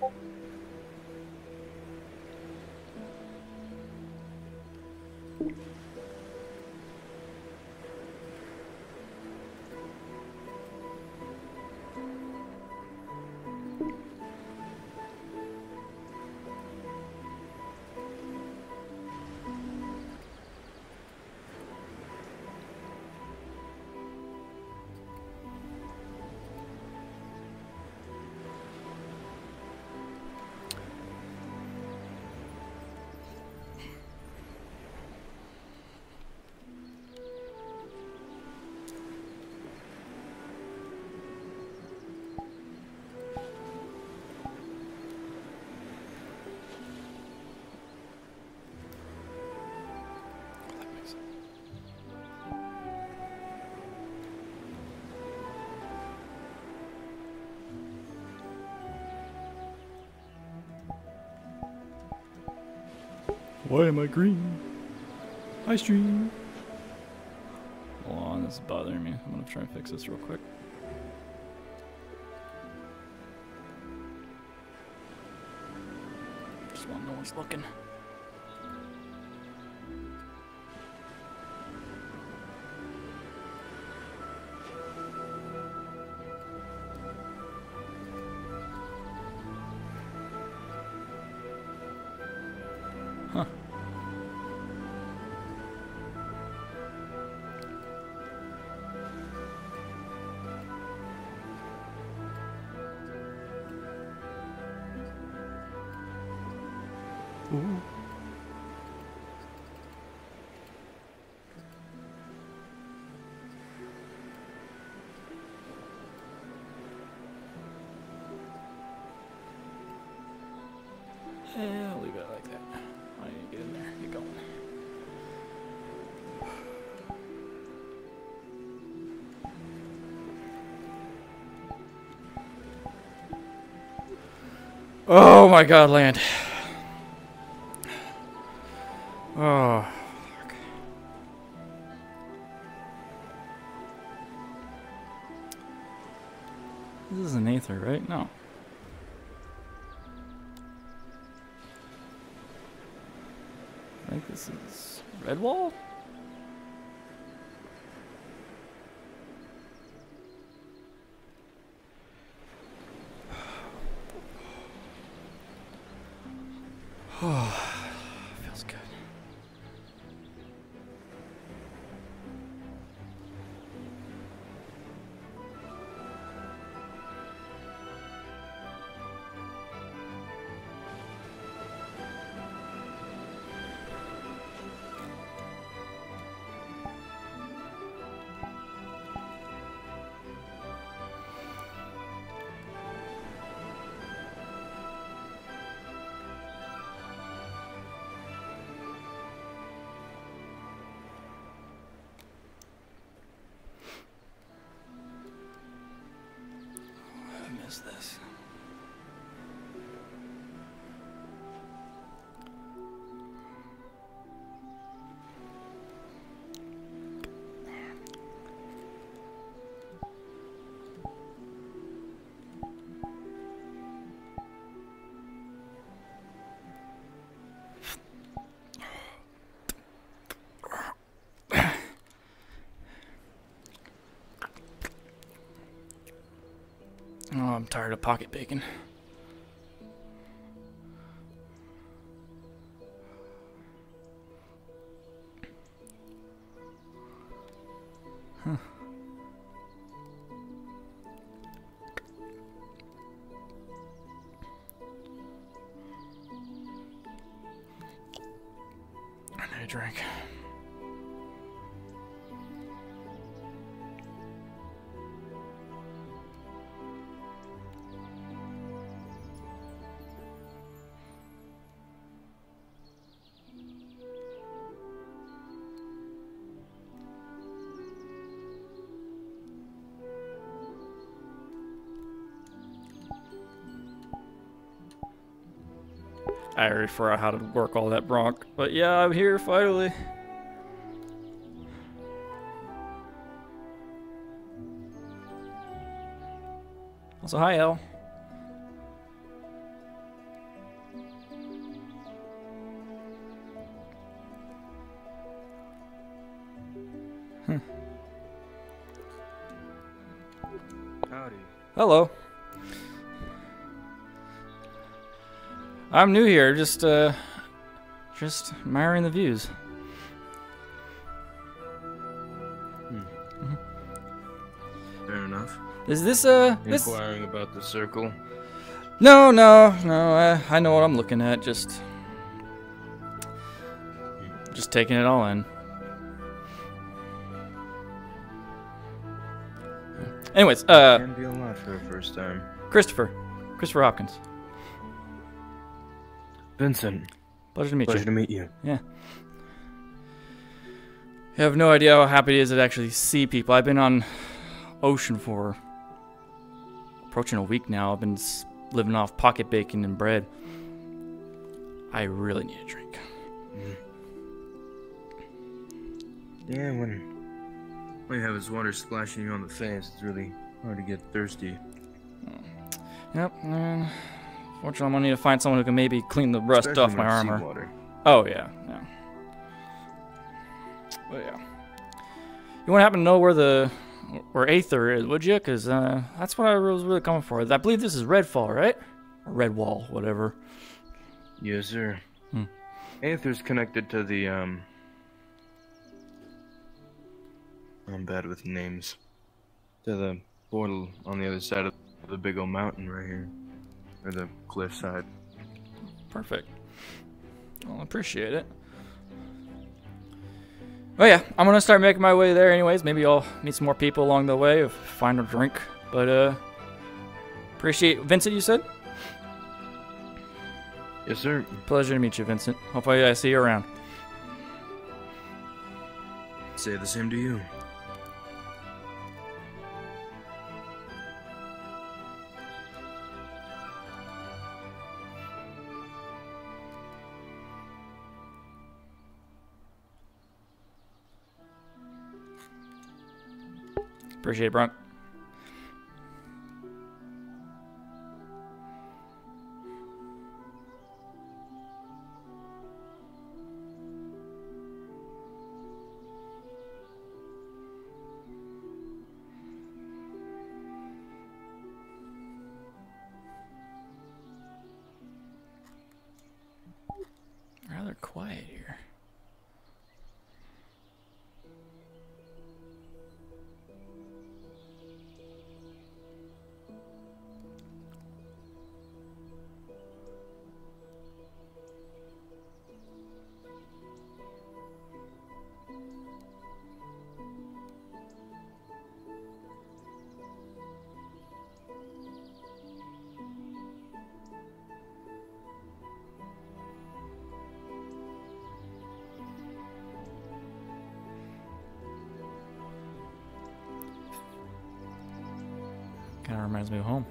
Thank you. Why am I green? Hi, stream. Hold on, this is bothering me. I'm gonna try and fix this real quick. Just while no one's looking. Oh my god, land. I'm tired of pocket bacon. I already forgot how to work all that bronc. But yeah, I'm here finally. Also, hi, El. I'm new here, just uh just admiring the views. Fair enough. Is this uh this Inquiring about the circle. No, no, no. I, I know what I'm looking at. Just just taking it all in. Anyways, uh Can be a lot for a first time. Christopher. Christopher Hopkins. Vincent, Pleasure to meet pleasure you. to meet you. Yeah. You have no idea how happy it is to actually see people. I've been on ocean for approaching a week now. I've been living off pocket bacon and bread. I really need a drink. Mm-hmm. Yeah, when all you have is water splashing you on the face, it's really hard to get thirsty. Yep, and fortunately, I'm gonna need to find someone who can maybe clean the rust Especially off my armor. Oh yeah, yeah. But yeah, you want to happen to know where the where Aether is, would you? Cause uh, that's what I was really coming for. I believe this is Redfall, right? Or Redwall, whatever. Yes, sir. Hmm. Aether's connected to the um. I'm bad with names. To the portal on the other side of the big old mountain right here, or the cliff side. Perfect. Well, I appreciate it. Oh yeah, I'm gonna start making my way there anyways. Maybe I'll meet some more people along the way, find a drink. But uh, appreciate Vincent. You said Yes, sir. pleasure to meet you, Vincent. Hopefully I see you around. Say the same to you. Appreciate it, Bronk. Kind of reminds me of home.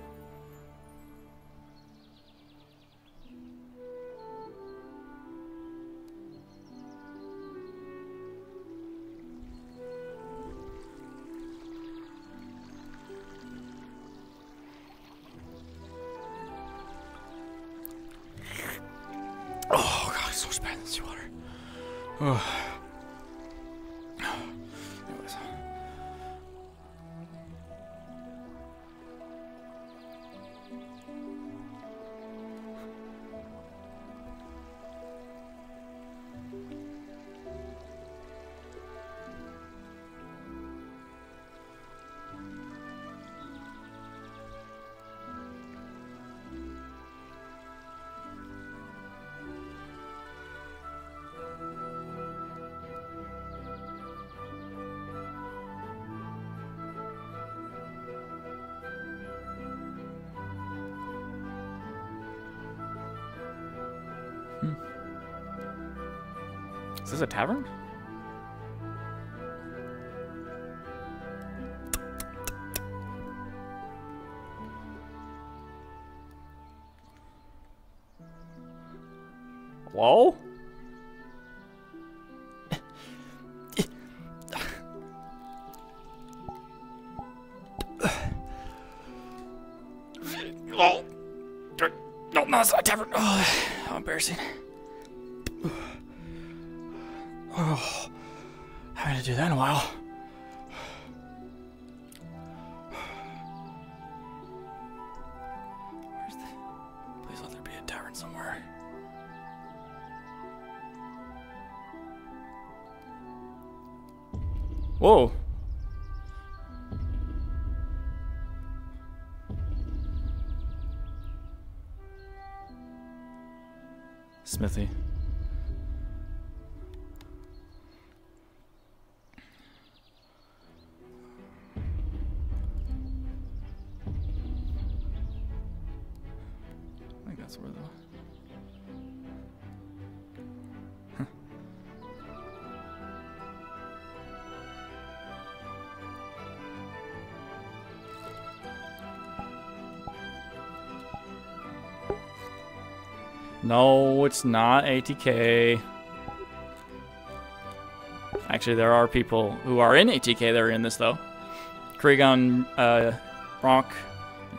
This a tavern? No, it's not ATK. Actually, there are people who are in ATK that are in this, though. Krigon, uh, Rock,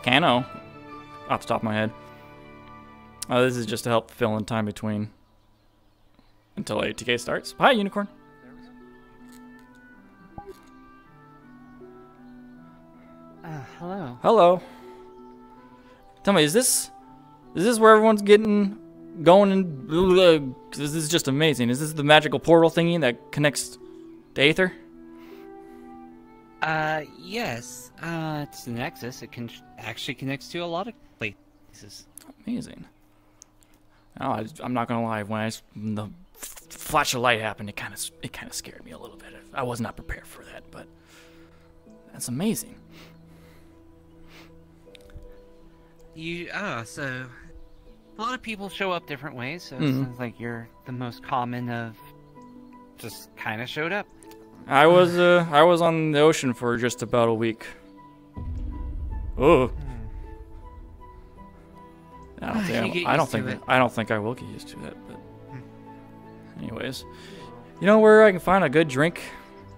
Cano, off the top of my head. Oh, this is just to help fill in time between until ATK starts. Hi, Unicorn. Uh, hello. Hello. Tell me, is this is this where everyone's getting going and this is just amazing. Is this the magical portal thingy that connects to Aether? Uh, yes. Uh, it's the Nexus. It can actually connects to a lot of places. Amazing. Oh, I, I'm not gonna lie. When I s- when the flash of light happened, it kind of it kind of scared me a little bit. I was not prepared for that, but that's amazing. You ah, so a lot of people show up different ways. So it Mhm. sounds like you're the most common of just kind of showed up. I was uh, I was on the ocean for just about a week. Oh. I don't think I don't think. I don't think I will get used to that. But anyways, you know where I can find a good drink?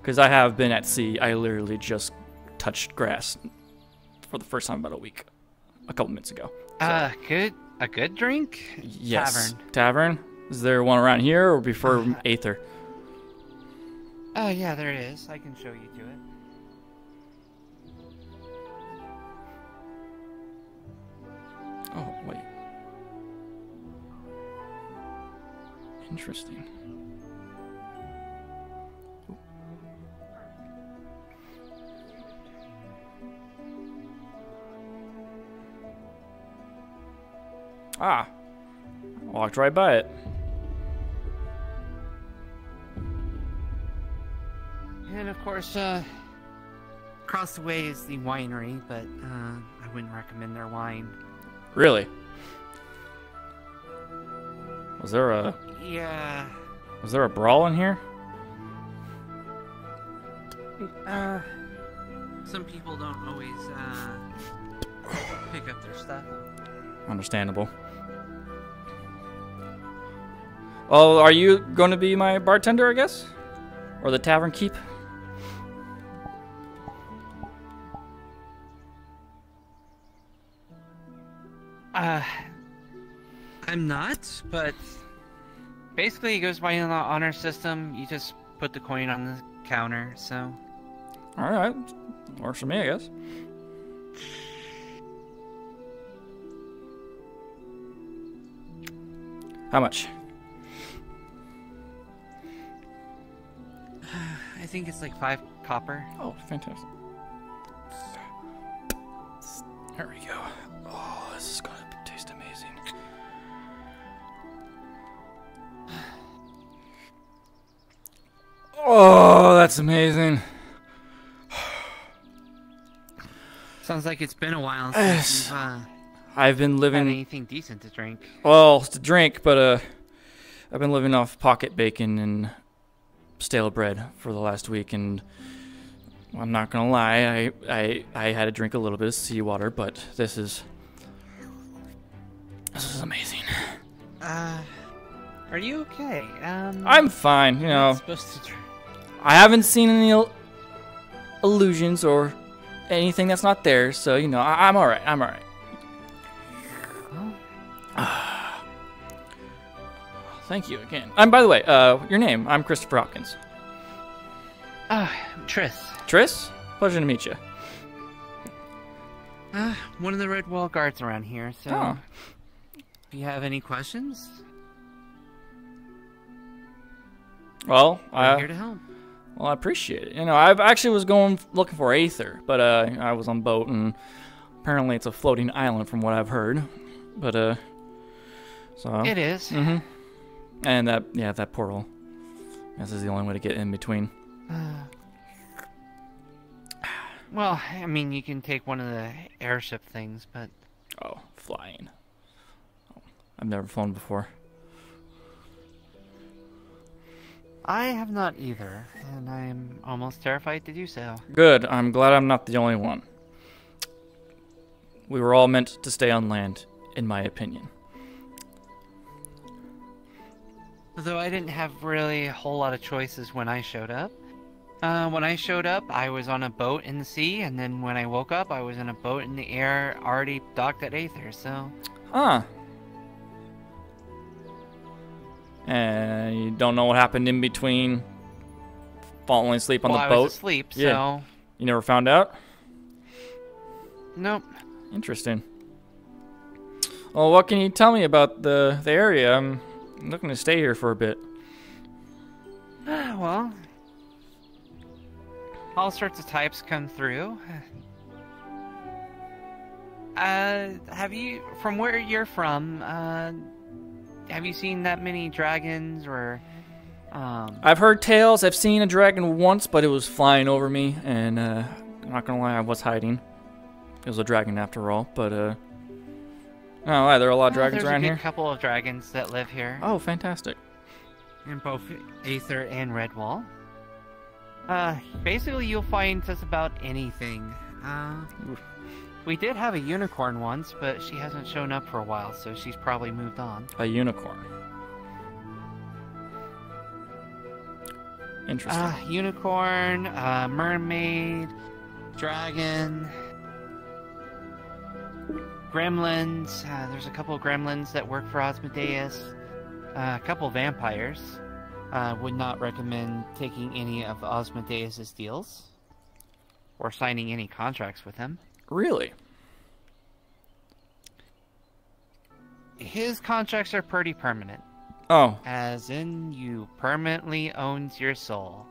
Because I have been at sea. I literally just touched grass for the first time about a week, a couple minutes ago. Uh, good. A good drink. Yes. Tavern. Tavern. Is there one around here or before Uh, Aether? Oh yeah, there it is. I can show you to it. Oh wait. Interesting. Ah, walked right by it. And of course, uh, across the way is the winery, but uh, I wouldn't recommend their wine. Really? Was there a Yeah. was there a brawl in here? Uh, some people don't always uh, pick up their stuff. Understandable. Well, are you going to be my bartender, I guess? Or the tavern keep? Uh, I'm not, but basically it goes by the honor system. You just put the coin on the counter, so. All right. Works for me, I guess. How much? I think it's like five copper. Oh, fantastic. There we go. Oh, this is going to taste amazing. Oh, that's amazing. Sounds like it's been a while Yes. since uh, I've been living anything decent to drink. well to drink, but uh, I've been living off pocket bacon and stale bread for the last week, and I'm not gonna lie, I I I had to drink a little bit of seawater, but this is this is amazing. Uh, are you okay? Um, I'm fine, you know. supposed to. Dr- I haven't seen any il- illusions or anything that's not there, so you know I- I'm all right. I'm all right. Oh, Thank you again. And by the way, uh, your name? I'm Christopher Hopkins. Ah, Triss. Tris, pleasure to meet you. Uh, one of the Red Wall guards around here. So, Oh. If you have any questions, Well, I'm I here to help. well I appreciate it. You know, I actually was going looking for Aether, but uh, I was on boat and apparently it's a floating island from what I've heard. But uh, so It is. hmm And that yeah that portal. This is the only way to get in between. Well, I mean, you can take one of the airship things, but Oh, flying. Oh, I've never flown before. I have not either, and I'm almost terrified to do so. Good. I'm glad I'm not the only one. We were all meant to stay on land, in my opinion. Though I didn't have really a whole lot of choices when I showed up. Uh, when I showed up, I was on a boat in the sea, and then when I woke up, I was in a boat in the air, already docked at Aether. So, Huh. And you don't know what happened in between falling asleep on well, the I boat? was asleep. Yeah. So, You never found out? nope. Interesting. Well, what can you tell me about the, the area? I'm looking to stay here for a bit. Ah, well, all sorts of types come through. Uh, have you, from where you're from, uh, have you seen that many dragons or, um, I've heard tales. I've seen a dragon once, but it was flying over me, and uh, I'm not gonna lie, I was hiding. It was a dragon after all, but uh, oh, yeah, there are a lot of dragons there's around a good a couple of dragons that live here. Oh, fantastic! in both Aether and Redwall. Uh, basically, you'll find just about anything. Uh, we did have a unicorn once, but she hasn't shown up for a while, so she's probably moved on. A unicorn. Interesting. Uh, unicorn, uh, mermaid, dragon, gremlins. Uh, there's a couple of gremlins that work for Osmodeus. Uh, a couple vampires. Uh, would not recommend taking any of Osmodeus's deals or signing any contracts with him. really? His contracts are pretty permanent, Oh, as in you permanently owns your soul.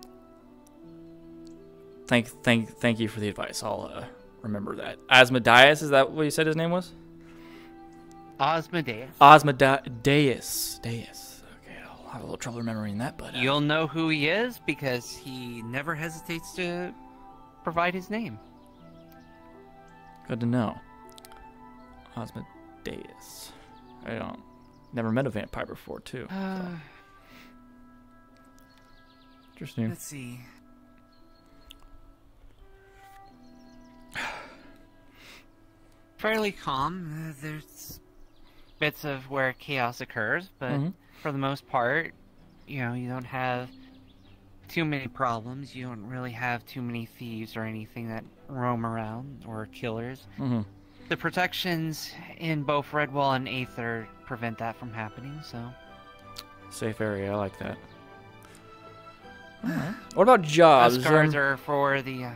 thank, thank, thank you for the advice. I'll uh, remember that. Asmodeus, is that what you said his name was? Osmodeus. Osmodeus. Deus. Okay, I'll have a little trouble remembering that, but uh, You'll know who he is because he never hesitates to provide his name. Good to know. Osmodeus. I don't. Never met a vampire before, too. Uh, Interesting. let's see. Fairly calm. Uh, there's bits of where chaos occurs, but Mhm. for the most part, you know, you don't have too many problems. You don't really have too many thieves or anything that roam around or killers. hmm The protections in both Redwall and Aether prevent that from happening, so. Safe area. I like that. What about jobs? Us guards Um, are for the, uh,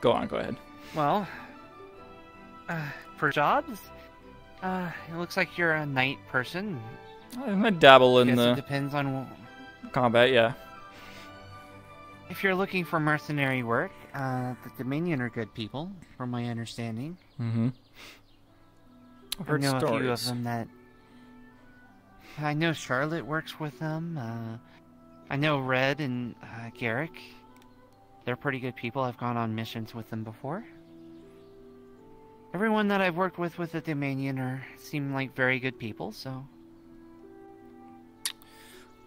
Go on. Go ahead. Well, uh, for jobs, uh, it looks like you're a knight person. I might dabble in Guess it the depends on combat. Yeah. if you're looking for mercenary work. Uh, the Dominion are good people, from my understanding. Mm-hmm. I've I heard know a few of them that. I know Charlotte works with them. Uh, I know Red and uh, Garrick. They're pretty good people. I've gone on missions with them before. Everyone that I've worked with with the Dominion are seem like very good people. So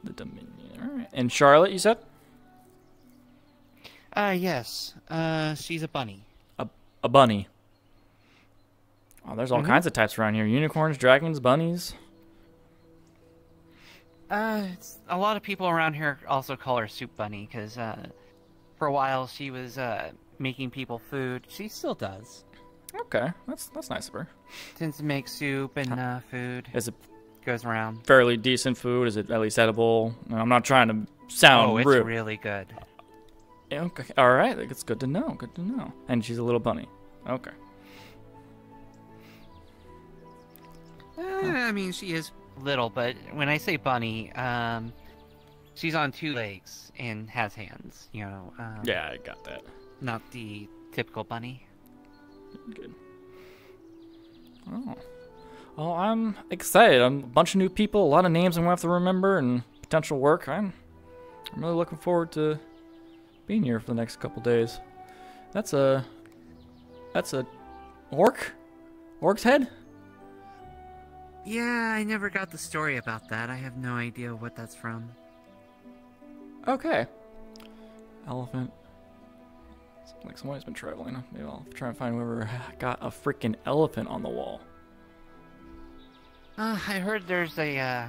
The Dominion. Right. And Charlotte, you said? Uh, yes. Uh, she's a bunny. A, a bunny. Oh, there's all Mhm. kinds of types around here. Unicorns, dragons, bunnies. Uh, it's, a lot of people around here also call her Soup Bunny because, uh, for a while she was, uh, making people food. She still does. Okay, that's that's nice of her. Tends to make soup and, uh, food. Is it Goes around. fairly decent food? Is it at least edible? I'm not trying to sound oh, it's rude. really good. Okay, all right. It's good to know. Good to know. And she's a little bunny. Okay. Uh, I mean, she is little, but when I say bunny, um, she's on two legs and has hands. You know. Um, Yeah, I got that. Not the typical bunny. Good. Oh. Well, I'm excited. I'm a bunch of new people, a lot of names I'm gonna have to remember, and potential work. I'm, I'm really looking forward to being here for the next couple days. That's a, that's a, orc, orc's head. Yeah, I never got the story about that. I have no idea what that's from. Okay. Elephant. Seems like somebody's been traveling. Maybe I'll try and find whoever got a freaking elephant on the wall. Uh, I heard there's a uh,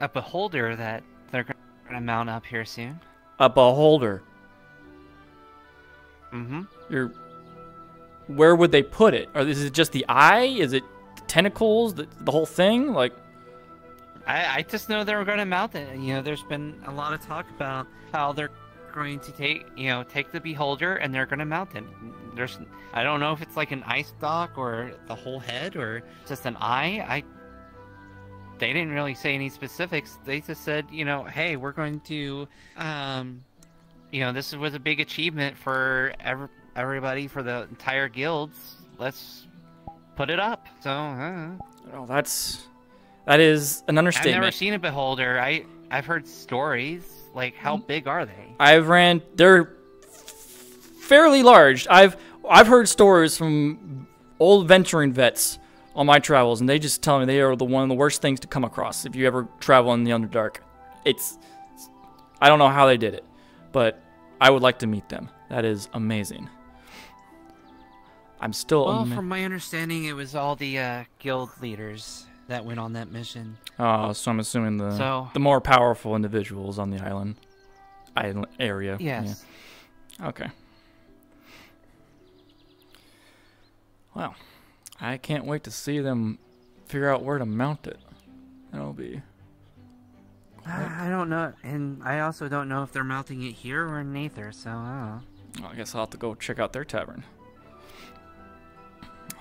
a beholder that they're gonna mount up here soon. A beholder. Mm-hmm. You're. Where would they put it? Or is it just the eye? Is it the tentacles? The, the whole thing? Like, I, I just know they were going to mount it. You know, there's been a lot of talk about how they're going to take, you know, take the beholder and they're going to mount him. There's, I don't know if it's like an eyestalk or the whole head or just an eye. I, they didn't really say any specifics. They just said, you know, hey, we're going to, um, you know, this was a big achievement for every, everybody for the entire guilds. Let's put it up. So, uh, oh, that's. That is an understatement. I've never seen a beholder. I I've heard stories. Like, how big are they? I've ran. They're fairly large. I've I've heard stories from old venturing vets on my travels, and they just tell me they are the one of the worst things to come across if you ever travel in the Underdark. It's I don't know how they did it, but I would like to meet them. That is amazing. I'm still. Well, ama- from my understanding, it was all the uh, guild leaders that went on that mission. oh, so I'm assuming the So- the more powerful individuals on the island island area. Yeah. Yes. Okay. Well, I can't wait to see them figure out where to mount it. That'll be. I don't know, and I also don't know if they're mounting it here or in Aether. So, uh, well, I guess I'll have to go check out their tavern.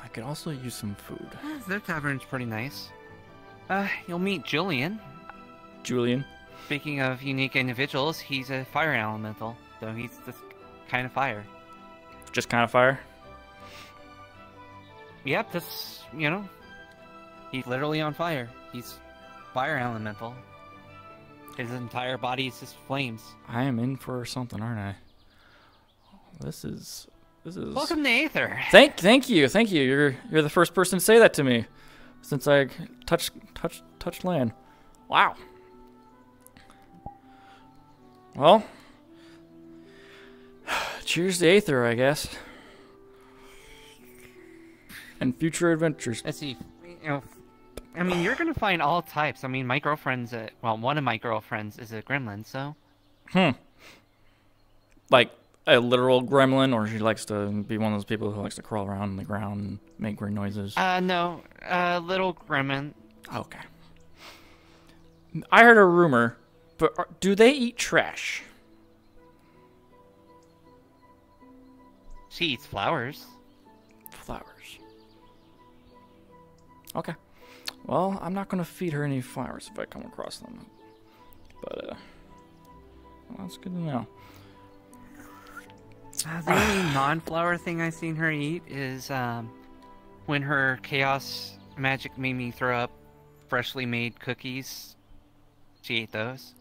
I could also use some food. their tavern's pretty nice. Uh, you'll meet Julian. Julian. Speaking of unique individuals, he's a fire elemental, so he's just kind of fire. Just kind of fire. Yep, that's you know, he's literally on fire. He's fire elemental. His entire body is just flames. I am in for something, aren't I? This is. This is. Welcome to Aether. Thank, thank you, thank you. You're you're the first person to say that to me since I touched touched touched land. Wow. Well, cheers to Aether, I guess, and future adventures. Let's see. You know, I mean, you're gonna find all types. I mean, my girlfriend's a well, one of my girlfriends is a gremlin, so Hmm. Like a literal gremlin, or she likes to be one of those people who likes to crawl around on the ground and make weird noises. uh, no, uh, little gremlin. Okay. I heard a rumor, but are, do they eat trash? She eats flowers. Flowers. Okay. Well, I'm not gonna feed her any flowers if I come across them. But uh, well, that's good to know. Uh, the only non-flower thing I've seen her eat is um, when her chaos magic made me throw up freshly made cookies. She ate those.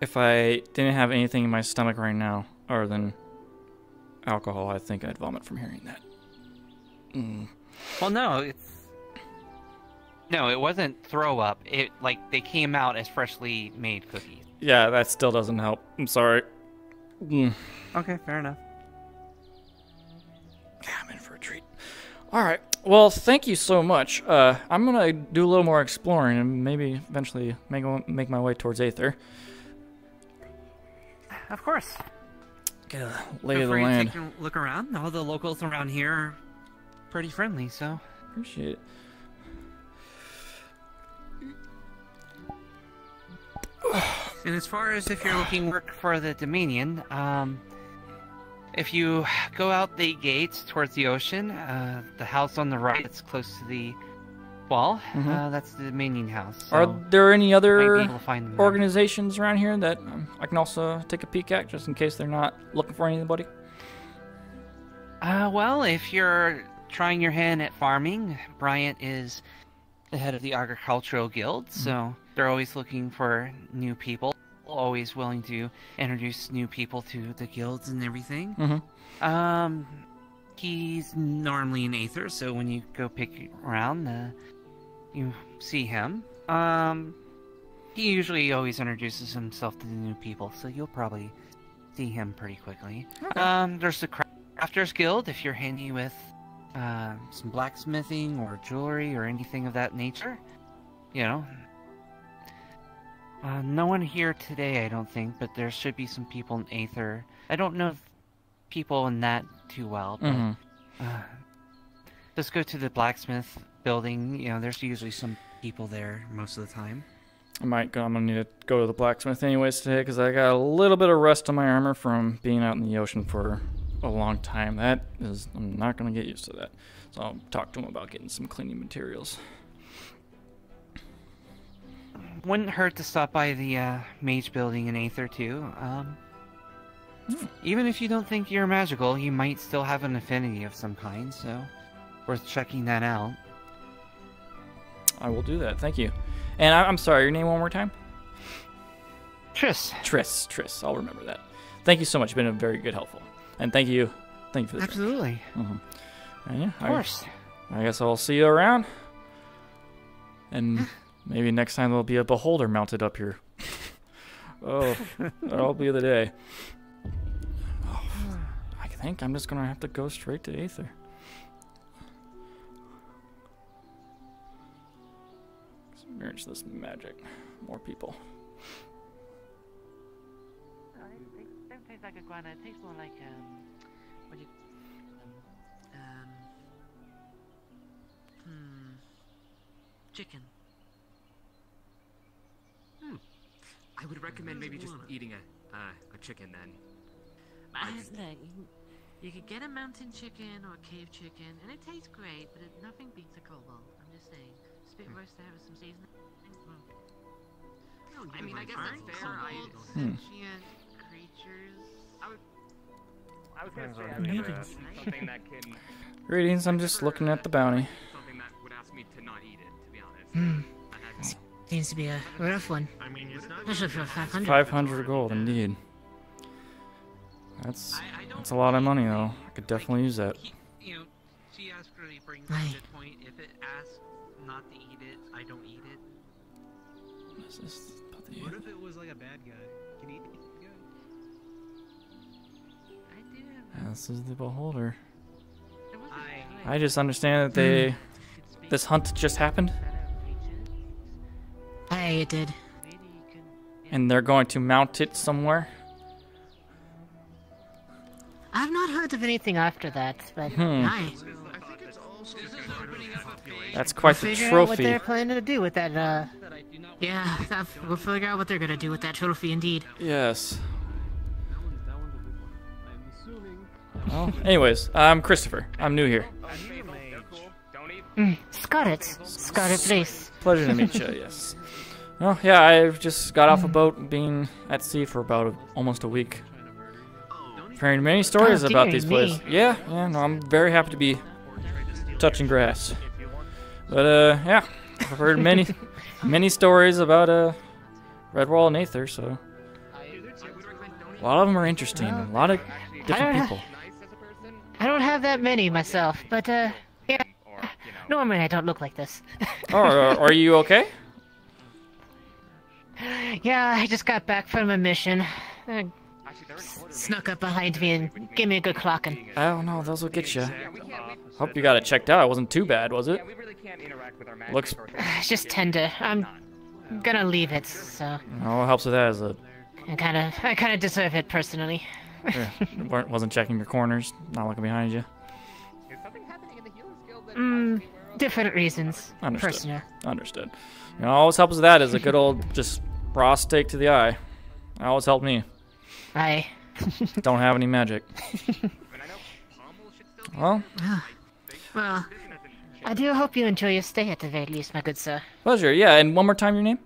If I didn't have anything in my stomach right now, other than alcohol, I think I'd vomit from hearing that. Mm. Well, no, it's no, it wasn't throw up. It like they came out as freshly made cookies. Yeah, that still doesn't help. I'm sorry. Mm. Okay, fair enough. Yeah, I'm in for a treat. All right. Well, thank you so much. Uh, I'm gonna do a little more exploring and maybe eventually make make my way towards Aether. Of course. Get a lay Feel of the land. take a look around. All the locals around here are pretty friendly, so. Appreciate it. And as far as if you're looking work for the Dominion, um, if you go out the gates towards the ocean, uh, the house on the right that's close to the wall, Mhm. uh, that's the Dominion house. Are there any you might be other them there. organizations around here that um, I can also take a peek at, just in case they're not looking for anybody? Uh, well, if you're trying your hand at farming, Bryant is the head of the agricultural guild, so they're always looking for new people, always willing to introduce new people to the guilds and everything. Mm-hmm. Um, he's normally an Aether, so when you go pick around, uh, you see him. Um, he usually always introduces himself to the new people, so you'll probably see him pretty quickly. Um, there's the Crafters Guild if you're handy with uh, some blacksmithing or jewelry or anything of that nature. You know. Uh, no one here today, I don't think, but there should be some people in Aether. I don't know people in that too well, but Mm-hmm. uh, just go to the blacksmith building. You know, there's usually some people there most of the time. I might go. I'm gonna need to go to the blacksmith anyways today because I got a little bit of rust on my armor from being out in the ocean for a long time. That is, I'm not gonna get used to that. So I'll talk to him about getting some cleaning materials. Wouldn't hurt to stop by the uh, mage building in Aether too. Um, even if you don't think you're magical, you might still have an affinity of some kind. So, worth checking that out. I will do that. Thank you. And I, I'm sorry, your name one more time? Tris, Triss. Triss. I'll remember that. Thank you so much. You've been a very good helpful. And thank you. Thank you for drink. absolutely, Mhm. And yeah, of I- course. I guess I'll see you around. And maybe next time there'll be a beholder mounted up here. oh, that'll be the day. Oh, I think I'm just gonna have to go straight to Aether. Experience this magic. More people. Taste like iguana. It tastes more like um, what you? Um. Hmm. Chicken. Hmm. I would recommend maybe just eating a uh, a chicken then. I, I look, just- you, you could get a mountain chicken or a cave chicken, and it tastes great, but it, nothing beats a kobold. I'm just saying. It's a bit roasted with some seasoning. Mm. I mean, I guess Aren't that's fair. I, kobolds Hmm. sentient creatures? I was gonna say I mean, uh, something that can. Greetings. I'm just looking at the bounty. something that would ask me to not eat it, to be honest. Hmm. Seems to be a rough one. I mean, it's not Especially for 500. 500 gold, indeed. That's I, I don't that's a lot of money, though. I could definitely use that. You know, she asked really brings Aye. a good point. If it asks not to eat it, I don't eat it. What is this about the- What if it was like a bad guy? Can he eat the good guy? I do. Yeah, This is the beholder. There was a I- guy I just understand that they who could speak this hunt just happened, shadow creatures. Aye, it did. Maybe you can. and they're going to mount it somewhere. I've not heard of anything after that, but Hmm. aye. That's quite the Figure out what they're planning to do with that, uh... That I do Yeah, that- we'll figure out what they're gonna do with that trophy, indeed. Yes. That one's that one's a good one. I'm assuming. Well, anyways, I'm Christopher. I'm new here. They're cool. Don't eat. Mm, Scarlet. Scarlet Place. Pleasure to meet you. Yes. Well, yeah, I've just got off a boat, being at sea for about a, almost a week. Hearing many stories Oh, about these me. places. Yeah, yeah. No, I'm very happy to be touching grass. But uh, yeah, I've heard many, many stories about uh, Redwall and Aether. So a lot of them are interesting. A lot of different don't- people. Nice as a person, I don't have that many myself, but, uh... Yeah, or you know. normally I don't look like this. Oh, are, are you okay? yeah, I just got back from a mission. Uh, Actually, they're in order. snuck up behind me and gave me a good clocking. I don't know. Those will get you. Yeah, we can't. We, Hope you got it checked out. It wasn't too bad, was it? yeah, we really can't interact with our magic. Looks- It's just tender. I'm gonna leave it, so... Oh, what helps with that is a I kinda... I kinda deserve it, personally. yeah, wasn't checking your corners, not looking behind you. Is something happening in the Healers Guild that Mm, different reasons. Understood. Personal. Understood. You know, always helps with that is a good old just steak to the eye. That always helped me. I Don't have any magic. Well, Well, I do hope you enjoy your stay at the very least, my good sir. pleasure. Yeah, and one more time your name?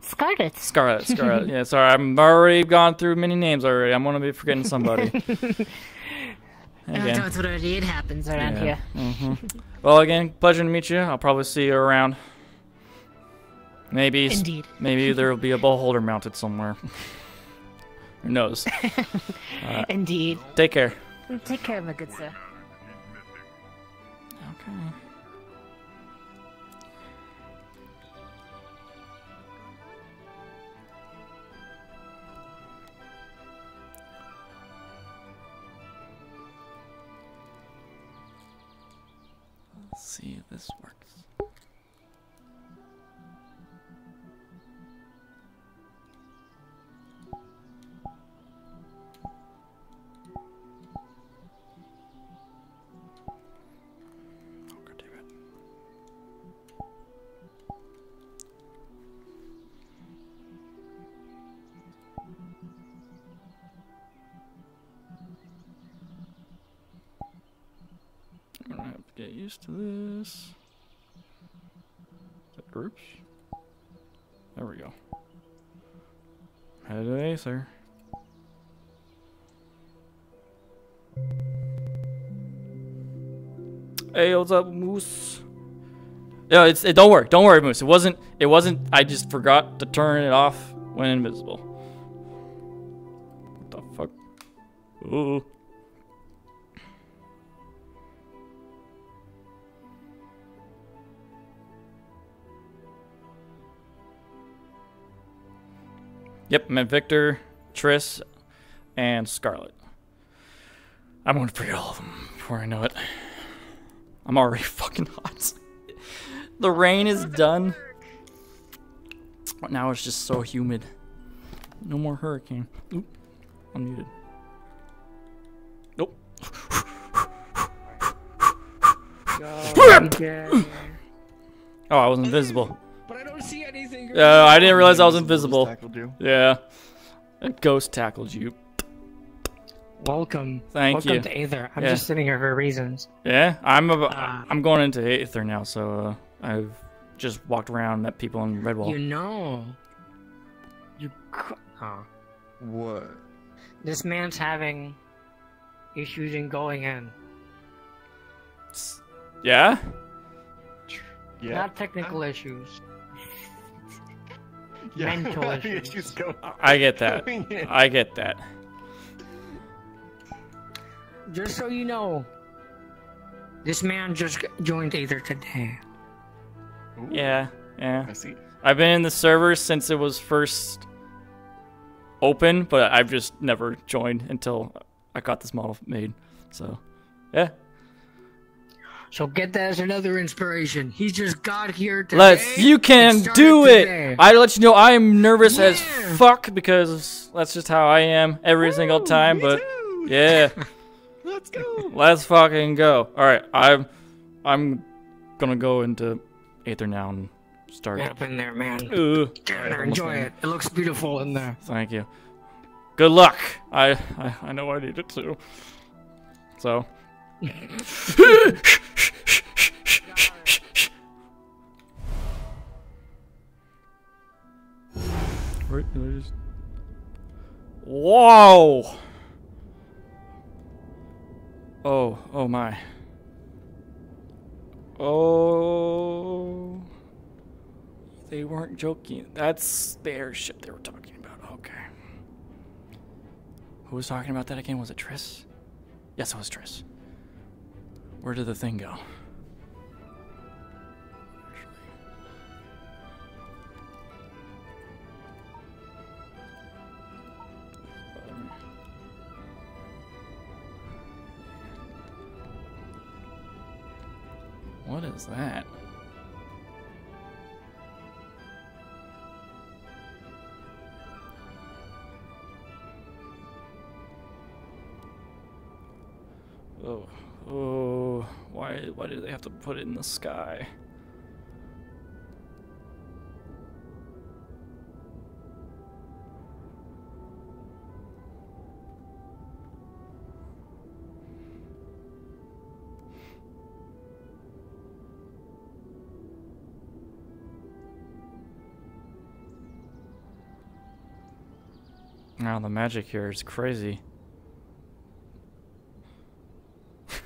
Scarlet. Scarlet. Scarlet. yeah, sorry, I'm already gone through many names already. I'm gonna be forgetting somebody. Oh, Again. don't worry, it happens around Yeah. here. hmm Well, again, pleasure to meet you. I'll probably see you around. Maybe, Indeed. maybe there will be a beholder mounted somewhere. Who knows? Uh, Indeed. take care. Take care, my good sir. Okay. Let's see this used to this. Groups? There we go. Head to Aether. Hey, what's up, Moose? Yeah, it's it don't work. Don't worry, Moose. It wasn't it wasn't I just forgot to turn it off when invisible. What the fuck? Ooh. Yep, met Victor, Triss, and Scarlet. I'm gonna forget all of them before I know it. I'm already fucking hot. the rain is done. Now it's just so humid. No more hurricane. Oop, unmuted. Nope. Oh, I was invisible. But I don't see anything. Yeah, I didn't realize I was invisible. Tackled you. Yeah. A ghost tackled you. Welcome. Thank Welcome you. Welcome to Aether. I'm Yeah. just sitting here for reasons. Yeah, I'm a, Ah. I'm going into Aether now, so uh, I've just walked around, met people in Redwall. You know. You. c- Oh. What? This man's having issues in going in. Yeah? Yeah. Not technical issues. Yeah. mental issues. issues go- I get that. I get that. Just so you know, this man just joined Aether today. Ooh, Yeah, yeah. I see. I've been in the server since it was first open, but I've just never joined until I got this model made. So, yeah. So get that as another inspiration. He just got here today. Let's. You can do today. it. I let you know I am nervous as fuck because that's just how I am every single time. me But too. yeah, Let's go. let's fucking go. All right, I'm I'm gonna go into Aether now and start. Get up in there, man. Get in there, enjoy it. It looks beautiful in there. thank you. Good luck. I I, I know I need it too. So. I just... Whoa! Oh, oh my. Oh. They weren't joking. That's the airship they were talking about. Okay. Who was talking about that again? Was it Triss? Yes, it was Triss. Where did the thing go? What is that? Oh, oh, why, why do they have to put it in the sky? The magic here is crazy.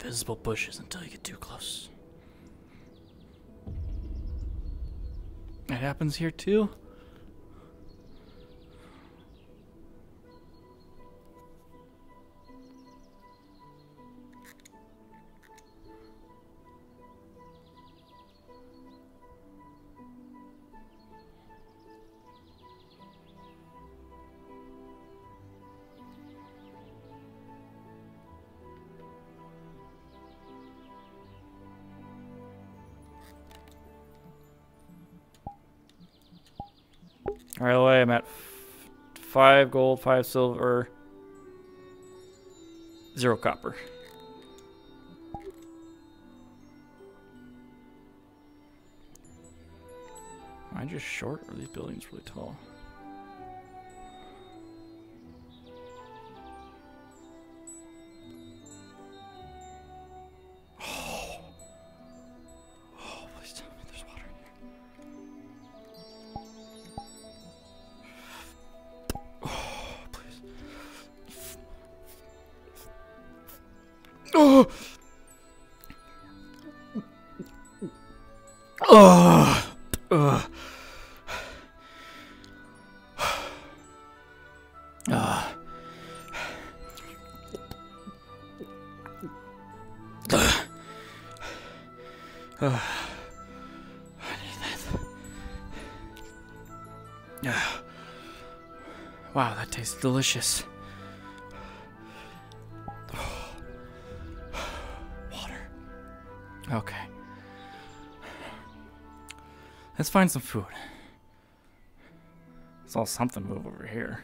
Visible bushes until you get too close. It happens here too? Five gold, five silver, zero copper. Am I just short or are these buildings really tall? Delicious. Water. Okay. Let's find some food. Saw something move over here.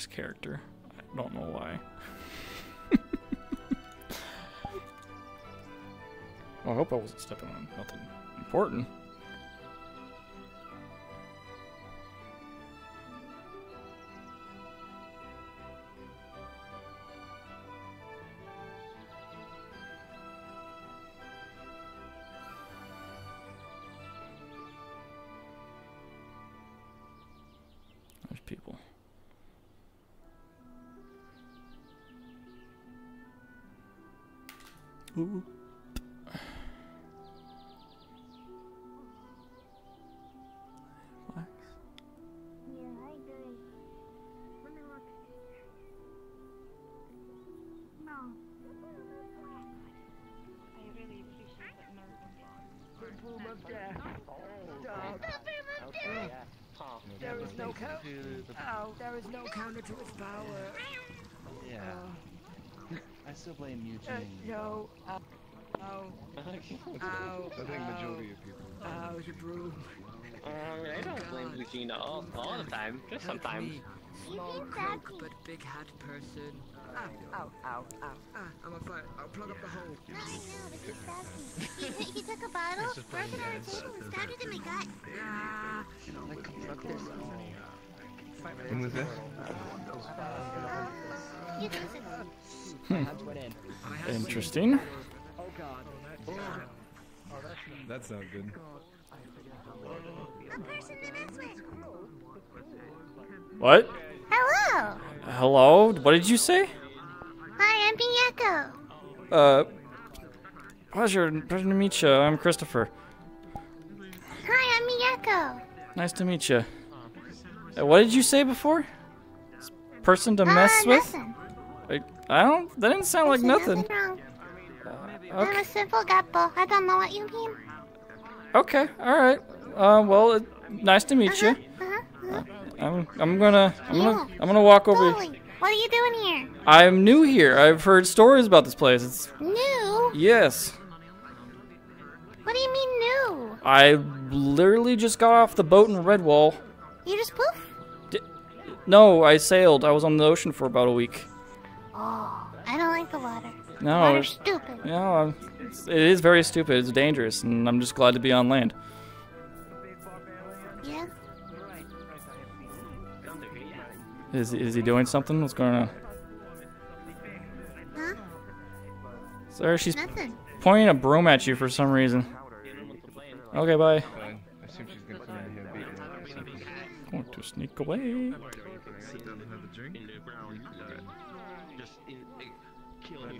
Roblox character. I don't know why. well, I hope I wasn't stepping on nothing important. I still blame Uh, Eugene. no. Ow. Ow. Ow. I think majority of people. Ow, the broom. Uh, I don't blame Eugene all, all the time, just sometimes. Small croak but big hat person. Ow, ow, ow, ow. Ah, I'm on fire. I'll plug up the hole. He, he took a bottle, broke it on the table, and stabbed it in my gut. Ah. When was this? You lose it. Hmm. Interesting. Oh god. That's not good. A person to mess with. What? Hello. Hello? What did you say? Hi, I'm Miyako. Uh, pleasure, pleasure to meet you. I'm Christopher. Hi, I'm Miyako. Nice to meet you. Uh, What did you say before? Person to mess Uh, with? nothing. I, I don't. That didn't sound like nothing. wrong. I'm Okay. a simple gappo. I don't know what you mean. Okay. All right. Uh, well, it, nice to meet you. Uh-huh. I'm. I'm gonna. I'm gonna. I'm gonna walk over. What are you doing here? I'm new here. I've heard stories about this place. It's New? yes. What do you mean new? I literally just got off the boat in Redwall. You just poof? No, I sailed. I was on the ocean for about a week. Oh, I don't like the water. No, Water's stupid. Yeah, I'm- it's- very stupid. It's dangerous, and I'm just glad to be on land. Yeah? Is is he doing something? What's going on? Huh? Sir, she's Nothing. pointing a broom at you for some reason. Okay, bye. I assume she's gonna come in here and beat me up or something. Going to sneak away.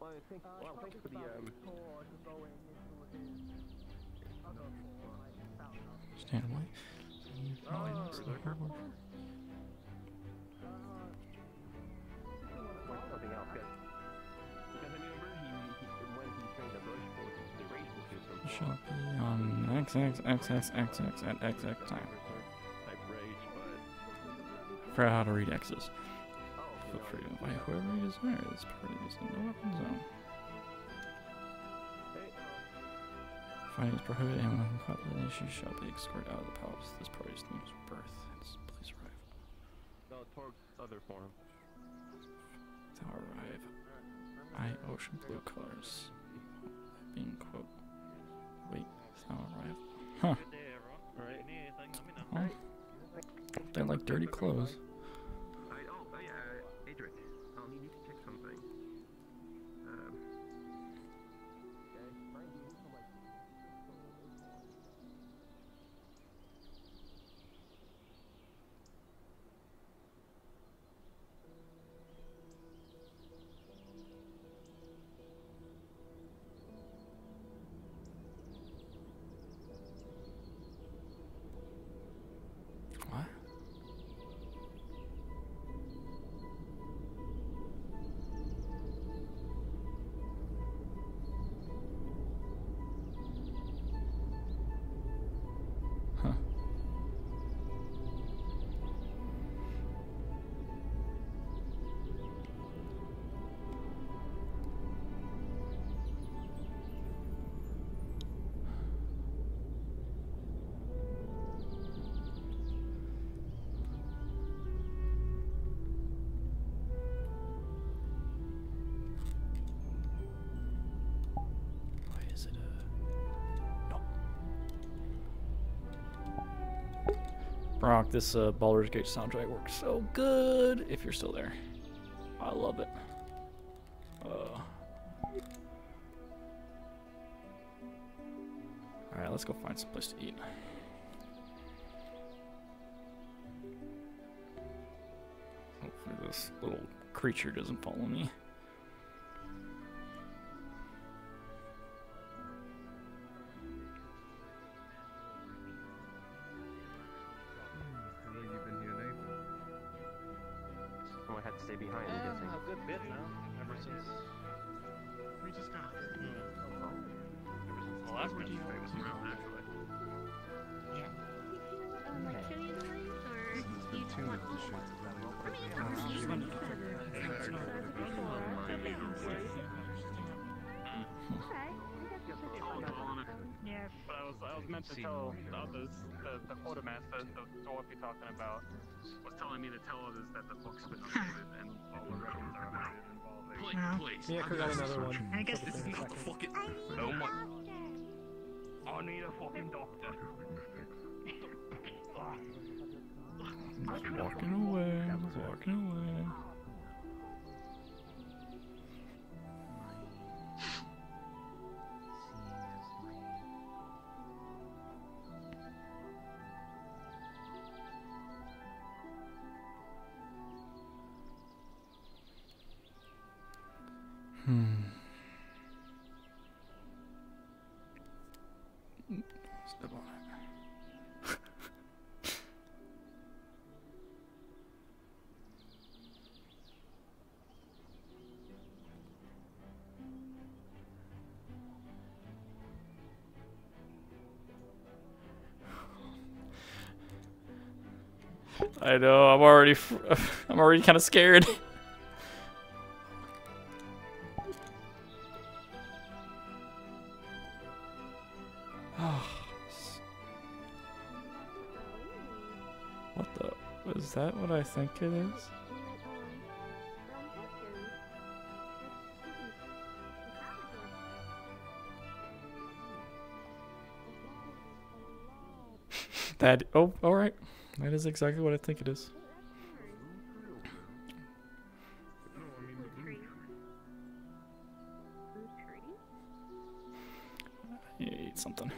Well, I think, well, thanks for the, um... Stand away. Nothing else, good. Because I remember he, he when he trained the bush forces, the race was just some Shall be on XXXXXX at XX time. type rage, but Figure out how to read X's. Feel free to invite whoever you desire. This party is in no weapon zone. Fighting is prohibited and when caught in issue shall be escorted out of the palace. This party's name is Birth. It's please arrive. no, Torg's other form. Thou arrive. I ocean blue colors. Being quote. Wait, thou arrive. Huh. Well, they like dirty clothes. Brock, this uh, Baldur's Gate soundtrack works so good. If you're still there, I love it. Uh, all right, let's go find some place to eat. Hopefully, this little creature doesn't follow me. Yeah, 'cause I got another one. I guess this is not fucking. Oh my. I need a fucking doctor. I'm walking away, I'm walking away. I know. I'm already. I'm already kind of scared. what the? Is that what I think it is? That. Oh, all right. That is exactly what I think it is. You eat something.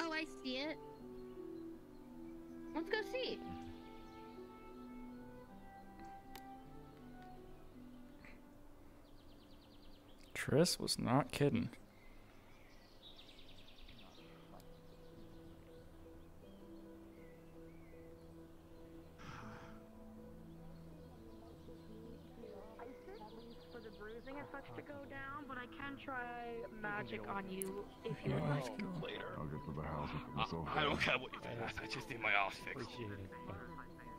Oh, I see it. Let's go see. Triss was not kidding. I'll get to the house and fix myself. I don't care what you think. I just need my ass fixed.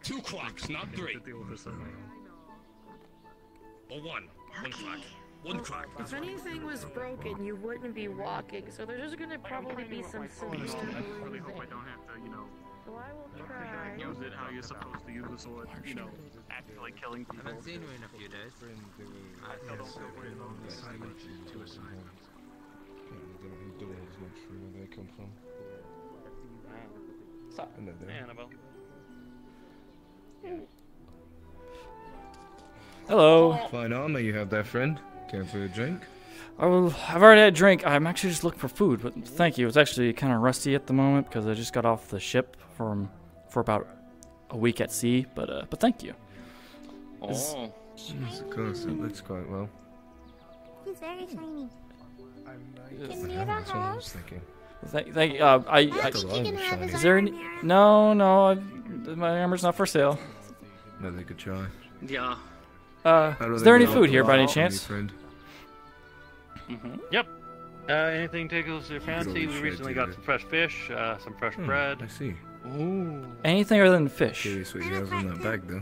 Two clocks, not three. Or one. One clock. One clock. If anything was broken, you wouldn't be walking, so there's just gonna probably be some severe I really hope I don't have to, you know, So I will try. use it how you're supposed to use the sword, you know, actually killing people. I haven't seen her in a few days. I still don't feel very long assignment to assignment. He doing is not sure where they come from. Stop. And they're there. Annabelle. Hello. Fine armor you have there, friend. Care for a drink? Oh, I've already had a drink. I'm actually just looking for food, but thank you. It's actually kind of rusty at the moment because I just got off the ship from for about a week at sea. But uh, but thank you. Oh. Yes, of course, it looks quite well. He's very shiny. Yes. Can we have a that's what I was thinking. Thank, thank. Uh, I. I That's what you can have as is there any? No, no. I, my armor's not for sale. No, they could try. Yeah. Uh, How is there any food here by any wall, chance? friend? Yep. Uh, anything tickles your fancy? We recently got some fresh fish, uh, some fresh Hmm, bread. I see. Ooh. Anything other than fish? Curious what you have in that bag, though.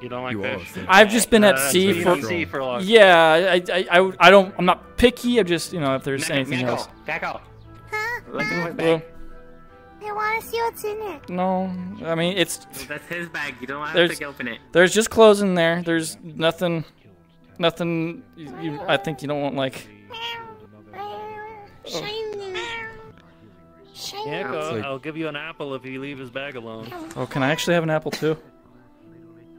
You don't like You fish? I've just been Uh, at sea for. sea for a long Yeah, I, I, I, I don't. I'm not picky. I'm just, you know, if there's anything Mako, else. Mako. Huh? Look at Well. I want to see what's in it. no, I mean it's. That's his bag. You don't have There's, to open it. there's just clothes in there. There's nothing, nothing. You, you, I think you don't want like. Shiny. Shiny. Yeah, It's like- I'll give you an apple if you leave his bag alone. Oh, can I actually have an apple too?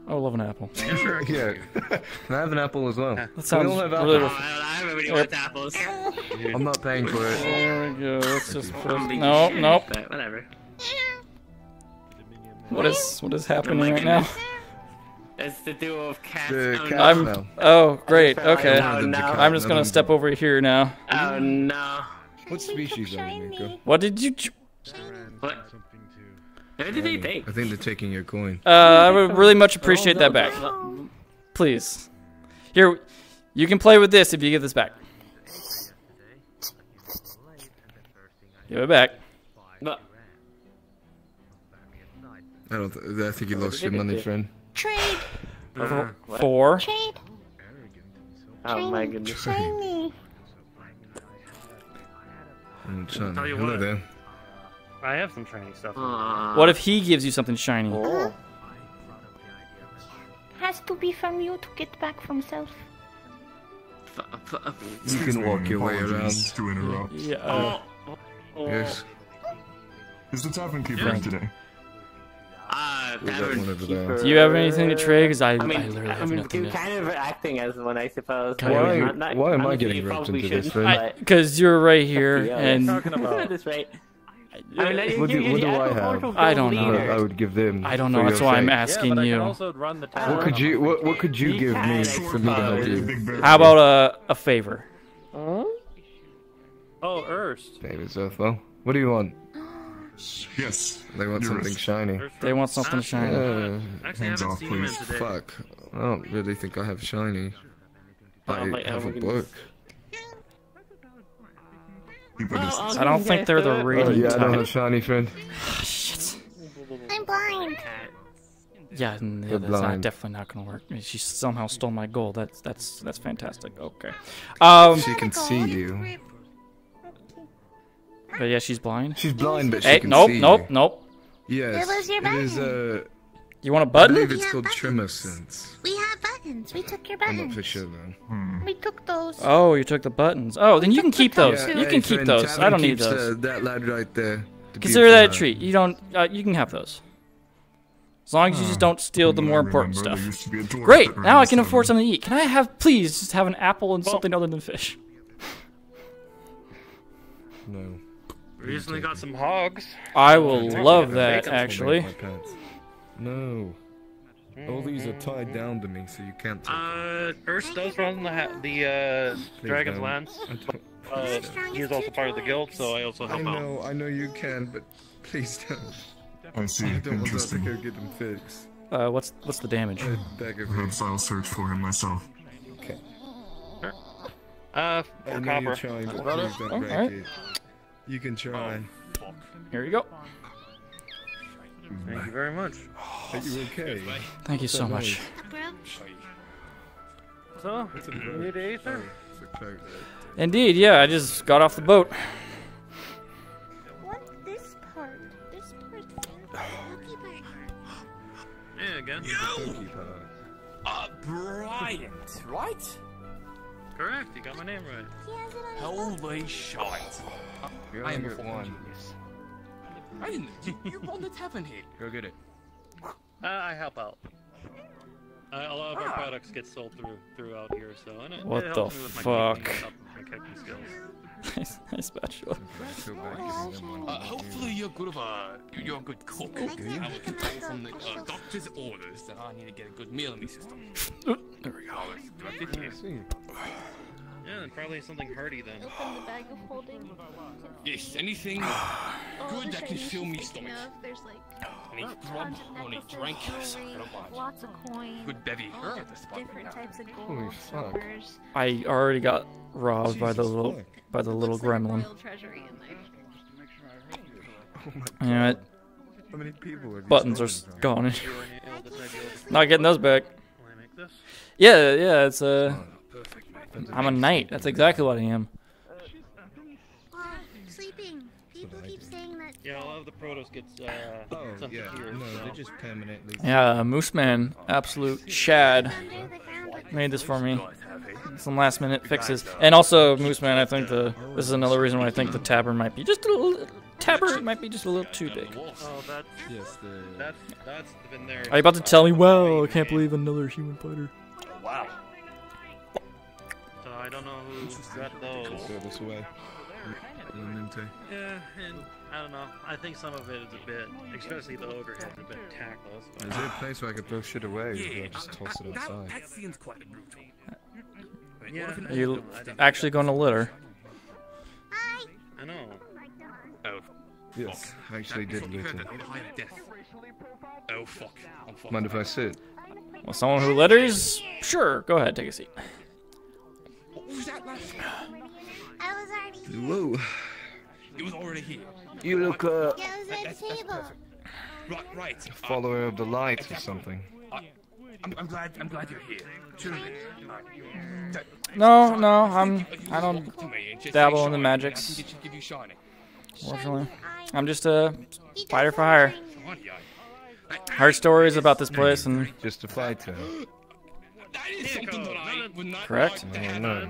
Oh, I love an apple. yeah. Can I have an apple as well? That sounds we all have really. apples. ref- I remember you Yep. want apples. I'm not paying for it. There we go. Let's just put. No, shit, nope. But whatever. What is what is happening my right now? It's the duo of cats. The oh, cat no. I'm. smell. Oh, great. Oh, okay. Oh, no. I'm just gonna step over here now. Oh no. What species are you, Miko? What did you? ch- What? What did they take? I think they're taking your coin. Uh, I would really much appreciate that back. Please. Here, you can play with this if you give this back. Give it back. But I don't. Th- I think you lost your money, friend. Trade. For, what? for Trade. Oh my goodness. Shiny. Mm, son, Tell you Hello what. there. I have some shiny stuff. What if he gives you something shiny? Uh-huh. Has to be from you to get back from self. You can walk your way around. To interrupt. Yeah. uh, Yes. Is the tavern keeper in today? Uh, tavern keeper. Do you have anything to trade? Because I, I, I mean, literally I have mean, nothing you're kind of acting as one, I suppose. Kind but not- not- why am I honestly, getting roped into this, shouldn't, Fred? but- Because you're right here, Yeah, and talking about? That's right. I mean, What do, you- what do you I have a have? mortal I don't know. leader. I would give them. I don't know. That's your why I'm asking yeah, you. can also run the tavern. What could you? What, what could you You give me for me to help you? How about a a favor? Oh, Erst. David Zerthwell. What do you want? Yes. They want You're something right. shiny. Erst They want something shiny. Uh, Actually, I Hands off, seen him in please. fuck. I don't really think I have shiny. I my- have a I'm gonna- book. Keep a Well, distance. I'll don't think they're the to- reading Oh, yeah, I don't type. have shiny, friend. Shit. I'm blind. Yeah, n- yeah You're not, definitely not gonna work. She somehow stole my gold. That's that's that's fantastic. Okay. Um, She can see you. but yeah, she's blind. She's blind, but she Hey, can nope, see nope, you. nope. Yes. Where was your it is, uh, You want a button? believe it's called buttons. Trimmer Sense. We have buttons. We took your buttons. I'm buttons. not for sure, though. Hmm. We took those. Oh, you took the buttons. Oh, then you can keep those. Yeah, you hey, can keep those. Tavern I don't need those. Uh, that lad right there. The Consider that a treat. You don't. Uh, you can have those. As long as you just don't steal the more important stuff. there used to be a dwarf Great. Now I this can afford something to eat. Can I have, please, just have an apple and Well- something other than fish? No. Recently got some hogs. I will love yeah, that, bacon. actually. My pants. No. All these are tied down to me, so you can't take Uh, Erst does run the ha- the uh, Dragon's don't. Lance. I Uh, he is also part of the guild, so I also I help out. know, I know you can, but please don't. I see. I don't want that to go get him fixed. Uh, what's what's the damage? I beg of you. Perhaps I'll search for him myself. Okay. Uh, I for know you're copper. trying, but please don't All break right. it. You can try. Here you go. Thank you very much. Are you okay? Thank you so much. So, It's a you need to eat, sir? Oh, it's a cloak. Indeed, yeah. I just got off the boat. What's this part? This part's Lucky part. Yeah, again. Pokey part. Uh, Bryant, right? Correct, you got my name right. He has it on his Holy shite. I am only a get fucking one. Genius. I didn't. You, you run the tavern here. Go get it. Uh, I help out. Uh, a lot of our Ah. products get sold through throughout here, so and it, What it the helps me with my fuck? cooking stuff, my cooking skills. nice, nice bachelor. Feel bad giving them one. Uh, hopefully you're good of a you're a good cook. I was told from the uh, doctor's orders that I need to get a good meal in my system. There we go. Oh, that's what I did here. See. Yeah, and probably something hearty then. Open the bag of holding. Yes, anything Oh, good there's that can like fill me speaking stomach. of, There's like Any tons grub, of any drink. jewelry, I don't mind. lots of coins, Good bevy. all Get the spot. different types of Holy fuck. silvers. I already got robbed by the little fuck. by the little Looks like gremlin. royal in there. Oh my You know? How many people have Buttons are stolen s- from? gone. Can't getting those back. Will I make this? Yeah, yeah. It's uh, Oh, perfect, mate. I'm a knight. That's exactly what I am. Sleeping. People keep saying that. Yeah, a lot of the produce gets uh, Oh, yeah. here. No, so. they're just permanently. Yeah, Moose Man, absolute Chad, Under the ground with made this for me. Some last minute fixes, and also Moose Man. I think the this is another reason why I think the tavern might be just a little tavern might be just a little too big. Oh, that's Yes, the. that's that's been there. Are you about to tell me? Wow, I can't believe another human fighter. Wow. So I don't know who got those. Throw this away. Yeah, and I don't know. I think some of it is a bit, especially the ogre head's a bit tactless. But Is there a place where I could throw shit away? Or I Yeah, just toss it that, outside? that seems quite brutal. Wait, Yeah. what if an Are you ogre was to- actually going to litter? Hi. I know. Oh, Yes, I actually That- did thought you litter. that. I'd hide death. Oh fuck. Mind if I sit? Well, someone who litters, sure. Go ahead, take a seat. What was that last? I was already here. Whoa. It was already here. You look uh, Yeah, it was at That's, the that's table. Right, right. a follower of the light or something. Uh, I'm, I'm glad. I'm glad you're here. Truly. Uh, No, no, I'm. I don't walk up to me and just say dabble in the magics. I can just give you shiny. Fortunately, I'm just a fighter for hire. Heard stories about this place and Just a fighter. correct. Oh no.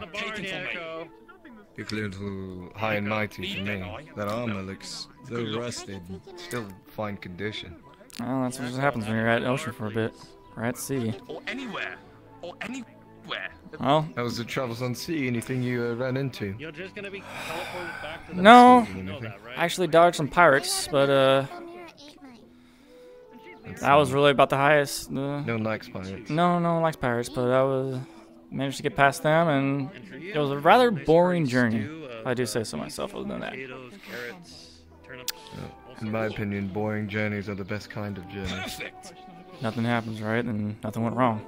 Look a little high and mighty to me. That armor looks so rusted and still fine condition. Well, that's what happens when you're at ocean for a bit, or at sea. Or anywhere. Or anywhere. Well, How was the travels on sea? Anything you uh, ran into? You're just gonna be teleported back to the no, You know that, right? I actually dodged some pirates, but uh, that was really about the highest. Uh, No likes pirates. No, no one likes pirates, but I was managed to get past them, and it was a rather boring journey. I do say so myself. Other than that, Potatoes, carrots, turnips. In my opinion, boring journeys are the best kind of journeys. nothing happens right, and nothing went wrong.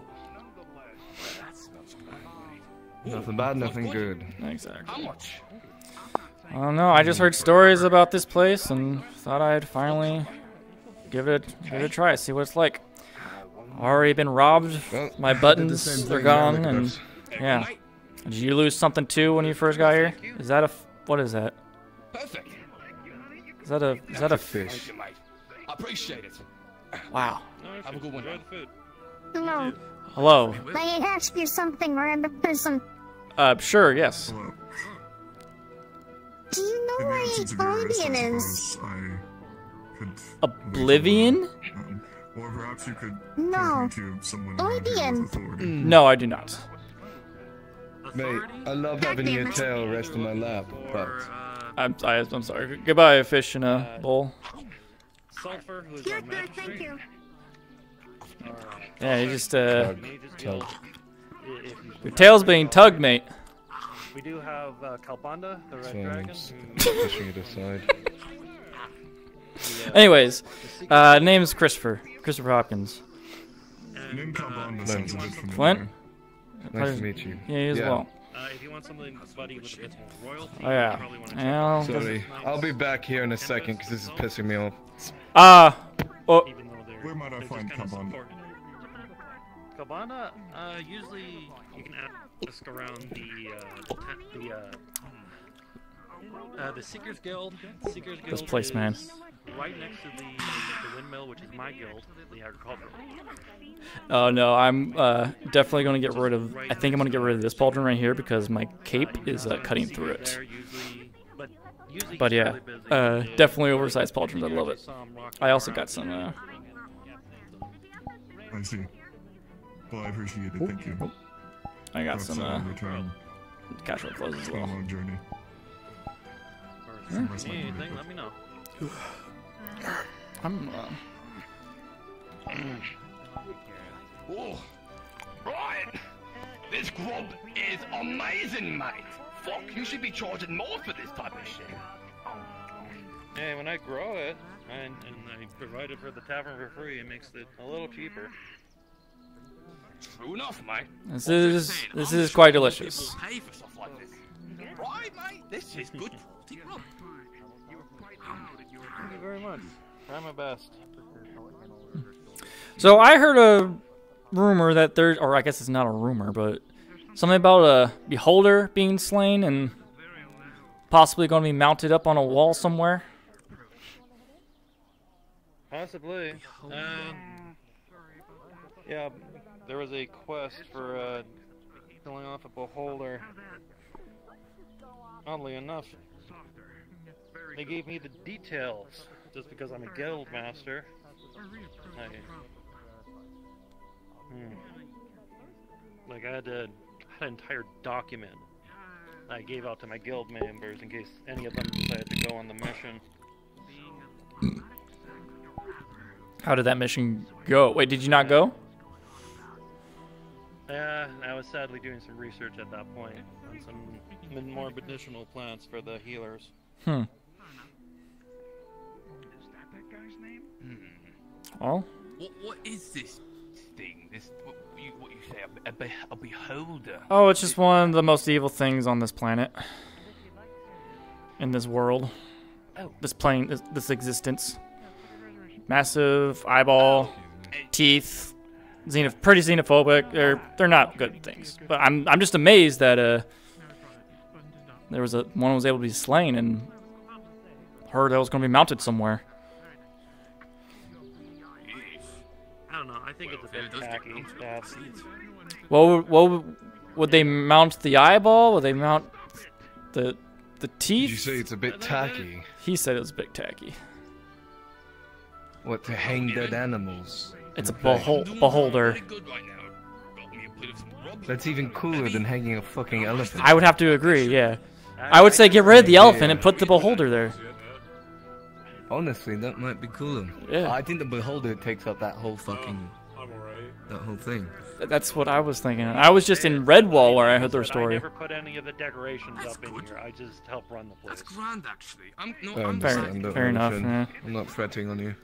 Nothing bad, nothing good. Exactly. How much? I don't know. I just heard stories about this place and thought I'd finally give it give it a try, see what it's like. Already been robbed. My I the buttons—they're gone, and yeah. Did you lose something too when you first got here? Is that a what is that? Perfect. Is that a is that a fish? Thank. I appreciate it. Wow. Have a good one. Enjoy the food. Hello. Hello. May I ask you something, random person? Uh, sure. Yes. Do you know where Oblivion is? Oblivion? Or perhaps you could No. to someone Oblivion. No, I do not. Mate, I love having your tail rest in my lap, but I'm I, I'm sorry. Goodbye, fish in a bowl. Sulfur, who is our magistrate. you. Yeah, you just uh, tug. your tail's being tugged, mate. We do have uh, Kalbanda, the red So dragon. pushing it aside. Anyways, uh, name's Christopher. Christopher Hopkins. Name Flint. sounds a bit Nice to meet you. Yeah, you as Yeah. well. Uh, if you want something buddy with a bit more royalty, Oh, yeah. you probably want to Well, Sorry, I'll be back here in a second because this is pissing me off. Ah. oh, Where might I find Kalbanda? Kalbanda, uh, usually you can ask around the uh, the uh, uh, the Seekers Guild. Seekers Guild. This place, man. Is Right next to the, the windmill, which is my guild, the agricultural. Oh no, I'm uh, definitely gonna get rid of. I think I'm gonna get rid of this pauldron right here because my cape is uh, cutting through it. But yeah, uh, definitely oversized pauldrons. I love it. I also got some. Uh, I see. Well, I appreciate it. Thank you. I got some I'll uh, return. casual clothes as It's been a well. long journey. Or Some rest need might be anything, let me know. I'm. Uh, Oh, right. This grub is amazing, mate. Fuck, you should be charging more for this type of shit. Hey, when I grow it and, and I provide it for the tavern for free, it makes it a little cheaper. True enough, mate. This I'm is- saying, this I'm is sure quite people delicious. Pay for stuff like this. Right, mate. This is good quality grub. Very much. Try my best. So I heard a rumor that there, or I guess it's not a rumor, but something about a beholder being slain and possibly going to be mounted up on a wall somewhere. Possibly. Um, yeah, there was a quest for uh, killing off a beholder. Oddly enough, they gave me the details just because I'm a guild master. I, hmm. Like I had, to, I had an entire document I gave out to my guild members in case any of them decided to go on the mission. How did that mission go? Wait, did you not go? Yeah, I was sadly doing some research at that point on some more medicinal plants for the healers. Hmm. Well, What, what is this thing? This what you, what you say? A, a, be- a beholder? oh, it's just one of the most evil things on this planet, in this world, this plane, this, this existence. Massive eyeball, teeth, xenoph- pretty xenophobic. They're they're not good things. But I'm I'm just amazed that uh there was a one was able to be slain and heard that was going to be mounted somewhere. I don't know. I think it's a bit tacky. to have- What would, what would, would they mount the eyeball? Would they mount the the teeth? Did you say it's a bit tacky? He said it was a bit tacky. What to hang dead animals? It's a behol- beholder. That's even cooler than hanging a fucking elephant. I would have to agree. Yeah, I would say get rid of the elephant and put the beholder there. Honestly, that might be cooler. Yeah. I think the beholder takes up that whole fucking. Oh, that whole thing. That's what I was thinking. I was just in Redwall where I heard their But I story. never put any of the decorations up in here. I just help run the place. That's grand, actually. I'm no, I Fair- understand. don't fair enough, yeah. I'm not fretting on you.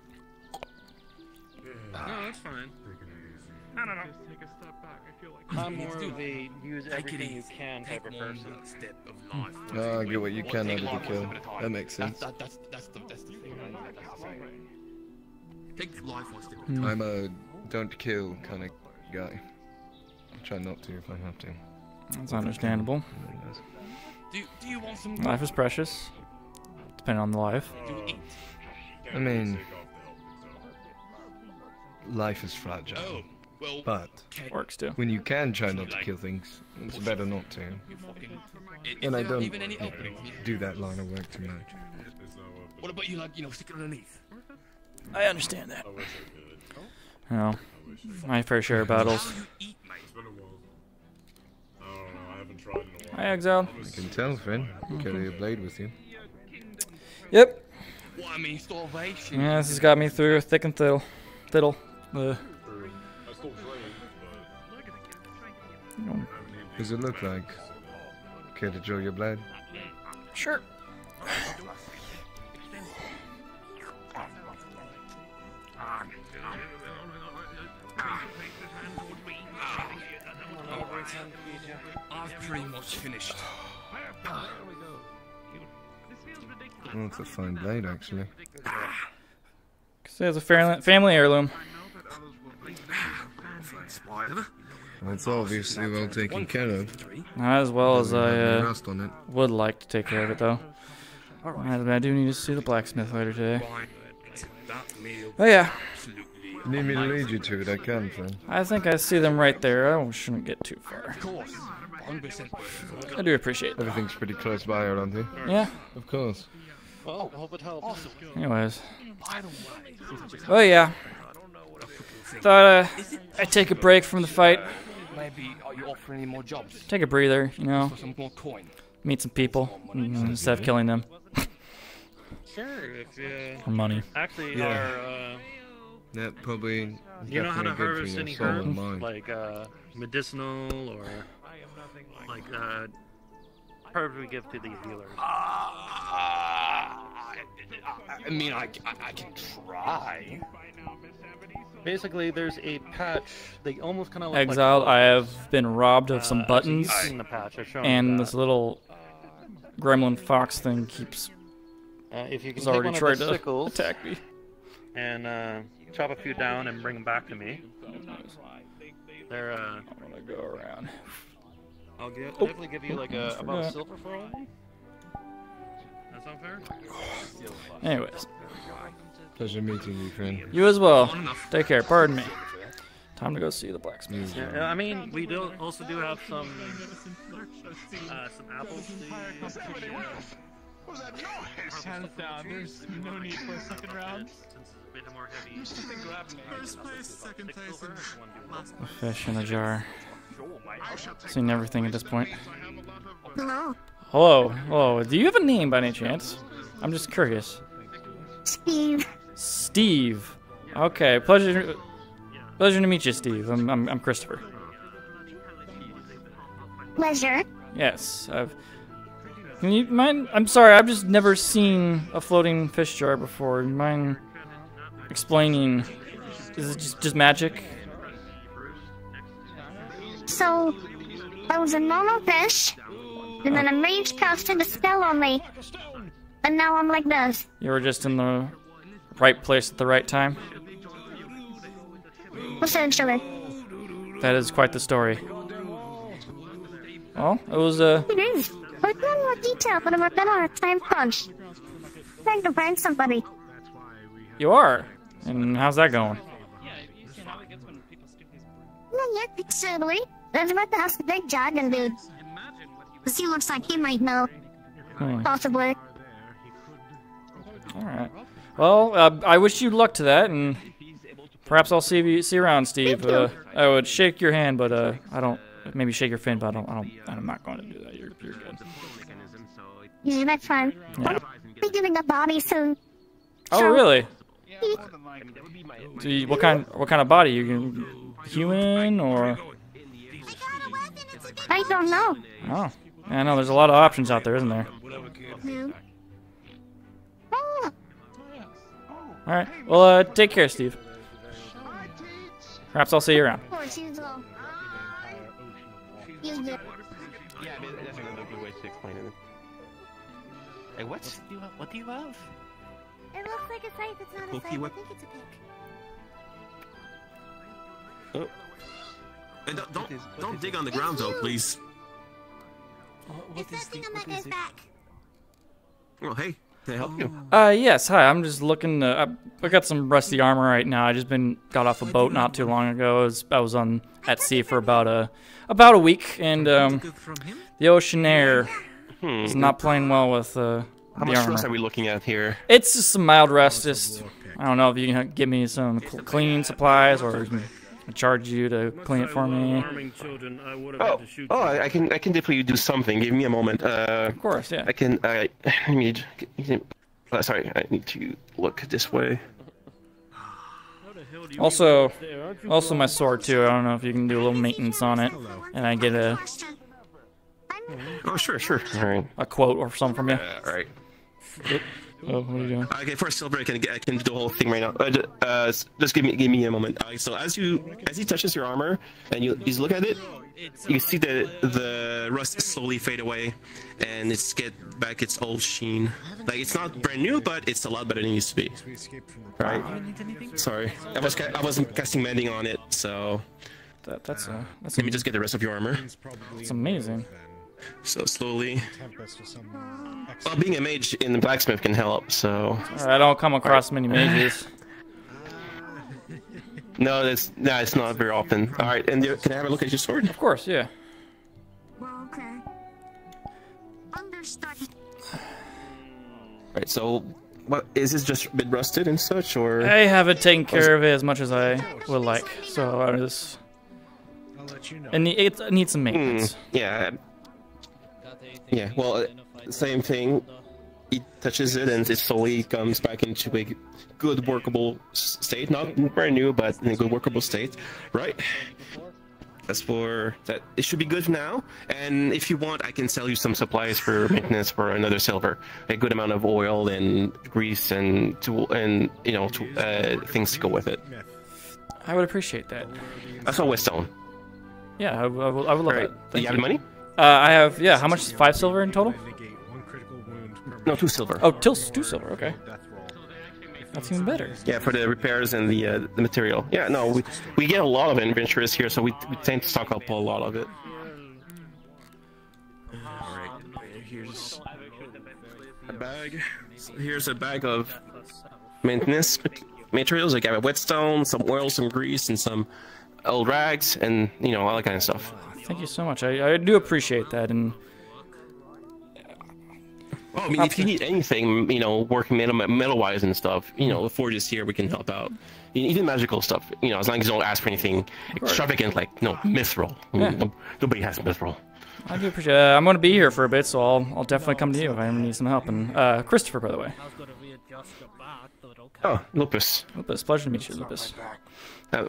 No, that's fine. No, no, no. Just take a step back. I feel like I'm more of a use everything you can type of person. Step of life. No, I get what you can out of the kill. That makes sense. That's, that, that's, that's the that's the Take life one step. at a Hmm. time. I'm a don't kill kind of guy. I try not to if I have to. That's understandable. Do, do you want some? Life is precious, depending on the life. I mean, life is fragile. Oh, well, but Works too. when you can try not to kill things, it's better not to. And I don't even any openings. do that line of work too much. What about you, like you know, sticking underneath? I understand that. You know, my fair share of battles. Hi, Exile. I can tell, friend. You carry a blade with you. Yep. What I mean, starvation. Yeah, this has got me through thick and thiddle. Thiddle. Uh, Does it look like? Care to draw your blade? Sure. I've pretty much finished. Well, it's a fine blade, actually. So it's a family family heirloom. Well, it's obviously well taken care of. Not as well as I uh, on it. would like to take care of it, though. I, I do need to see the blacksmith later today. Oh yeah, You need me to lead you to it, I can, friend. I think I see them right there. I shouldn't get too far. Of course. 100%. I do appreciate that. Everything's pretty close by around here. Yeah. Of course. Well, I hope it helps. Anyways. By the way, Oh yeah. Thought uh, I'd take a break from the fight. maybe are you offering any more jobs? Take a breather, you know. For some more coin. Meet some people mm, instead of killing them. Sure, if you. For money. Actually, Yeah. our. Uh, That probably you know how to definitely good for harvest any soul and herbs, like uh, medicinal or like uh, herbs we give to these healers. I mean, I, I, I can try. Basically, there's a patch. They almost kind of look Exiled, like I have been robbed of some Uh, so buttons, you've the patch, I've shown and this little gremlin fox thing keeps. Uh, if you can already tried to sickles attack me. and uh, chop a few down and bring them back to me. They're. Uh, I'm gonna go around. I'll give, Oh, definitely give you like a, about forgot. silver for all of them. That sound fair? Anyways, Pleasure meeting you, friend. you as well. Take care. Pardon me. Time to go see the blacksmith. Yeah, I mean, we do also do have some uh, some apples. Hands down, there's no need for a second round. Since it's a bit more heavy. First place, second place, and A fish in a jar. Seen everything at this point. Hello. Hello, hello. Do you have a name by any chance? I'm just curious. Steve. Steve. Okay, pleasure. Pleasure to meet you, Steve. I'm I'm, I'm Christopher. Pleasure. Yes, I've. Can you mind? I'm sorry, I've just never seen a floating fish jar before. You mind explaining? Is it just just magic? So, I was a normal fish, and then a mage casted a spell on me, and now I'm like this. You were just in the right place at the right time. Essentially. That is quite the story. Well, it was uh, It is. But one more detail, but I'm a bit on a time crunch. trying to find somebody. You are. And how's that going? Not yet, exactly. I was about to ask the big dragon dude. Cause he looks like he might know. Hmm. Possibly. All right. Well, uh, I wish you luck to that, and perhaps I'll see you see you around, Steve. Uh, I would shake your hand, but uh, I don't. Maybe shake your fin, but I don't. I don't. I'm not going to do that. You're, you're good. Yeah, that's fine. Yeah. We're getting a body soon. Oh, So- really? So you, what kind? What kind of body? You can human or? I don't know. Oh, yeah, I know. There's a lot of options out there, isn't there? Yeah. All right. Well, uh, take care, Steve. Perhaps I'll see you around. Of course, he's all. He's the. Yeah, that's another good way to explain it. Hey, what? What do you, what do you love? It looks like a scythe. It's not a Pokey scythe. I whip. think it's a pick. Oh. Hey, don't don't, don't dig on the ground though, please. It's that thing on that guy's back. Oh, hey, can I help you? Uh, yes. Hi. I'm just looking. To, I, I got some rusty armor right now. I just been got off a boat not too long ago. I was, I was on at sea for about a about a week, and um, the ocean air is not playing well with uh, How the much armor. rust are we looking at here? It's just some mild rust. Just I don't know if you can give me some cl- clean supplies or charge you to clean it for me. Oh, oh, I, I can, I can definitely do something. Give me a moment. Uh, of course, yeah. I can. I let me. Uh, sorry, I need to look this way. Also, also my sword too. I don't know if you can do a little maintenance on it, and I get a Oh, sure, sure. All right. a quote or something from you. Uh, all right. Oh, what are you doing? Okay, for silver, I can I can do the whole thing right now. Uh, uh, just give me give me a moment. Uh, so as you as he touches your armor and you you look at it, you see the the rust slowly fade away, and it's get back its old sheen. Like it's not brand new, but it's a lot better than it used to be. Right? Sorry, I was I wasn't casting mending on it, so. That, that's uh, that's Let me just get the rest of your armor. It's amazing. So slowly. Well, being a mage in the blacksmith can help. So. I don't come across many mages. No, that's no, it's not very often. All right, and you- can I have a look at your sword? Of course, yeah. Okay. Understood. Right. So, what is this just a bit rusted and such, or? I haven't taken care of it as much as I would like, so I just. You It, need, it needs some maintenance. Hmm, yeah. Yeah. Well, same thing. It touches it, and it slowly comes back into a good workable state. Not brand new, but in a good workable state. Right. As for that, it should be good now. And if you want, I can sell you some supplies for maintenance for another silver. A good amount of oil and grease and tool and you know to, uh, things to go with it. I would appreciate that. That's all whetstone. Yeah, I, I would, I would love Alright, that. do you Thank have money? Uh, I have, yeah, how much? Five silver in total? No, two silver. Oh, till, two silver, okay. That's even better. Yeah, for the repairs and the uh, the material. Yeah, no, we we get a lot of adventurers here, so we, we tend to stock up a lot of it. Alright, here's a bag. Here's a bag of maintenance materials. Like I have a whetstone, some oil, some grease, and some old rags, and you know all that kind of stuff. Thank you so much. I, I do appreciate that, and Oh, I mean, if you need anything, you know, working metal, metal wise and stuff, you know, the forge is here. We can help out. Even magical stuff, you know, as long as you don't ask for anything extravagant, like no mithril. Yeah. Nobody has mithril. I do appreciate. Uh, I'm going to be here for a bit, so I'll I'll definitely come to you if I need some help. And uh, Christopher, by the way. Oh, Lupus. Lupus, pleasure to meet you, Lupus. Uh,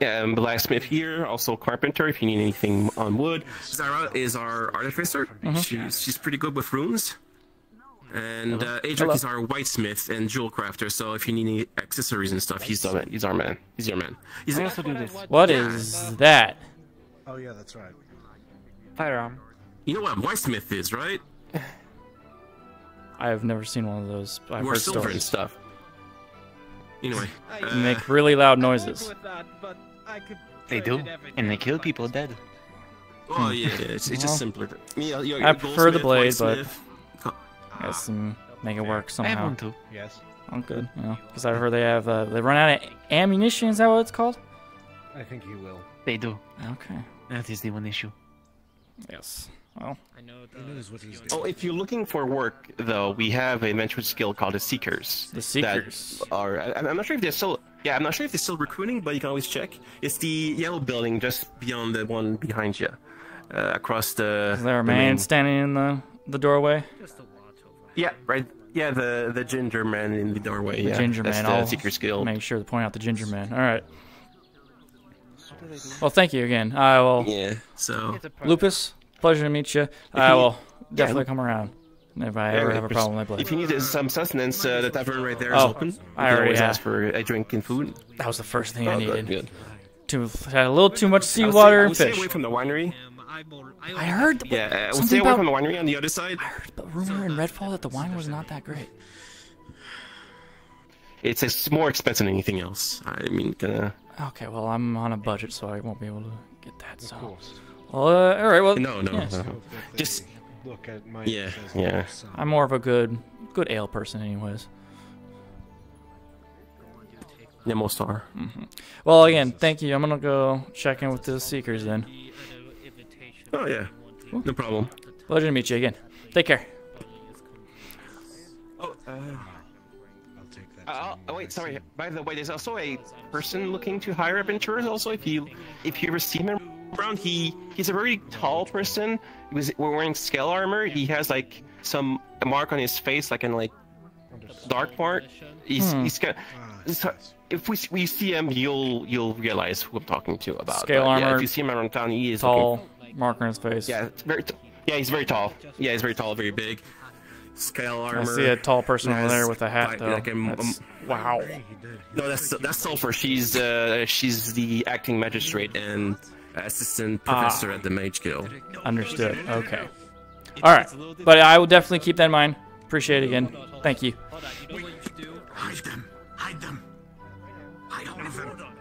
yeah, and blacksmith here, also carpenter if you need anything on wood. Zara is our artificer. Mhm. She's she's pretty good with runes. And uh, Adric Hello. is our whitesmith and jewel crafter. So if you need any accessories and stuff, he's the he's our man. He's your man. He's I also do this. What is that? Oh yeah, that's right. Firearm. You know what a whitesmith is, right? I have never seen one of those. I've More heard silver and stuff. Anyway, uh, make really loud noises. They do, and they kill people dead. Oh yeah, it's, it's just simpler. Me, you're, I you're prefer the goldsmith, blade, but whitesmith. got some make it work somehow. I have one too. Yes. I'm good. You know, because I heard they have uh, they run out of ammunition. Is that what it's called? I think he will. They do. Okay. That is the one issue. Yes. Well. I know He knows what he's doing. Oh, if you're looking for work, though, we have a venture skill called the Seekers. The Seekers. That are, I, I'm not sure if they're still. Yeah, I'm not sure if they're still recruiting, but you can always check. It's the yellow building just beyond the one behind you, uh, across the. Is there a the man main- standing in the the doorway? Yeah, right. Yeah, the the ginger man in the doorway. The yeah, ginger that's man. The I'll Seekers Guild. make sure to point out the ginger man. All right. Well, thank you again. I will. Yeah. So. Lupus, pleasure to meet you. I will yeah, definitely look- come around if I ever have a problem with my If you need some sustenance, uh, the tavern right there is Oh, open. You I can already always have. ask for a drink and food. That was the first thing I Oh, needed. good, good. Too had a little too much I would stay- seawater and would stay away from the winery. I heard. Yeah, uh, we'll stay away about- from the winery on the other side. I heard a rumor in Redfall that the wine was not that great. It's, it's more expensive than anything else. I mean, gonna. Okay, well I'm on a budget, so I won't be able to get that. So. Well, uh, all right. Well, No, no, yes. no. Just. Look at my. Yeah, yeah. I'm more of a good, good ale person, anyways. Yeah, most are. hmm Well, again, thank you. I'm gonna go check in with the seekers then. Oh yeah, no problem. Pleasure to meet you again. Take care. Oh, uh, uh, oh, wait, sorry. By the way, there's also a person looking to hire adventurers. Also, if you if you ever see him around, he he's a very tall person. He was wearing scale armor. He has like some mark on his face, like in like dark mark. He's Hmm. he's got. so if we we see him, you'll you'll realize who I'm talking to about. Scale But, yeah, if you see him around town, he is Tall, looking- marker on his face. yeah, it's very. Yeah, he's very tall. Yeah, he's very tall, very big. Scale armor. I see a tall person over there with a hat, though. like a um, wow. No, that's that's Sulfur. She's uh she's the acting magistrate and assistant Ah. professor at the Mage Guild. Understood. Okay. All right, but I will definitely keep that in mind. Appreciate it again. Thank you. Hide them. Hide them. Hide all of them.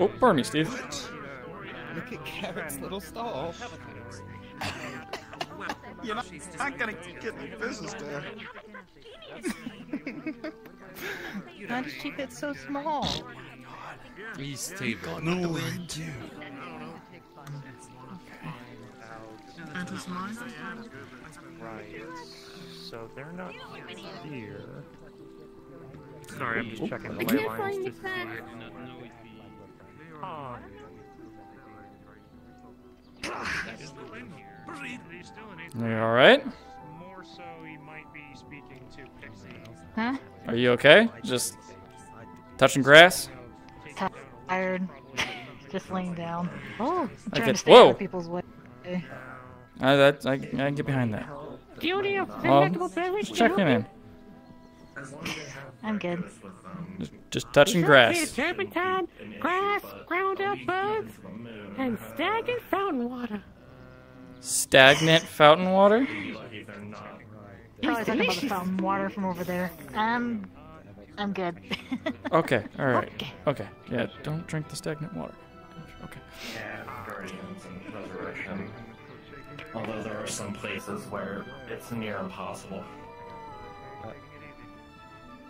Oh, pardon me, Steve. Look at Garrett's little stall. You're not, not gonna get any business there. How did she get so small? He's stable. No idea. And his mind? Right. So they're not here. Sorry, I'm just checking the ley lines to see. Oh. You all right? More so, he might be speaking to Pixie. Huh? Are you okay? Just touching grass? Tired. Just laying down. Oh, I'm trying get- to stay out of people's way. I, that, I, I can get behind that. Do you need a Well, vegetable beverage? just checking in. I'm good. Just, just touching grass. turpentine, grass, ground up bugs, and stagnant fountain water. Stagnant fountain water? Probably talking about the fountain water from over there. Um, I'm good. Okay, alright. Okay, yeah, don't drink the stagnant water. Okay. Yeah, Guardians and Resurrection. Although there are some places where it's near impossible.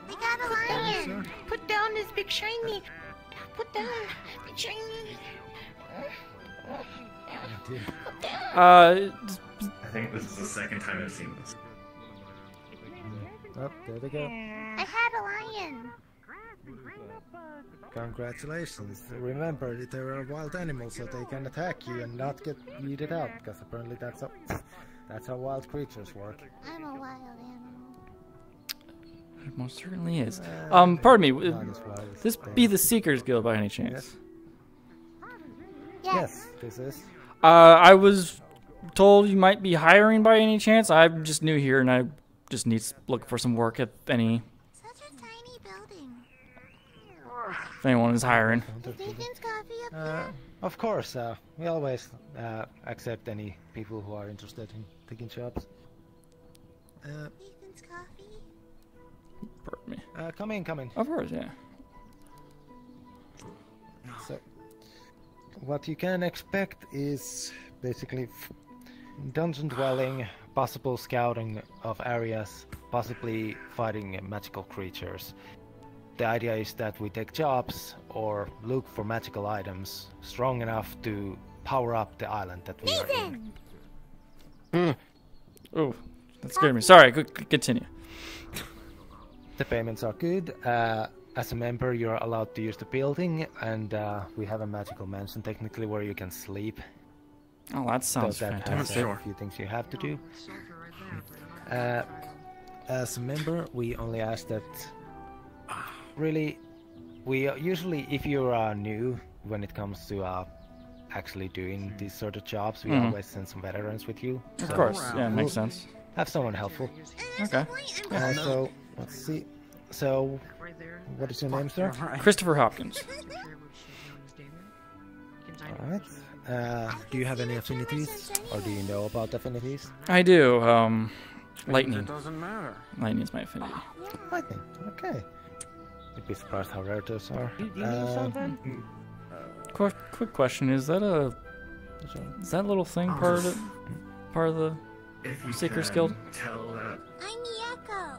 We got a lion. Put down this big shiny. Put down big shiny. Uh, I think this is the second time I've seen this. Oh, there they go. I had a lion. Congratulations. Remember, that there are wild animals, so they can attack you and not get weeded out, because apparently that's how, that's how wild creatures work. I'm a wild animal. It most certainly is. Um, pardon me. Would as wild as this be the Seekers Guild by any chance? Yes, this is. Uh, I was told you might be hiring by any chance. I'm just new here and I just needs to look for some work if any. If anyone is hiring. Deacon's coffee up Uh, of course, uh, we always uh, accept any people who are interested in taking jobs. Uh, coffee. Pardon me. uh, come in, come in. Of course, yeah. So, what you can expect is basically f- dungeon dwelling, possible scouting of areas, possibly fighting magical creatures. The idea is that we take jobs or look for magical items strong enough to power up the island that we are in. Oh, that scared me. Sorry, c- c- continue. The payments are good. Uh, as a member, you're allowed to use the building, and uh, we have a magical mansion technically where you can sleep. Oh, that sounds so that fantastic. Has a few things you have to do. Uh, as a member, we only ask that. Really, we usually, if you are new when it comes to uh, actually doing these sort of jobs, we Mhm. always send some veterans with you. Of course, yeah, makes we'll sense. Have someone helpful. Okay. Uh, so let's see. So, what is your name, sir? Christopher Hopkins. Alright. Uh, do you have any affinities? Or do you know about affinities? I do. Um, lightning. It doesn't matter. Lightning's my affinity. Lightning. Okay. You'd be surprised how rare those are. Do you need Uh, something? Quick, quick question: Is that a is that little thing part of it? Part of the If you Seekers can Guild? Tell that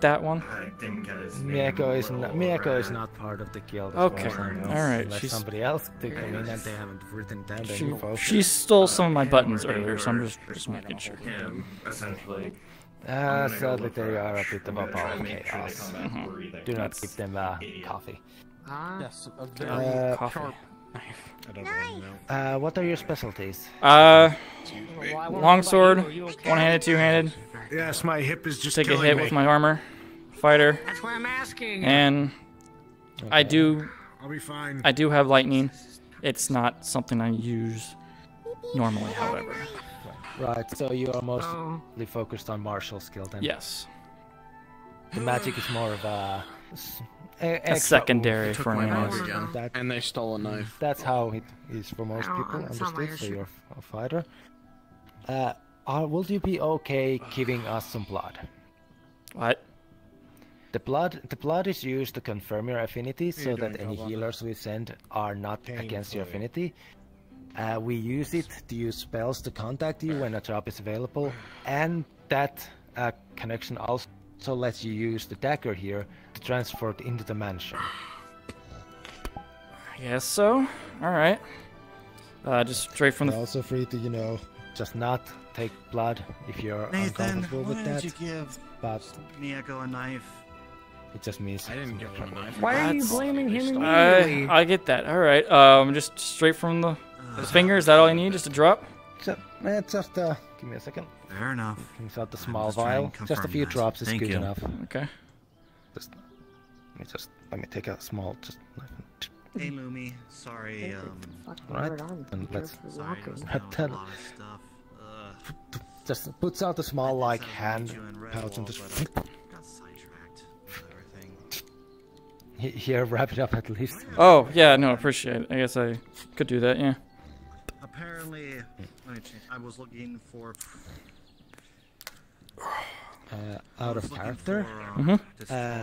That one? I didn't get his name. Miyako is not, Miyako is not part of the guild. Okay, far as I know, alright, Unless she's- somebody else to come in and they haven't written down their She, info. she stole some of my buttons earlier, so I'm just just making sure. Him, essentially. Uh, sadly, they are a bit of a ball of chaos. Mhm. Do not give them uh, coffee. Yes, a Uh, Coffee. I don't really know. Uh, what are your specialties? Uh, Why won't longsword, somebody- are you okay? one-handed, two-handed. Yes, my hip is just Take a hit me. with my armor, fighter, That's why I'm asking. and I do. I'll be fine. I do have lightning. It's not something I use normally, however. Right, so you are mostly focused on martial skill then? Yes. The magic is more of a extra secondary for me. That, And they stole a knife. that's how it is for most I people, that's not my understood, so you're a fighter. Uh, are, will you be okay giving us some blood? What? The blood, the blood is used to confirm your affinity, so that any Calvin? healers we send are not against your affinity. Uh, we use it to use spells to contact you when a job is available, and that uh, connection also lets you use the dagger here to transfer it into the mansion. I guess so. All right. Uh, just straight from You're the. also free to, you know, just not take blood if you're Nathan, uncomfortable why with did that. you give But Miyako a knife? it just means I didn't give him a knife. Why are you blaming him I, immediately? I get that. All right. Um, just straight from the, the finger. Is that all you need? Just a drop? Just, eh, just uh, give me a second. Fair enough. Comes out the small just vial. Just a few that. drops is Thank good you. enough. Okay. Just let me just let me take a small just Hey Lumi, sorry, um, right and let's sorry, I was just puts out a small like hand you pouch and just got sidetracked with everything. Here wrap it up at least. Oh yeah, no, appreciate it. I guess I could do that. Yeah. Apparently, let me change. I was looking for. Uh, out of character. for. Uh,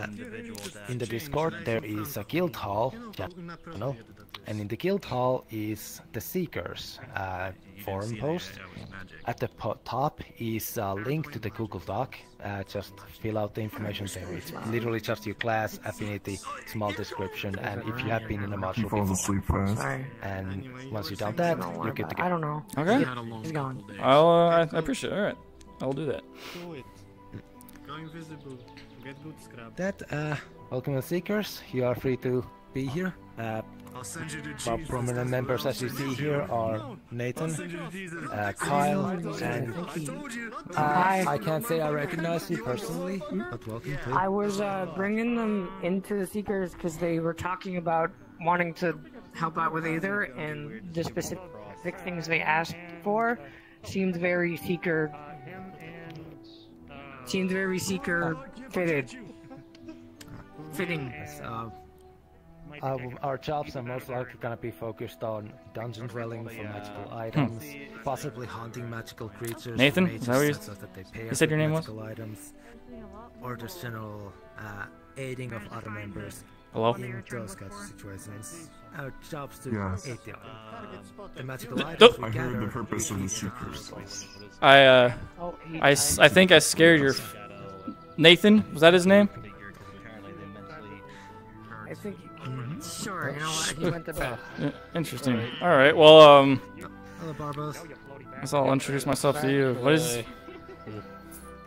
one individual that in the Discord my there name is from- a guild hall, yeah, you know, and in the guild hall is the Seekers uh, forum post. At the po- top is a link to the Google Doc. Uh, just fill out the information there. It's literally just your class, affinity, small description, and if you have been in a module He falls before. asleep fast. Sorry. And once you've done that, you're good about to it. I don't know. Okay. He's- He's gone. I'll. Uh, I, I appreciate. it. All right. I'll do that. Do it. Invisible. Get good scrap. That, uh, welcome Seekers. You are free to be here. Uh, I'll send you to our Jesus, prominent members, what as you I'll see here, are Nathan, send you to Jesus. uh, Kyle, and I told you. I can't say I recognize you personally, but welcome to. I was uh, bringing them into the Seekers because they were talking about wanting to help out with either, and the specific things they asked for seemed very Seeker. Seemed very Seeker fitted. Fitting. Uh, uh, our jobs are most likely gonna be focused on dungeon dwelling for magical items, possibly hunting magical creatures. Hmm. Nathan? for Is that what you- that they pay you said your name was? items, or just general uh, aiding of other members Hello? in those kinds situations. Our job's to Yes. aid the other. The magical items we I heard the purpose of the Seekers. I uh, I, s- I think I scared your Nathan. Was that his name? I think. Sure, you know what? He went to bed. Interesting. All right. Well, um, Hello, Barbos. guess I'll introduce myself to you. What is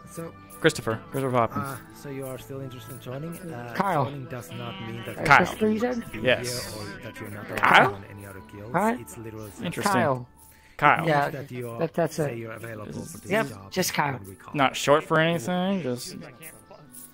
So, Christopher? Christopher Hopkins. uh, so you are still interested in joining? Uh, Kyle. Joining does not mean that Kyle. you Christopher, you said? Yes. here or that you're not Kyle? on any other guilds. Huh? It's literally Interesting. Kyle. Kyle. Yeah, that you are, that, that's say it. you're available for this Yep, job. just Kyle. Not short for anything. Just.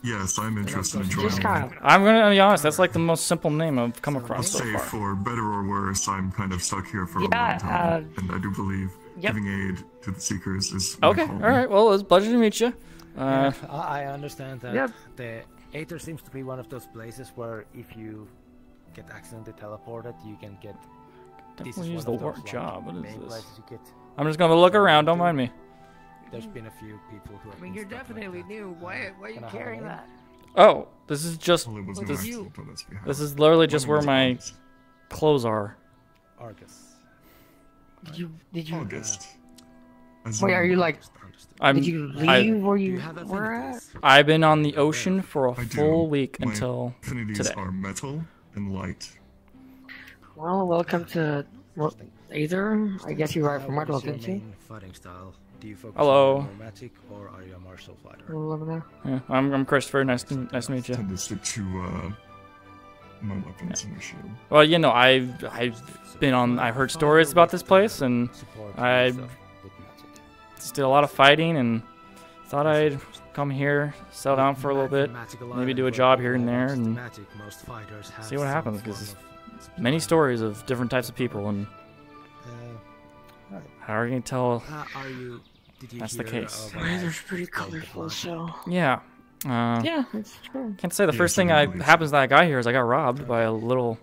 Yes, I'm interested in joining. Just Kyle. I'm gonna be honest. That's like the most simple name I've come I'll across so say, far. for better or worse, I'm kind of stuck here for a long time, uh, and I do believe yep. giving aid to the Seekers is my Okay. All calling. right. Well, it's a pleasure to meet you. Uh, Yeah, I I understand that Yep. the Aether seems to be one of those places where if you get accidentally teleported, you can get. this is Definitely use the of word those, like, job. What is this? you get. I'm just gonna look around. Don't mind me. There's been a few people who I mean, you're stuck like definitely new. Why, why are you Can I have carrying that? Oh, this is just. Well, it was Look an at you. accident on its behalf. This is literally just where my clothes are. Argus. Did you? Did you? August. As Wait, are you like? I'm. Did you I, leave where Do you you have were at? I've been on the ocean for a I do. full week My until affinities today. are metal and light. Well, welcome to well, Aether. I guess you are Uh, from what Mudville, didn't you? fighting style? Do you focus Hello. on magic or are you a martial fighter? Over there. Yeah, I'm, I'm Christopher. Nice to nice to meet you. tend to stick to uh, my weapons and my shield. Well, you know, I've I've been on. I've heard stories about this place, and I yourself with magic. Just did a lot of fighting, and thought I'd come here, settle down for a little bit, maybe do a job here and there, and loves magic. Most fighters have see what happens. Because of many stories of different types of people, and Uh, how are you gonna tell? Are you? Did you That's the case. of, Weather's pretty colorful, so. Yeah. Uh, Yeah, it's true. Can't say the Yes, first thing do I happens that I got here is I got robbed by a little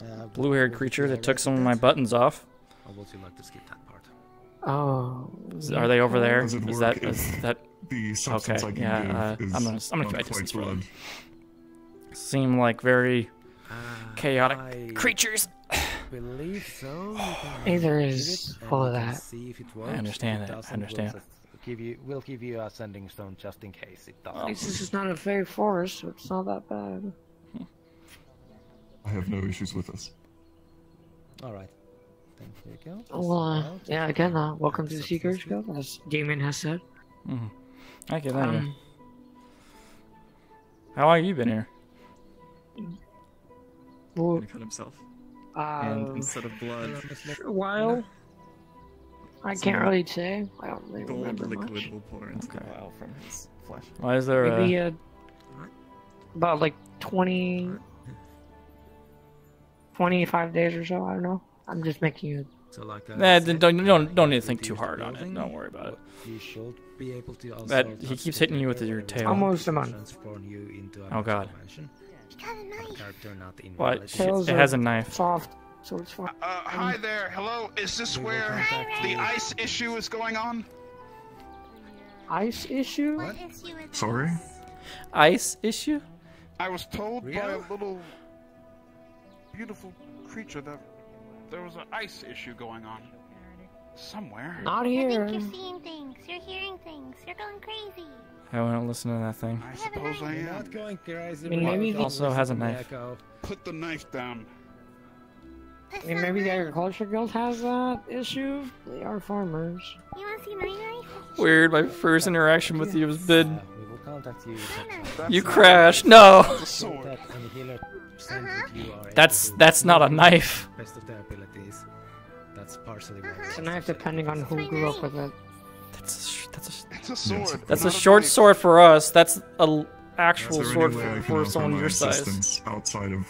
Uh, blue-haired creature that took some of my buttons off. Oh. Are they over there? Does work that if that The substance Okay, I can yeah, give uh, is I'm gonna- I'm gonna try to my quite distance from blood. them. seem like very Uh, chaotic I creatures? believe so. Either is it, and full of that. See if it I understand If it, I understand. We'll give you, we'll give you a sending stone just in case it doesn't. At least this is not a very forest, so it's not that bad. I have no issues with this. All right. Thank you. Go. Well, uh, yeah, again, uh, welcome to the Seekers Guild, as Damien has said. Mm-hmm. Thank you, thank you. Um, How long have you been here? well, He cut himself. uh, and instead of blood, a while. I can't really say. I don't really gold remember liquid much. will pour into the vial from his flesh. Why is there Maybe a? uh, about like 20, 25 days or so. I don't know. I'm just making it. So like uh, Nah, set then don't don't don't need to to think too use the hard on it. Don't worry about it. You should be able to also That- he keeps hitting you with your tail. Almost a month. transform you into a Oh, God. magical dimension. Got a knife. Not in What? Tails It has a knife. Soft, so it's fine. Uh, hi there. Hello. Is this We where the you. ice issue is going on? Ice issue? What Sorry? Ice issue? I was told by a little beautiful creature that there was an ice issue going on somewhere. Not I here. think you're seeing things. You're hearing things. You're going crazy. I won't listen to that thing. I suppose I You're am. not going crazy. I mean, maybe just the- Also has a listen to the knife. echo. Put the knife down. I mean, maybe the right. agriculture guild has that issue. They are farmers. You want to see my knife? Weird. My first interaction with you has been Uh, we will contact you. That's you crashed. No. It's a So sword. that any healer sent with you are That's that's not a knife. It's a knife depending on who grew up with it. That's a, sh- that's a, sh- It's a sword. that's a not short knife. sword for us. That's a l- actual there sword any way I for, can for someone your size. assistance outside of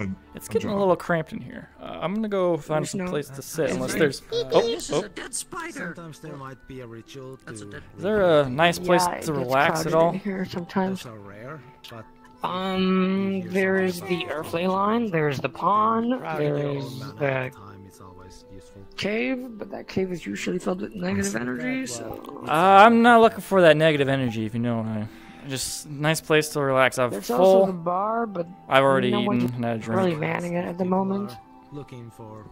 a, It's a getting a little cramped in here. Uh, I'm gonna go find There's some no- place to sit. Unless there- there's Uh, oh This is oh. a dead spider. Sometimes there might be a ritual to. Is there a nice place yeah, to relax at all? in here sometimes. Those are rare, but Um, there's the earthly line. There's the pond. There's the cave, but that cave is usually filled with negative energy. So Uh, I'm not looking for that negative energy, if you know what I, just nice place to relax. I've There's full. also the bar, but I've already no eaten and had a drink. really manning it at the moment. Looking for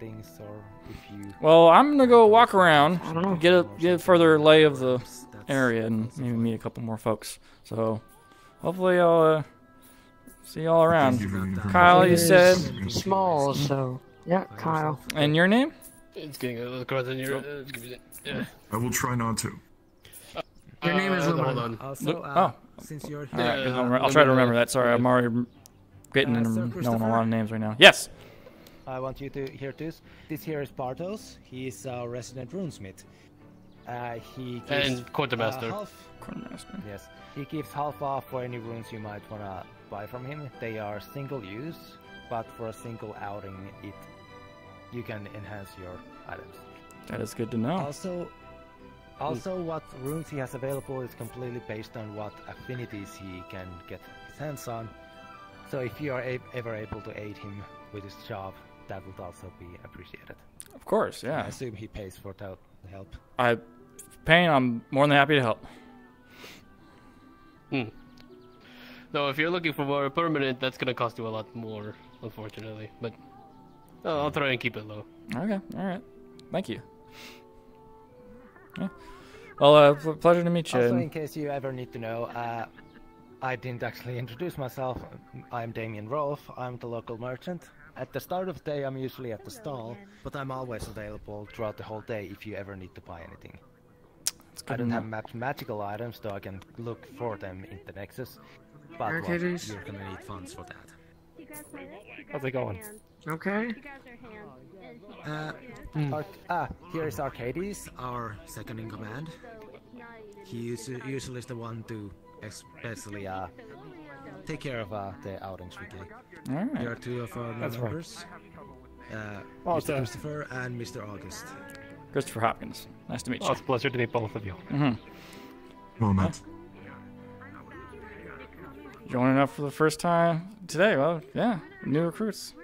things, or if you. Well, I'm gonna go walk around, get a get a further lay of the area, and maybe meet a couple more folks. So, hopefully, I'll uh, see you all around. Kyle, you It is said, small, so yeah, Kyle. and your name? It's getting a little closer than your. Uh, give me that. Yeah. I will try not to. Your name is Uh, Hold on. Also, uh, oh. since you're here, I'll, I'll try to remember that. Sorry, I'm already getting into knowing a lot of names right now. Yes. I want you to hear this. This here is Bartos. He's a resident runesmith. Uh, he gives, And quartermaster. Uh, half, Quartermaster. yes, he gives half off for any runes you might wanna buy from him. They are single use, but for a single outing, it you can enhance your items. That is good to know. Also, also what runes he has available is completely based on what affinities he can get his hands on. So if you are a- ever able to aid him with his job, that would also be appreciated. Of course, yeah. I assume he pays for the the help. I, Payne, I'm more than happy to help. Hmm. No, if you're looking for more permanent, that's gonna cost you a lot more, unfortunately. But oh, I'll try and keep it low. Okay, all right. Thank you. Yeah. Well, uh, pl- pleasure to meet you. Also, in case you ever need to know, uh, I didn't actually introduce myself. I'm Damien Rolf. I'm the local merchant. At the start of the day, I'm usually at the stall, but I'm always available throughout the whole day if you ever need to buy anything. good I don't to have know. magical items, though I can look for them in the Nexus. But well, you're gonna need funds for that. How's it going? Okay. Uh, Arc- ah, here is Arcades, our second in command. He is usually is the one to especially uh, take care of uh, the outings weekly. Alright. There are two of our That's right. members, uh, Oh, Mr. uh, Christopher and Mr. August. Christopher Hopkins. Nice to meet you. Oh, it's a pleasure to meet both of you. Mm-hmm. No, not. Joining up for the first time today. Well, yeah, new recruits.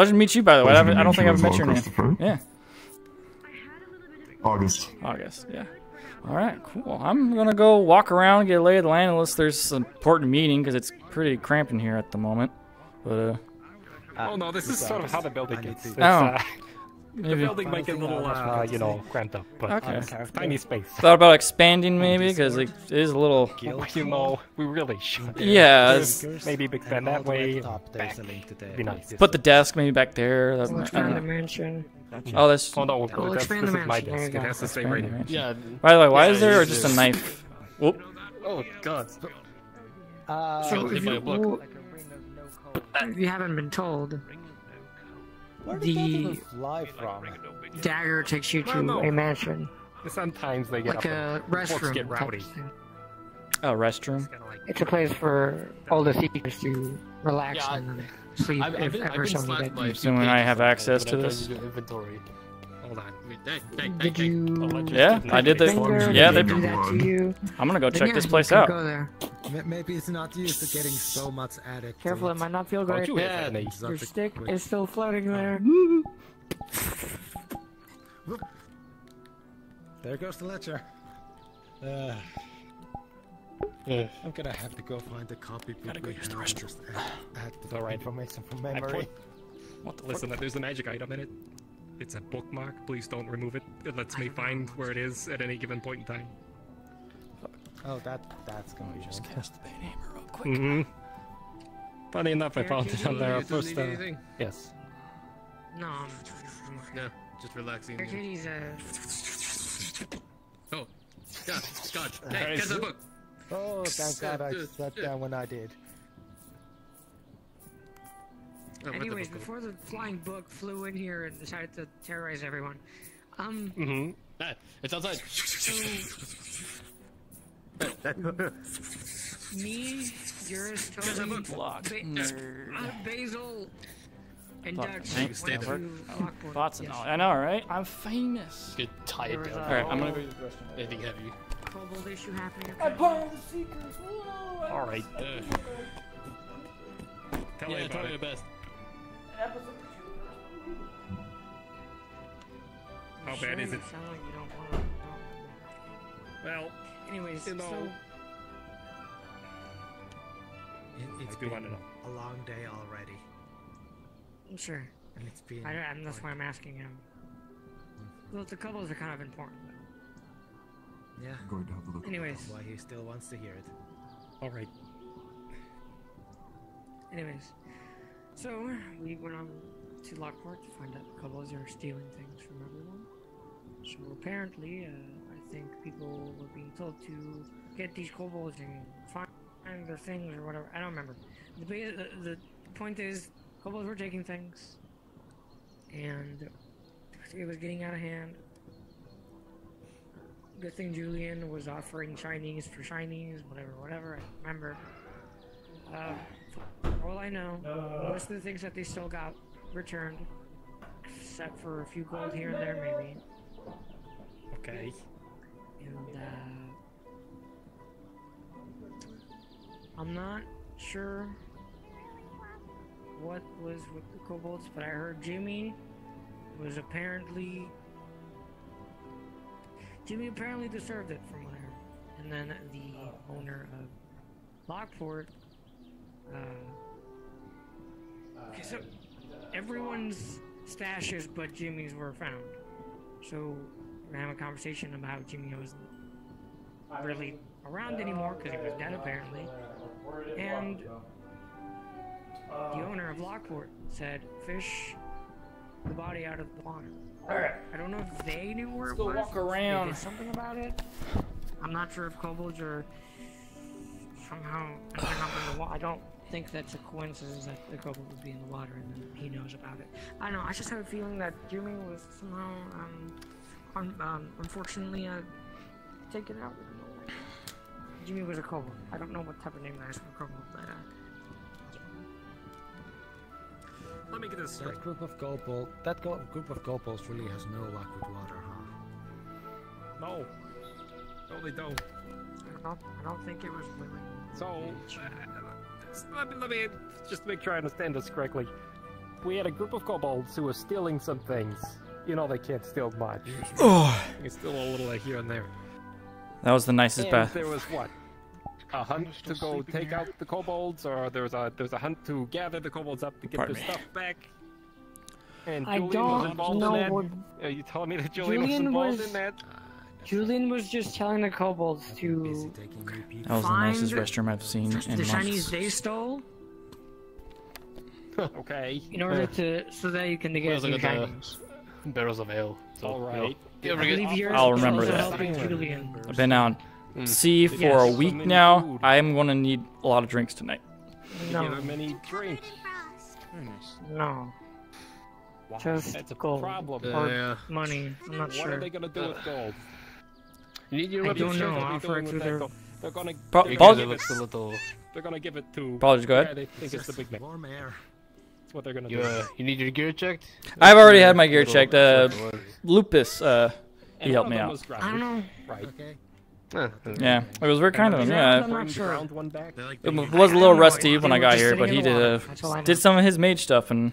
Pleasure to meet you, by the way. I, Pleasure to haven't, I don't think I've as met well, your name. Christopher. Yeah, August. August. Yeah. All right, cool. I'm gonna go walk around, get a lay of the land, unless there's an important meeting, because it's pretty cramped in here at the moment. But uh, oh no, this is sort of how the building gets. It's, Oh. Uh, the Maybe. building might get a little, uh, you know, cramped up, but Okay. tiny space. thought about expanding maybe, because it is a little. You know, we really should. Yeah, Just it's- maybe expand that way. there's a link to the Be nice. Put the desk maybe back there. that- We'll expand the mansion. Oh, that's. Oh no, We'll that's, expand this the is my desk. It has to stay right the here. mansion. Yeah. By the way, why Yeah, is there or it's just a knife? Whoop. Oh God. Uh, So if my you, book. if you haven't been told, Where did that the fly from? dagger takes you to a mansion, Sometimes they get like up a restroom. get type rowdy. of thing. Oh, restroom. It's a place for all the seekers to relax Yeah, and sleep I've, I've if been, I've ever been somebody slapped by did. a few Assuming I have access to this. inventory. Hold on. Wait, hey, hey, Did hey, hey. you? Yeah, I did the. Finger, Yeah, they. they do that to you? I'm gonna go Then check yeah, this place can out. Go there. Maybe it's not used to getting so much addict. to Careful, it might not feel great. you hit that, Your stick is still floating there. There goes the ledger. Uh, Yeah. I'm gonna have to go find a copy. Gotta go use the and restroom. add, add the Alright. information from memory. put- What the Listen, there's a magic item in it. It's a bookmark. Please don't remove it. It lets me find where it is at any given point in time. Oh, that that's gonna be just cast the pain hammer real quick. hmm Funny enough, I found it on there You don't first. need Uh, yes. No, um, No, just relaxing. your kitty's uh, Oh, God, God. Hey, is- catch that book. Oh, thank God I Yeah, sat down when I did. Oh, where'd the Anyways, before the flying book flew in here and decided to terrorize everyone, um, Mm-hmm. Ah, it's outside. me, yours, Catch that Toby. Block. Ba- Nerd. uh, Basil, and Fuck, Dutch stay went there. to Lockport. Bots and Yes. all. I know, right? I'm famous. Get tied There was down. Alright, I'm gonna go use the restroom. Anything heavy. Kobold issue happening. I'm part of the Seekers. Whoa, All right. Uh, Tell me yeah, about try it. your best. How Sure bad is it? sound like you don't wanna- Well, Anyways, You know. so it's I do been a long day already. Sure. And it's been. I don't, and that's why I'm asking him. Mm-hmm. Well, the couples are kind of important. Yeah. I'm going to have a look. Anyways, That's why he still wants to hear it. All right. anyways, so we went on to Lockport to find out the couples are stealing things from everyone. So apparently, uh, I think people were being told to get these kobolds and find their things or whatever. I don't remember. The, the, the point is, kobolds were taking things, and it was getting out of hand. Good thing Julian was offering shinies for shinies, whatever, whatever. I remember. Uh, all I know, most of the things that they still got returned, except for a few gold here and there, maybe. Okay. And uh, I'm not sure what was with the kobolds, but I heard Jimmy was apparently Jimmy apparently deserved it from what I heard. And then the owner of Lockport. Uh, okay, so everyone's stashes but Jimmy's were found. So we're gonna have a conversation about how Jimmy wasn't really around anymore because he was dead apparently. And the owner of Lockport said, "Fish the body out of the water." Alright. I don't know if they knew where Let's it go was. walk They around. did something about it. I'm not sure if kobolds are somehow ending up in the water. I don't think that's a coincidence that the kobold would be in the water and then he knows about it. I don't know. I just have a feeling that Jimmy was somehow, um, un- um unfortunately, uh, taken out. Jimmy was a kobold. I don't know what type of name that is for a kobold, but uh, Let me get this straight. That group of kobold, that go- group of kobolds really has no luck with water, huh? No. No, they don't. I don't, I don't think it was really. So, uh, let me, let me just make sure I understand this correctly. We had a group of kobolds who were stealing some things. You know they can't steal much. Oh. You can steal a little here and there. That was the nicest and bath. there was what? A hunt to go take out the kobolds, or there was a there was a hunt to gather the kobolds up to get Pardon their me. stuff back. And I Julian don't was involved know in that. what- Are you telling me that Julian, was involved was- in that? Julian was just telling the kobolds to That was the nicest find restroom I've seen in the shinies months. they stole okay. in order to so that you can get Well, new the barrels of ale. So, All right. You know, I believe yours I'll remember that. Julian. I've been on Mm. sea for Yes. a week now. I am going to need a lot of drinks tonight. No. Give him any drink. No. Wow, Just that's a gold problem. or Yeah. money. I'm not what sure. are they gonna do with gold? You need your I do you don't know. they'll be I'll doing refer with to that their- gold? They're gonna. Pro- they're gonna give it looks a little. They're gonna give it to. Paul, just go ahead. guy They think it's the big man. Warm air. That's what they're gonna You, do. uh, you need your gear checked. I've already had my gear checked. Uh. Lupus, uh, he And helped me out. I don't know. Right. Okay. Huh. Yeah, it was very kind of him. Yeah, I'm not sure. one back. It was a little rusty when I got here, but he did uh, That's all I know. did some of his mage stuff and Or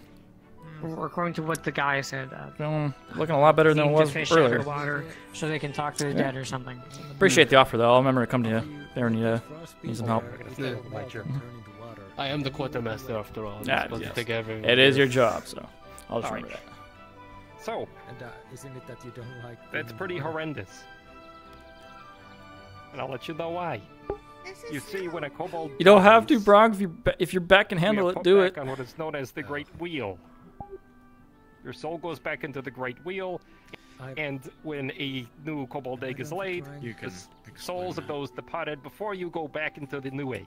According to what the guy said, uh, feeling looking a lot better than it was fish out of earlier. the water so they can talk to the Yeah. dead or something. Appreciate the offer though. I'll remember to come to you if they ever need, uh, need some help. Yeah. I am the quartermaster after all. Yeah, supposed yes. to take everything. It is your job, so I'll just Alright. remember that. So And uh, isn't it that you don't like? that's pretty water? horrendous. And I'll let you know why. You see, when a kobold You don't have to, dies, Brock. If you if your back can handle it, do back it. on what is known as the Great Wheel. Your soul goes back into the Great Wheel, I- and when a new kobold egg is laid, the You can s- souls of those departed before you go back into the new egg.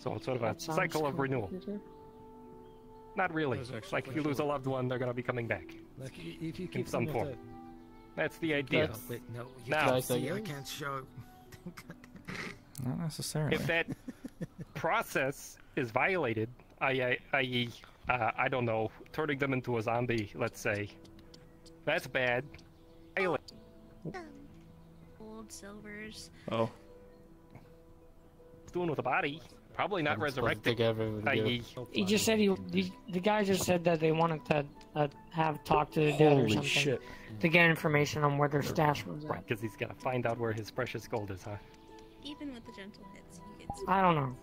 So it's sort of a That sounds cycle of renewal. Not really. It's like if you lose a loved one, they're gonna be coming back. Like if you In some them form. the- That's the idea. No, wait, no, you Now- can't I see. I can't show. Not necessarily. if that process is violated, i.e., i.e., uh, I don't know, turning them into a zombie, let's say, that's bad. Violate. Gold, silvers. Oh, It's doing with a body, probably not I'm supposed to resurrecting. take everything. I.e., He just said he, he. The guy just said that they wanted to uh, have talk to the dead or something shit! to get information on where their stash was right, because he's gotta find out where his precious gold is, huh? Even with the gentle hits, you get. I don't know.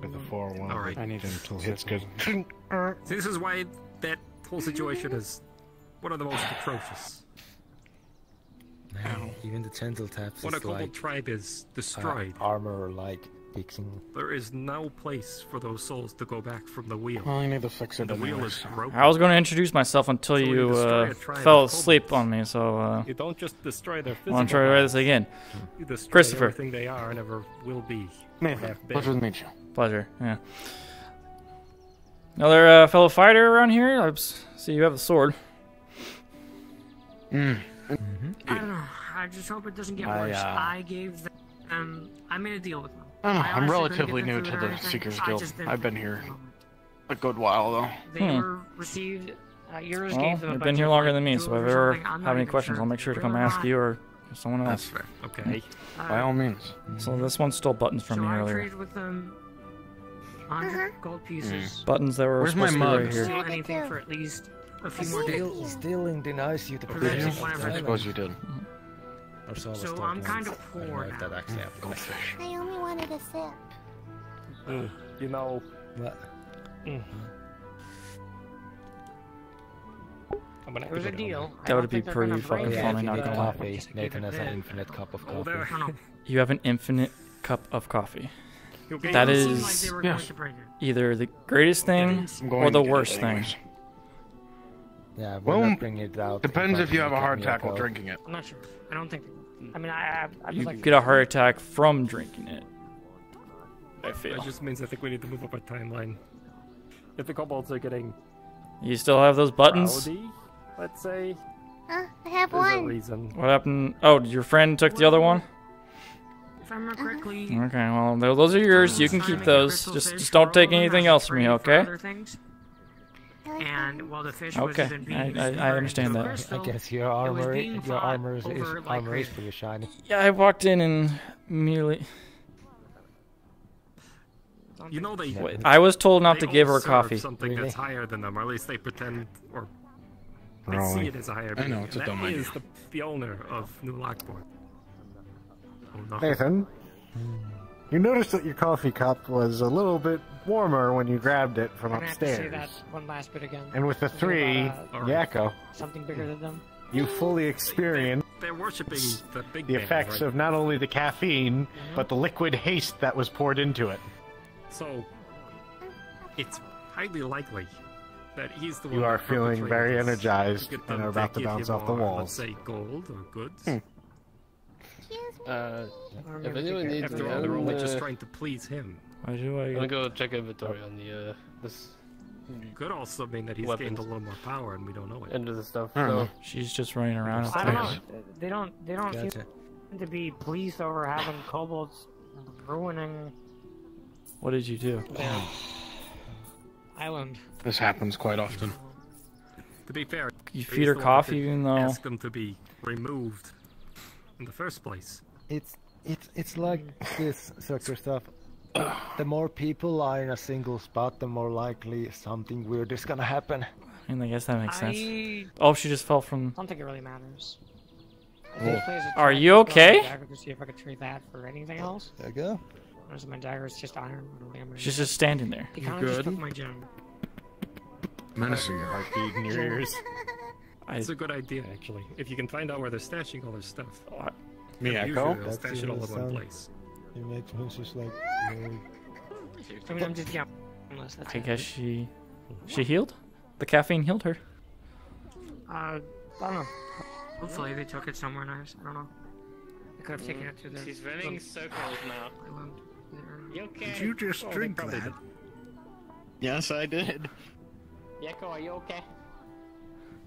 With the 4 1. Alright. I need gentle hits good. This is why that whole situation is one of the most atrocious. Man, even the gentle taps When a is kobold like tribe is uh, destroyed, armor like fixing. there is no place for those souls to go back from the wheel. Well, you need to fix it the wheel is broken. I was going to introduce myself until So you uh, fell asleep on me, so uh, You don't just destroy their physical I want to try to try this again. You destroy Christopher. everything they are and ever will be. Nathan, pleasure to meet you. Pleasure, yeah. Another uh, fellow fighter around here? I s- see you have a sword. Mm. I don't know. I just hope it doesn't get I, worse. uh, I gave them. Um, I made a deal with them. I don't know. I I'm relatively new to the through. Seekers Guild. I've been here a good while though. They Hmm. were received. Uh, yours Well, gave them a you've bunch been here of, longer like, than me, so if I ever have any questions, sure I'll make sure to come or ask not. you or someone else. That's fair. Okay. By all means. So this one stole buttons from so me I earlier. traded with them 100 gold pieces. Buttons that were Where's my to be mug? right here. Steal anything for at least a few more days. still denies you the Did Preventing you? privilege. whatever. I suppose you did. Or so, so I'm kind of I don't know poor if that now. actually happened. Goldfish. Naomi wanted a sip. Mm, You know, What? I'm It was a deal. I That would be pretty fucking funny, if not gonna lie. coffee, Just give Nathan has an infinite cup of coffee. there. I don't know. You have an infinite cup of coffee. You They okay? That don't seem is- like they yes. going to break it. Either the greatest thing or the to get it worst thing. Yeah, we're Well, not bringing it out. Depends if you have a heart attack while drinking it. I'm not sure. I don't think. I mean, I. I I'd You like get a heart attack from drinking it. I feel. That just means I think we need to move up our timeline. If the kobolds are getting You still have those buttons? rowdy, let's say, Huh? I have there's a one. reason. What happened? Oh, your friend took the other one? If I remember uh-huh. correctly. Okay, well, those are yours. You can keep those. Just just don't take all of them, anything else from me, okay? And while the fish Okay, even being I- I- I understand that. a I- I crystal, I guess your armor, your armor is, over is like armor is pretty shiny. Yeah, I walked in and merely. You know they. Wait, I was told not to give her serve coffee. Something Really? that's higher than them, or at least they pretend, or they Really? see it as a higher. I know, it's a dumb idea. is the, the owner of New Lockport. Oh no. Nathan, you noticed that your coffee cup was a little bit warmer when you grabbed it from I'm gonna have to say upstairs. that one last bit again. And with the Something about, three uh, Yakko, Something bigger than them. you fully experience They're worshiping the big the man, effects right? of not only the caffeine, Mm-hmm. but the liquid haste that was poured into it. So, it's highly likely that he's the one. You are feeling very energized and are about to bounce off the more, walls. Let's say gold or goods. Hmm. Uh, if anyone needs After me, all, they're I'm, only just trying to please him. Why do I? I'm gonna go check inventory on the uh this Could also mean that he's Weapons. gained a little more power and we don't know it. end of the stuff. I don't So know. She's just running around I don't know. They don't. They don't Gotcha. seem to be pleased over having kobolds ruining What did you do? their island. This happens quite often. To be fair, You feed her coffee even though- asked them to be removed in the first place. It's it's it's like this circular stuff. The more people are in a single spot, the more likely something weird is gonna happen. I mean, I guess that makes sense. I Oh, she just fell from. I don't think it really matters. I Cool. did play as a Are you okay? my Dagger to see if I could trade that for anything else. There you go. Whereas my dagger is just iron. I don't think I'm really She's good. just standing there. He kind of just good? took my gem. Menacing your Heartbeat in your ears. It's a good idea, actually. If you can find out where they're stashing all their stuff. Oh, Miyako? Usually they'll That's stash it the all in one place. It makes me just like. very- I mean, I'm just yeah. Unless that's I it. guess she she healed. The caffeine healed her. Uh, I don't know. Hopefully they took it somewhere nice. I don't know. They could have taken it to the. she's running the circles now. You okay? Did you just Oh, drink that? did. Yes, I did. Yeko, are you okay?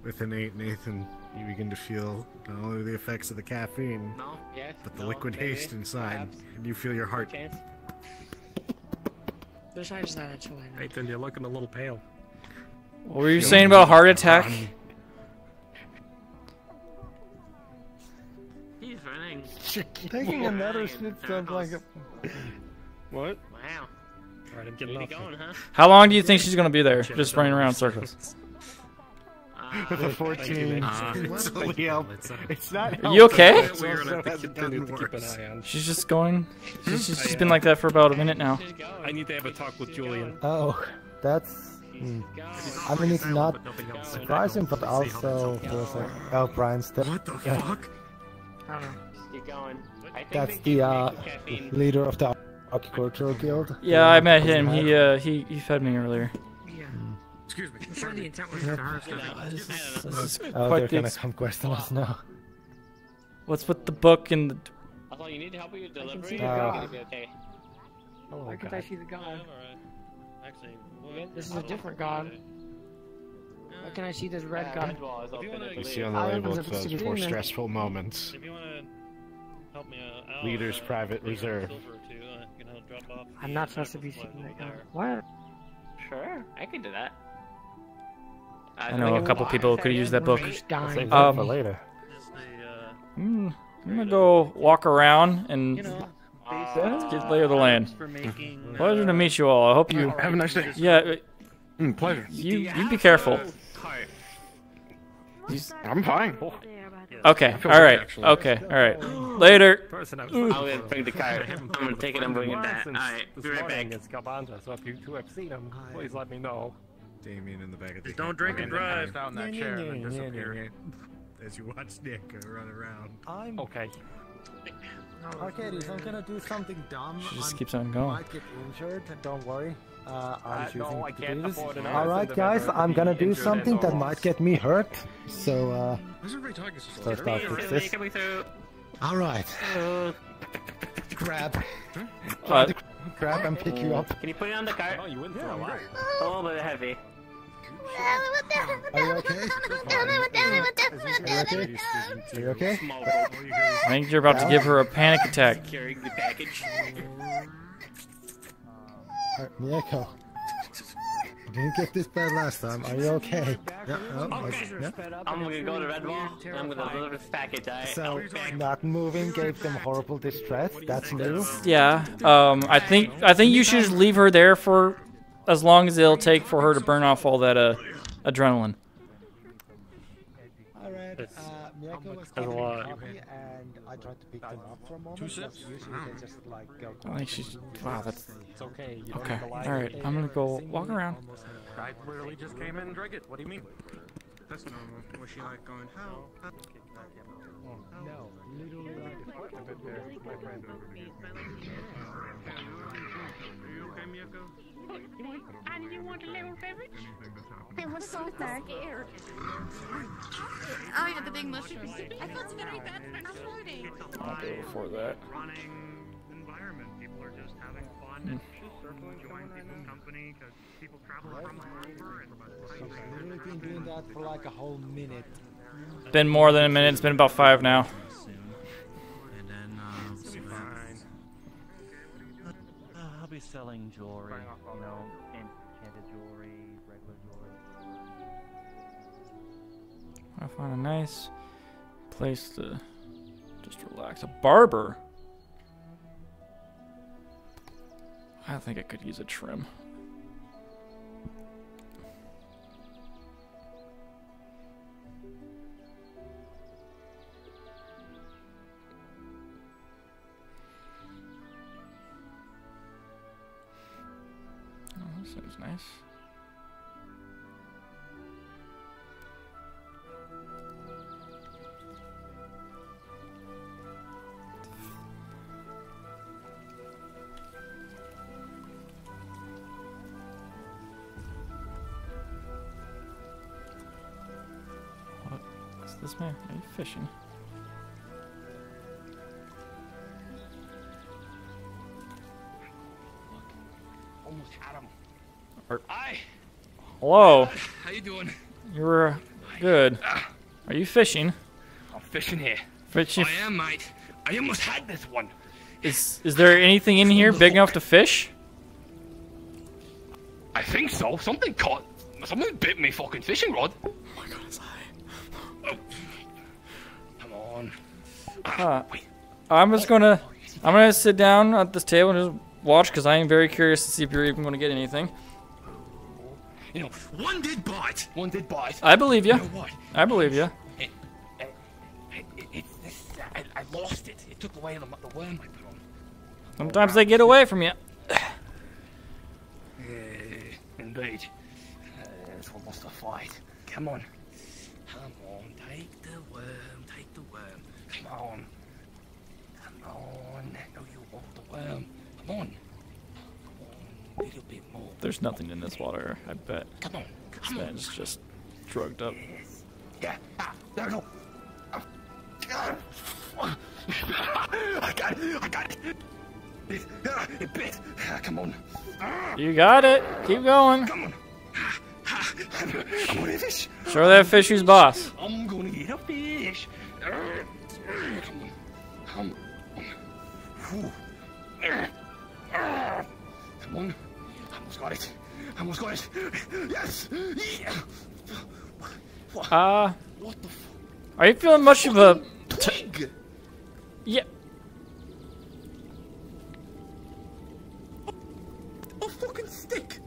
With innate Nathan, you begin to feel not only the effects of the caffeine, No. Yes. but the no, liquid maybe, haste inside, perhaps. and you feel your heart. Chance. Besides that, it's fine. Nathan, you're looking a little pale. What were you saying about heart attack? He's running. Taking another sip sounds like a. What? Wow. Alright, I'm getting off. going, huh? How long do you think she's gonna be there, just running around circles? With a 14. it's help. It's not. Are you okay? helpful, We're it gonna also have to hasn't continue gotten to keep an worse. eye on. She's just going. She's, she's, she's I, been like that for about a minute now. I need to have a talk with Julian. Oh, that's. Hmm. I mean, it's not surprising, but also feels like. Oh, Brian's dead. What the fuck? Keep going. I think That's they the keep uh, making caffeine. leader of the Agricultural Guild. Yeah, I met him. He uh he he fed me earlier. Yeah. Excuse me. I'm sure the intent was to hurt them. This is, this is Oh, they're gonna ex- come question us now. What's with the book and the? I thought you need help with your I can delivery. see or the you're god. okay. Oh, Why can't I see the god? Actually, This is a different god. Why can I see this red Yeah, god? red wall is open, I You see on the label was it says for stressful moments. If you wanna help me out, Leader's uh, private reserve. silver or two, uh, you know, drop off I'm not supposed to be seeing that god. What? Sure, I can do that. I know a couple people could use that book. Just dying. For Um, later. mm, I'm gonna go walk around and get lay of the land. Pleasure to meet you all. I hope you Have a nice day. Yeah. uh, Mm, pleasure. You you be careful. I'm fine. Okay. feel All good, right. actually. Okay. All right. Later. Person I was Ooh. talking I'm gonna bring the cart. I'm gonna take it and bring it back. Alright, be right back. It's Galbanza, so if you two have seen him, please let me know. Damien in the back of the Just don't drink and drive. Down that chair and yeah, disappear. As you watch Nick uh, run around. I'm okay. Arcades, I'm gonna do something dumb. She just I'm- keeps on going. might get injured. Don't worry. Uh, I'm Uh, choosing no, I to can't do this. All right, guys, I'm gonna do something that might get me hurt. So, uh, Why's everybody talking so slow? first I'll fix this. coming through. All right. Grab. Uh, grab and pick you up. Can you put it on the cart? Oh, you went for a while. It's a little bit heavy. Are you okay? Are you okay? Are you okay? I think you're about to give her a panic attack. Carrying the package. Alright, Miyako. You didn't get this bad last time. Are you okay? Yeah, oh, okay. yeah. I'm gonna go to Red Wall. and I'm gonna deliver this package. I, So, not moving gave them horrible distress. That's new. Yeah. Um. I think I think you should just leave her there for as long as it'll take for her to burn off all that uh adrenaline. Alright, uh, Miyako was There's a having and I tried to pick them up for a moment. Two sips? Usually they just like go. I think she's. Wow. That's. It's okay. You don't Okay. need to lie All right. to. I'm gonna go walk around. I literally just came in and drank it. What do you mean? That's normal. Was she like going, how? No, literally bit there, my friend over here. Are you okay, Miyako? And you want a little beverage? It was so dark. Scared. Oh yeah, the big mushrooms. I thought it's gonna be bad for our floating. I'll do it before that. running environment. People are just having fun and hmm. enjoying people's company because people travel from all over and I've literally been doing that for like a whole minute. Been more than a minute. It's been about five now. And then, um, I find a nice place to just relax. A barber. I think I could use a trim. Oh, seems nice. Hello. How you doing? You're good. Are you fishing? I'm fishing here. Fishing. I am, mate. I almost had this one. Is is there anything in here big enough to fish? I think so. Something caught. Something bit me fucking fishing rod. Oh my god, it's high. Come on. Uh, I'm just gonna I'm gonna sit down at this table and just watch because I am very curious to see if you're even gonna get anything. You know, one did bite. One did bite. I believe you. You know what? I believe you. It, it, it, it, this, I, I lost it. It took away the, the worm I put on. Sometimes they get away from you. Uh, indeed. Uh, it's almost a fight. Come on. Come on. Take the worm. Take the worm. Come on. Come on. No, you want the worm. Come on. Come on. little bit more. There's nothing in this water, I bet. Come on. This man's just drugged up. Yeah. Ah, there we go. Ah. Ah. I got it. I got it. It, bit. Come on. You got it. Keep going. Come on. I'm gonna fish. Show that fish who's boss. I'm gonna eat a fish. Come on. Come on. Come on. Got it. I almost got it. Yes. Yeah. Uh, What the are you feeling much of a... twig? Yeah. A fucking stick.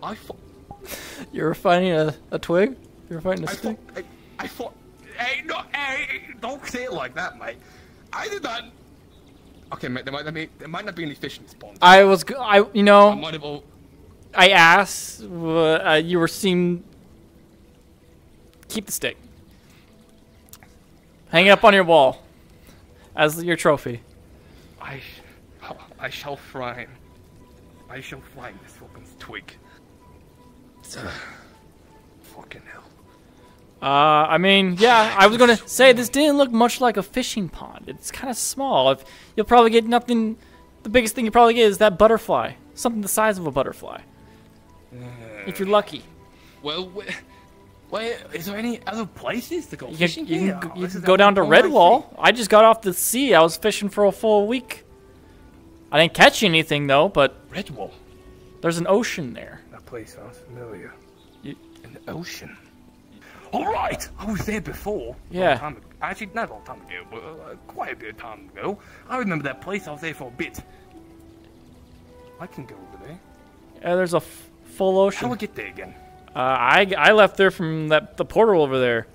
I thought. You were finding a, a twig? You were finding a I stick? thought. I, I thought. Hey, no, hey, don't say it like that, mate. I did not. Okay, mate. There might not be. There might not be any fish in this pond. I was... I you I know, might have. all- I asked. Uh, you were seem... Keep the stick. Hang it up on your wall. As your trophy. I. sh- I shall find. I shall find this fucking twig. Fucking hell. Uh, I mean, yeah, I was gonna say this didn't look much like a fishing pond. It's kind of small. If you'll probably get nothing. The biggest thing you probably get is that butterfly, something the size of a butterfly. If you're lucky, Well, where, where is there any other places to go you fishing can, you can, Or you can go down to all I see? Redwall. I just got off the sea. I was fishing for a full week. I didn't catch anything though, but Redwall. there's an ocean there. That place sounds familiar. You- In the ocean. All right, I was there before. Yeah. Long time ago. Actually, not a long time ago, but uh, quite a bit of time ago. I remember that place. I was there for a bit. I can go over there. Yeah, there's a f- full How ocean. do I get there again? Uh, I I left there from that the portal over there.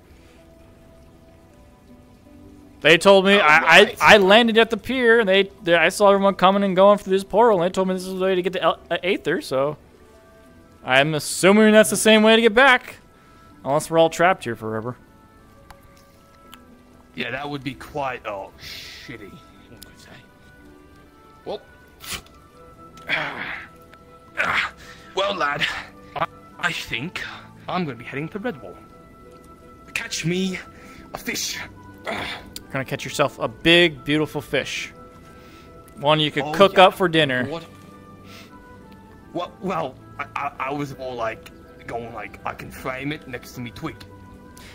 They told me I, Alright. I I landed at the pier and they, they I saw everyone coming and going through this portal and they told me this is the way to get to El- uh, Aether so I'm assuming that's the same way to get back unless we're all trapped here forever. Yeah, that would be quite oh shitty. What would I say? Well, well, lad, I, I think I'm going to be heading to Redwall. Catch me a fish. You're Gonna catch yourself a big beautiful fish. One you could Oh, cook yeah. up for dinner. What? Well, well, I, I, I was more like going like I can frame it next to me twig,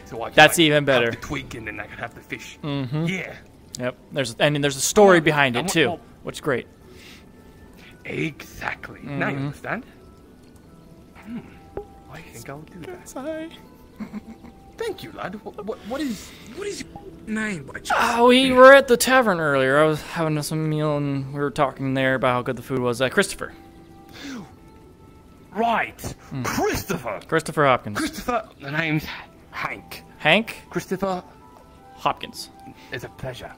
so I can, That's like, even better. Have the twig and then I can have the fish. Mhm. Yeah, Yep. There's and there's a story on, behind I it too, well- which is great. exactly. Now you Mhm. understand. Hmm. I think I'll do that. Thank you, lad. What, what, what is what is your name? Oh, we were at the tavern earlier. I was having some meal and we were talking there about how good the food was. Uh, Christopher. Right, Hmm. Christopher. Christopher Hopkins. Christopher. The name's Hank. Hank Christopher. Hopkins. It's a pleasure.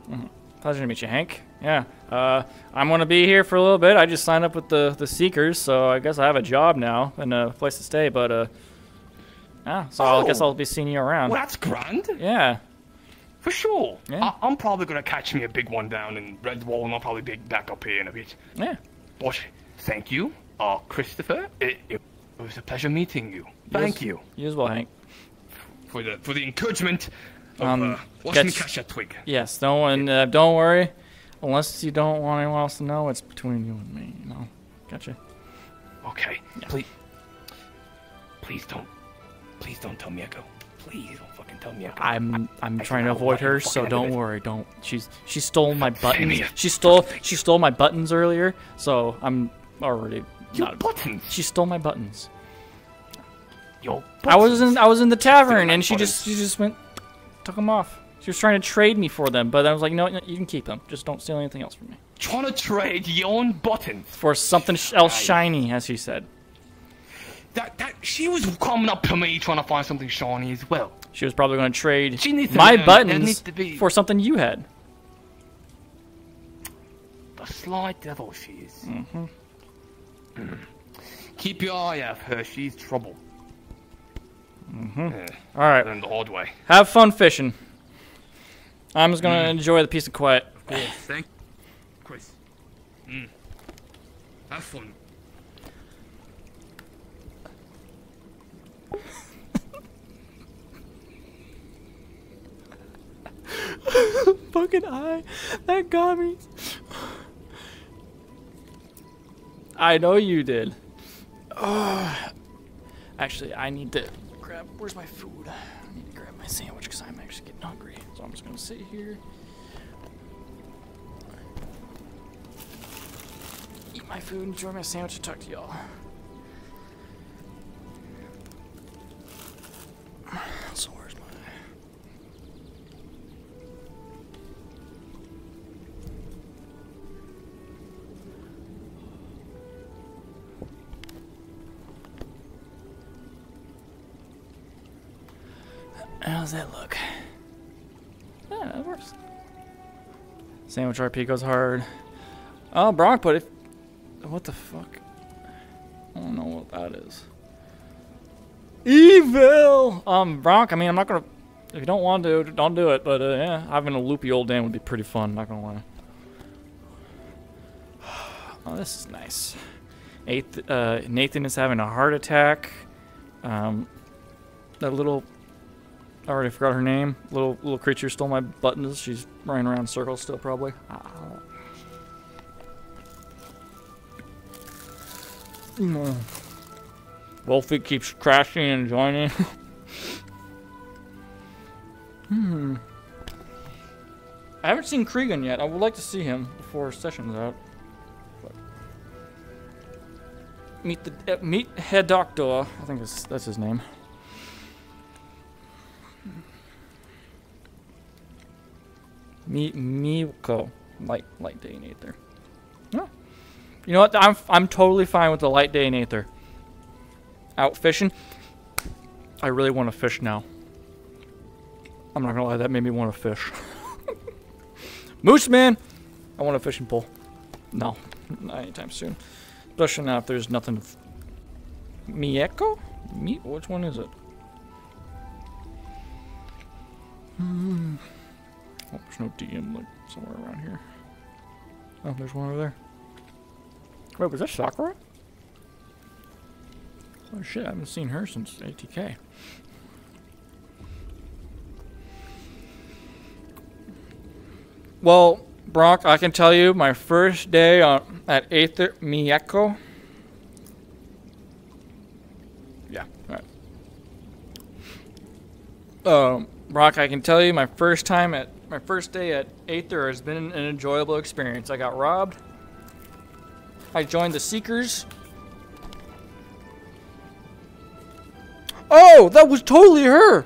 Pleasure to meet you, Hank. Yeah. Uh, I'm gonna be here for a little bit. I just signed up with the the Seekers, so I guess I have a job now and a place to stay. But uh, yeah. So I guess Oh. I'll be seeing you around. Well, that's grand. Yeah. For sure. Yeah. I- I'm probably gonna catch me a big one down in Redwall, and I'll probably be back up here in a bit. Yeah. But thank you, uh, Christopher. It, it was a pleasure meeting you. Thank you You as well, Hank. for the for the encouragement of Um, uh, watching catch- catch that twig. Yes. No one. Uh, don't worry. Unless you don't want anyone else to know, it's between you and me. You know. Gotcha. Okay. Please, please don't, please don't tell me I go. Please don't fucking tell me I go. I'm I'm I trying to avoid her, so don't worry. Don't. She's she stole my buttons. She stole she stole my buttons earlier, so I'm already Your buttons. She stole my buttons. Your I was in I was in the tavern and she just she just went took them off. She was trying to trade me for them, but I was like, no, you can keep them. Just don't steal anything else from me. Trying to trade your own buttons. For something sh- else shiny, as she said. That that she was coming up to me trying to find something shiny as well. She was probably going to trade She needs my learn buttons be- for something you had. The sly devil she is. Mm-hmm. Keep your eye out for her. She's trouble. Mm-hmm. Yeah. All right. Learn the hard way. Have fun fishing. I'm just gonna Mm. enjoy the peace and quiet. Cool, thank Chris. Mm. Have fun. Fucking eye. That got me. I know you did. Oh. Actually, I need to grab. Where's my food? I need to grab my sandwich because I'm actually getting hungry. So I'm just gonna sit here. Eat my food, enjoy my sandwich, and talk to y'all. So How's that look? Yeah, that works. Sandwich RP goes hard. Oh, Bronk put it. What the fuck? I don't know what that is. Evil! Um, Bronk, I mean, I'm not gonna. If you don't want to, don't do it, but uh, yeah, having a loopy old Dan would be pretty fun, not gonna lie. Oh, this is nice. Eighth, uh, Nathan is having a heart attack. Um, that little I already forgot her name. Little little creature stole my buttons. She's running around in circles still, probably. Mm. Wolfie keeps crashing and joining. hmm. I haven't seen Cregan yet. I would like to see him before session's out. But meet the uh, meet head doctor. I think that's that's his name. Me Miko. Light light day in Aether. Yeah. You know what? I'm I'm totally fine with the light day in Aether. Out fishing. I really want to fish now. I'm not gonna lie, that made me want to fish. Moose man! I want a fishing pole. No, not anytime soon. Especially now if there's nothing. F- Mieko? Me? Which one is it? Hmm. Oh, there's no DM like somewhere around here. Oh, there's one over there. Wait, was that Sakura? Oh shit, I haven't seen her since ATK. Well, Brock, I can tell you, my first day on, at Aether Miyako. Yeah, alright. Um, Brock, I can tell you, my first time at my first day at Aether has been an enjoyable experience. I got robbed. I joined the Seekers. Oh, that was totally her.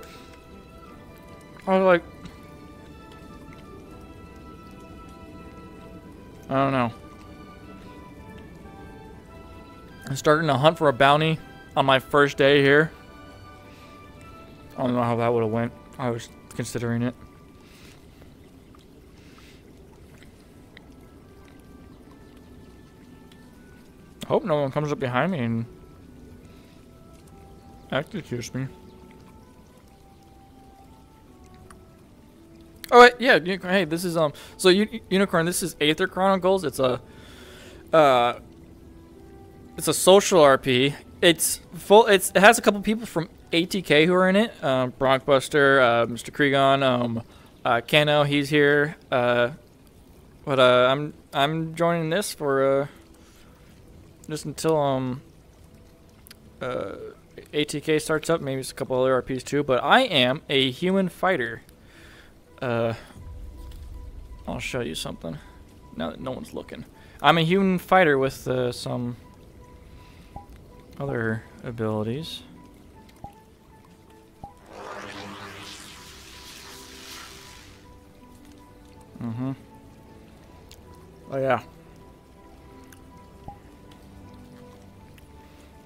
I was like, I don't know. I'm starting to hunt for a bounty on my first day here. I don't know how that would have went. I was considering it. Hope no one comes up behind me and executes me. Oh wait, yeah. Hey, this is um. So Unicorn, this is Aether Chronicles. It's a, uh, it's a social RP. It's full. It's it has a couple people from ATK who are in it. Um, Bronkbuster, uh, Mr. Cregon, um, uh, Kano, he's here. Uh, but uh, I'm I'm joining this for uh, just until um, uh, ATK starts up. Maybe it's a couple other RPs too. But I am a human fighter. Uh, I'll show you something. Now that no one's looking, I'm a human fighter with uh, some other abilities. Mm-hmm. Oh yeah.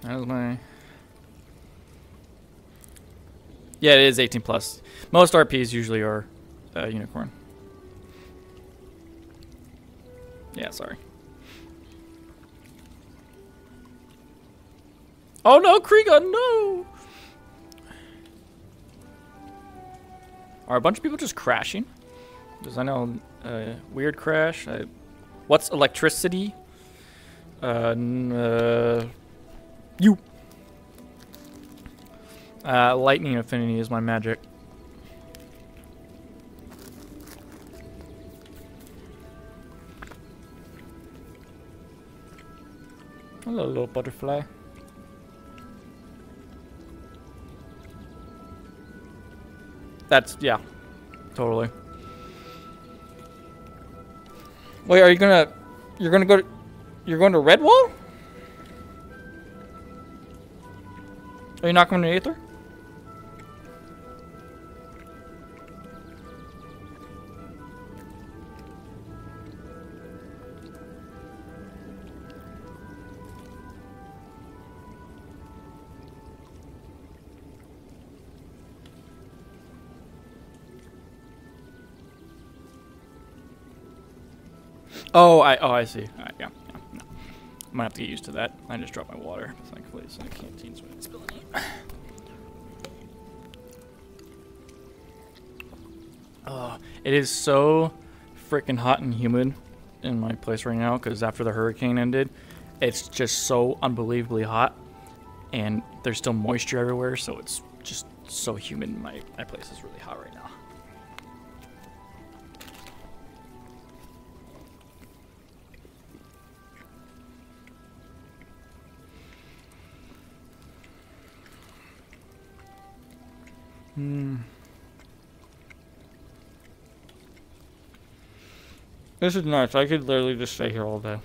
That was my. Yeah, it is 18 plus. Most RPs usually are uh, unicorn. Yeah, sorry. Oh no, Kriega, no! Are a bunch of people just crashing? Because I know uh, weird crash. I, what's electricity? Uh, uh, you. Uh, lightning affinity is my magic. Hello, little butterfly. That's yeah, totally. Wait, are you gonna? You're gonna go? To, you're going to Redwall? Are you not going to Aether? Oh, I oh I see. Yeah. Might have to get used to that. I just dropped my water. Thankfully, it's in the canteen, so I didn't. Oh, uh, it is so freaking hot and humid in my place right now because after the hurricane ended, it's just so unbelievably hot, and there's still moisture everywhere, so it's just so humid. My my place is really hot Hmm. This is nice. I could literally just stay here all day.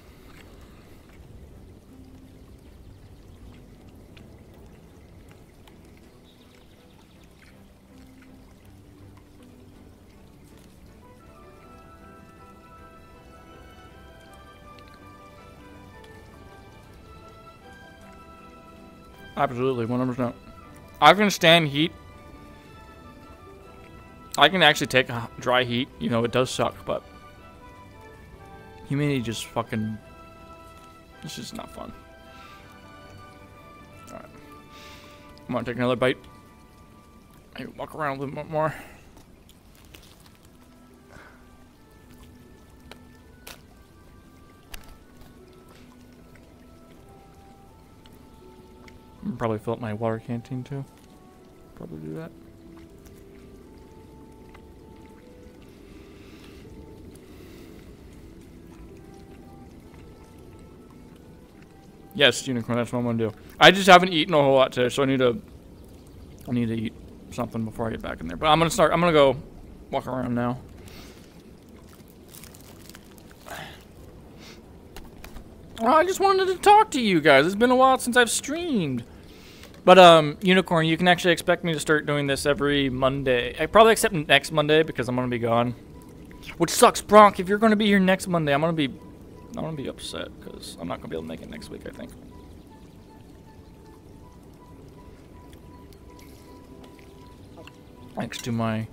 Absolutely, 100%. I can stand heat. I can actually take a dry heat. You know, it does suck, but humidity just fucking. It's just not fun. Alright. I'm gonna take another bite. Maybe walk around a little bit more. Probably fill up my water canteen too. Probably do that. Yes, unicorn. That's what I'm gonna do. I just haven't eaten a whole lot today, so I need to. I need to eat something before I get back in there. But I'm gonna start. I'm gonna go walk around now. Oh, I just wanted to talk to you guys. It's been a while since I've streamed. But um, unicorn, you can actually expect me to start doing this every Monday. I probably except next Monday because I'm gonna be gone. Which sucks, Bronk. If you're gonna be here next Monday, I'm gonna be I'm gonna be upset because I'm not gonna be able to make it next week. I think. Next to my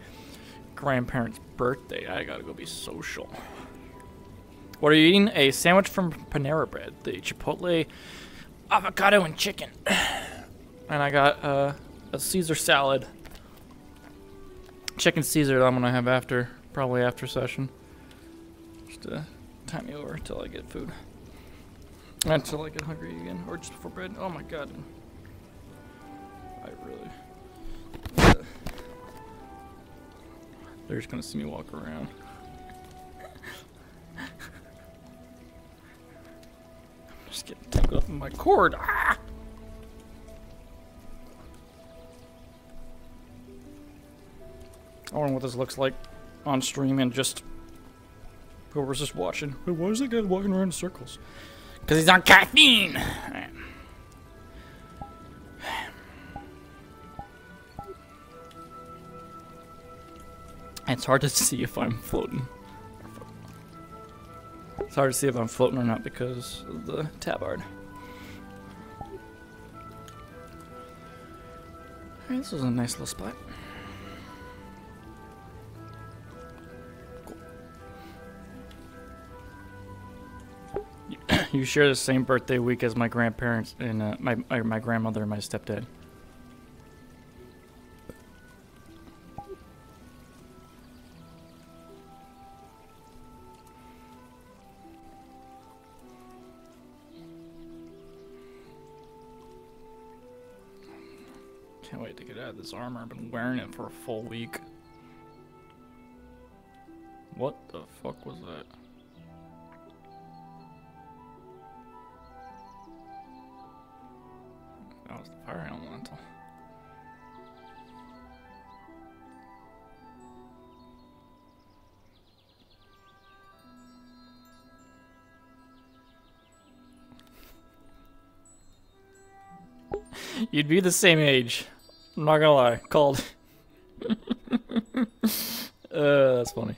grandparents' birthday, I gotta go be social. What are you eating? A sandwich from Panera Bread, the Chipotle avocado and chicken, and I got uh, a Caesar salad, chicken Caesar that I'm gonna have after, probably after session. Just uh, time me over until I get food. Until I get hungry again, or just before bed. Oh my god. I really. They're just gonna see me walk around. I'm just getting tangled up in my cord. Ah! I wonder what this looks like on stream and just whoever's just watching. Wait, why is that guy walking around in circles? Because he's on caffeine! It's hard to see if I'm floating It's hard to see if I'm floating or not because of the tabard. Alright, this was a nice little spot. you share the same birthday week as my grandparents and uh, my, my my grandmother and my stepdad. Can't wait to get out of this armor. I've been wearing it for a full week. What the fuck was that? That was the fire elemental. You'd be the same age. I'm not gonna lie. Called. uh, that's funny.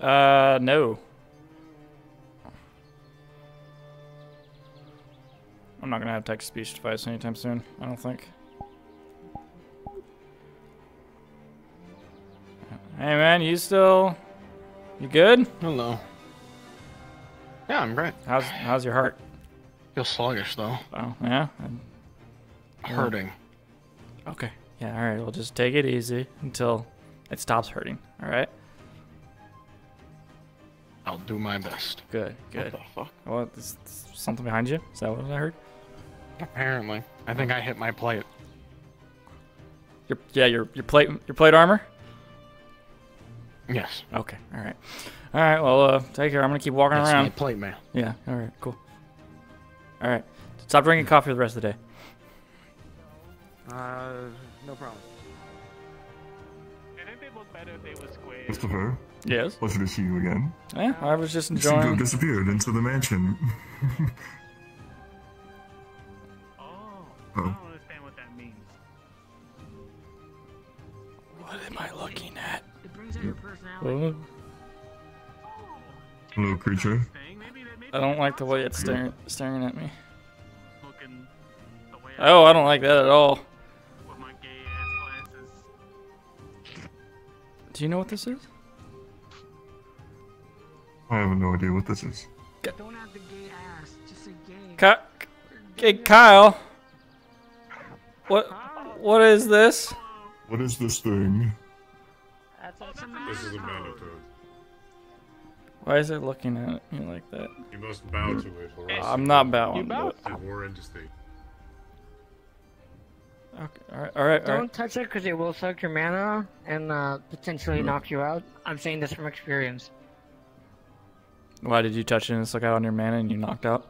Uh, no. I'm not gonna have text speech device anytime soon. I don't think. Hey man, you still? You good? Hello. Yeah, I'm great. How's how's your heart? Feel sluggish though. Oh yeah. I'm- Hurting. Okay. Yeah. All right. We'll just take it easy until it stops hurting. All right. I'll do my best. Good. Good. the fuck? What? Is, is something behind you? Is that what I heard? Apparently, I think I hit my plate. Your yeah. Your your plate your plate armor. Yes. Okay. All right. All right. Well, uh, take care. I'm gonna keep walking That's around. my plate, man. Yeah. All right. Cool. All right. Stop drinking coffee for the rest of the day. Uh, no problem. Christopher? Yes? Pleasure to see you again. Yeah. I was just You seem to have enjoying. disappeared into the mansion. Oh, Oh. I don't understand what that means. What am I looking at? It brings out your personality. Hello, creature. I don't like the way it's staring staring at me. Oh, I don't like that at all. Do you know what this is? I have no idea what this is. Don't have the gay ass. Just say gay. Ky- hey, Kyle. What? What is this? What is this thing? This is a manitoad. Why is it looking at me like that? You must bow to it, or else I'm not will bowing. be but- in horrendous state. Okay, all right, all right, Don't right. touch it because it will suck your mana and uh, potentially knock you out. I'm saying this from experience. Why did you touch it and suck out on your mana and you knocked out?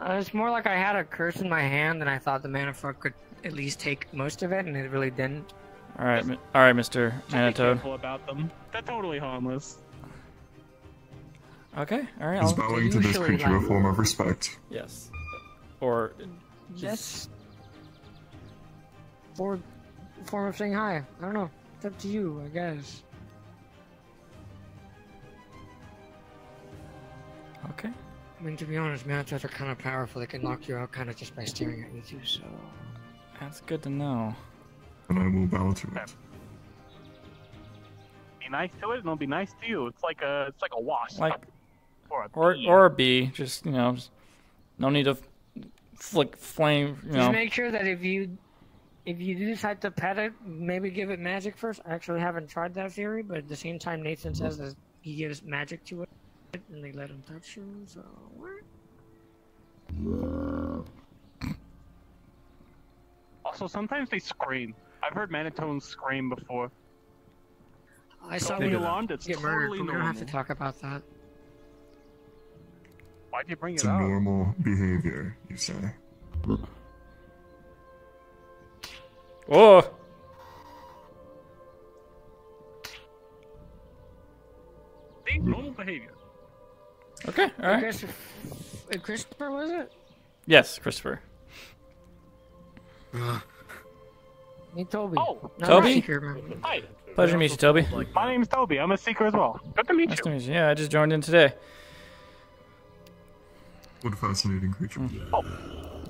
Uh, it's more like I had a curse in my hand and I thought the mana fuck could at least take most of it, and it really didn't. All right, all right, Mister Just be Manitoad. careful about them. They're totally harmless. Okay, all right. Is I'll- bowing to this creature a form of respect? Yes. Or Yes. Or form of saying hi. I don't know. It's up to you, I guess. Okay. I mean, to be honest, matchups are kind of powerful. They can knock you out kind of just by staring at you too. So That's good to know. And I will bow to it. Be nice to it, and it'll be nice to you. It's like a, it's like a wasp. Like, or a or bee. or a bee. Just you know, just, no need to f- flick flame. You just know. make sure that if you if you do decide to pet it, maybe give it magic first. I actually haven't tried that theory, but at the same time, Nathan says that he gives magic to it, and they let him touch him. So what? Also, sometimes they scream. I've heard Manitoads scream before. I saw Don't be one alarmed. It's get murdered. totally but we don't have to talk about that. Why'd you bring It's it a up? normal behavior, you say. Oh. See, normal behavior. Okay. All right. Christopher, uh, Christopher was it? Yes, Christopher. Me, Toby. Oh, Not Toby? a. Hi. Pleasure to meet you, Toby. My name's Toby. I'm a seeker as well. Good to meet Nice you. to meet you. Yeah, I just joined in today. What a fascinating creature. Oh,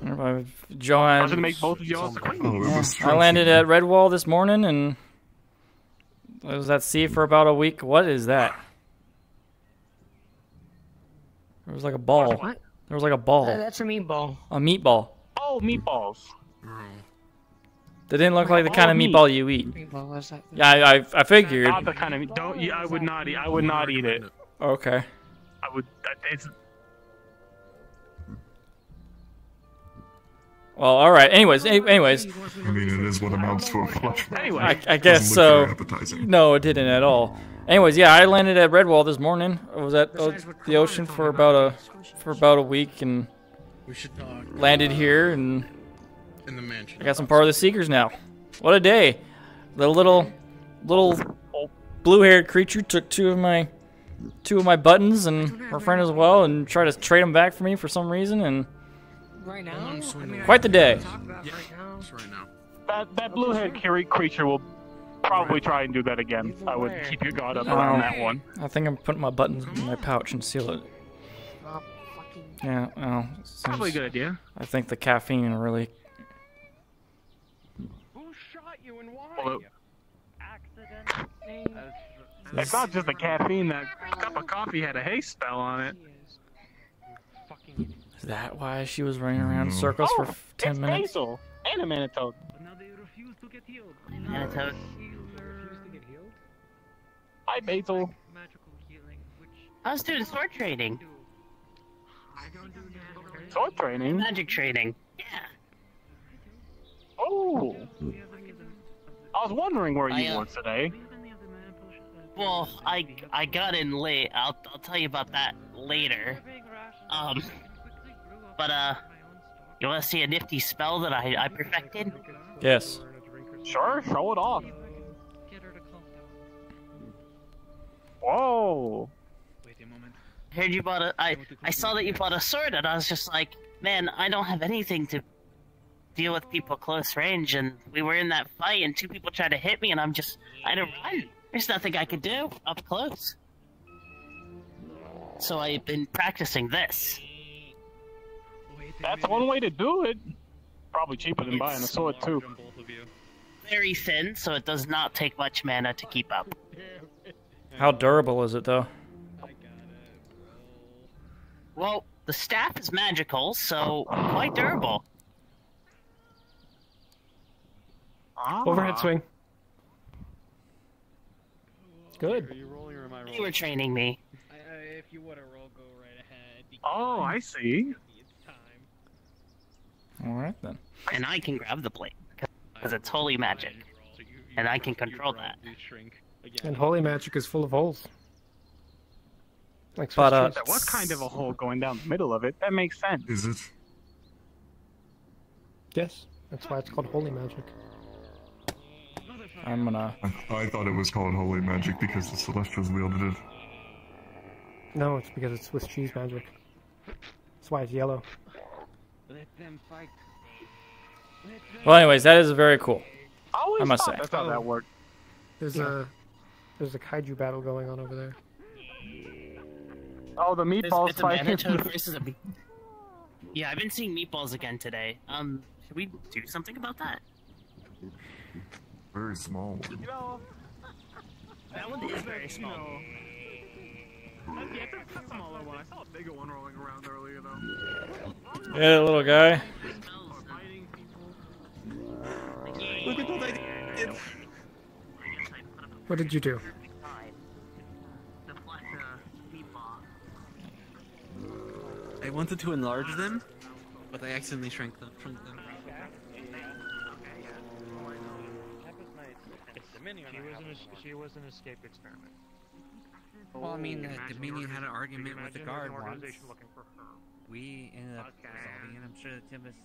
I joined. Pleasure to make both of y'all's acquaintance. Oh, I landed at Redwall this morning and I was at sea for about a week. What is that? There was like a ball. What? There was like a ball. Uh, that's a meatball. A meatball. Oh, meatballs. That didn't look like the kind of meat. meatball you eat. Meatball was that? Yeah, I, I, I figured. Not the kind of meat. don't. Yeah, I would not eat. I would not eat it. Okay. I would. It's Well, all right. Anyways, anyways. I mean, it is what amounts to a flesh. Anyway. I, I guess so. appetizing. No, it didn't at all. Anyways, yeah, I landed at Redwall this morning. I was at o- the ocean for about a for about a week and We should talk. landed uh, here and In the mansion. I got some part of the Seekers now. What a day! The little little blue-haired creature took two of my two of my buttons and her friend as well and tried to trade them back for me for some reason and Right now? Quite the day. Yeah, right now. that that blue-head carry creature will probably try and do that again. I would keep your guard up around that one. I think I'm putting my buttons in my pouch and seal it. Yeah, well, Probably a seems- good idea. I think the caffeine really. who shot you and Although, it's not just the caffeine. That cup of coffee had a haste spell on it. Is that why she was running around in circles for Oh, f- ten it's minutes? Basil and a Manitoad. Manitoad. Hi, Basil. I was doing sword training. Sword training. Magic training. Yeah. Oh. I was wondering where you I, uh, were today. Well, I I got in late. I'll I'll tell you about that later. Um, but uh, you want to see a nifty spell that I I perfected? Yes. Sure, show it off. Whoa. Wait a moment. I heard you bought a. I I saw that you bought a sword, and I was just like, man, I don't have anything to deal with people close range, and we were in that fight, and two people tried to hit me, and I'm just I had to run. There's nothing I could do up close. So I've been practicing this. That's one way to do it. Probably cheaper than buying a sword too. Very thin, so it does not take much mana to keep up. How durable is it though? Well, the staff is magical, so quite durable. Ah. Overhead swing. Good. You were training me. if you want to roll, go right ahead. Oh, I see. All right then. And I can grab the blade because it's holy magic, and I can control that. And holy magic is full of holes. Like But, uh, There was kind of a hole going down the middle of it. That makes sense. Is it? Yes, that's why it's called holy magic. I'm gonna. I, I thought it was called holy magic because the Celestials wielded it. No, it's because it's Swiss cheese magic. That's why it's yellow. Let them fight. Well, anyways, that is very cool. I always I must say. That's how that worked. There's a there's a kaiju battle going on over there. Oh, the meatballs It's, it's fight. Manitoba versus a meat. Yeah, I've been seeing meatballs again today. Um, should we do something about that? Very small. You know, That one is very small. yeah, that's a smaller one. I saw a bigger one rolling around earlier though. Yeah, little guy. Look at what I did. What did you do? I wanted to enlarge them, but I accidentally shrank them. Shrunk them. She was an she was an escape experiment. Well, I mean, uh, the minion had an argument with the guard once. looking for her. We ended up resolving it. I'm sure the Tempest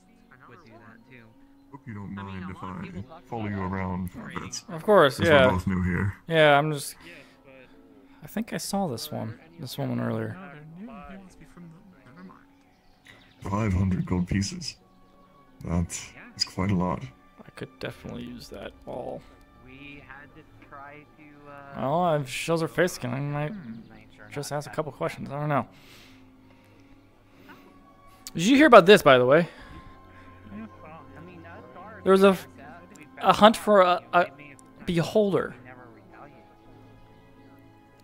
would do that too. Hope you don't mind if I follow you around for a bit. Of course, yeah. We're both new here. Yeah, I'm just. I think I saw this one, this woman earlier. 500 gold pieces. That is quite a lot. I could definitely use that ball. We had to try to. Uh, Well, if she shows her face again, I might just ask a couple questions. I don't know. Did you hear about this, by the way? There was a, a hunt for a, a beholder.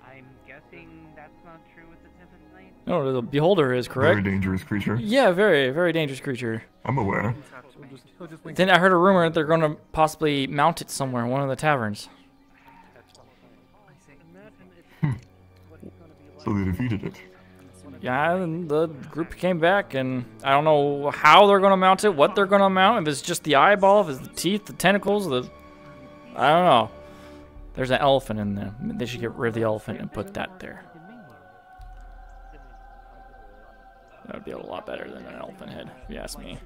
I'm guessing that's not true with the Tempest Knight. No, the beholder is correct. Very dangerous creature. Yeah, very, very dangerous creature. I'm aware. Then I heard a rumor that they're going to possibly mount it somewhere in one of the taverns. Hmm. So they defeated it. Yeah, and the group came back, and I don't know how they're going to mount it, what they're going to mount, if it's just the eyeball, if it's the teeth, the tentacles, the... I don't know. There's an elephant in there. They should get rid of the elephant and put that there. That would be a lot better than an elephant head, if you ask me.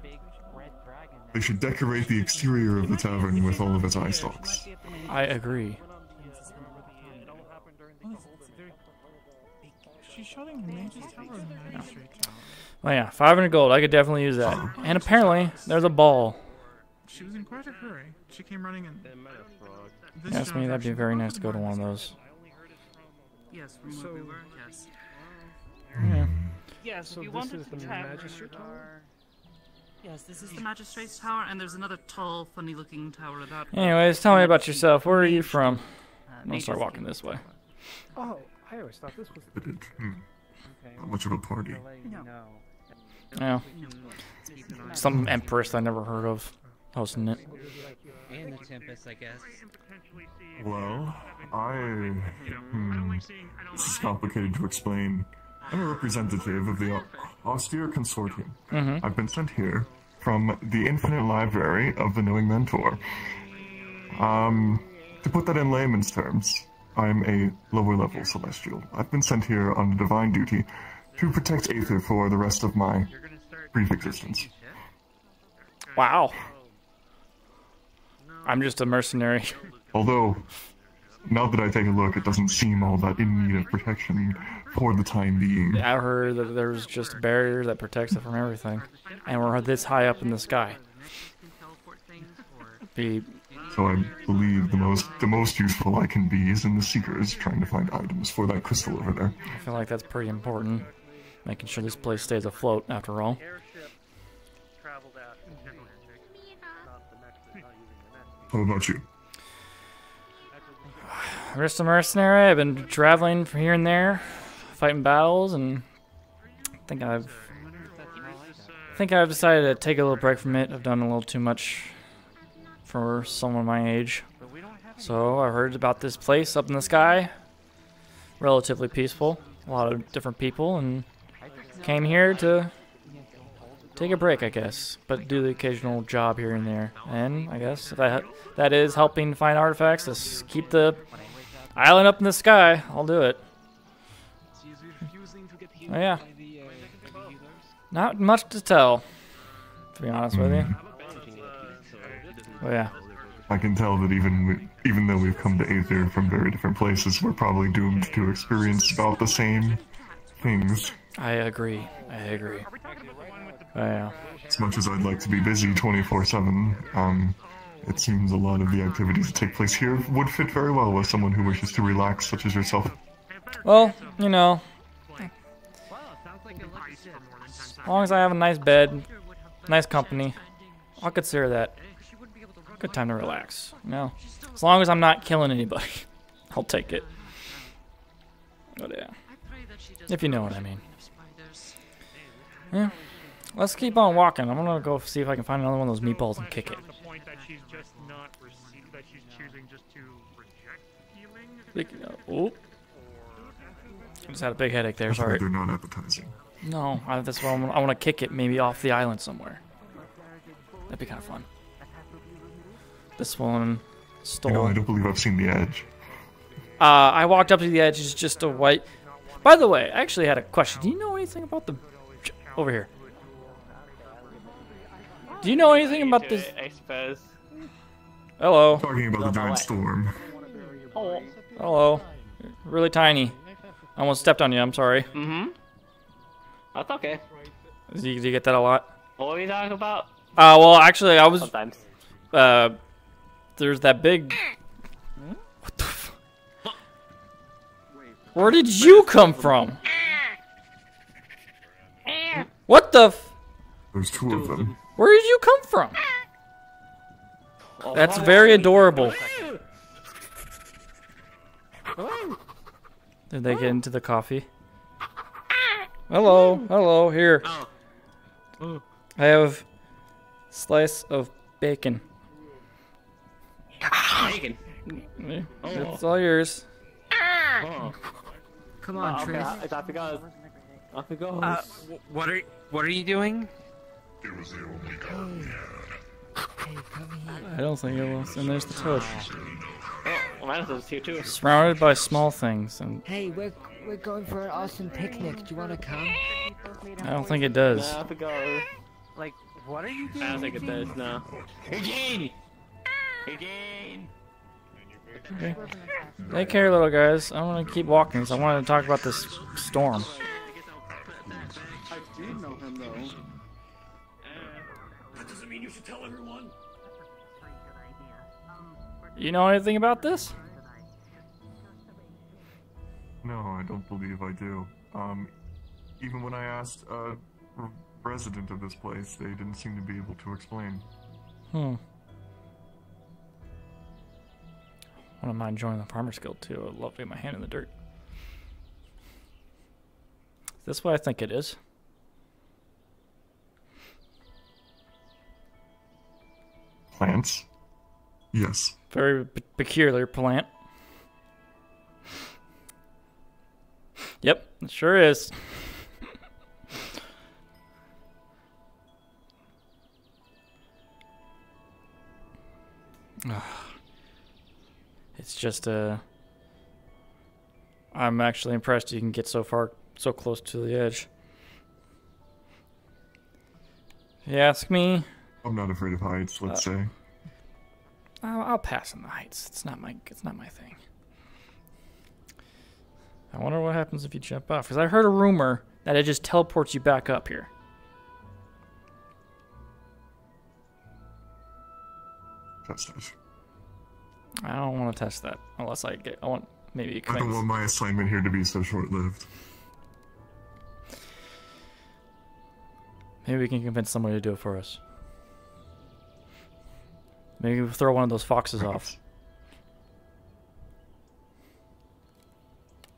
They should decorate the exterior of the tavern with all of its eye stalks. I agree. She's shouting Mage's Tower or Magistrate Tower? Oh yeah, 500 gold. I could definitely use that. And apparently, there's a ball. She was in quite a hurry. She came running in. This Ask me, that'd be very nice to go to one of those. Yes, we, So- we were. Yes. Yeah. Yes, So we this wanted is to the check- Magistrate Tower? Yes, this is the Magistrate's Tower, and there's another tall, funny-looking tower about. Anyways, tell me about yourself. Where are you from? Uh, I'm gonna start walking this way. Oh, I always thought this was. But it, hmm, not much of a party. Yeah. Some empress I never heard of hosting it. And the Tempest, I guess. Well, I. Hmm, this is complicated to explain. I'm a representative of the Au- Austere Consortium. Mhm. I've been sent here from the Infinite Library of the Knowing Mentor. Um, to put that in layman's terms, I'm a lower level celestial. I've been sent here on divine duty to protect Aether for the rest of my brief existence. Wow. I'm just a mercenary. Although, now that I take a look, it doesn't seem all that in need of protection for the time being. I heard that there's just a barrier that protects it from everything. And we're this high up in the sky. Be So I believe the most the most useful I can be is in the Seekers, trying to find items for that crystal over there. I feel like that's pretty important. Making sure this place stays afloat, after all. How about you? I'm just a mercenary. I've been traveling from here and there, fighting battles, and I think I've I think I've decided to take a little break from it. I've done a little too much for someone my age. So I heard about this place up in the sky. Relatively peaceful. A lot of different people, and came here to take a break, I guess, but do the occasional job here and there. And I guess if that that is helping find artifacts, to s- keep the island up in the sky. I'll do it. Oh, yeah. Not much to tell, to be honest with you. Oh yeah. I can tell that even we, even though we've come to Aether from very different places, we're probably doomed to experience about the same things. I agree. I agree. Oh yeah. As much as I'd like to be busy 24/7, um, it seems a lot of the activities that take place here would fit very well with someone who wishes to relax, such as yourself. Well, you know, as long as I have a nice bed, nice company, I'll consider that good time to relax. You know, as long as I'm not killing anybody, I'll take it. But yeah, if you know what I mean. Yeah, let's keep on walking. I'm gonna go see if I can find another one of those meatballs and kick it. The point that she's just not rece- that she's choosing just to reject healing. Speaking of- oh. I just had a big headache there. Sorry. They're not appetizing. No, I, that's why I want to kick it maybe off the island somewhere. That'd be kind of fun. This one stole. You know, I don't believe I've seen the edge. Uh, I walked up to the edge. It's just a white. By the way, I actually had a question. Do you know anything about the over here? Do you know anything about this? I suppose. Hello. Talking about the giant storm. Oh. Hello. Really tiny. I almost stepped on you. I'm sorry. Mm-hmm. That's okay. Do you, do you get that a lot? What were you talking about? Uh, well, actually, I was. Sometimes. Uh, there's that big. What the? F- Where did you come from? What the? F- There's two of them. Where did you come from? That's very adorable. Did they get into the coffee? Hello, hello, here. I have slice of bacon. Bacon. It's all yours. Come on, Oh, okay, Trish. It's off it goes. Off it goes. Uh, wh- what are what are you doing? It was the only god we had. I don't think it was. And there's the toad. Oh, mine was here too. Surrounded by small things, and Hey, we're we're going for an awesome picnic. Do you want to come? I don't think it does. Off it goes. Like, what are you doing? I don't think it does. No. Eugene. Eugene. Okay. Take care, little guys. I want to keep walking, so I wanted to talk about this storm. I do know him though. That doesn't mean you should tell everyone. You know anything about this? No, I don't believe I do. Um, even when I asked a r- resident of this place, they didn't seem to be able to explain. Hmm. Wouldn't mind joining the Farmers Guild too. I'd love to get my hand in the dirt. Is this what I think it is? Plants? Yes. Very peculiar plant. Yep, it sure is. it's just uh I'm actually impressed you can get so far so close to the edge. If you ask me, I'm not afraid of heights, let's Uh, say. I'll, I'll pass on the heights. It's not my it's not my thing. I wonder what happens if you jump off. Because I heard a rumor that it just teleports you back up here. test it. I don't want to test that unless I get. I want maybe I don't want my assignment here to be so short-lived. Maybe we can convince somebody to do it for us. Maybe we'll throw one of those foxes off.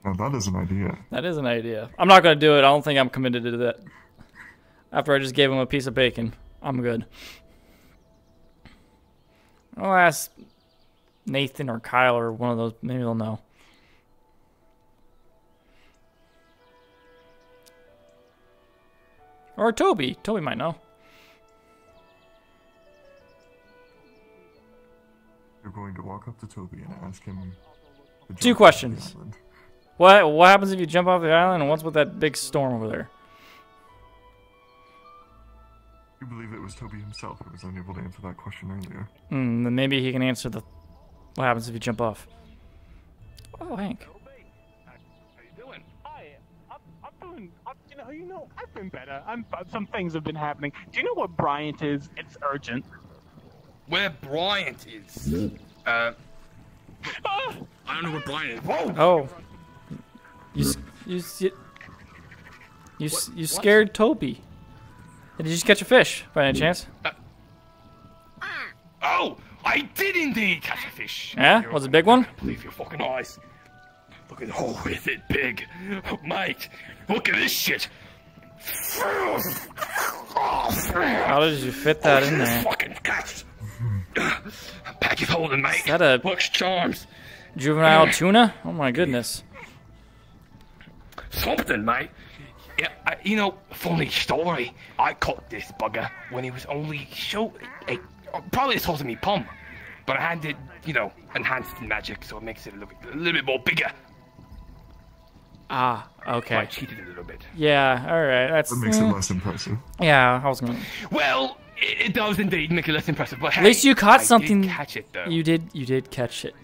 Now that is an idea. That is an idea. I'm not gonna do it. I don't think I'm committed to that. After I just gave him a piece of bacon, I'm good. I'll ask Nathan or Kyle or one of those. Maybe they'll know. Or Toby. Toby might know. You're going to walk up to Toby and ask him. Two jump off the questions. What what happens if you jump off the island and what's with that big storm over there? You believe it was Toby himself who was unable to answer that question earlier. Hmm, then maybe he can answer the what happens if you jump off. Oh, Hank. doing? Hi, I'm, I'm doing. I'm, you know, you know, I've been better. I'm. Some things have been happening. Do you know what Bryant is? It's urgent. Where Bryant is? Uh! I don't know where Bryant is. Whoa! Oh. You you you, you, s- you scared Toby. Did you just catch a fish by any chance? Oh, I did indeed catch a fish. Yeah? Was a big one? Believe your fucking eyes. Look at oh, is it big, mate? Look at this shit. How did you fit that in there? Fucking catch. Pack is holding, mate. Is that a Works charms. juvenile tuna? Oh my goodness. Something, mate. Yeah, I, you know, funny story. I caught this bugger when he was only so, eh, probably it's size of me palm, but I had it, you know, enhanced magic, so it makes it a little, bit- a little bit more bigger. Ah, okay. I cheated a little bit. Yeah, alright. That's That makes it eh. less impressive. Yeah, I was gonna Well, it, it does indeed make it less impressive, but At least you caught I something. Did catch it though. You did. You did catch it.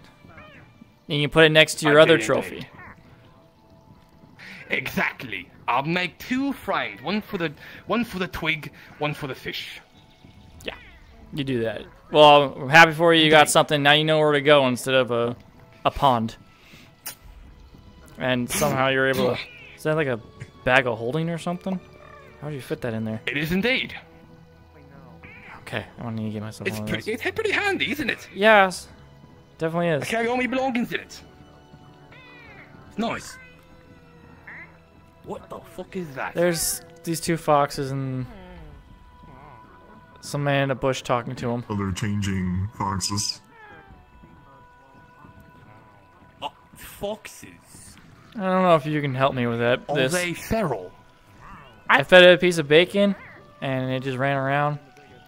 And you put it next to I your other did trophy. indeed. Exactly. I'll make two frames. One for the one for the twig, one for the fish. You do that. Well, I'm happy for you. You got something. Now you know where to go instead of a, a pond. And somehow you're able to. Is that like a bag of holding or something? How do you fit that in there? It is indeed. Okay, I need to get myself It's pretty, it's pretty handy, isn't it? Yes, definitely is. I carry all my belongings in it. It's nice. What the fuck is that? There's these two foxes and some man in a bush talking to him. Other changing foxes. Oh, foxes. I don't know if you can help me with that. Are This. they feral? I fed it a piece of bacon, and it just ran around.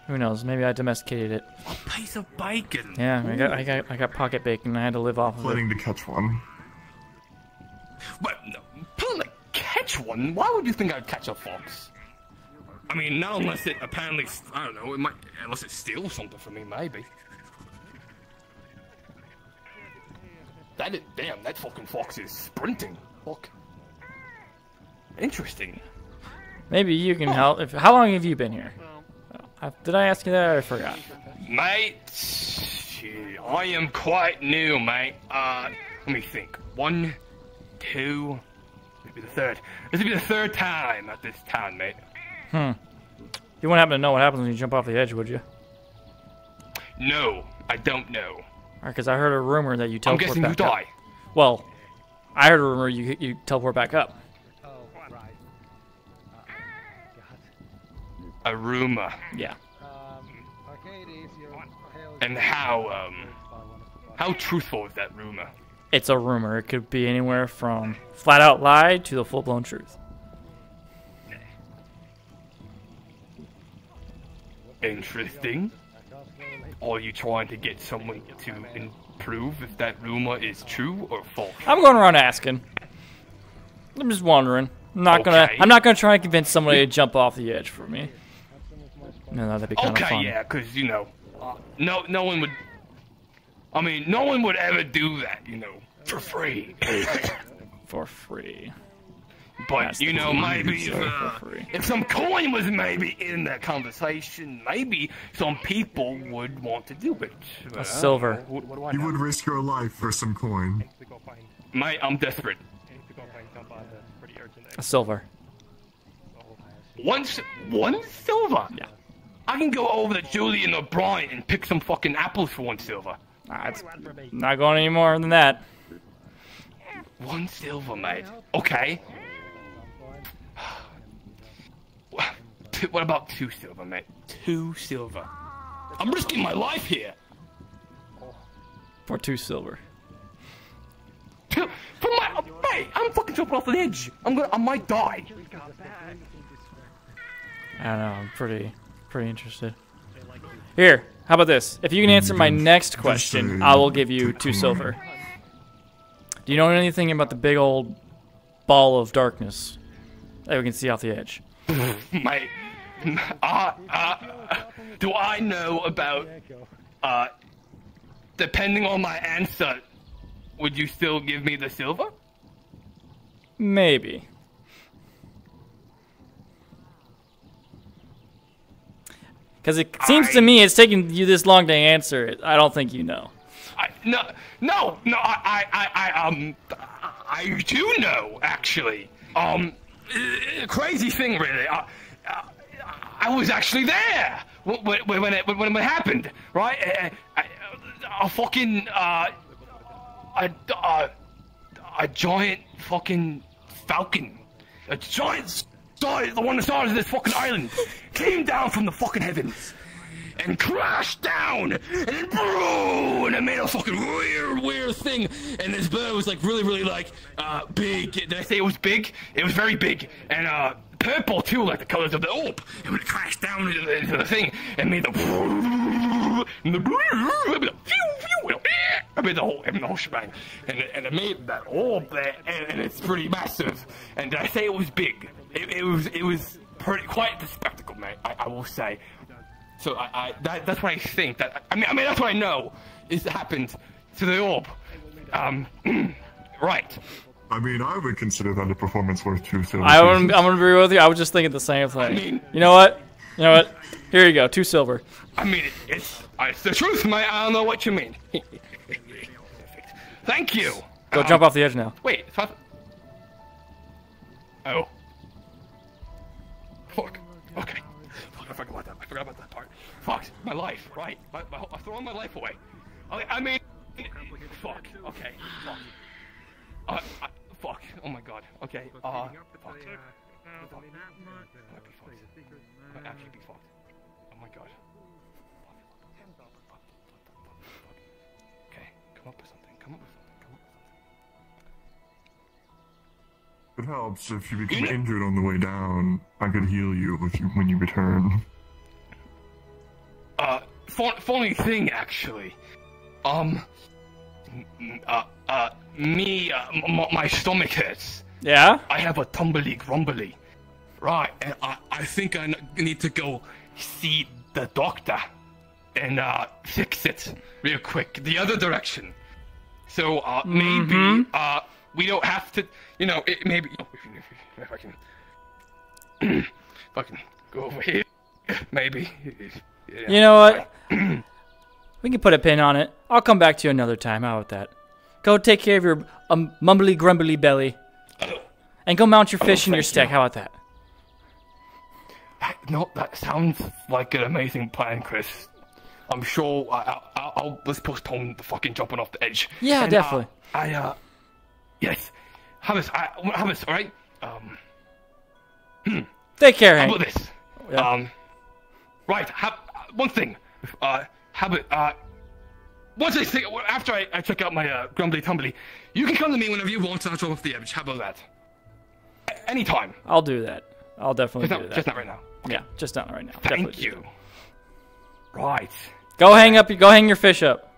Who knows? Maybe I domesticated it. A piece of bacon. Yeah, I got, I got, I got pocket bacon. I had to live off of Planning it. to catch one. But no, planning to catch one? Why would you think I'd catch a fox? I mean, not unless it apparently, I don't know, it might, unless it steals something from me, maybe. That is, damn, that fucking fox is sprinting. Fuck. Interesting. Maybe you can help. If how long have you been here? Uh, did I ask you that? I forgot. Mate, I am quite new, mate. Uh, let me think. One, two, this will the third. This will be the third time at this town, mate. Hmm. You wouldn't happen to know what happens when you jump off the edge, would you? No, I don't know. Because I heard a rumor that you teleport I'm guessing you back up. die. Well, I heard a rumor you you teleport back up. Oh, right. uh, a rumor. Yeah. And how, um, how truthful is that rumor? It's a rumor. It could be anywhere from flat out lie to the full blown truth. Interesting. Are you trying to get someone to improve if that rumor is true or false? I'm going around asking. I'm just wondering. I'm not gonna. I'm not gonna try and convince somebody to jump off the edge for me. No, that'd be kind of Okay, fun. yeah, because you know, uh, no, no one would. I mean, no one would ever do that, you know, for free. For free. But you know, maybe if, uh, if some coin was maybe in that conversation, maybe some people would want to do it. A silver. What, what do I You know? would risk your life for some coin. Mate, I'm desperate. A silver. One, one silver? Yeah. I can go over to Julian O'Brien and pick some fucking apples for one silver. That's not going any more than that. One silver, mate. Okay. Two- What about two silver, mate? Two silver. I'm risking my life here. For two silver. Two, for my, mate, I'm fucking jumping off the edge. I'm gonna, I might die. I don't know. I'm pretty, pretty interested. Here, how about this? If you can answer my next question, I will give you two silver. Do you know anything about the big old ball of darkness that we can see off the edge? Mate, uh, uh, do I know about, uh, depending on my answer, would you still give me the silver? Maybe. Because it seems to me it's taking you this long to answer it. I don't think you know. I, no, no, no, I, I, I, I, um, I do know, actually. Um, crazy thing, really. I, I, I was actually there when, when, it, when it happened, right? A, a, a fucking, uh, a, a, a giant fucking falcon. A giant star, the one that started this fucking island, came down from the fucking heavens and crashed down and and it made a fucking weird weird thing and this bird was like really really like uh big did i say it was big it was very big and uh purple too like the colors of the orb and when it crashed down into the, into the thing and made the and the I made the whole, I mean, the whole shebang, and and it made that orb there, and, and it's pretty massive. And did I say it was big? It, it was, it was pretty quite the spectacle, mate. I, I will say. So I, I that, that's what I think. That I mean, I mean that's what I know is happened to the orb. Um, right. I mean, I would consider that a performance worth two silver. I pieces. would, I'm gonna agree with you. I was just thinking the same thing. mean- you know what? You know what? Here you go, two silver. I mean, it's it's the truth, mate. I don't know what you mean. Thank you. Go Um, jump off the edge now. Wait. it's Oh. Fuck. Okay. Fuck, I forgot about that. I forgot about that part. Fuck. My life. Right. My, my, I'm throwing my life away. I, I mean. Fuck. Okay. Fuck. Uh, I, fuck. Oh my god. Okay. Uh. Fuck. Fuck. Might be fucked. Might actually be fucked. Oh my god. Okay. Come up with something. Come up with something. Come up with It helps if you become injured on the way down. I could heal you if you when you return. Uh, fun, funny thing, actually. Um, uh, uh, me, uh, my stomach hurts. Yeah? I have a tumbly grumbly. Right, and I, I think I n- need to go see the doctor and, uh, fix it real quick. The other direction. So, uh, maybe, Mhm. uh, we don't have to, you know, it, maybe, if I can, if I can go over here, maybe. Yeah. You know what? we can put a pin on it. I'll come back to you another time. How about that? Go take care of your um, mumbly grumbly belly. And go mount your fish in your stick. you. How about that? No, that sounds like an amazing plan, Chris. I'm sure I, I, I'll, I'll let's postpone the fucking jumping off the edge. Yeah, And, definitely. Uh, I uh, yes, Hamas, I, Hamas, all right. Um, Take care, how Hank. about this? Um, right. Ha- one thing. Uh, how about uh, once I think after I, I check out my uh, grumbly tumbly, you can come to me whenever you want to drop off the edge. How about that? A- anytime. I'll do that. I'll definitely Just do not, that. just not right now. Yeah, just not right now. Thank Definitely you. Right. Go hang up. You go hang your fish up.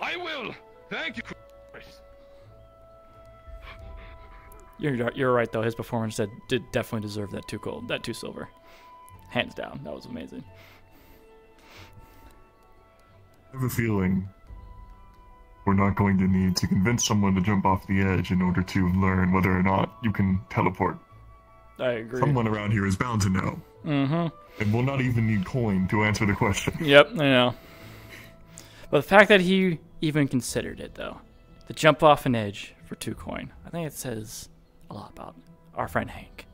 I will. Thank you, Chris. You're you're right though. His performance did, did definitely deserve that two gold, that two silver, hands down. That was amazing. I have a feeling we're not going to need to convince someone to jump off the edge in order to learn whether or not you can teleport. I agree. Someone around here is bound to know. Mm-hmm. And we'll not even need coin to answer the question. Yep, I know. But the fact that he even considered it, though, to jump off an edge for two coin, I think it says a lot about our friend Hank.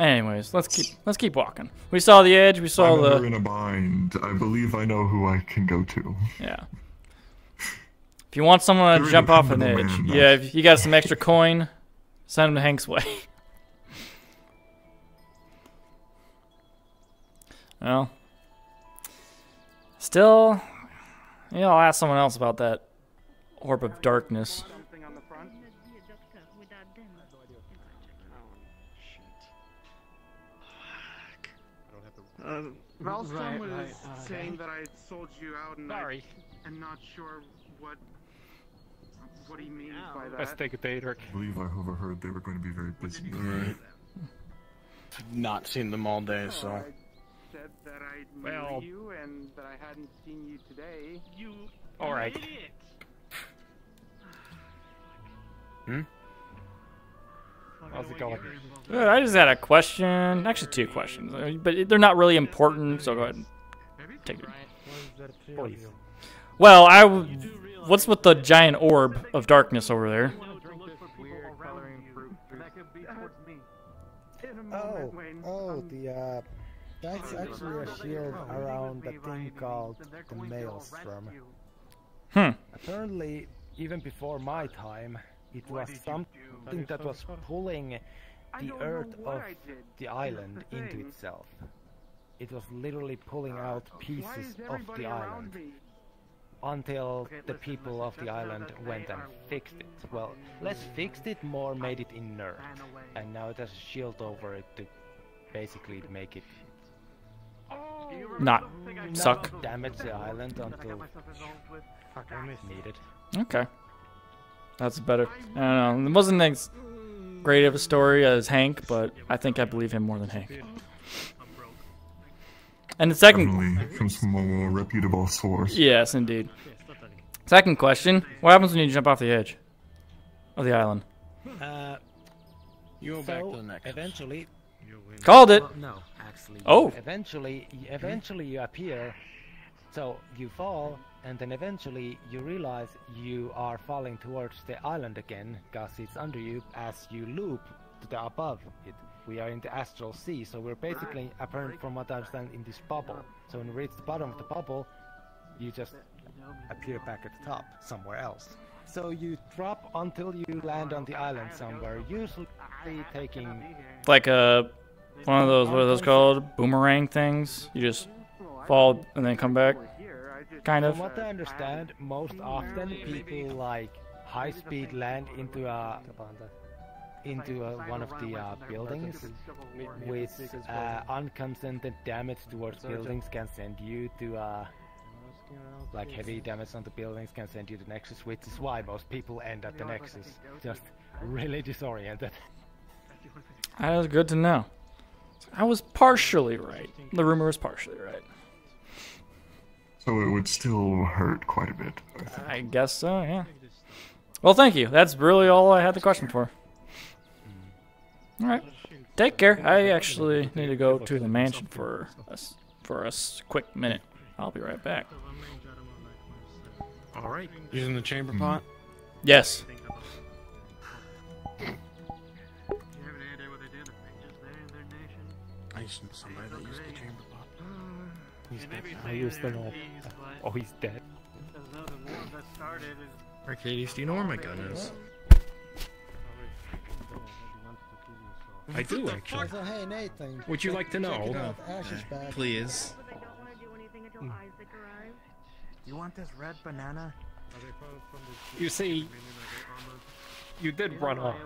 Anyways, let's keep let's keep walking. We saw the edge. We saw I'm the ever in a bind. I believe I know who I can go to. Yeah. If you want someone to a jump off an edge, man, yeah, if you got some extra coin, send him to Hank's way. well, still, yeah, I'll ask someone else about that orb of darkness. Uh, Valstrom Right, was right, uh, saying that I sold you out, and Sorry. I, am not sure what what he means by that. Let's take a day, Rick. I believe I overheard they were going to be very busy. Right. Not seen them all day, so. I said that I knew Well- you and that I hadn't seen you today. You. All right. Hmm? How's it going? Good, I just had a question, actually two questions, uh, but they're not really important, so go ahead and take it. Please. Well, I. W- what's with the giant orb of darkness over there? Oh, oh, the uh, that's actually a shield around a thing called the Maelstrom. Hmm. Apparently, even before my time, it was something that was pulling the earth of the island into itself. It was literally pulling out pieces of the island until the people of the island went and fixed it. Well, less fixed it, more made it inert, and now it has a shield over it to basically make it Not suck. damage the island until needed. Okay. That's better. I don't know. It wasn't as great of a story as Hank, but I think I believe him more than Hank. And the second. Definitely comes from a more reputable source. Yes, indeed. Second question What happens when you jump off the edge of the island? Uh, You go so back to the next. Eventually, Called it. Well, no, actually. Oh. Eventually, eventually you appear. So you fall, and then eventually you realize you are falling towards the island again, because it's under you as you loop to the above it. We are in the astral sea, so we're basically, apparently from what I understand, in this bubble. So when you reach the bottom of the bubble, you just appear back at the top, somewhere else. So you drop until you land on the island somewhere, usually taking Like a. One of those, what are those called? Boomerang things? You just fall and then come back? Kind of. From what I understand, most often people like high speed land into a into a, one of the uh, buildings with uh, unconsented damage towards buildings can send you to uh, like heavy damage on the buildings can send you to Nexus, which is why most people end at the Nexus, just really disoriented. That is good to know. I was partially right. The rumor was partially right. So it would still hurt quite a bit. I guess so, yeah. Well, thank you. That's really all I had the question for. All right. Take care. I actually need to go to the mansion for a, for a s- quick minute. I'll be right back. All right. Using the chamber hmm. pot. Yes. I He's dead. I used to know. Oh, he's dead. Arcadius, do you know where my gun is? I do actually. So, hey, Nathan. Would you like to know? check it out, back. Please. Hmm. You want this red banana? You see, you did run off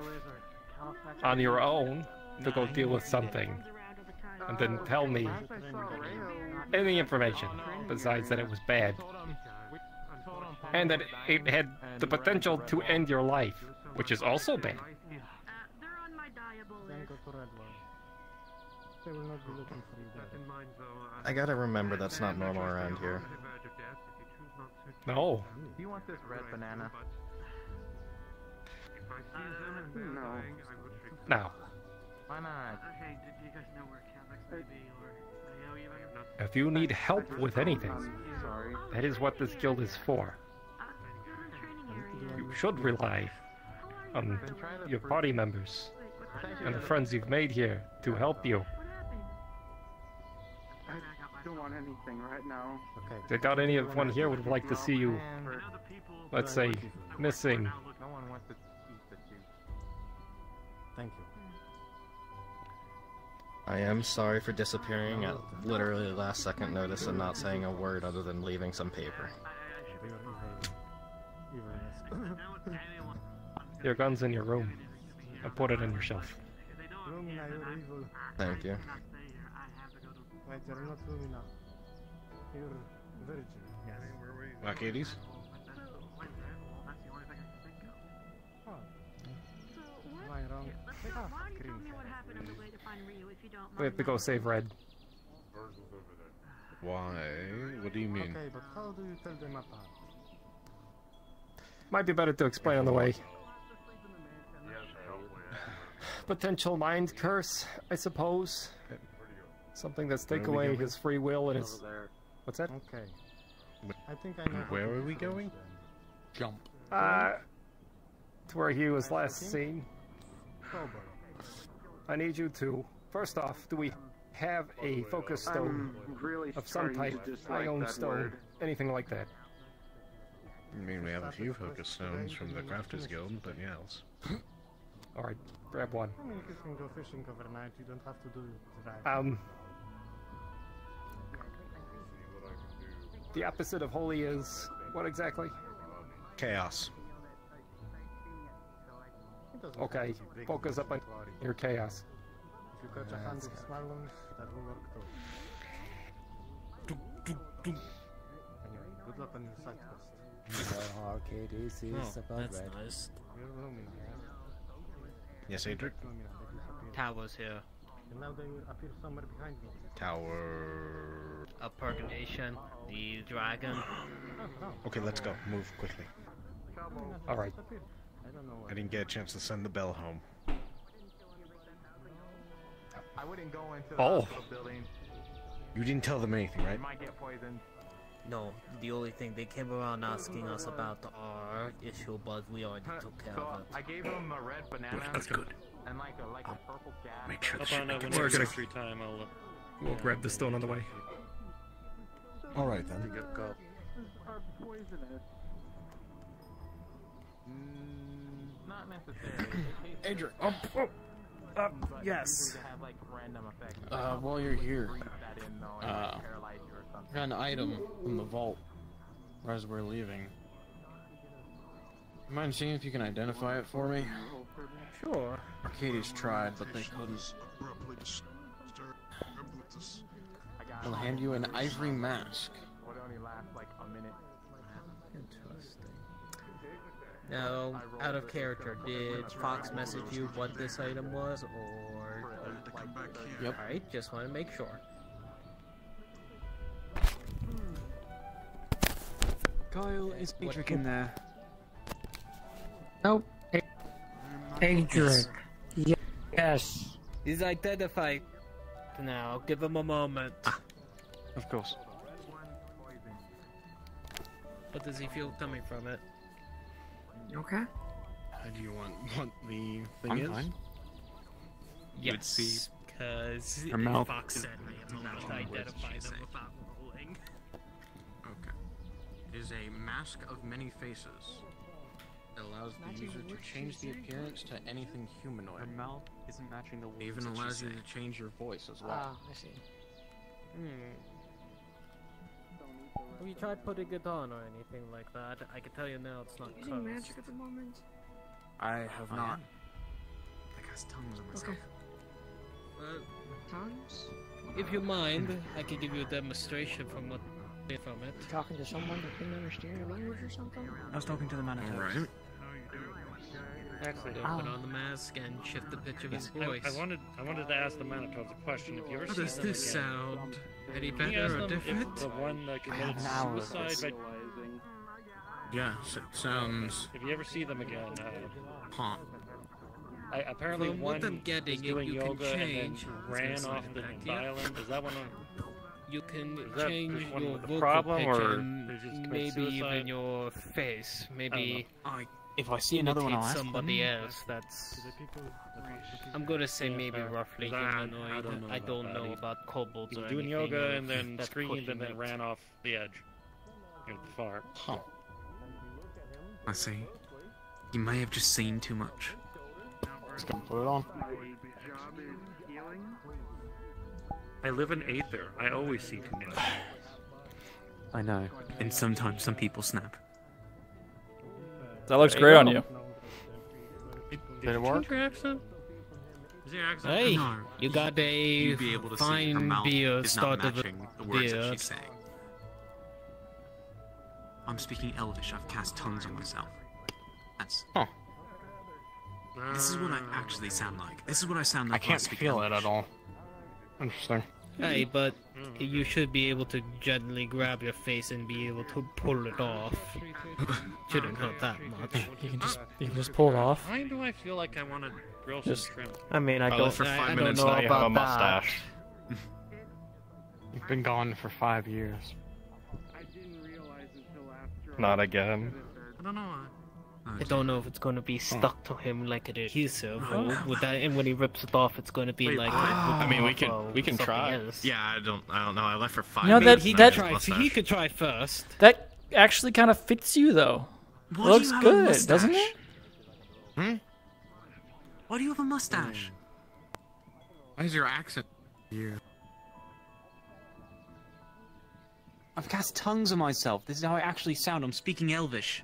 on your own to go deal with something, and then tell me any information besides that it was bad, and that it had the potential to end your life, which is also bad. I gotta remember that's not normal around here. No. Do you want this red banana? No. Now, Why not? If you need help with anything, that is what this guild is for. You should rely on your party members and the friends you've made here to help you. I don't want anything right now. Okay. I doubt anyone here would like to see you, let's say, missing. No one wants to eat the juice. Thank you. I am sorry for disappearing at literally last second notice and not saying a word other than leaving some paper. Your gun's in your room. I put it in your shelf. Thank you. Wait, you're not Lumina. You're Virgin. Black 80s? Oh. Am I wrong? Ryu if you don't We have to go save Red. Why? What do you mean? Okay, but how do you tell them apart? Might be better to explain on the way. Potential mind curse, I suppose. Something that's take Where are we away his free will and his. What's that? Okay. I think I know. Where are we going? Jump. Uh, to where he was last seen. Sober. I need you to. First off, do we have a focus stone really of some type? dislike Ioun stone, word. anything like that? I mean, we have a few focus stones from the Crafters Guild, but yeah, else. All right, grab one. I mean, you can go fishing overnight. You don't have to do it. Um, the opposite of holy is what exactly? Chaos. It doesn't have Okay, to be big, focus up on your chaos. If you catch a Yeah, hundred that's small ones, that will work too. Anyway, good luck on your side quest. Well, arcade is, is Oh, about that's red. nice. You're Lumina, Yes, Adric? Lumina, they disappeared. Towers here. And now they appear somewhere behind me. Tower. A purgation, the dragon. Okay, let's go. Move quickly. All right. I don't know. I didn't get a chance to send the bell home. I wouldn't go into the Oh. building. You didn't tell them anything, You right? might get poisoned. No, the only thing they came around asking us about our issue, but we already took care So of it. I gave them a red banana. That's good. And like a like a purple jab. Make sure Up on uh, We're whenever gonna- it's free time, I'll. Uh, We'll grab the stone on the way. All right then. go. Are poisonous. Mm, not. Adrian, oh, oh, uh, yes. Have, like, random. Uh, while you're here, Breathe that in, though, and, uh, like, paralyze you or something. I got an item from the vault as we're leaving. You mind seeing if you can identify it for me? Sure. Arcades tried, but they couldn't. I'll hand you an ivory mask. Now, out of character, did Fox message you what this item was, or? Yep. All right, just want to make sure. Kyle, is Adric in there? Nope. Adric. Yes. He's identified. Now, give him a moment. Of course. What does he feel coming from it? Okay. How do you want what the thing I'm is? fine. Yes, would see because her mouth Fox is said I am allowed to identify them without rolling. Okay. It is a mask of many faces. It allows the user to change the appearance to anything humanoid. Her mouth isn't matching the words It even that she allows you to change your voice as well. Ah, I see. Hmm. Have you tried putting it on or anything like that? I can tell you now it's not Using closed. magic at the moment. I have Oh, not. I cast tongues on myself. Okay. Uh, Tongues? if you mind, I can give you a demonstration from what from it. Talking to someone that couldn't understand your language or something? I was talking to the Manitoads. Alright. Actually, Ah. put on the mask and shift the pitch of his I, voice. I wanted I wanted to ask the Manitoads a question. If you ever How see does them this again, sound? Any better or different? If the one that committed an hour suicide by Yes, it sounds. If you ever see them again, uh, Huh. I, apparently From one what I'm getting, is you- doing you can yoga and change- then ran off the that, island. Is that one? Of, You can Is that change the one your the vocal problem, pitch or and did you just commit maybe suicide? even your face. Maybe I, if I see another one, I'll ask somebody them. else. That's. I'm gonna say maybe fair. roughly 'Cause I- I humanoid. don't know I about don't that know about kobolds He or was doing yoga else and then screamed and then it. ran off the edge. Near the far. Huh. I see. He may have just seen too much. Just gonna put it on. I live in Aether. I always see too much. I know. And sometimes some people snap. That looks great on you. Did it work? Accent? Is your accent? Hey, No. you got a be able to see her fine mouth beer is not start of matching a the words beer. she's saying. I'm speaking Elvish. I've cast tongues on myself. That's. Huh. This is what I actually sound like. This is what I sound like. I can't speak feel it at all. Interesting. Hey, mm-hmm. but mm-hmm. you should be able to gently grab your face and be able to pull it off. Shouldn't hurt that much. You can just you can just pull it off. Why do I feel like I want to grill some Just- shrimp? I mean, I Oh, don't. for five I minutes don't know now you have about a mustache. You've been gone for five years. Not again. I don't know. I don't know if it's going to be stuck to him like an adhesive, or with that, and when he rips it off, it's going to be Wait, like. what? I mean, we off can- we can try. else. Yeah, I don't. I don't know. I left for five. You know, minutes that- He that- could just try. mustache. He could try first. That actually kind of fits you though. It Why do looks you have good, mustache? doesn't it? Hmm? Why do you have a mustache? Why is your accent here? I've cast tongues on myself. This is how I actually sound. I'm speaking Elvish.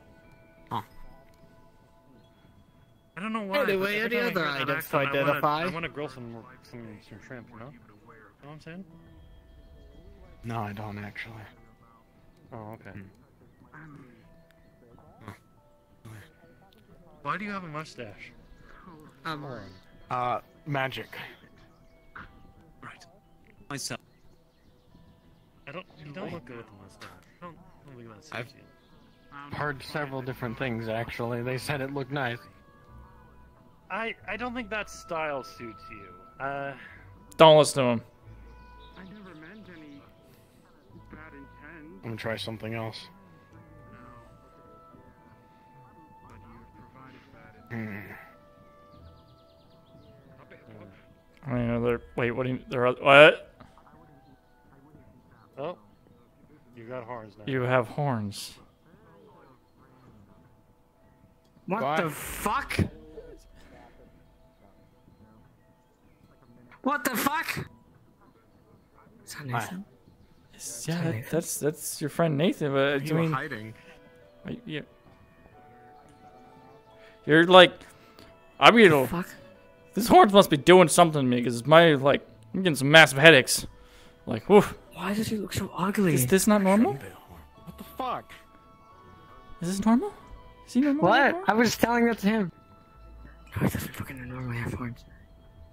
I don't know why. Anyway, but any other items to accent, I wanna- identify? I want to grill some, some some shrimp. You know? You know what I'm saying? No, I don't actually. Oh, okay. Why do you have a mustache? I'm um, Uh, magic. Right. Myself. I don't. You don't look good with a mustache. I don't, I don't think that's I've- Heard several different things actually. They said it looked nice. I I don't think that style suits you. Uh, Don't listen to him. I never meant any bad intent. I'm gonna try something else. But you've provided bad Hmm. I mean, are there, wait, what do you? There are what? oh, you got horns now. You have horns. what Why? the fuck? What the fuck? Is that Why? Nathan? Yeah, that, that's that's your friend Nathan. But uh, You were mean, hiding. I- yeah. You're like, I mean, The fuck? this horns must be doing something to me because it's my like, I'm getting some massive headaches. Like, woof. Why does he look so ugly? Is this not normal? What the fuck? Is this normal? Is he normal? What? anymore? I was telling that to him. No, he doesn't fucking normally have horns.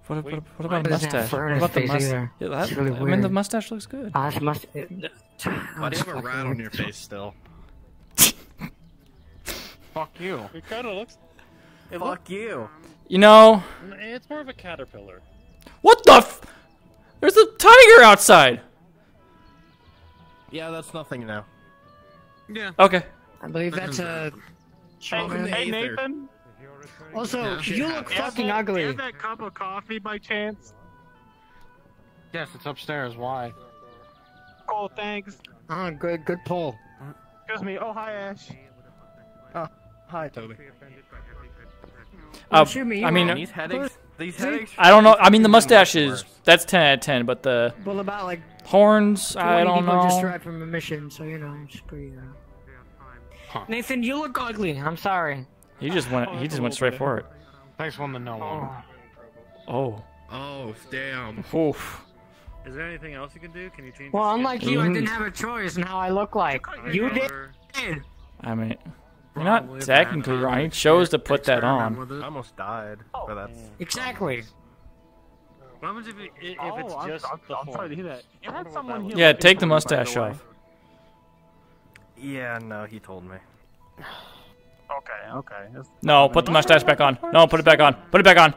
What, what, what about He the mustache? What about the face mus- either. Yeah, that, really I mean, the mustache looks good. This uh, must. It, Why do you have a rat on your face still? Fuck you. It kind of looks. It Fuck you. You know, it's more of a caterpillar. what the? F- There's a tiger outside. Yeah, that's nothing now. Yeah. Okay. I believe that's a. Hey, Hey, Aether. Nathan. Also, Yeah. you look Have fucking that- ugly. Have that cup of coffee by chance? Yes, it's upstairs. Why? Oh, thanks. Oh, good, good pull. Excuse me. Oh, hi, Ash. Oh, Hi, Toby. Uh, shoot me, I mean. These headaches. These headaches. I don't know. I mean, the Even mustache worse. is that's ten out of ten, but the Well, about like horns, I don't people know. just arrived from a mission, so you know, it's pretty. Uh... Huh. Nathan, you look ugly. I'm sorry. He just went. He just went straight for it. Thanks one to know one. Oh. Oh, damn. Oof. Is there anything else you can do? Can you change? Well, unlike you, I didn't mm. have a choice in how I look like. You did. I mean, you're not bad technically habit. right. He chose to put that on. I almost died, but oh. that's. Exactly. What happens if, it, if it's oh, just I'm, the I'm sorry to hear that. You had someone here. Yeah, take the for me, by mustache off. Yeah, no, he told me. Okay. That's- No, put the mustache back on. No, put it back on. Put it back on.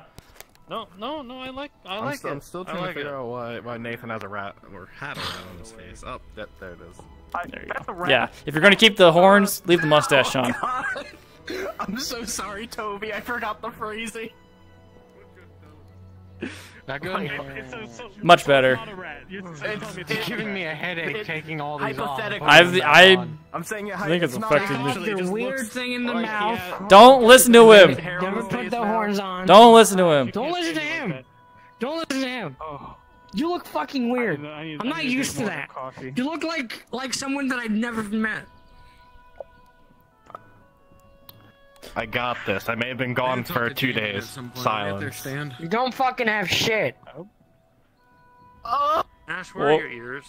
No, no, no. I like. I I'm, like st- it. I'm still trying like to figure it. out why, why Nathan has a rat or had a rat on his face. Oh, that, there it is. that's a rat. Yeah, if you're gonna keep the horns, leave the mustache on. Oh, I'm so sorry, Toby. I forgot the phrasing. Not good. Much better. It's, it's giving me a headache taking all these off. I've I I'm saying it. I think it's affecting me. The weird thing in the mouth. Don't listen to him. Never put the horns on. Don't listen to him. Don't listen to him. Don't listen to him. You look fucking weird. I need- I'm I not used to that. coffee. You look like like someone that I've never met. I got this. I may have been gone for two days. Silence. You don't fucking have shit. Oh. Ash, where are your ears?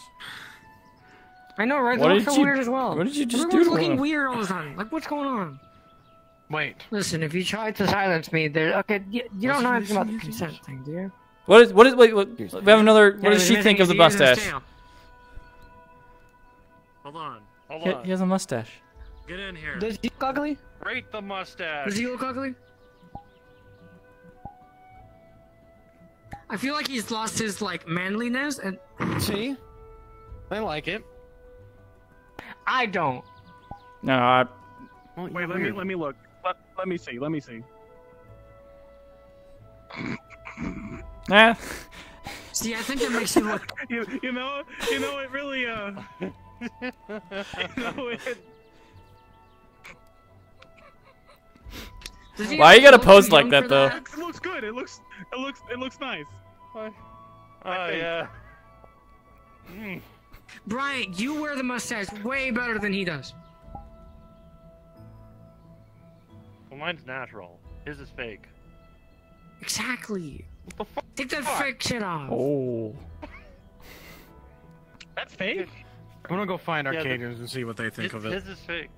I know, right? They What look so you- weird as well. what did you just Everyone's do to looking him? weird all the time. Like, what's going on? Wait. Listen, if you try to silence me, there. Okay, you, you don't know anything about the consent thing, do you? What is what is wait? what we have another. What Yeah, does she think of the ears and his mustache? Hold on. Hold He, on. he has a mustache. Get in here. Does he look ugly? Rate the mustache. Does he look ugly? I feel like he's lost his like manliness, and See? I like it. I don't. No, I, Wait, let me let me look. Let, let me see. Let me see. eh. See, I think it makes you look. You you know you know it really uh. you know it. Does Why have you gotta pose like that for though? It looks good. It looks it looks it looks nice. Oh yeah. Hmm. Brian, you wear the mustache way better than he does. Well, mine's natural. His is fake. Exactly. Take that fake shit off. Oh. That's fake. I'm gonna go find Yeah, the- Arcadians and see what they think His, of it. his is fake.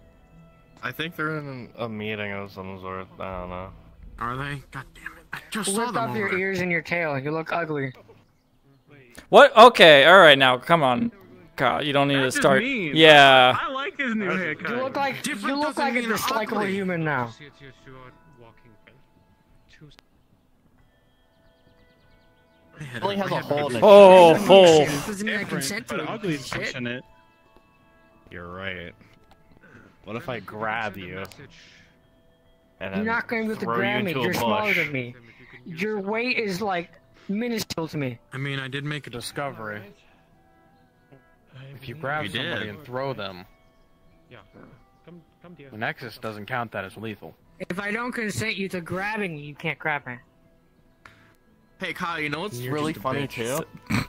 I think they're in a meeting of some sort. I don't know. Are they? God damn it! I just saw Lift them off your over. ears and your tail. You look ugly. What? Okay, all right. Now, come on, God, you don't need That's to start. mean. Yeah. I like his new haircut. You look like Different you look like a mean dislikable ugly. human now. Only has a hole in it. Oh, full. Doesn't mean I consent to it. ugly piece is of shit. it. You're right. What if I grab you? And You're not going to be able to grab you me. You're smaller than me. Your weight is like minuscule to me. I mean, I did make a Discovery. If you grab You somebody did. and throw them, Yeah. Come, come to the Nexus doesn't count that as lethal. If I don't consent you to grabbing me, you can't grab me. Hey Kyle, you know what's You're really funny too?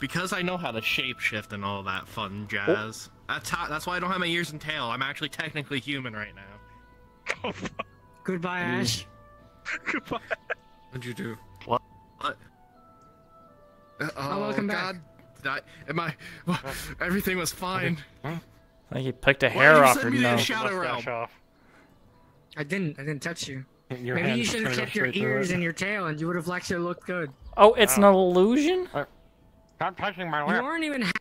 because I know how to shapeshift and all that fun jazz. That's how, that's why I don't have my ears and tail. I'm actually technically human right now. Goodbye, Mm. Ash. Goodbye. What'd you do? What? What? Uh, oh welcome back. God! Did I, am I? Everything was fine. I think he picked a hair off send her me to nose. shadow realm? I didn't. I didn't touch you. Your Maybe you should have kept your ears and your tail, and you would have actually looked good. Oh, it's an illusion. Stop touching my You lip. weren't even half,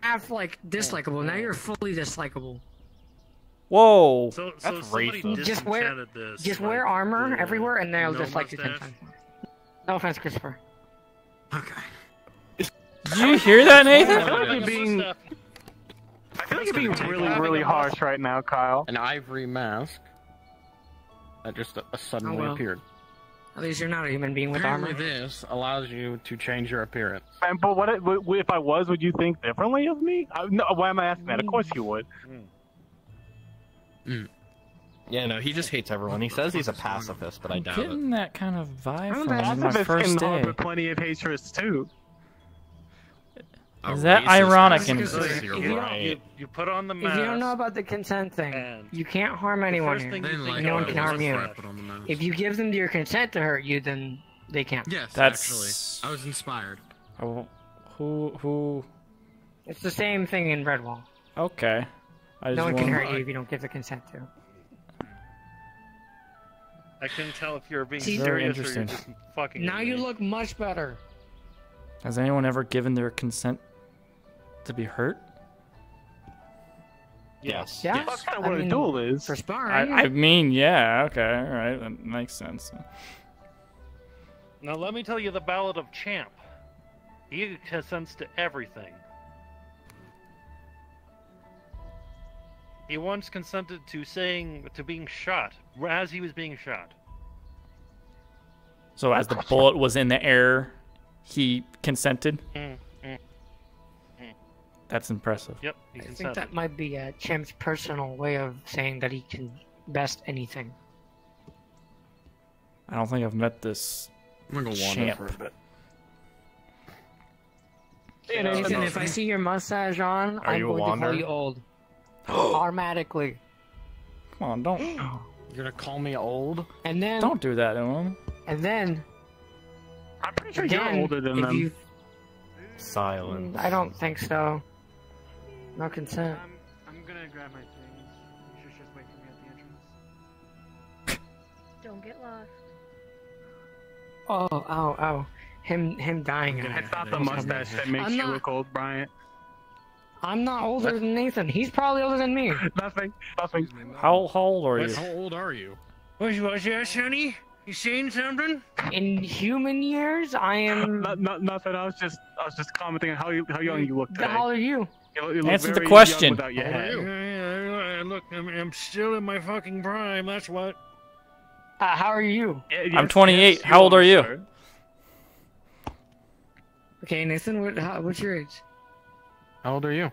half like dislikable. Now you're fully dislikable. Whoa. So, so That's somebody racist. Just wear, this. just like, wear armor the everywhere, and they'll no dislike you ten times. No offense, Christopher. Okay. Did you hear that, Nathan? I feel like you're being. I feel like you're being really, really harsh right now, Kyle. An ivory mask that just uh, suddenly Oh, well. appeared. At least you're not a human being with Apparently armor. this allows you to change your appearance. And, but what, if- if I was? Would you think differently of me? I, no, why am I asking that? Of course you would. Hmm. Yeah, no, he just hates everyone. He says he's a pacifist, but I doubt it. Getting that kind of vibe I'm from him on my Pacifists can day. harbor plenty of hatreds too. Is that ironic in If You're don't- right. You, you put on the If mask. you don't know about the consent thing, you can't harm anyone here. thing They you didn't think like No one of can harm you. mustache. Put on the mask. If you give them your consent to hurt you, then they can't. Yes, That's- actually, I was inspired. Oh, who who? It's the same thing in Redwall. Okay. I just No one can hurt you if you don't give the consent to. I couldn't tell if you were being See- Very serious or you're interesting. just fucking. Now you me. look much better. Has anyone ever given their consent to be hurt? Yes. Yeah, That's kind of I what a mean, duel is. For I, sparring. I mean, yeah, okay, all right, that makes sense. Now let me tell you the Ballad of Champ. He consents to everything. He once consented to saying to being shot as he was being shot. So as the bullet was in the air, he consented. Mm. That's impressive. Yep, he I think consented. that might be uh, Champ's personal way of saying that he can best anything. I don't think I've met this I'm gonna go wander champ. for a bit. Nathan, if I see your mustache on, Are I'm you a going to call you old. Automatically. Come on, don't You're gonna call me old? And then don't do that, Emma. and then I'm pretty sure again, you're older than them. you Silence. I don't think so. No consent. I'm, I'm gonna grab my things. You should just wait for me at the entrance. Don't get lost. Oh, oh, oh. Him him dying. It's not the mustache that makes I'm you not- look old, Bryant. I'm not older than Nathan. He's probably older than me. Nothing. Nothing. How, how old are you? How old are you? What's what's that, Sonny? You saying something? In human years, I am. Not, not, nothing. I was just, I was just commenting on how you, how young you look today. How old are you? You, you Answer the question. young without your How old hair. are you? look, I'm, I'm still in my fucking prime. That's what. Uh, how are you? I'm 28. how old are you? Okay, Nathan, what, how, what's your age? How old are you?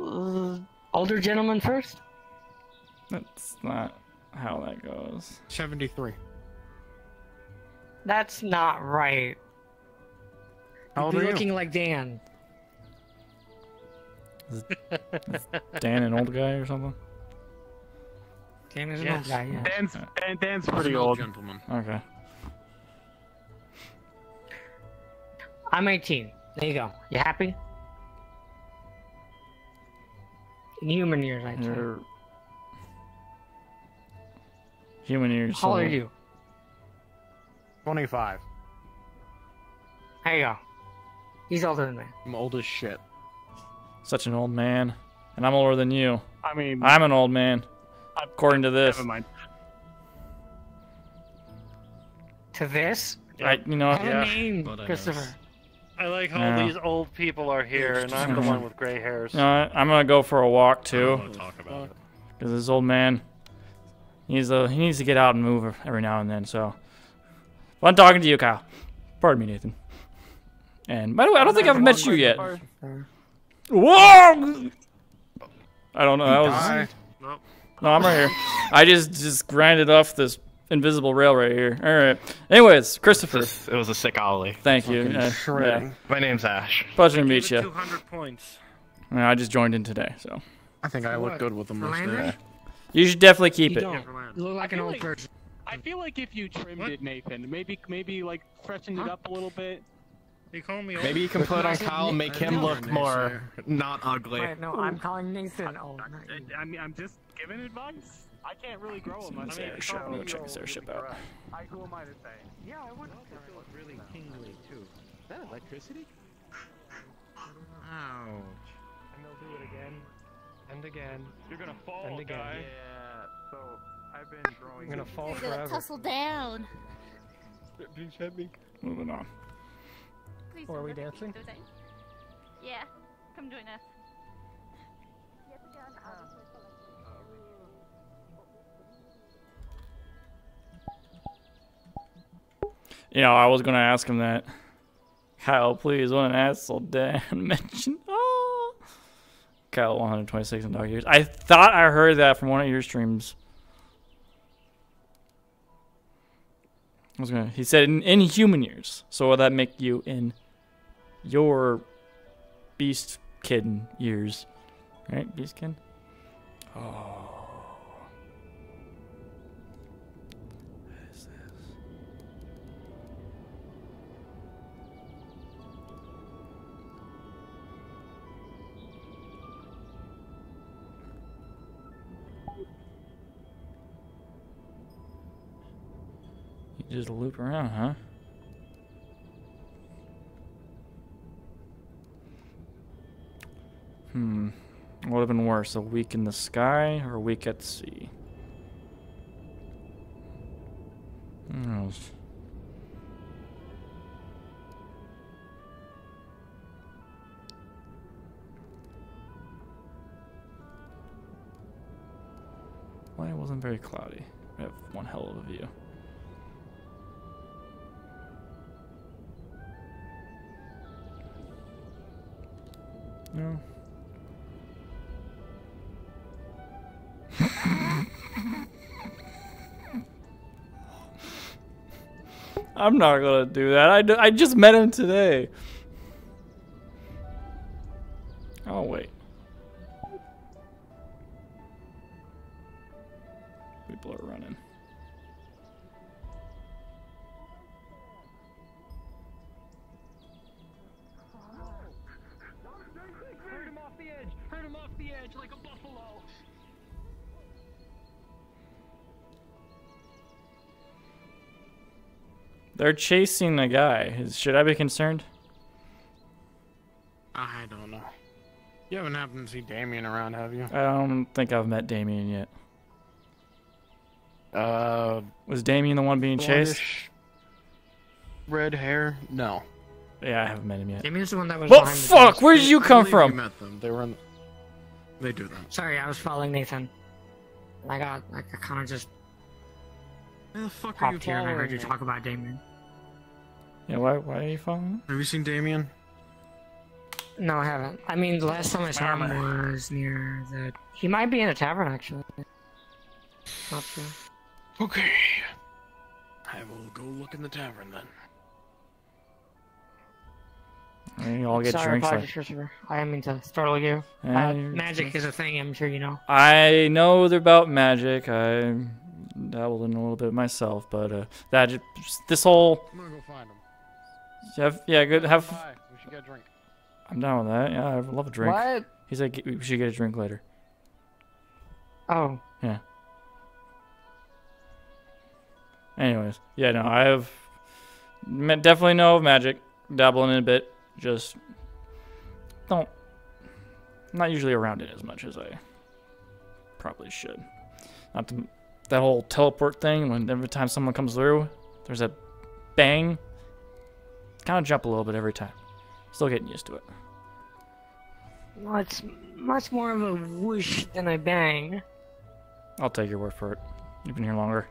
Uh, older gentleman first. That's not how that goes. 73. That's not right. How old You'd are be you? looking like Dan. Dan, an old guy or something? Dan is an old guy. Yeah. Dan's, Dan, Dan's pretty old old. gentleman. Okay. I'm 18. There you go. You happy? In human years, I'd say. You're human years. How old so- are you? 25. There you go. He's older than me. I'm old as shit. Such an old man, and I'm older than you. I mean, I'm an old man, according to this. never mind. To this? I, you know, Have yeah. name, But I Christopher. I like how Yeah. these old people are here, and I'm the one with gray hairs. You know? I'm gonna go for a walk I too, don't want to talk about it. because this old man, he's a he needs to get out and move every now and then. So, well, I'm talking to you, Kyle. Pardon me, Nathan. And by the way, I don't think I've met you yet. Whoa! I don't know. That was Nope. no, I'm right here. I just just grinded off this invisible rail right here. All right. Anyways, Christopher, It was a sick ollie. thank you. Uh, yeah. My name's Ash. Pleasure to meet you. 200 points. I just joined in today, so I think I look good with the For mustache. You should definitely keep You it. don't. You look like an old like- person. I feel like if you trimmed it, Nathan, maybe maybe like freshened it up a little bit. You call me old? Maybe you can put on Kyle and make him look more not ugly. Wait, no, I'm calling Nathan old. not you. I mean, I'm just giving advice. I can't really grow them. I This mean, airship. it's I'm gonna check you this airship out. correct. I, who am I to say? Yeah, I would. really tingly too. Is that electricity? Ouch. And they'll do it again and again. You're gonna fall, And again. guy. Yeah. So I've been growing. I'm gonna fall You're gonna tussle down. Please hit me. Moving on. Please Or are we dancing? Yeah, come join us. Yes, I'll just wait till You know, I was gonna ask him that. Kyle, please, what an asshole Dan mentioned. Oh. Kyle, 126 in dog years. I thought I heard that from one of your streams. I was gonna. He said in, in human years. So would that make you in your beast kid years, right? Beast kid. Oh. What is this? You just loop around, huh? Hmm. What would have been worse, a week in the sky or a week at sea? Who knows? Well, it wasn't very cloudy. We have one hell of a view. No. I'm not gonna do that. I, I just met him today. Oh, wait. They're chasing a guy. Should I be concerned? I don't know. You haven't happened to see Damien around, have you? I don't think I've met Damien yet. Uh, Was Damien the one being chased? Red hair? No. Yeah, I haven't met him yet. Damien's the one that was Well, behind the fuck! Where did you come from? You met them. They were in. They do that. Sorry, I was following Nathan. I got, like, I kind of just Why the fuck are you popped here and I heard you talk about Damien. Yeah, why, why are you following him? Have you seen Damien? No, I haven't. I mean, the last time I saw him was near the. He might be in a tavern, actually. Not sure. Okay. I will go look in the tavern then. And you all get Sorry, drinks. apologies, Like, Christopher. I didn't mean to startle you. Uh, magic is a thing, I'm sure you know. I know they're about magic. I dabbled in a little bit myself, but uh, that ju- this whole I'm gonna go find him. Have yeah good have. Bye. We should get a drink. I'm down with that. Yeah, I love a drink. What? He said we should get a drink later. Oh. Yeah. Anyways, yeah, no, I have definitely know of magic, dabbling in a bit. Just don't. I'm not usually around it as much as I probably should. Not to, that whole teleport thing. When every time someone comes through, there's a bang. Kind of jump a little bit every time. Still getting used to it. Well, it's much more of a whoosh than a bang. I'll take your word for it. You've been here longer.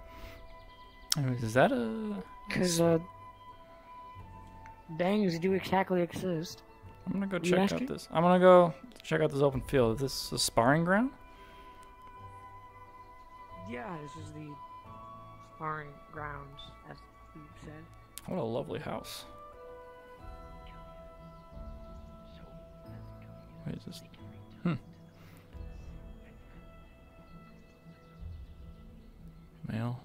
Anyways, is that a? Because, uh. Bangs do exactly exist. I'm gonna go check out this. I'm gonna go check out this open field. Is this a sparring ground? Yeah, this is the sparring grounds, as you said. What a lovely house. Wait, is this? Hmm. Mail.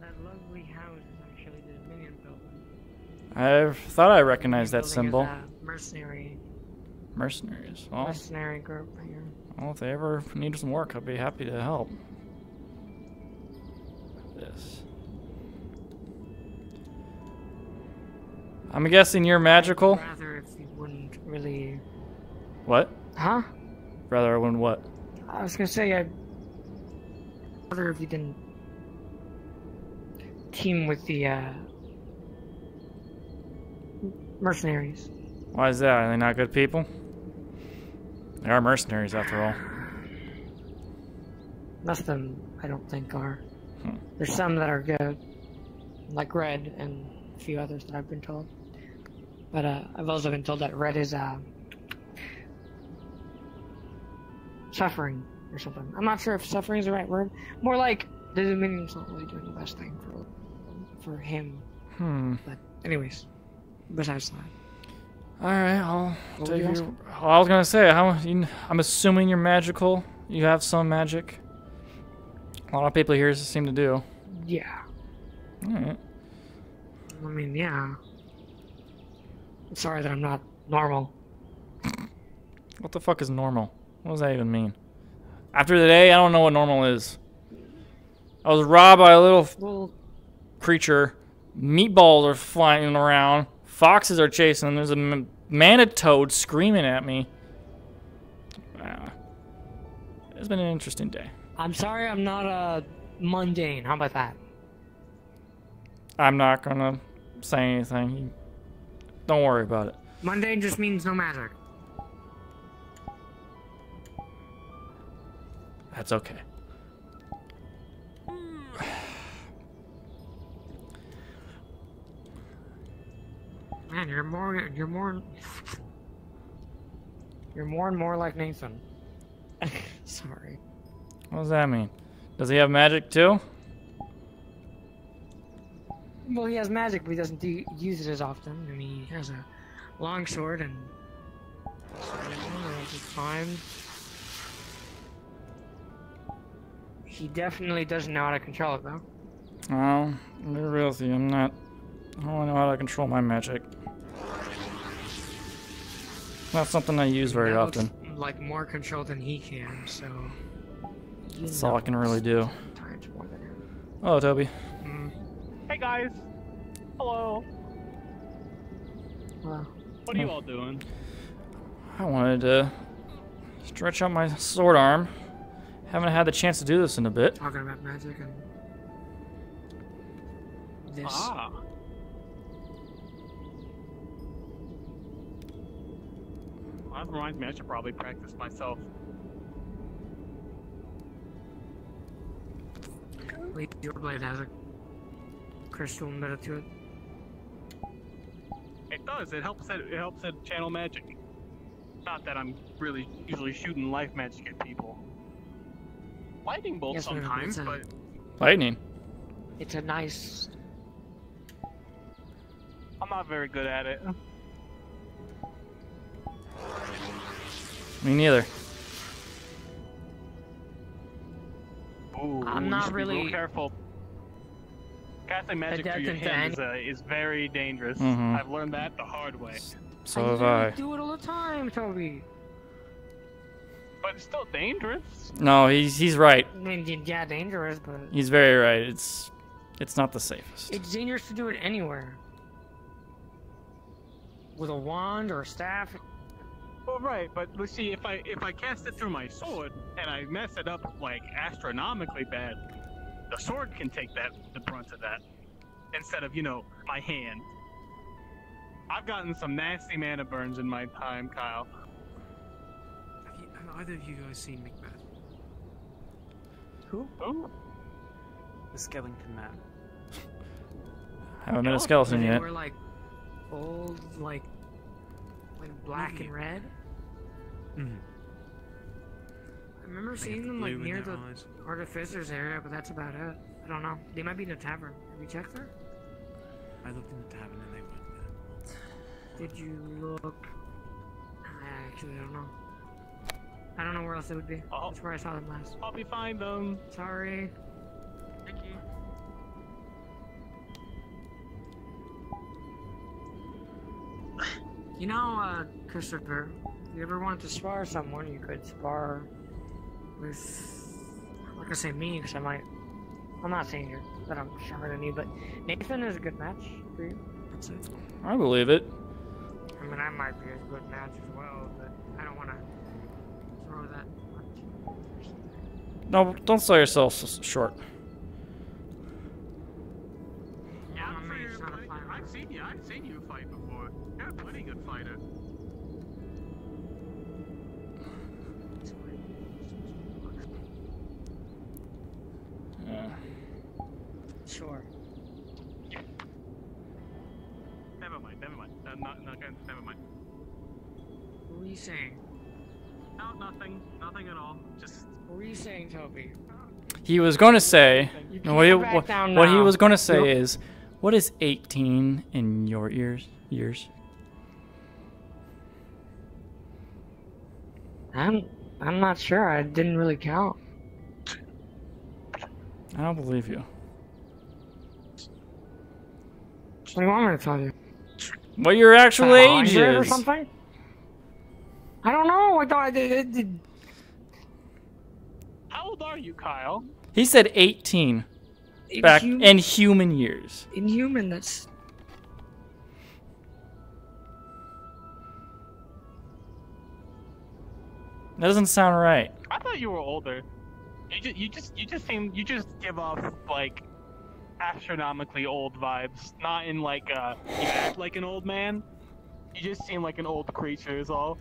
That lovely house is actually the Dominion building. I thought I recognized that symbol. mercenary, Mercenaries. Well, mercenary group here. well, if they ever need some work, I'd be happy to help. This. I'm guessing you're magical. Rather, if you wouldn't really. What? Huh? Rather, I wouldn't what? I was gonna say, I'd rather if you didn't team with the uh, mercenaries. Why is that? Are they not good people? They are mercenaries, after all. Most of them, I don't think, are. Hmm. There's some that are good, like Red and a few others that I've been told. But uh, I've also been told that Red is uh, suffering or something. I'm not sure if suffering is the right word. More like the Dominion's not really doing the best thing for for him. Hmm. But anyways, besides that. All right, I'll What take you your. I was gonna say, how you, I'm assuming you're magical. You have some magic. A lot of people here seem to do. Yeah. All right. I mean, yeah. I'm sorry that I'm not normal. What the fuck is normal? What does that even mean? After the day, I don't know what normal is. I was robbed by a little creature. Meatballs are flying around. Foxes are chasing them. There's a manitoad screaming at me. Ah. it's been an interesting day. I'm sorry I'm not uh, mundane. How about that? I'm not gonna say anything. Don't worry about it. Mundane just means no magic. That's okay. Man, you're more, you're more, you're more and more like Nathan. Sorry. What does that mean? Does he have magic too? Well, he has magic, but he doesn't do, use it as often. I mean, he has a long sword and fine. He definitely doesn't know how to control it, though. Well, be real with you, I'm not. I don't know how to control my magic. Not something I use very often. Like more control than he can, so. That's all I can really do. times more than him. Oh, Toby. Hey guys. Hello. Hello. What are you all doing? I wanted to stretch out my sword arm. Haven't had the chance to do this in a bit. Talking about magic and this. Ah. Well, that reminds me, I should probably practice myself. Wait, your blade has a crystal embedded to it. It does. It helps. It, it helps it channel magic. Not that I'm really usually shooting life magic at people. Lightning bolts Yes, sometimes, it's a- but Lightning. It's a nice. I'm not very good at it. Me neither. Ooh, I'm you not should be real really careful. Casting magic through your adept hand is, uh, is very dangerous. Mhm. I've learned that the hard way. So I have I. do it all the time, Toby. But it's still dangerous. No, he's he's right. I mean, yeah, dangerous, but He's very right. It's it's not the safest. it's dangerous to do it anywhere. With a wand or a staff. Well, right, but let's see if I if I cast it through my sword and I mess it up like astronomically bad, the sword can take that the brunt of that instead of you know my hand. I've gotten some nasty mana burns in my time, Kyle. Have, you, have either of you guys seen Macbeth? Who? Who? The Skellington Man. I haven't met a skeleton They yet. were like old, like, like black and red. Mm-hmm. I remember They seeing them like near the eyes. artificers area, but that's about it. I don't know. They might be in a tavern. Have you checked there? I looked in the tavern and they weren't there. Did you look? I actually don't know. I don't know where else it would be. Oh. That's where I saw them last. I'll be fine them. Sorry. Thank you. You know, uh, Christopher, if you ever want to spar someone, you could spar with, I'm not gonna say me, because I might, I'm not saying you're, that I'm stronger than you, but Nathan is a good match for you, I'd say. I believe it. I mean, I might be a good match as well, but I don't want to throw that much. No, don't sell yourself short. Sure. Never mind. Never mind. Uh, I'm not not gonna. Never mind. What were you saying? No, nothing. Nothing at all. Just. What were you saying, Toby? He was going to say. You what he, can go back what, what he was going to say Yep. is, what is 18 in your ears? Years? I'm, I'm not sure. I didn't really count. I don't believe you. What do you want me to tell you? What your actual uh, age is. Or something? I don't know. I thought I did. How old are you, Kyle? He said 18. In back human, in human years. In human, that's. That doesn't sound right. I thought you were older. You just, you just, you just seem, you just give off like astronomically old vibes. Not in like, uh, you act like an old man. You just seem like an old creature. Is all.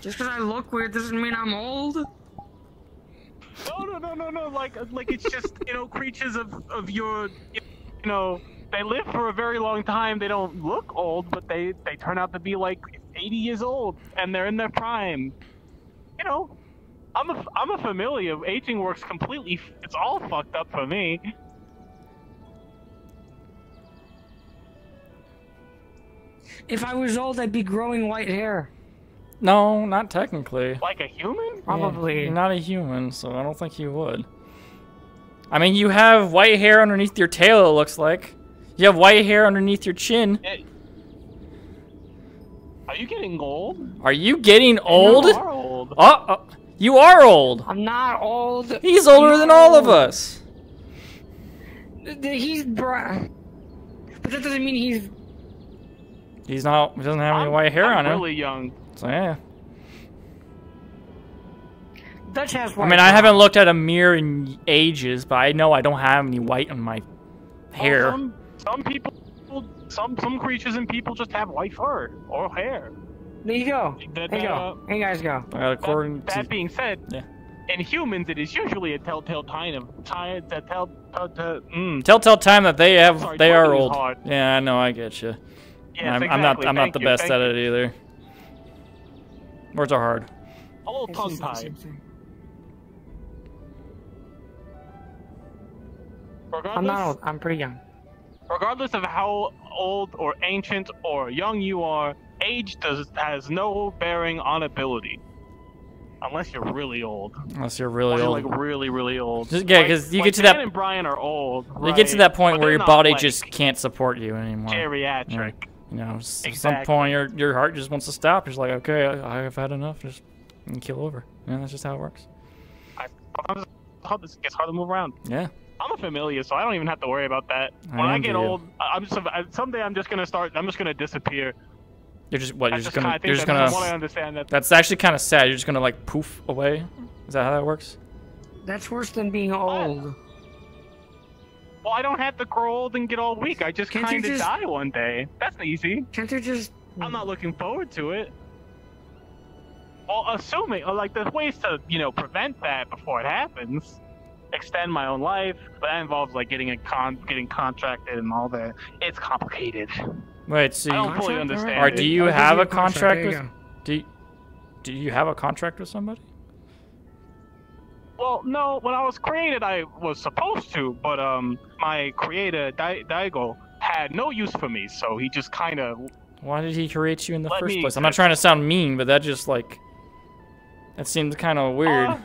Just because I look weird doesn't mean I'm old. No, no, no, no, no. Like, like it's just you know creatures of of your, you know, they live for a very long time. They don't look old, but they they turn out to be like 80 years old, and they're in their prime. You know, I'm a I'm a familiar. Aging works completely. It's all fucked up for me. If I was old, I'd be growing white hair. No, not technically. Like a human? Probably. You're not a human, so I don't think you would. I mean, you have white hair underneath your tail, it looks like. You have white hair underneath your chin. Are you getting old? Are you getting old? You are old. Uh, uh, you are old. I'm not old. He's older than all of us. Th- th- He's bra. But that doesn't mean he's. He's not. He doesn't have any I'm- white hair I'm on him. really young. So yeah. Dutch has I white. mean, I haven't looked at a mirror in ages, but I know I don't have any white on my hair. Well, some, some people, some some creatures and people just have white fur or hair. There you go. That, There you uh, go. There you guys go. Uh, according that to being said, Yeah. in humans it is usually a telltale sign of time. A tell, tell, tell, mm. telltale time that they have, Sorry, they are old. hard. Yeah, I know. I get you. Yes, I'm, I'm not. I'm not the you, best thank at you. it either. Words are hard. A little tongue just tied. same thing. Regardless, I'm not old. I'm pretty young. regardless of how old or ancient or young you are, age does has no bearing on ability. Unless you're really old. Unless you're really you're, old. like really, really old. Just- yeah, Like- 'cause you like get to Dan that- and Brian are old. You get to that point But where your body like, just can't support you anymore. geriatric. You know, s- at some point your your heart just wants to stop. You're like, okay, I, I've had enough. Just and kill over. Yeah, that's just how it works. I, sometimes it's gets hard to move around. Yeah. I'm a familiar, so I don't even have to worry about that. When I, envy get you. old, I- I'm just I- someday I'm just gonna start. I'm just gonna disappear. You're just what? You're just just gonna. You're just gonna. what I understand, that- That's actually kind of sad. You're just gonna like poof away. Is that how that works? That's worse than being old. Well, I don't have to grow old and get all weak. I just kind of die one day. That's easy. Can't you just? I'm not looking forward to it. Well, assuming uh, like there's ways to you know prevent that before it happens. Extend my own life, but that involves like getting a con, getting contracted and all that. It's complicated. Wait, so I don't fully understand. Or do you I'll have a a contract, contract with? Do you, do you have a contract with somebody? Well, no. When I was created, I was supposed to, but um, my creator Dai- Daigo had no use for me, so he just kind of Why did he create you in the Let first me place? I'm not trying to sound mean, but that just like that seems kind of weird. Uh,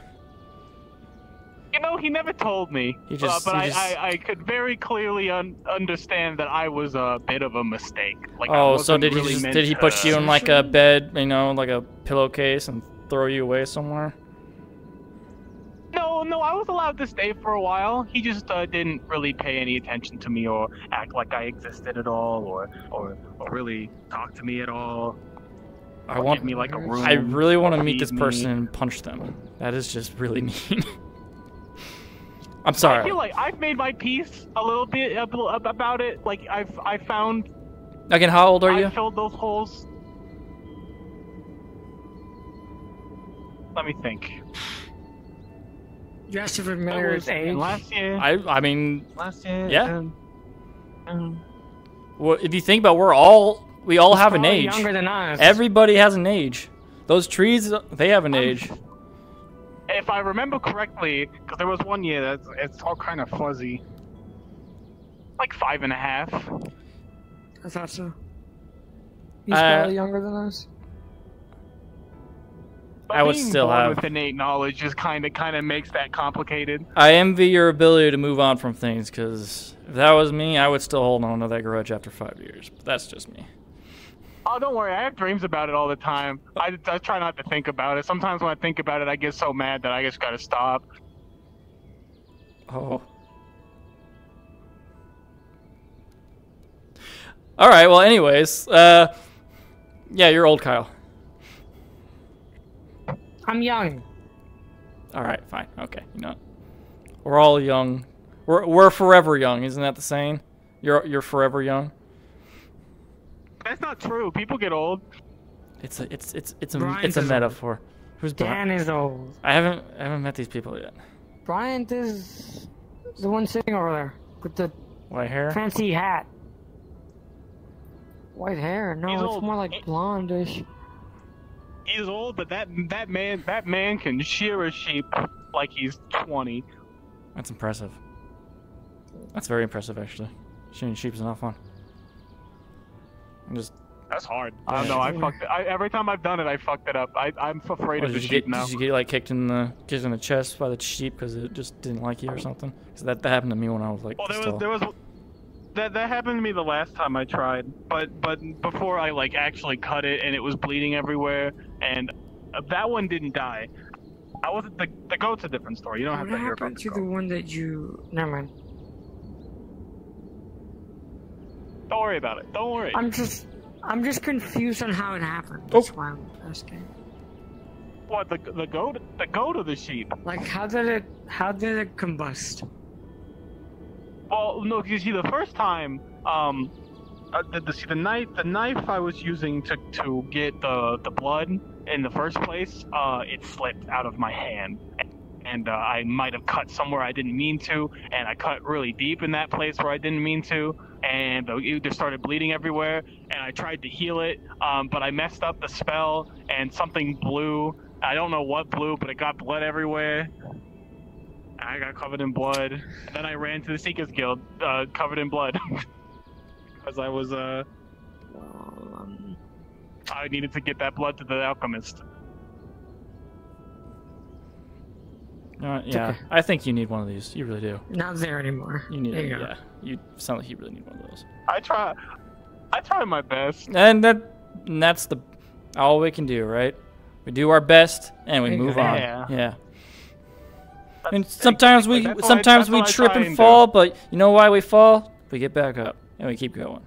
You know, he never told me. He just- uh, but I, just- I, I could very clearly un- understand that I was a bit of a mistake. Like, oh, so did he just did he put to- you in like a bed, you know, like a pillowcase and throw you away somewhere? No, no, I was allowed to stay for a while. He just uh, didn't really pay any attention to me or act like I existed at all, or or, or really talk to me at all. I want me like a room. I really want to meet this person me. and punch them. That is just really mean. I'm sorry. I feel like I've made my peace a little bit ab- ab- about it. Like I've I found Again, how old are I you? I filled those holes. Let me think. You asked if it That matters age. last year. I I mean, last year. yeah. um, um, well, if you think about, we're all we all have an age. younger than us. Everybody has an age. Those trees, they have an age. If I remember correctly, because there was one year that's it's all kind of fuzzy. Like five and a half. I thought so. He's Uh, probably younger than us. But I would being still born have- with innate knowledge just kind of kind of makes that complicated. I envy your ability to move on from things, because if that was me, I would still hold on to that grudge after five years. But that's just me. Oh, don't worry. I have dreams about it all the time. I, I try not to think about it. Sometimes when I think about it, I get so mad that I just gotta stop. Oh. All right. Well, anyways, uh, yeah, you're old, Kyle. I'm young. All right, fine. Okay, you know, what? we're all young. We're we're forever young, isn't that the saying? You're you're forever young. That's not true. People get old. It's a it's it's it's a Brian it's a is old. metaphor. Who's Dan Bri- is old. I haven't I haven't met these people yet. Bryant is the one sitting over there with the White hair. fancy hat. White hair? No, He's it's old. more like blondish. He's old, but that that man that man can shear a sheep like he's 20. That's impressive. That's very impressive, actually. Shearing sheep is not fun. I'm just. That's hard. I don't know. I fucked it. I, every time I've done it, I fucked it up. I, I'm afraid What, of the did, sheep get, now. did you get like kicked in the kicked in the chest by the sheep because it just didn't like you or something? Because that, that happened to me when I was like Well, there still. was there was that that happened to me the last time I tried, but but before I like actually cut it and it was bleeding everywhere, and uh, that one didn't die. I wasn't the the goat's a different story. You don't have to hear about happened the to goat. the one that you? Never mind. Don't worry about it. Don't worry. I'm just, I'm just confused on how it happened. Oh. That's why I'm asking. What the the goat the goat of the sheep? Like, how did it, how did it combust? Well, no, you see, the first time, um, uh, the, the see the knife the knife I was using to to get the the blood in the first place, uh, it slipped out of my hand, and uh, I might have cut somewhere I didn't mean to, and I cut really deep in that place where I didn't mean to, and uh, it just started bleeding everywhere, and I tried to heal it, um, but I messed up the spell, and something blew. I don't know what blew, but it got blood everywhere. I got covered in blood. And then I ran to the Seekers Guild, uh, covered in blood. Because I was, uh. I needed to get that blood to the alchemist. Uh, yeah, I think you need one of these. You really do. Not there anymore. You need There it. you go. Yeah, you sound like you really need one of those. I try. I try my best. And that and that's the all we can do, right? We do our best and we There move go. on. Yeah. Yeah. And sometimes we That's I- sometimes that's we trip and and do. fall, but you know why we fall? We get back up and we keep going.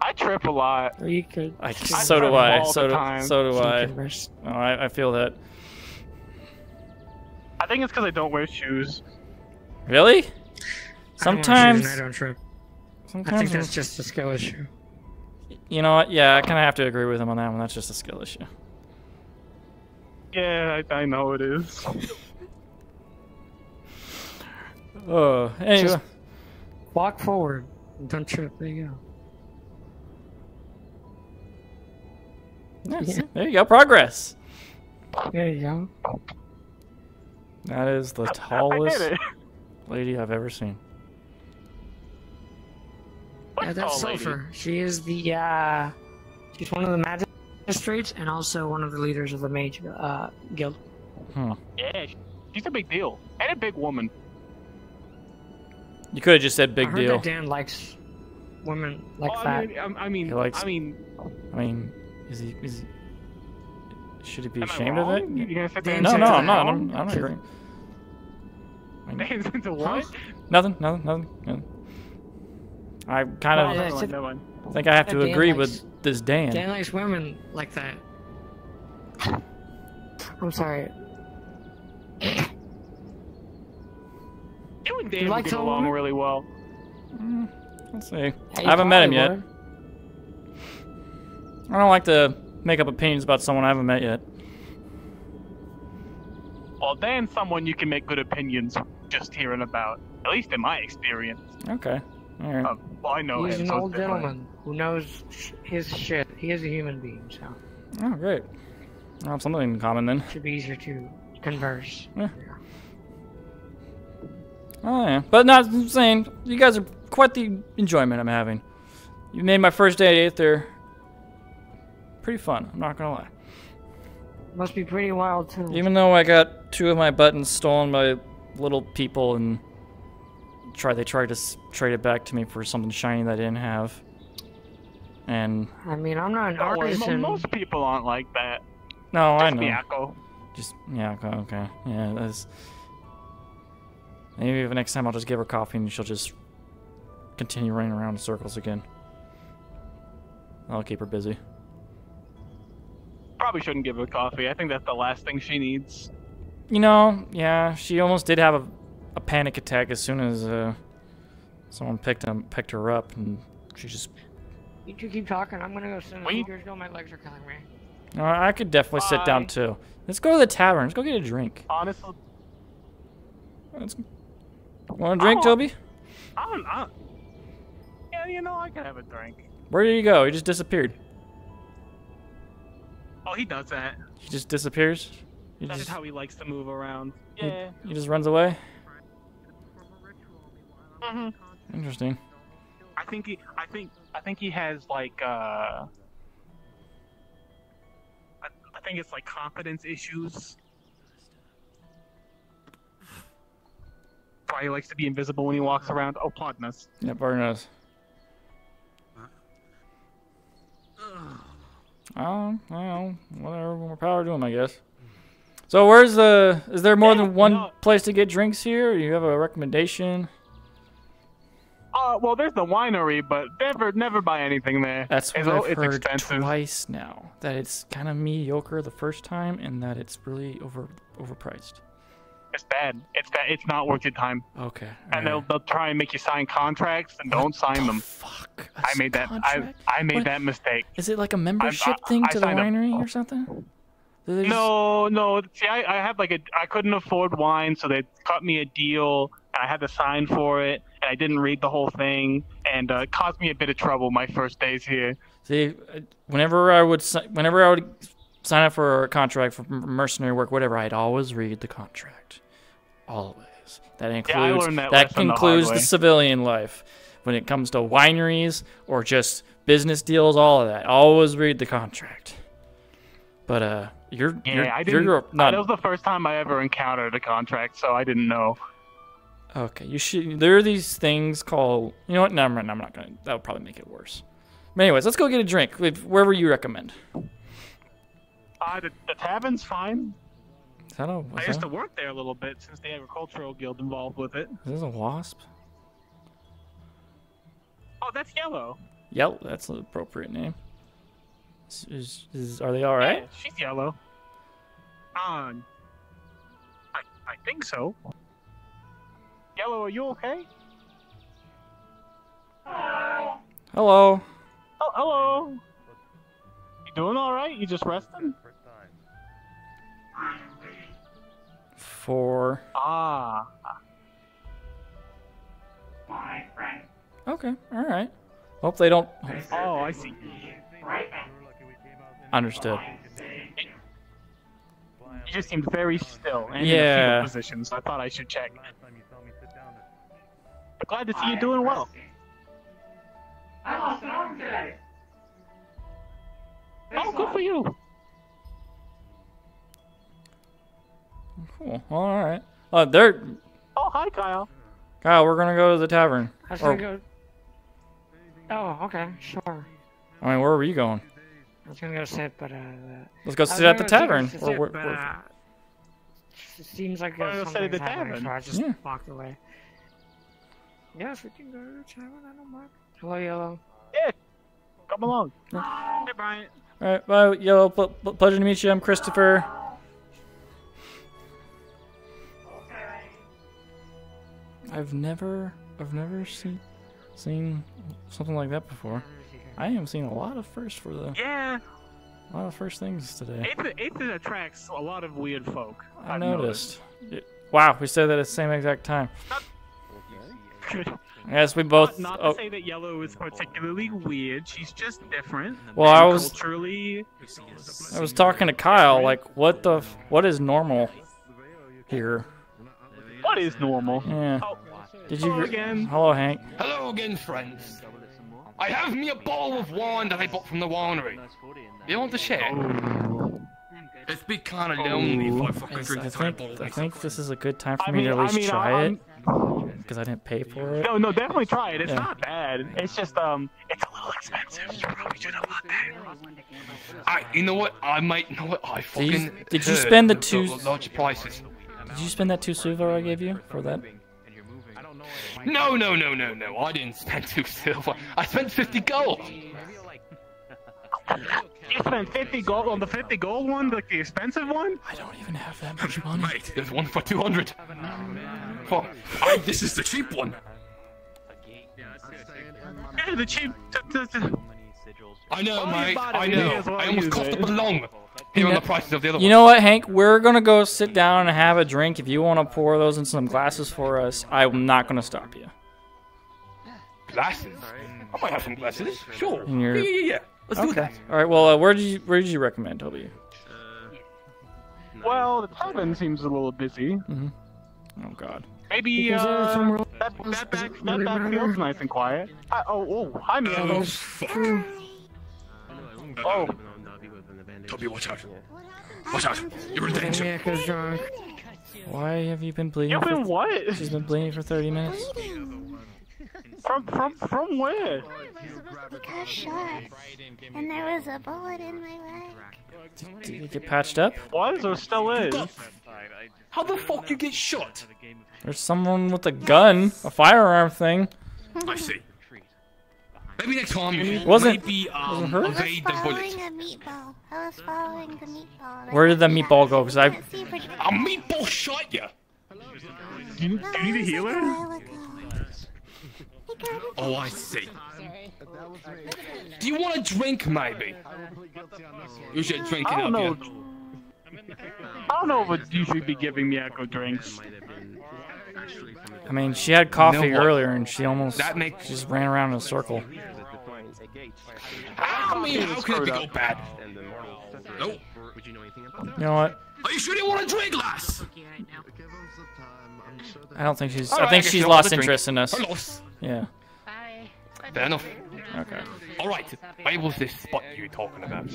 I trip a lot. Or you could. I, I so trip do I. all So do time. so do I. can rest. Oh, I. I feel that. I think it's because I don't wear shoes. Really? I don't wear shoes Sometimes. and I don't trip. I think that's just a skill issue. You know what? Yeah, I kind of have to agree with him on that one. That's just a skill issue. Yeah, I, I know it is. Oh, anyway. Just uh, walk forward. and Don't trip. There you go. Yes, Yeah. There you go. Progress. There you go. That is the tallest lady I've ever seen. Yeah, that's tall lady? She is the uh, she's one of the magistrates and also one of the leaders of the mage uh, guild. Hmm. Yeah, she's a big deal. And a big woman. You could have just said I big heard deal. that Dan likes women like Well, that. I mean, I, I mean, likes- I mean, I mean, is he? Is he? Should he be Am ashamed of it? You gonna sit there no, no, I'm not. I'm I'm. I'm not agreeing. Dan's into what? Nothing. Nothing. Nothing. nothing. I kind Well, of yeah, it's- Never mind. think I have to agree likes- with this Dan. Dan likes women like that. I'm sorry. You and Dan You like get tall along women? really well. Mm, let's see. Yeah, I haven't met him probably yet. I don't like to make up opinions about someone I haven't met yet. Well, Dan's someone you can make good opinions just hearing about. At least in my experience. Okay. All right. Uh, well, I know He's him. an so old gentleman who knows his shit. He is a human being, so Oh, great. Well, have something in common then. should be easier to converse. Yeah. Oh yeah, but not I'm saying you guys are quite the enjoyment I'm having. You made my first day at Aether pretty fun. I'm not gonna lie. Must be pretty wild too. Even though I got two of my buttons stolen by little people and try they tried to s- trade it back to me for something shiny that I didn't have. And I mean, I'm not an oh, Don't worry, artisan. most people aren't like that. no, I Just know. Biako. Just yeah, okay, okay. Yeah, that's maybe the next time I'll just give her coffee and she'll just continue running around in circles again. I'll keep her busy. Probably shouldn't give her coffee. I think that's the last thing she needs. You know, yeah, she almost did have a, a panic attack as soon as uh, someone picked him, picked her up, and she just. You two keep talking. I'm gonna go sit down. the Seekers Guild. My legs are killing me. No, I could definitely sit down too. Let's go to the tavern. Let's go get a drink. Honestly, Let's... Want a drink, Oh. Toby? I don't. I, yeah, you know, I can have a drink. Where did he go? He just disappeared. Oh, he does that. He just disappears. He That's just how he likes to move around. he- Yeah. he just runs away. hmm Interesting. I think he. I think. I think he has like. uh I, I think it's like confidence issues. Why he likes to be invisible when he walks around. Oh, Plotnus. Yeah, Bart knows. Oh, well, whatever. More power to him, I guess. So, where's the? Is there more than one no. place to get drinks here? Do you have a recommendation? Uh, well, there's the winery, but never, never buy anything there. That's what it's, I've it's heard expensive. twice now. That it's kind of mediocre the first time, and that it's really over overpriced. It's bad. It's bad. It's not worth your time. Okay. And they'll they'll try and make you sign contracts and don't sign them. Fuck. I made that. I contract? I made What? that mistake. Is it like a membership I- thing I to the signed up- winery or something? Just- No, no. See, I, I had like a I couldn't afford wine, so they cut me a deal, and I had to sign for it, and I didn't read the whole thing, and uh, it caused me a bit of trouble my first days here. See, uh, whenever I would, whenever I would sign up for a contract for mercenary work, whatever, I'd always read the contract, always. That includes learned that that lesson the hard includes way. the civilian life. When it comes to wineries or just business deals, all of that, always read the contract. But uh, you're Yeah, you're, I didn't. you're not that was the first time I ever encountered a contract, so I didn't know. Okay, you should. There are these things called. You know what? No, I'm not, I'm not gonna. That would probably make it worse. But anyways, let's go get a drink. Wherever you recommend. Uh, the, the tavern's fine. That a? I Is, used that, to work there a little bit since the agricultural guild involved with it. is this a wasp? Oh, that's yellow. Yelp. That's an appropriate name. Is, is, is- are they all right? Yeah, she's yellow. Um, I I think so. Yellow, are you okay? Hello. Oh, hello. You doing all right? You just resting? For. Ah. My friend. Okay. All right. Hope they don't. Oh, I see. Understood. You just seemed very still and in a Yeah. fetal position, so I thought I should check. I'm Glad to see you doing well. I lost an arm today. Oh, good for you. Cool. All right. Uh, they're Oh, hi, Kyle. Kyle. We're gonna go to the tavern. I was Or- gonna go. Oh, okay, sure. I mean, where were you going? I was gonna go sit, but uh. Let's go sit at the go tavern, sit, or where- but, where- uh, it seems like Wanna there's go sit at the happening, tavern? so I just Yeah. walked away. Yes, we can go to the tavern. I don't mind. Hello, Yellow. Yeah, come along. Hey, Brian. All right. Bye. Yo, pl- pl- pleasure to meet you. I'm Christopher. I've never, I've never seen, seen something like that before. I have seen a lot of firsts for the, Yeah, a lot of first things today. Aether, Aether attracts a lot of weird folk. I I've noticed. Y- Wow, we said that at the same exact time. Yes, we both. Not oh, to say that yellow is particularly weird. She's just different. Well, I was- culturally. I was talking to Kyle. Like, what the, what is normal here? What is normal? Yeah. Oh, Did you? hello again. Hello, Hank. Hello again, friends. I have me a bottle of wine that I bought from the winery. You want to share? It's be kind of lonely if I fucking drink I this think, bottle. I think this is a good time for I me to mean- at I least mean, try I'm- it because I didn't pay for it. No, no, definitely try it. It's Yeah. not bad. It's just um, it's a little expensive. You probably should have bought that. I, you know what? I might know what I Did you- fucking. did you spend the the- two- large prices? Did you spend that two silver I gave you for that? No, no, no, no, no. I didn't spend two silver. I spent fifty gold. You spend 50 gold on the 50 gold one, like the expensive one? I don't even have that much money. Mate, there's one for 200. For, I, this is the cheap one. Yeah, the cheap. I know, Oh, mate. I know. may as well I almost use cost it. them along. Here on the prices of the other You know what, Hank? We're gonna go sit down and have a drink. If you want to pour those in some glasses for us, I'm not gonna stop you. Glasses? I might have some glasses. Sure. Yeah, yeah, yeah. Let's do okay. that. All right. Well, uh, where did you where did you recommend, Toby? Well, the tavern seems a little busy. Mm-hmm. Oh God. Maybe Because there are uh, that, that back that back feels nice and quiet. Hi, oh, oh, hi, Miyako. Oh, Toby, watch out. Watch out. You're in danger. Miyako's drunk. Why have you been bleeding? You've been what? She's been bleeding for 30 minutes. from from from where? I Got shot, and there was a bullet in my leg. Did you get patched up? Was or still is? How the fuck you get shot? There's someone with a gun, a firearm thing. I see. Maybe next time you Wasn't- maybe um, wasn't her? evade the bullet. Following a meatball. I was following the meatball. Where did the meatball go? Because I A meatball shot you. Do you, do you need a healer? Oh, I see. Do you want a drink, maybe? You should drink it I up, don't yeah. know. I don't know if would usually be giving Miyako drinks. I mean, she had coffee You know what? earlier and she almost That makes- she just ran around in a circle. I mean, how could it be go bad? Nope. You know what? Are you sure you want a drink, lass? I don't think she's. All I think guess she's lost a drink. interest in us. Her. Yeah. Fair enough. Okay. All right. Where was this spot you were talking about?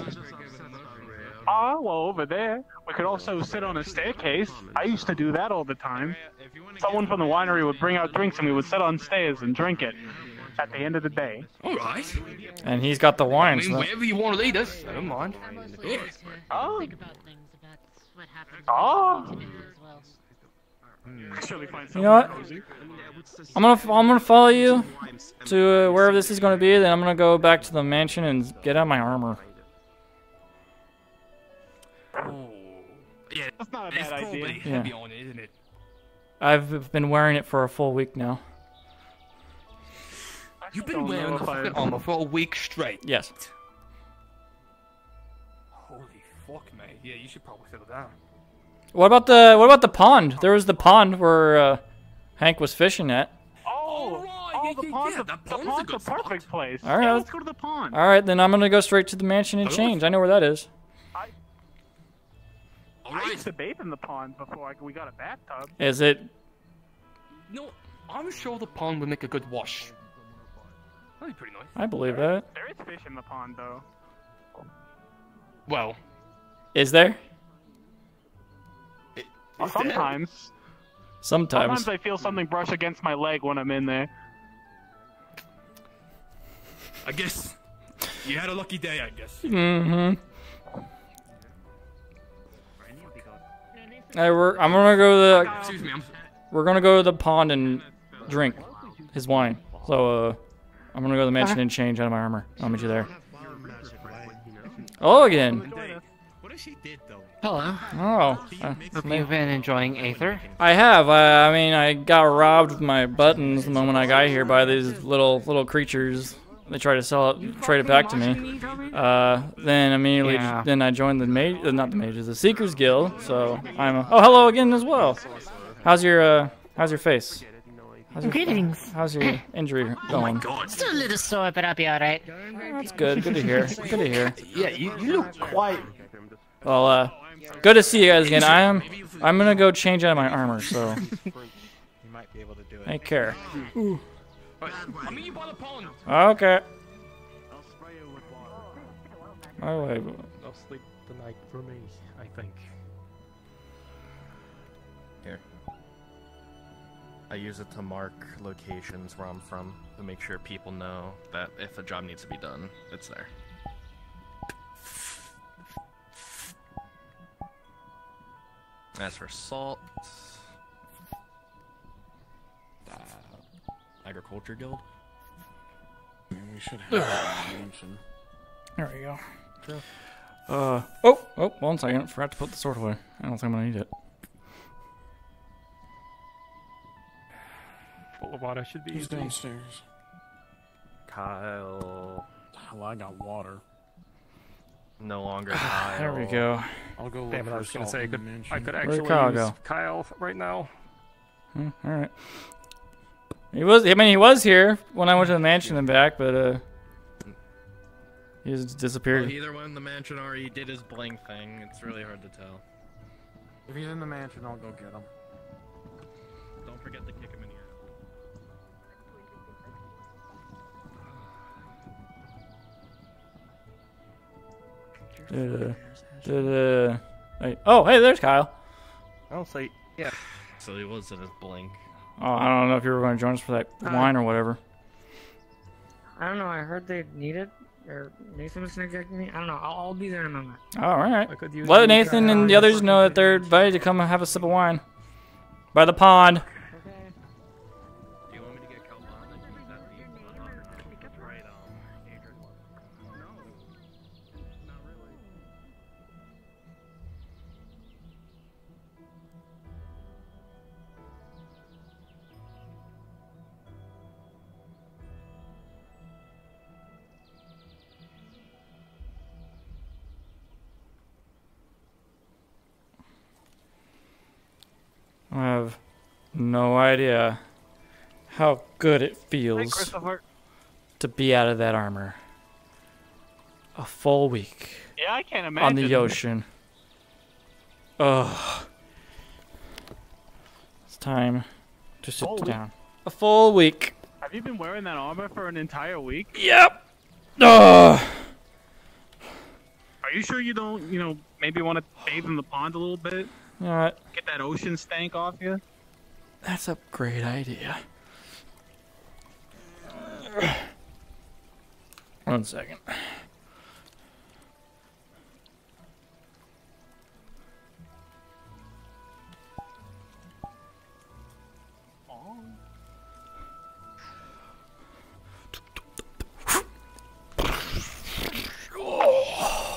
Ah, well, over there. We could also sit on a staircase. I used to do that all the time. Someone from the winery would bring out drinks and we would sit on stairs and drink it at the end of the day. All right. And he's got the I wine. mean, So wherever you want to lead us, I don't mind. Yeah. Oh. Oh. You know what? I'm gonna I'm gonna follow you to uh, wherever this is gonna be. Then I'm gonna go back to the mansion and get out my armor. Yeah, That's not a it's bad probably idea. Yeah. heavy on it, isn't it? I've been wearing it for a full week now. You've been wearing know the if fucking armor for a week straight. Yes. Holy fuck, mate. Yeah, you should probably settle down. What about the what about the pond? There was the pond where uh, Hank was fishing at. Oh, oh, the pond's, a, the pond's a perfect place. All right. Yeah, let's go to the pond. All right, then I'm gonna go straight to the mansion and change. I know where that is. I used to bathe in the pond before I, we got a bathtub. Is it? No, I'm sure the pond would make a good wash. That'd be pretty nice. I believe that. There is fish in the pond, though. Well, Is there? Sometimes. Sometimes. Sometimes I feel something brush against my leg when I'm in there. I guess you had a lucky day, I guess. Mm-hmm. Hey, we're, I'm gonna go to the. Excuse me, I'm. We're gonna go to the pond and drink his wine. So uh, I'm gonna go to the mansion and change out of my armor. I'll meet you there. Oh, again. What if she did though? Hello. Oh. uh, Hope you've been enjoying Aether. I have. I, I mean, I got robbed with my buttons the moment I got here by these little little creatures. They tried to sell it, trade it back to me. Uh, then immediately, Yeah. then I joined the mage, uh, not the mages, the Seekers Guild. So I'm. A, oh, hello again as well. How's your uh, how's your face? How's your, Greetings. How's your injury going? Still a little sore, but I'll be alright. That's good. Good to hear. Good to hear. Yeah, you, you look quite. Well, uh, good to see you guys again. I am. I'm gonna go change out of my armor. So You might be able to do it. take care. I'll meet you by the pond. Okay. Oh wait. I'll sleep the night for me, I think. Here. I use it to mark locations where I'm from to make sure people know that if a job needs to be done, it's there. As for salt, agriculture guild. We should have that mention. There we go. Uh oh oh one second. Forgot to put the sword away. I don't think I'm gonna need it. Full of water should be Who's easy. downstairs? Kyle. Well, I got water. No longer Kyle. There we go. I'll go Damn it, I was gonna say I could. I could Where'd actually Kyle use go? Kyle right now. Hmm, all right. He was. I mean, he was here when I went to the mansion and back, but uh, he just disappeared. Well, he either went in the mansion or he did his blink thing. It's really hard to tell. If he's in the mansion, I'll go get him. Don't forget to kick him in here. Did, uh, did, uh, hey, oh, hey, there's Kyle. I'll say, yeah. So he was in his blink. Oh, I don't know if you were going to join us for that Uh, wine or whatever. I don't know. I heard they needed or Nathan was rejecting me. I don't know. I'll, I'll be there in a moment. All right. I could use Let Nathan and the others know that they're invited to come and have a sip of wine by the pond. I have no idea how good it feels to be out of that armor. A full week Yeah, I can't imagine. on the ocean. Ugh. It's time to sit Full week? down. A full week. Have you been wearing that armor for an entire week? Yep. Ugh. Are you sure you don't, you know, maybe want to bathe in the pond a little bit? You know? Get that ocean stank off you? That's a great idea. One second.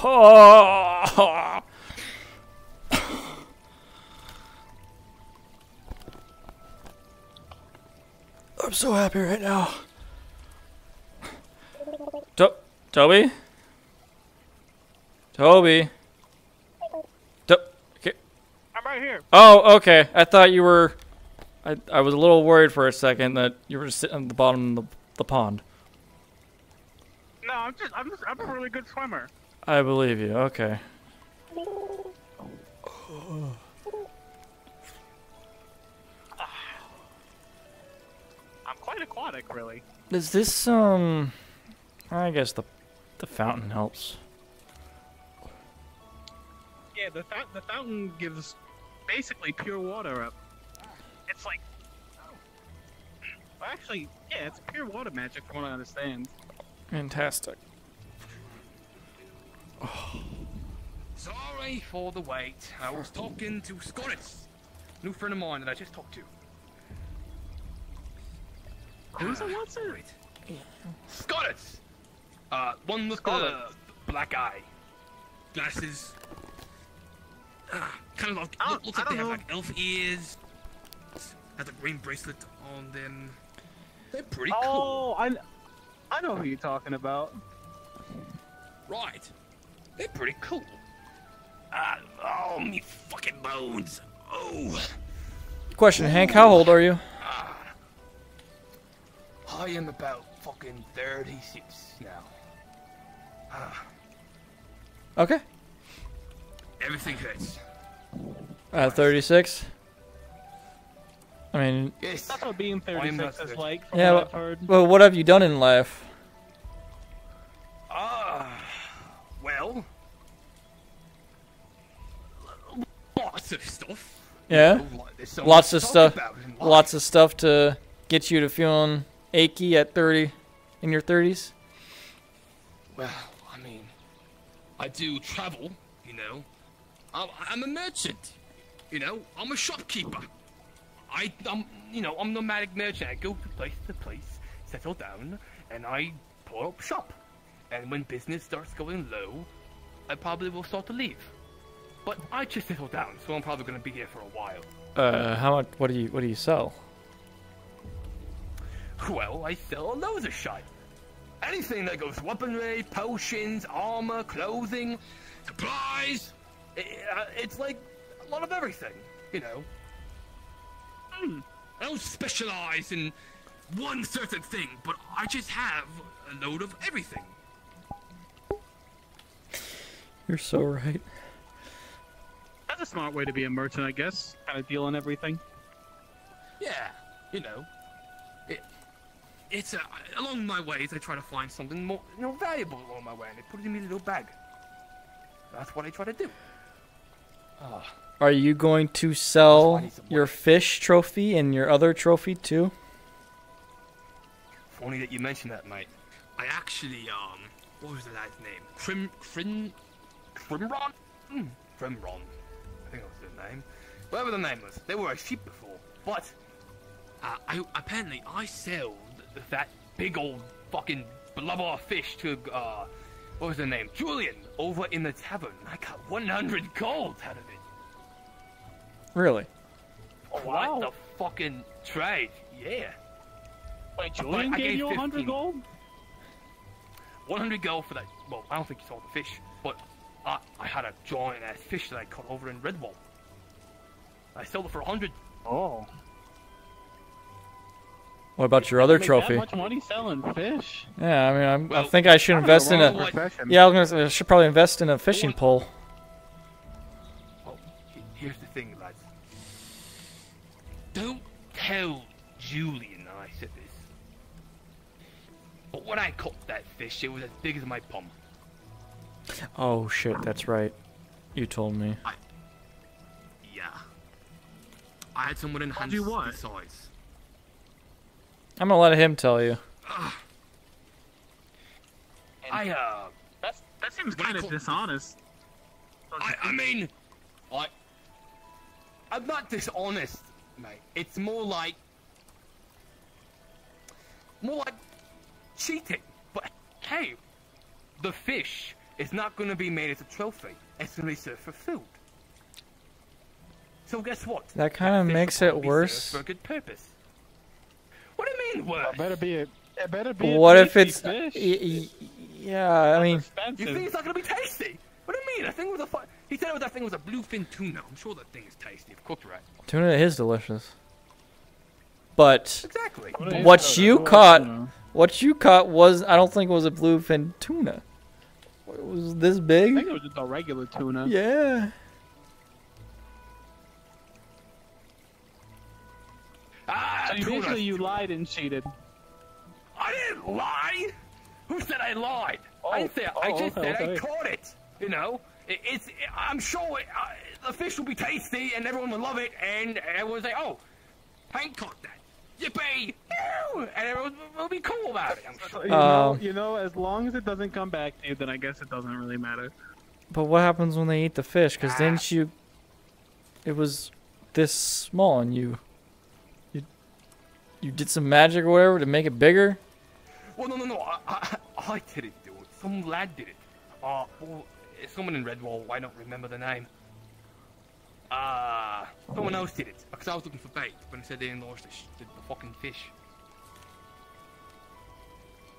Oh. I'm so happy right now. To- Toby? Toby? To- okay. I'm right here. Oh, okay. I thought you were. I, I was a little worried for a second that you were sitting at the bottom of the, the pond. No, I'm just, I'm just, I'm a really good swimmer. I believe you. Okay. Oh. Quite aquatic, really. Is this um? I guess the the fountain helps. Yeah, the fount- the fountain gives basically pure water up. It's like, well, actually, yeah, it's pure water magic from what I understand. Fantastic. Sorry for the wait. I was talking to Scorris, new friend of mine that I just talked to. Who's it? What's it? Scorris! Uh, one with the black eye, glasses. Ah, kind of like, I look, looks like they don't have like elf ears. Has a green bracelet on them. They're pretty cool. Oh, I, I know who you're talking about. Right. They're pretty cool. Ah, oh, me fucking bones. Oh. Question, Hank. How old are you? I am about fucking 36 now. Ah, Okay. everything hurts. At 36. I mean, Yes. That's what being 36 is like, from yeah. what I've Well, heard. well, what have you done in life? Ah, well, lots of stuff. Yeah. You know, like, there's so Lots of stuff. talk about in life. Lots of stuff to get you to feeling achy at 30, in your 30s. Well, I mean, I do travel, you know. I'm, I'm a merchant, you know. I'm a shopkeeper. I, I'm, you know, I'm nomadic merchant. I go from place to place, settle down, and I pull up shop. And when business starts going low, I probably will start to leave. But I just settled down, so I'm probably gonna be here for a while. Uh, how much? What do you What do you sell? Well, I sell loads of shit. Anything that goes weaponry, potions, armor, clothing, supplies. I- I- It's like a lot of everything, you know. Hmm. I don't specialize in one certain thing, but I just have a load of everything. You're so right. That's a smart way to be a merchant, I guess. Kind of deal dealing everything. Yeah, you know. It, it's uh, along my ways. I try to find something more, you know, valuable along my way, and I put it in my little bag. That's what I try to do. Ah. Are you going to sell your fish trophy and your other trophy too? Funny that you mentioned that, mate. I actually, um, what was the lad's name? Crim, Crim, Crimron? Hmm, Crimron. I think that was the name. Whatever the name was, they were a sheep before. But, uh, I, apparently I sold that big old fucking blubber fish to, uh, what was the name? Julian, over in the tavern. I got 100 gold out of it. Really? Quite the fucking trade, yeah. Wait, Julian I gave gave you 100 15. gold? 100 gold for that. Well, I don't think you saw the fish, but I, I had a giant ass fish that I caught over in Redwall. I sold it for 100. Oh. What about your other Make trophy? That much money selling fish? Yeah, I mean, I'm, I think I should invest in wrong a. profession. Yeah, I, was gonna say, I should probably invest in a fishing pole. He- Here's the thing, lads. Don't tell Julian I said this. But when I caught that fish, it was as big as my palm. Oh shit, that's right. You told me. Yeah. I had someone in hand you what? besides. I'm gonna let him tell you. I, uh... That's, that seems kind of dishonest. I, I mean, I, I'm not dishonest, mate. It's more like, more like cheating. But hey, the fish is not going to be made as a trophy. It's going to be served for food. So guess what? That kind of makes it worse. For a good purpose. What do you mean worse? It better be a, it better be a What if it's? fish. y- y- yeah, I mean, You think it's not gonna be tasty? What do you mean? I think it was a. Fu- he said it was that thing was a bluefin tuna. I'm sure that thing is tasty if cooked right. tuna is delicious. But Exactly. what you caught, what you caught was, I don't think it was a bluefin tuna. It was this big. I think it was just a regular tuna. Yeah. Ah, So you basically you lied and cheated. I didn't lie. Who said I lied? I didn't say. I oh, just okay, said I caught it. You know, it, it's. I'm sure it, uh, the fish will be tasty and everyone will love it, and everyone will say, "Oh, Hank caught that." Yippee! Ew! And everyone will be cool about it. I'm sure. You know, Um, you know, as long as it doesn't come back to you, then I guess it doesn't really matter. But what happens when they eat the fish? Because didn't you? It was this small, and you, you, you did some magic or whatever to make it bigger. Well, no, no, no. I, I, I did it, dude. Some lad did it. Uh, well, someone in Redwall. I don't remember the name. Uh, someone else did it. Because I was looking for bait when they said they enlarged the, sh- the, the fucking fish.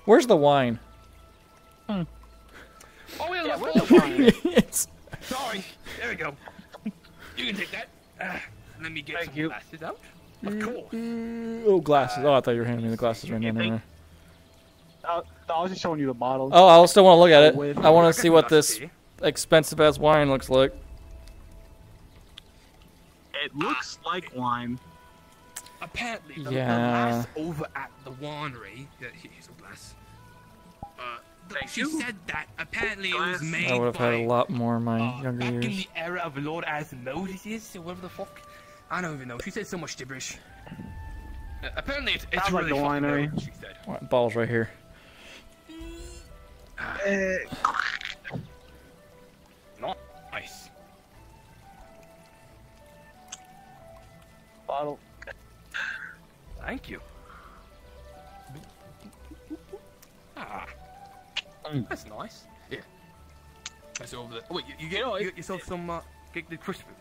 Where's the wine? Oh, yeah, Yeah, let's where's the wine? It's- Sorry. There we go. You can take that. Uh, let me get some glasses out. Of mm, course. Mm. oh, glasses. Oh, I thought you were handing me the glasses right now. Never mind. I, I was just showing you the bottle. Oh, I still want to look at it. Oh, With- I want to see what this expensive ass wine looks like. It looks like wine. Apparently, the, Yeah. the lass over at the winery. Yeah, here's a glass. Uh, th- she said that apparently it was made I would have by had a lot more in my uh, younger back in years. the era of Lord Asmodeus, or whatever the fuck. I don't even know. She said so much gibberish. Uh, apparently, it's, it's Sounds like really the winery. good, She said. What, Balls right here. Not Nice. Bottle. Thank you. Ah, that's nice. Yeah. That's over there. Oh, wait, you, you get, you get yourself some, uh, get the crispy.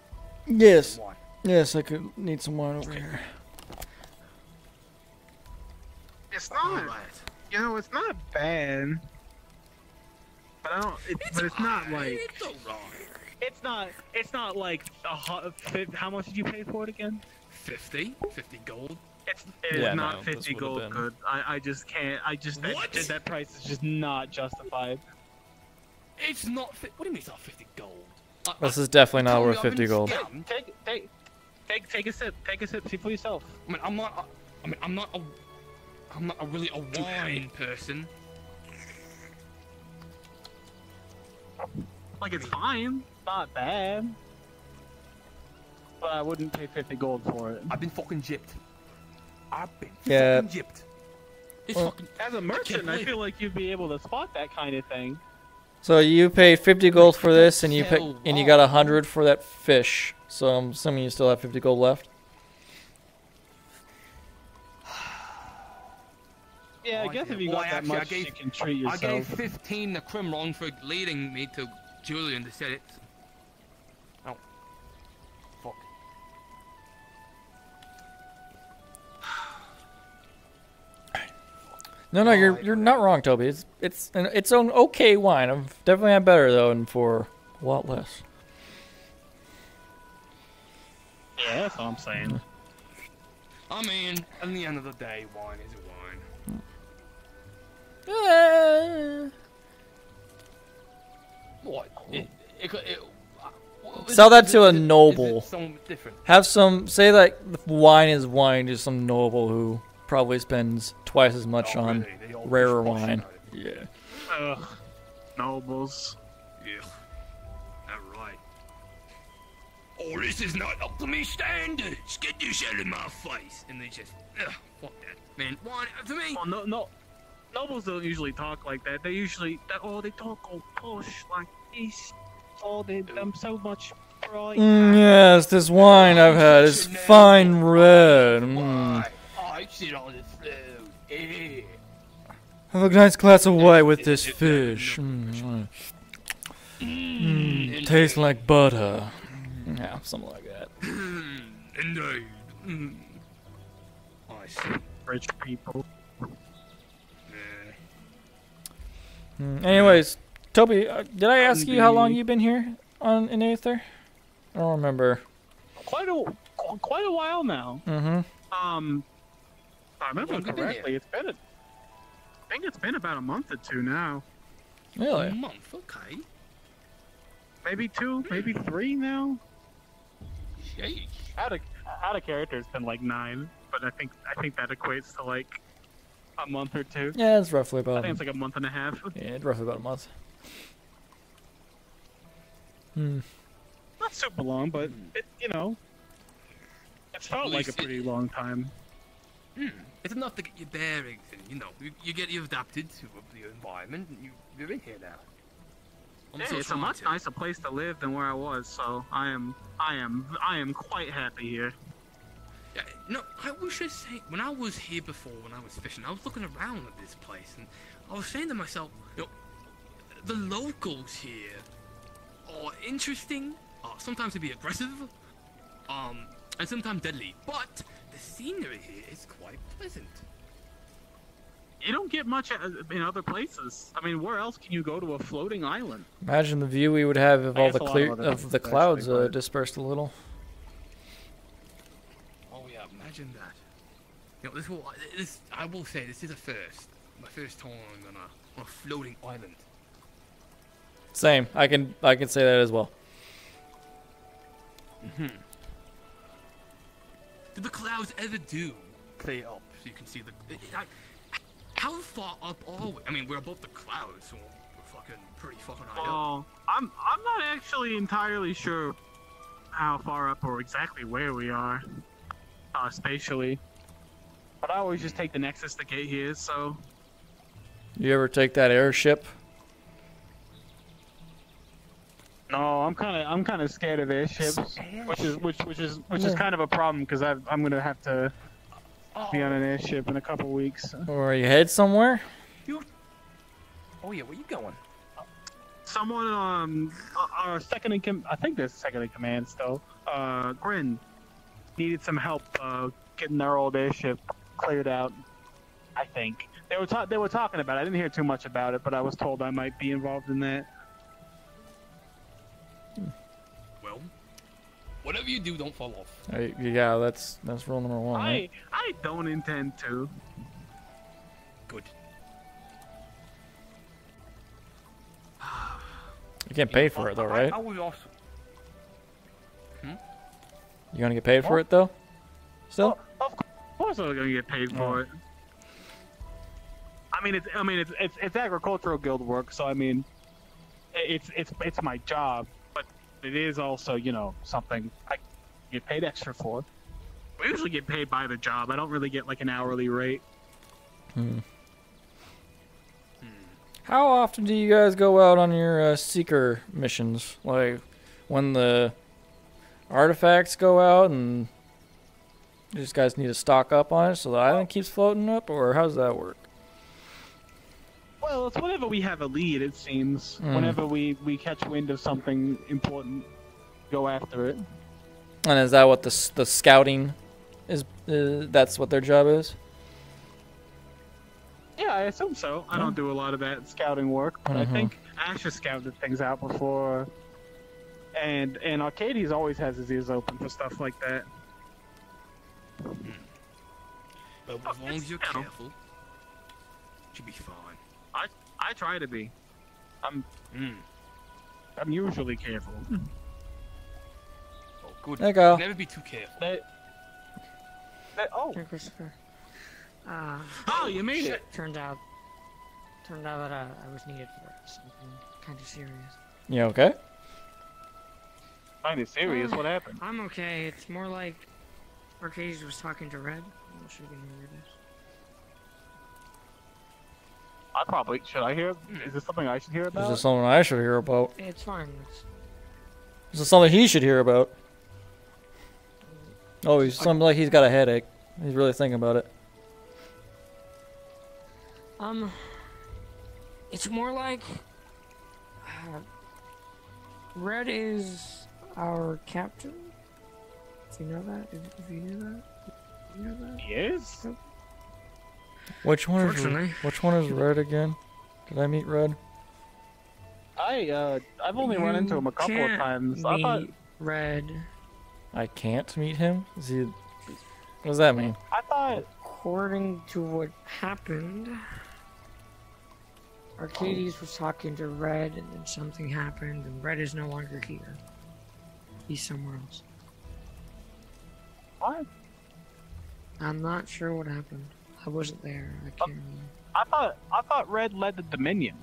Yes. Wine. Yes, I could need some wine over here. It's not. You know, it's not bad. But I don't. It, but it's not like. It's alright. It's not. It's not like a hot. How much did you pay for it again? 50? 50 gold? It's it is Yeah, not no, 50 gold good. I, I just can't. I just that, What? that price is just not justified. It's not. What do you mean it's not 50 gold? This I- is definitely not worth 50 gold. scammed. Take take take take a sip. Take a sip. See for yourself. I mean, I'm not. I mean, I'm not a. I'm not a really a wine person. Like it's fine. Not bad. But I wouldn't pay 50 gold for it. I've been fucking gypped. I've been Yeah. fucking gypped. It's Well- fucking. As a merchant, I believe feel like you'd be able to spot that kind of thing. So you paid 50 gold for this, and you pick, So and you got 100 for that fish. So I'm assuming you still have 50 gold left. Yeah, I Oh, guess yeah. if you Well, got that actually, I much, gave- you can treat I gave yourself. 15 to Crimron for leading me to Julian to set it. Oh. Fuck. No, no, you're you're not wrong, Toby. It's it's an, it's an okay wine. I've definitely had better though, and for a lot less. Yeah, that's what I'm saying. I mean, at the end of the day, wine is wine. What? It, it, could- it, uh, what- Sell that is to it- a is it- is it noble. different? Have some say that wine is wine to some noble who probably spends twice as much Oh, on really? Rarer wine. Yeah. Ugh. Nobles. Oh, this is not up to me standards. Get this out of my face. And they just, ugh, fuck that. Man, wine, for me. Well, no, no. Nobles don't usually talk like that. They usually, they, oh, they talk all push like this. Oh, they, them so much pride. Mm, yes, this wine I've had is fine red. Mm. I sit on the floor. Yeah. Have a nice glass of wine with this fish. Mm. Mm, tastes like butter. Yeah, something like that. Indeed. Mm. I see. Rich people. Mm, Anyways, Toby, uh, did I ask you how long you've been here on in Aether? I don't remember. Quite a, quite a while now. Mm-hmm. Um, I remember Long you been here? correctly, it's been a, I think it's been about a month or two now. Really? A month, okay. Maybe two, maybe three now. Sheesh. Out of out of character, it's been like nine, but I think I think that equates to like a month or two. Yeah, it's roughly about. I think it's like a month and a half. yeah, it's roughly about a month. Hmm. Not super long, but it you know, it's felt like a least it- pretty long time. Hmm. It's enough to get your bearings and, you know, you, you get you adapted to the environment and you, you're in here now. I'm Yeah, so it's a much to- nicer place to live than where I was, so I am I am I am quite happy here. Yeah, no, I was just saying, when I was here before, when I was fishing, I was looking around at this place, and I was saying to myself, you know, the locals here are interesting, uh, sometimes to be aggressive, um, and sometimes deadly, but the scenery here is quite pleasant. You don't get much uh, in other places. I mean, where else can you go to a floating island? Imagine the view we would have if I all the clear of of the clouds uh, dispersed a little. Oh yeah, imagine that. You know, this will, this, I will say, this is a first. My first time on a, on a floating island. Same. I can I can say that as well. hmm Do the clouds ever do clear up so you can see the? I, I- how far up are we? I mean, we're above the clouds, so we're fucking pretty fucking high up. Oh, I'm I'm not actually entirely sure how far up or exactly where we are, uh, spatially. But I always just take the Nexus to get here, so You ever take that airship? no, I'm kind of I'm kind of scared of airships, which is which which is which is kind of a problem because I'm gonna have to be on an airship in a couple weeks. Or are you head somewhere? You. Oh yeah, where you going? someone um our second in com- I think there's second in command still. Uh, Grin needed some help uh getting their old airship cleared out. I think they were ta- they were talking about. it. I didn't hear too much about it, but I was told I might be involved in that. Well, whatever you do, don't fall off. Hey, yeah, that's that's rule number one. I Right? I don't intend to. Good. You can't pay for it though, right? I, I was also. Hmm? You gonna get paid for it though? Still? Of course, I'm gonna get paid for Oh. it. I mean, it's I mean it's it's, it's agricultural guild work, so I mean, it's it's it's my job, but it is also you know something I get paid extra for. I usually get paid by the job. I don't really get like an hourly rate. Hmm. How often do you guys go out on your uh, seeker missions? Like when the artifacts go out and you just guys need to stock up on it so the island keeps floating up, or how does that work? Well, it's whenever we have a lead, it seems. Hmm. Whenever we we catch wind of something important, go after it. And is that what the the scouting is? Uh, that's what their job is. Yeah, I assume so. I don't do a lot of that scouting work, but I Mhm. think Ash has scouted things out before. And and Arcades always has his ears open for stuff like that. But as long as you're careful, you should be fine. I I try to be. I'm Mm. I'm usually careful. Oh, good. There you go. Never be too careful. That, that, oh, Here, Christopher. Uh, Oh, you made it. Turned out, turned out that uh, I was needed for something kind of serious. You okay? kind of serious. Uh, What happened? I'm okay. It's more like Arcades was talking to Red. I'm not sure I probably should. I hear. Is this something I should hear about? Is about? this something I should hear about? It's fine. It's, Is this something he should hear about? Oh, he's something like he's got a headache. He's really thinking about it. um, it's more like uh, Red is our captain. If you know that, if, if you knew that, you know that. He is. Which one is which one is red again? Did I meet red? I uh I've only run into him a couple of can't times. I thought meet Red. I can't meet him. Is he? What does that mean? I thought According to what happened, Arcades was talking to Red, and then something happened, and Red is no longer here. He's somewhere else. what? I'm not sure what happened. I wasn't there. I can't remember. I thought I thought Red led the Dominion.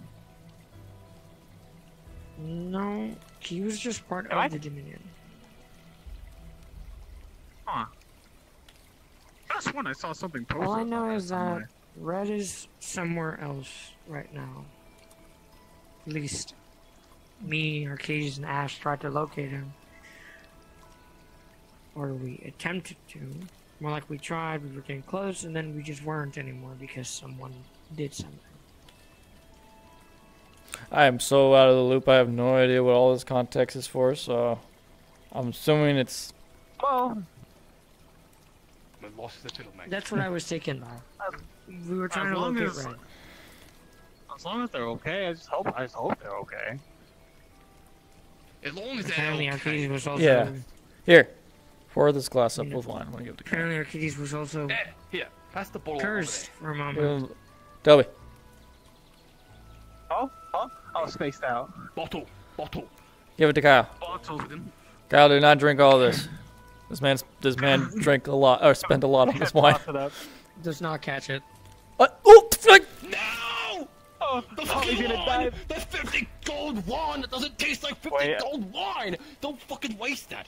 No, he was just part Am I- of the Dominion. Huh. That's when I saw something posted. All I know that is that somewhere. Red is somewhere else right now. At least me, Arcades, and Ash tried to locate him. Or we attempted to. More like we tried, we were getting close, and then we just weren't anymore because someone did something. I am so out of the loop. I have no idea what all this context is for. So, I'm assuming it's. Well, My loss is a. That's what I was taken by. We were trying as to long locate as Red. as long as they're okay, I just hope I just hope they're okay. As long as they're Apparently, okay. Arcades was also. Yeah. Here, pour this glass up with wine. When you give it to Apparently, Arcades was also Eh, here, pass the bottle cursed for a moment. Uh, Delby, Oh, oh, oh, spaced out. Bottle, bottle. give it to Kyle. Bottle. Kyle, do not drink all this. This man's this man drank a lot or spent a lot on this wine. Toss it up. Does not catch it. What? Oh, like, No! Oh, The oh, fucking he's gonna wine! dive. The 50 gold wine! That doesn't taste like 50 Wait. gold wine! Don't fucking waste that!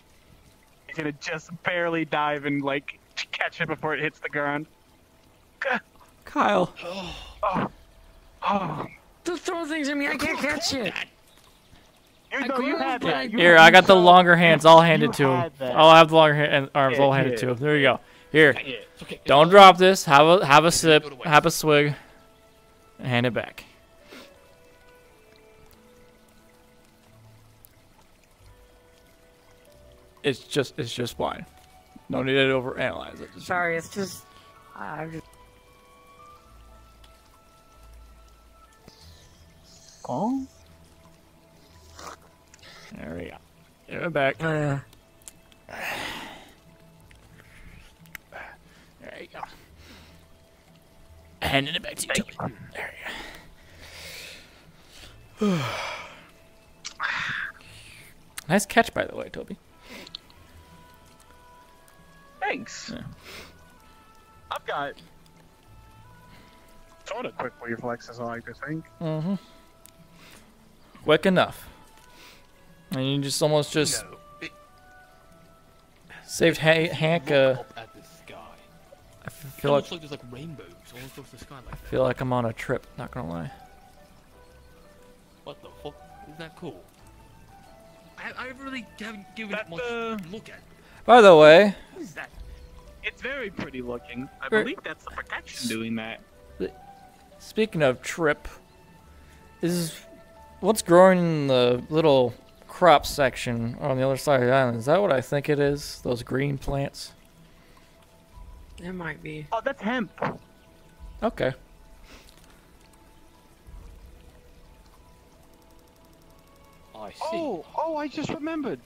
He's gonna just barely dive and like catch it before it hits the ground. Kyle. Oh, oh. Don't throw things at me. I can't catch it. You I know you had that. You, Here, I got the longer hands. I'll hand it to him. I'll have the longer hand, uh, arms. Yeah, I'll hand yeah. it to him. There you go. Here, Yeah. Okay. don't drop this. Have a have a sip. Have a swig. And hand it back. It's just it's just fine. No need to overanalyze it. Just- Sorry, it's just I just. Oh. There we go. Give it back. Uh, There you go. Handing it back to you, Toby. There you go. nice catch, by the way, Toby. Thanks. I've got sort of quick reflexes, I like to think. Mm-hmm. Quick enough. And you just almost just saved ha- Hank. Uh, Up at the sky. I f- feel like almost like there's like rainbows all across the sky like I that. feel like I'm on a trip. Not gonna lie. What the fuck? Is that cool? I, I really haven't given it much uh, look at. By the way, What is that? It's very pretty looking. I Ver- believe that's the protection doing that. speaking of trip, is what's growing in the little crop section on the other side of the island? Is that what I think it is? Those green plants? it might be. Oh, that's hemp. Okay. I see. Oh, oh, I just remembered.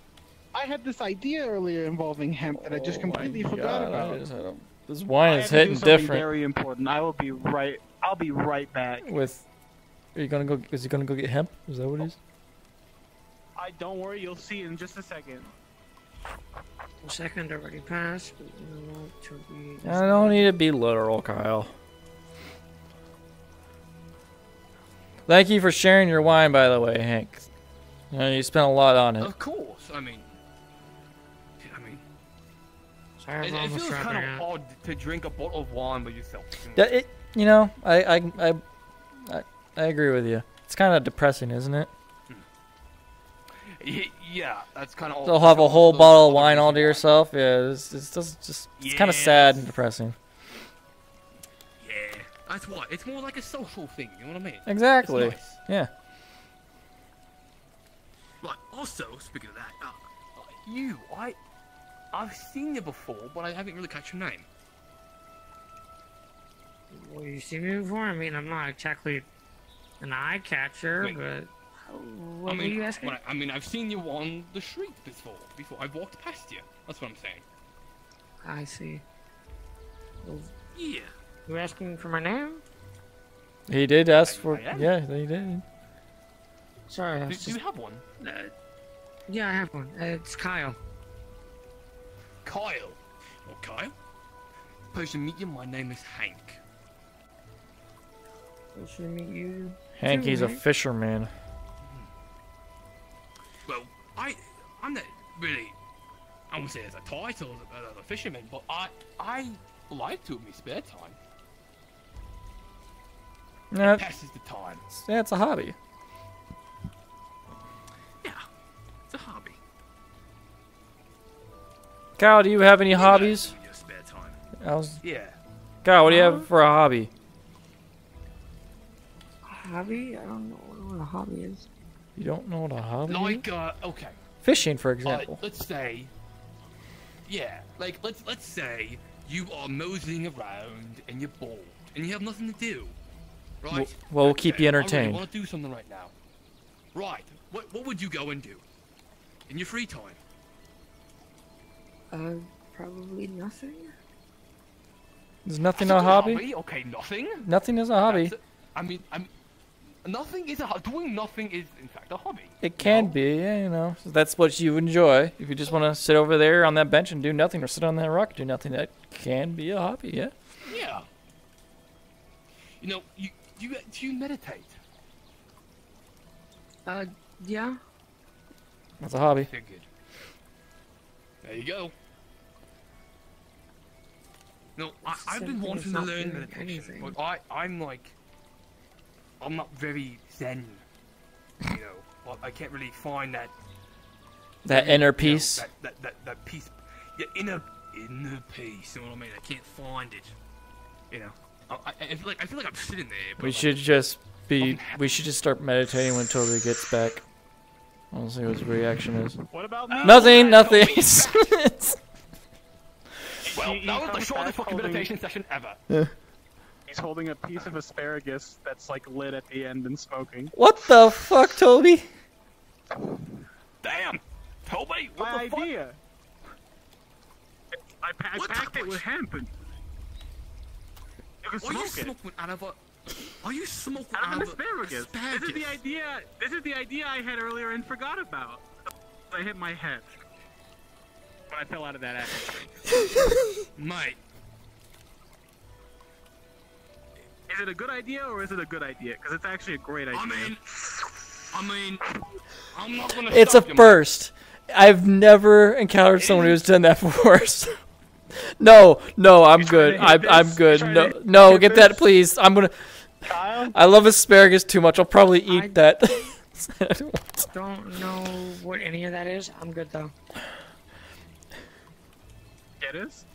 I had this idea earlier involving hemp that I just oh completely forgot God, I about. just had a- this wine I is have to do hitting different. Very important. I will be right. I'll be right back. With, are you gonna go? Is he gonna go get hemp? Is that what it is? I don't worry. You'll see in just a second. The second already passed. But you know to be. I don't need to be literal, Kyle. Thank you for sharing your wine, by the way, Hank. You, know, you spent a lot on it. Of course. I mean, Sorry, It, I'm it feels kind up. of odd to drink a bottle of wine by yourself. Yeah, it. You know, I, I, I, I, I agree with you. It's kind of depressing, isn't it? Yeah, that's kind of. To have a whole bottle of wine all to yourself, yeah, it's, it's just, just it's kind of sad and depressing. yeah. That's what. It's more like a social thing. You know what I mean? Exactly. It's nice. Yeah. Right. Also, speaking of that, uh, You, I, I've seen you before, but I haven't really catch your name. Well, you see me before? I mean, I'm not exactly an eye catcher, Wait. but. What I mean, were you asking? I, I mean, I've seen you on the street before. Before I walked past you. That's what I'm saying. I see. Well, Yeah. You asking for my name? He did ask for. I. Yeah, he did. Sorry, I Do, was do you have one? Uh, yeah, I have one. Uh, it's Kyle. Kyle. Well, Kyle. Pleasure to meet you. My name is Hank. Pleasure to meet you. Hank, too, he's a fisherman. Well, I, I'm not really. I won't say as a title as a fisherman, but I, I like to in my spare time. Yeah, It passes the time. yeah, it's a hobby. Kyle, do you have any hobbies? In your spare time. I was. Yeah. Kyle, what do you have for a hobby? Hobby? I don't know what a hobby is. You don't know what a hobby is? Like, uh, okay. Fishing, for Uh, example. let's say, yeah, like let's let's say you are moseying around and you're bored and you have nothing to do, right? Well- well, we'll keep you I really entertained. want to do something right now. Right. What what would you go and do in your free time? Uh, probably nothing. Is nothing That's a good hobby? Okay, nothing. Nothing is a hobby. That's a- I mean, I mean, nothing is a doing nothing is in fact a hobby. It can be, yeah, you know. So that's what you enjoy. If you just want to sit over there on that bench and do nothing, or sit on that rock and do nothing, that can be a hobby, yeah. Yeah. You know, you you do you meditate? Uh, yeah. That's a hobby. Figured. There you go. No, I, I've been Same thing wanting as to not learn meditation, but I, I'm like, I'm not very zen. You know, well, I can't really find that. That you know, inner peace. that, that, that, that peace. Yeah, inner, inner peace. You know what I mean? I can't find it. You know, I, I, I feel like I feel like I'm sitting there. But We like, should just be. We should just start meditating when Toby gets back I'll see what his reaction is. What about me? Nothing, nothing. Well, He- he that was the shortest fucking holding- meditation session ever. Yeah. He's holding a piece of asparagus that's like lit at the end and smoking. What the fuck, Toby? Damn! Toby, what My the fuck? idea. I, pa- I packed it with hemp and you can Are you smoke it. smoking out of a? Are you smoking Out of an out asparagus. This is the idea. This is the idea I had earlier and forgot about. I hit my head when I fell out of that atmosphere. Mate, Is it a good idea or is it a good idea? Because it's actually a great idea. I mean, I mean, I'm not gonna. It's a you, mate. first. I've never encountered someone who's done that before. so- No, no, I'm good. to hit I'm, I'm good. No, no, hit get that, please. I'm gonna. I love asparagus too much. I'll probably eat that. I don't know what any of that is. I'm good though. It is.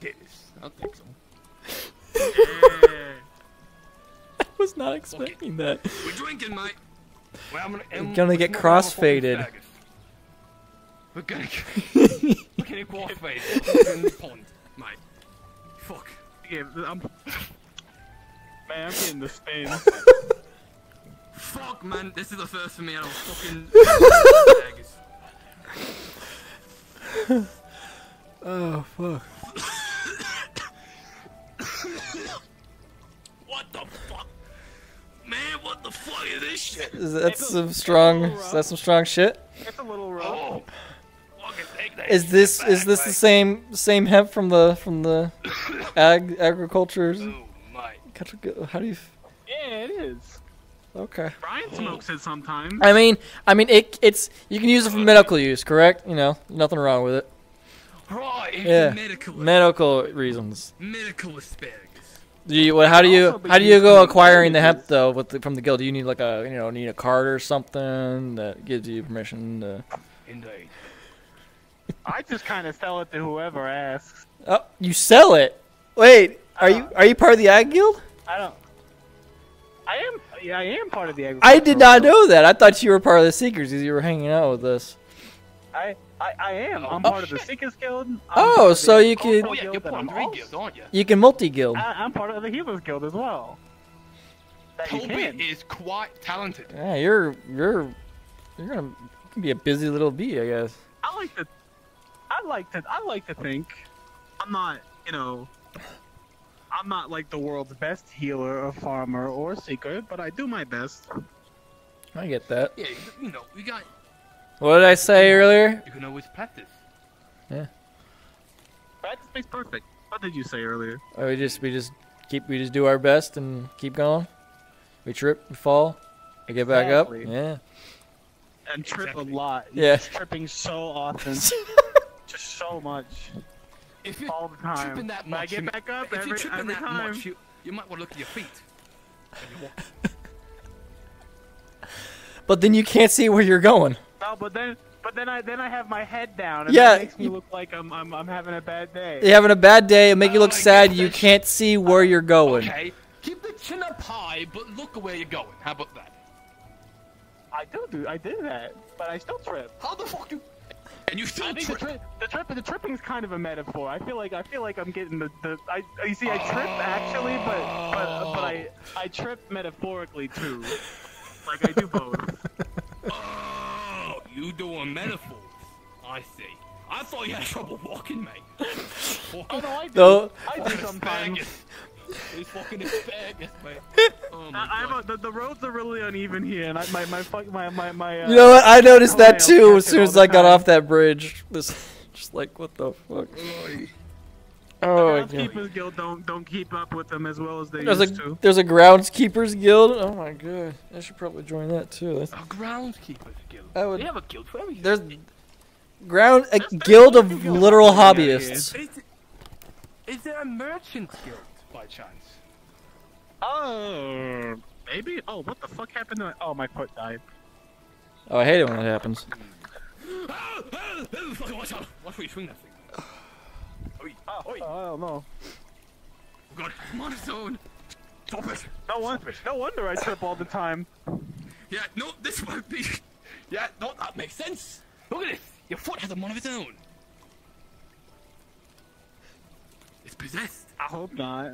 Yes, I don't think so. I was not expecting that. We're drinking, mate. Well, I'm gonna, You're I'm gonna gonna get smoke out of a fucking crossfaded. We're gonna get, we're gonna get crossfaded in the pond, mate. Fuck. Yeah, I'm. Man, I'm getting the spin. Fuck, man, this is the first for me. I don't fucking. Oh fuck. what the fuck? Man, what the fuck is this shit? Is that some strong? Is that some strong shit? It's a little rough. Oh, fucking take that Is this back, is this the same same hemp from the from the ag agriculture? Mate. How do you? Yeah, it is. Okay. Brian smokes it sometimes. I mean, I mean, it it's you can use it for medical use, correct? You know, nothing wrong with it. Right. Yeah, medical- medical reasons. Medical asparagus. Do you, well, how do you how do you go acquiring the hemp though with the, from the guild? Do you need like a you know need a card or something that gives you permission to? Indeed. I just kind of sell it to whoever asks. Oh, you sell it. Wait, are you uh-huh. are you part of the ag guild? I don't. I am. Yeah, I am part of the. I did not know that. I thought you were part of the Seekers because you were hanging out with us. I, I, I am. Oh, I'm Oh, part of the Seekers Guild. I'm Oh, so you can. Oh yeah, you're and part of the also- guild, aren't you? You can multi guild. I, I'm part of the Healers Guild as well. That Toby is quite talented. Yeah, you're you're you're gonna you can be a busy little bee, I guess. I like to. I like to. I like to think. I'm not. You know. I'm not like the world's best healer or farmer or seeker, but I do my best. I get that. Yeah, you know, we got. What did I say earlier? You can always practice. Yeah. Practice makes perfect. What did you say earlier? Oh, we just we just keep we just do our best and keep going. We trip, we fall, we get back Exactly. up. Yeah. And trip a lot. Yeah. Just tripping so often. Just so much. If you're All the time. tripping that When I much, get you- back up if every- you're tripping every that time. much, you, you might want to look at your feet. when you walk. But then you can't see where you're going. No, but then, but then I then I have my head down, and Yeah, that makes me you- look like I'm I'm, I'm having a bad day. You're having a bad day It make you look oh, sad. You can't see where you're going. Okay, keep the chin up high, but look where you're going. How about that? I do do I did that, but I still trip. How the fuck you? And you still I think trip? the trip, the trip, the tripping is kind of a metaphor. I feel like I feel like I'm getting the, the I you see I trip actually, but but but I I trip metaphorically too. Like I do both. Oh, you doing metaphors? I see. I thought you had trouble walking, mate. Oh no, I do. Though- I do sometimes. Asparagus. These fucking asparagus, mate. Oh my I, I'm a, the, the roads are really uneven here, and I, my my fuck my my my. Uh, You know what? I noticed that too as soon as the I got time. off that bridge. This, just like what the fuck. Oh my god. Groundskeepers Guild don't don't keep up with them as well as they There's a used to. there's a groundskeepers guild. Oh my god, I should probably join that too. That's, A groundskeeper's guild. I would- They have a guild for everything. there's ground a guild of literal hobbyists. Is, is there a merchant guild by chance? Oh, maybe. Oh, what the fuck happened to my? Oh, my foot died. Oh, I hate it when that happens. Oh, ah, fucking watch out! Watch where you swing that thing. Oi, Oh, oi. I don't know. Oh god, I'm on its own. Stop it. No wonder. No wonder I trip all the time. Yeah, no, this won't be. Yeah, no, that makes sense. Look at this. Your foot has a mind of its own. It's possessed. I hope not.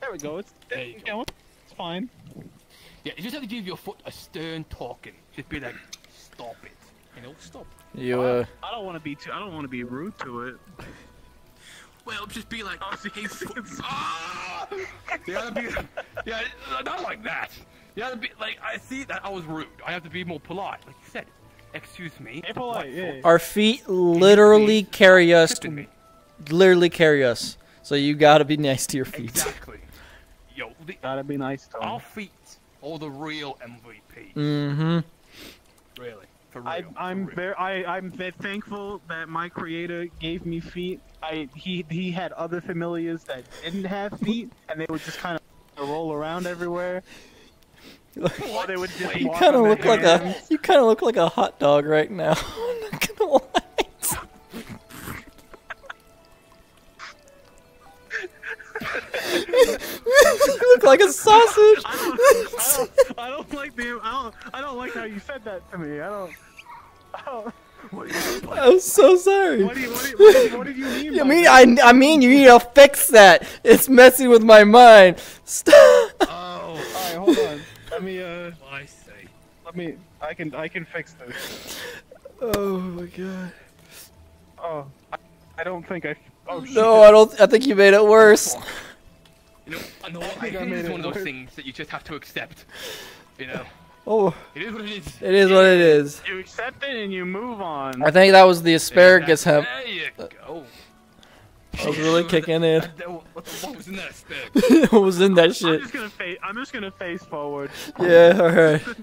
There we go. It's there you go. It's fine. Yeah, you just have to give your foot a stern talking. Just be like, stop it. You know, stop. You uh, I don't want to be too. I don't want to be rude to it. Well, just be like, oh, hey, foot. Ah! You have to be, yeah, not like that. You have to be like, I see that I was rude. I have to be more polite, like you said. Excuse me. Be polite, yeah. our feet literally carry us. Literally carry us. So you gotta be nice to your feet. Exactly. Yo, the, Gotta be nice to 'em. our feet are the real MVP. Mm-hmm. Really, for real. I, I'm very. I, I'm ve- thankful that my creator gave me feet. I he he had other familiars that didn't have feet, and they would just kind of roll around everywhere. or they would just You kind of look their like a you kind of look like a hot dog right now. you look like a sausage. I don't, I don't like the. I don't. I don't like how you said that to me. I don't. I don't I'm so sorry. What do you? What, do you, what, do you, what did you mean? I by mean, that? I, I mean, you need to fix that. It's messing with my mind. Stop. Oh. Alright, hold on. Let me. Uh. I say. Let me. I can. I can fix this. Oh my god. Oh. I, I don't think I. Oh shit. No, I don't. I think you made it worse. You know, I know. I think I think made it's it one of those things that you just have to accept. You know, Oh, it is what it is. it is what it is. You accept it and you move on. I think that was the asparagus hemp. There you go. I was really kicking in. That- that- What, what was in that asparagus? what was in that I'm shit? just gonna face. I'm just gonna face forward. Yeah, alright.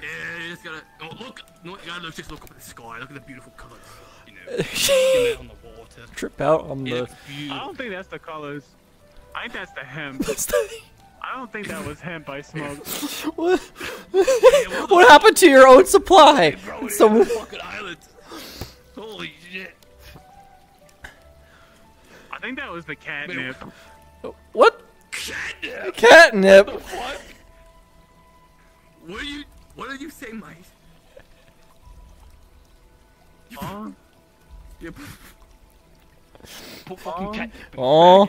Yeah, you just gotta. Oh, look. No, you gotta look, just look up at the sky. Look at the beautiful colours. You know, skim out on the water. Trip out on It the. I don't think that's the colors. I think that's the hemp. I don't think that was hemp I smoked. what? what happened to your own supply? Some. Fucking island. Holy shit. I think that was the catnip. What? Catnip. Catnip. What? What are you? What are you saying, Mike? Huh? You Put fucking cat. Oh.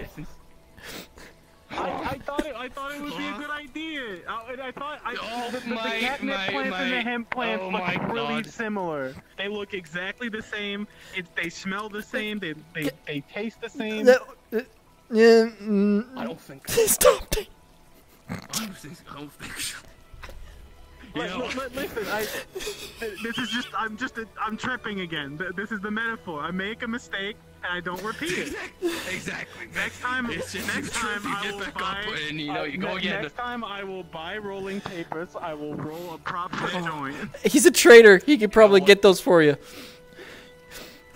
I, I thought it. I thought it would be a good idea. I, and I thought I, Oh, the, the, the catnip my- plants and the hemp plants oh look really God. similar. They look exactly the same. It, they smell the same. They they, they taste the same. That- uh, Yeah. mm, I don't think. So. Stop it. I don't think. I don't think so. Li- You know, li- li- listen, I, this is just, I'm just, a, I'm tripping again. This is the metaphor. I make a mistake and I don't repeat it. exactly. Next time, It's just next time I will buy, and, you know, uh, you go ne- again. Next time I will buy rolling papers. I will roll a prop joint. He's a trader. He could probably get those for you.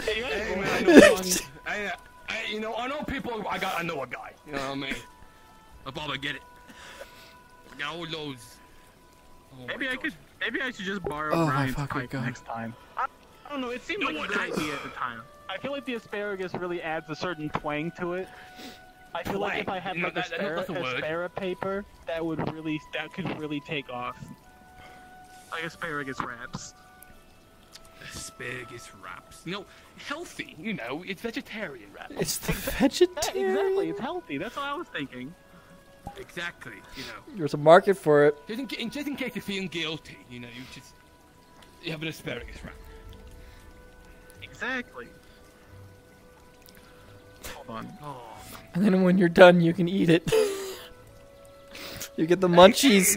Hey, man, I know one- I, I, you know, I know people. I got. I know a guy. You know what I mean? Oh, Bob, I get it. Got all those. Oh Maybe I God. could, maybe I should just borrow Oh my Brian's fucking pipe God. next time. I, I don't know. It seemed You like a good idea at the time. I feel like the asparagus really adds a certain twang to it. I feel like if I had like No, that- aspara- a word. aspara paper, that would really, that could really take off. Like asparagus wraps. Asparagus wraps. You know, healthy. You know, it's vegetarian wrap. It's the Yeah, exactly. It's healthy. That's what I was thinking. Exactly. You know. There's a market for it. Just in, ca- just in case you're feeling guilty, you know, you just you have an asparagus wrap. Exactly. Hold on. Oh. And then when you're done, you can eat it. you get the munchies.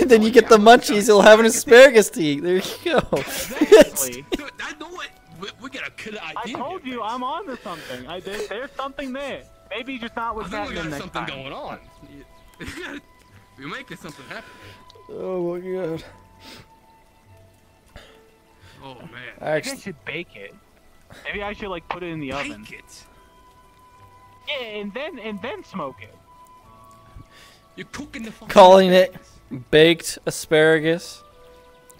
then you get the munchies. You'll have an asparagus to eat. There you go. Exactly. Dude, I know what. We, we got a killer I told you I'm on to something. I, there, there's something there. Maybe just not I with think we got something time. going on. We're making something happen. oh my god. Oh man. I Maybe I should bake it. Maybe I should like put it in the oven. Bake it. Yeah, and then and then smoke it. You're cooking the fucking calling it baked asparagus.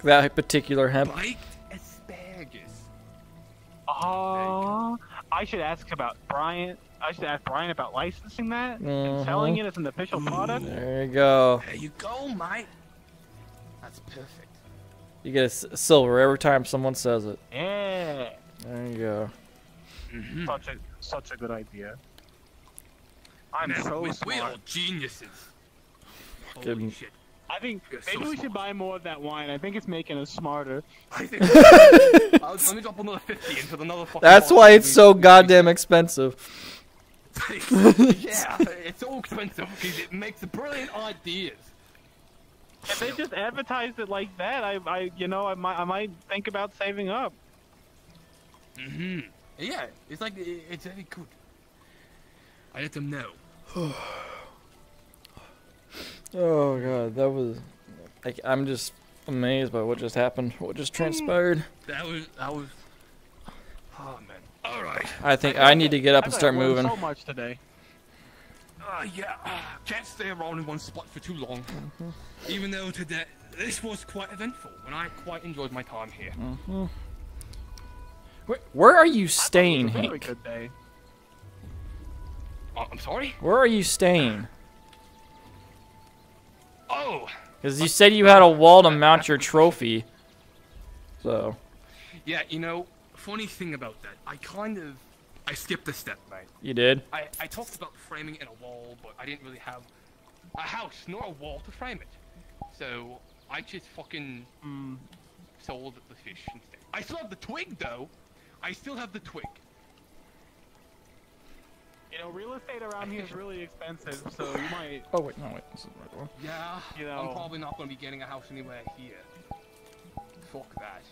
That particular hemp. baked asparagus. Oh, I should ask about Bryant. I should ask Brian about licensing that Mhm. and selling it as an official product. There you go. There you go, mate. That's perfect. You get a s- silver every time someone says it. Yeah. There you go. Such a such a good idea. I'm Man, so we, smart. we are geniuses. Good. Holy shit. I think You're so maybe we should buy more of that wine. I think it's making us smarter. I think. Let me drop another fifty into another fucking. That's why it's so goddamn expensive. yeah, it's all expensive because it makes brilliant ideas. If they just advertised it like that, I, I, you know, I might, I might think about saving up. Mm-hmm. Yeah, it's like it's very good. I let them know. Oh god, that was. Like, I'm just amazed by what just happened. What just transpired. That was that was. Oh man. All right. I think I need to get up I and start moving. So much today. Uh, yeah, uh, can't stay around in one spot for too long. Mm-hmm. Even though today this was quite eventful, and I quite enjoyed my time here. Mhm. Where, where are you staying, Very Hank? Uh, I'm sorry. Where are you staying? Oh, Because you said you had a wall to mount your trophy. So, yeah. You know, funny thing about that, I kind of I skipped a step, mate. you did? I, I talked about framing in a wall, but I didn't really have a house nor a wall to frame it. So I just fucking mm, sold the fish instead. I still have the twig though. I still have the twig. You know, real estate around here is really expensive, so you might. Oh wait, no wait, this is the right one. Yeah, You I'm probably not going to be getting a house anywhere here. Fuck that.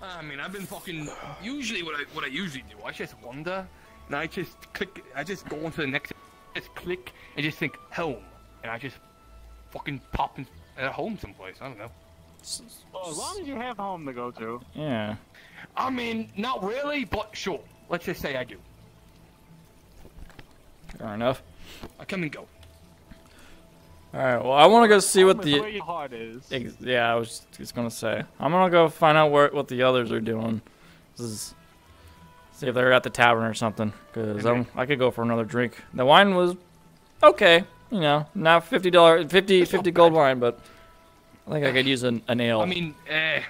I mean, I've been fucking. Usually, what I what I usually do, I just wander, and I just click. I just go on to the next. Just click and just think home, and I just fucking pop in at home someplace. I don't know. Well, as long as you have home to go to. Yeah. I mean, not really, but sure. Let's just say I do. Fair enough. I come and go. Alright, well, I want to go see what Home is where the. your heart is. Ex- yeah, I was just gonna say. I'm gonna go find out where what the others are doing. This is, see if they're at the tavern or something. Cause I'm, I could go for another drink. The wine was okay, you know, not fifty dollars, 50, 50 gold wine, but I think I could use an, an ale. I mean, eh,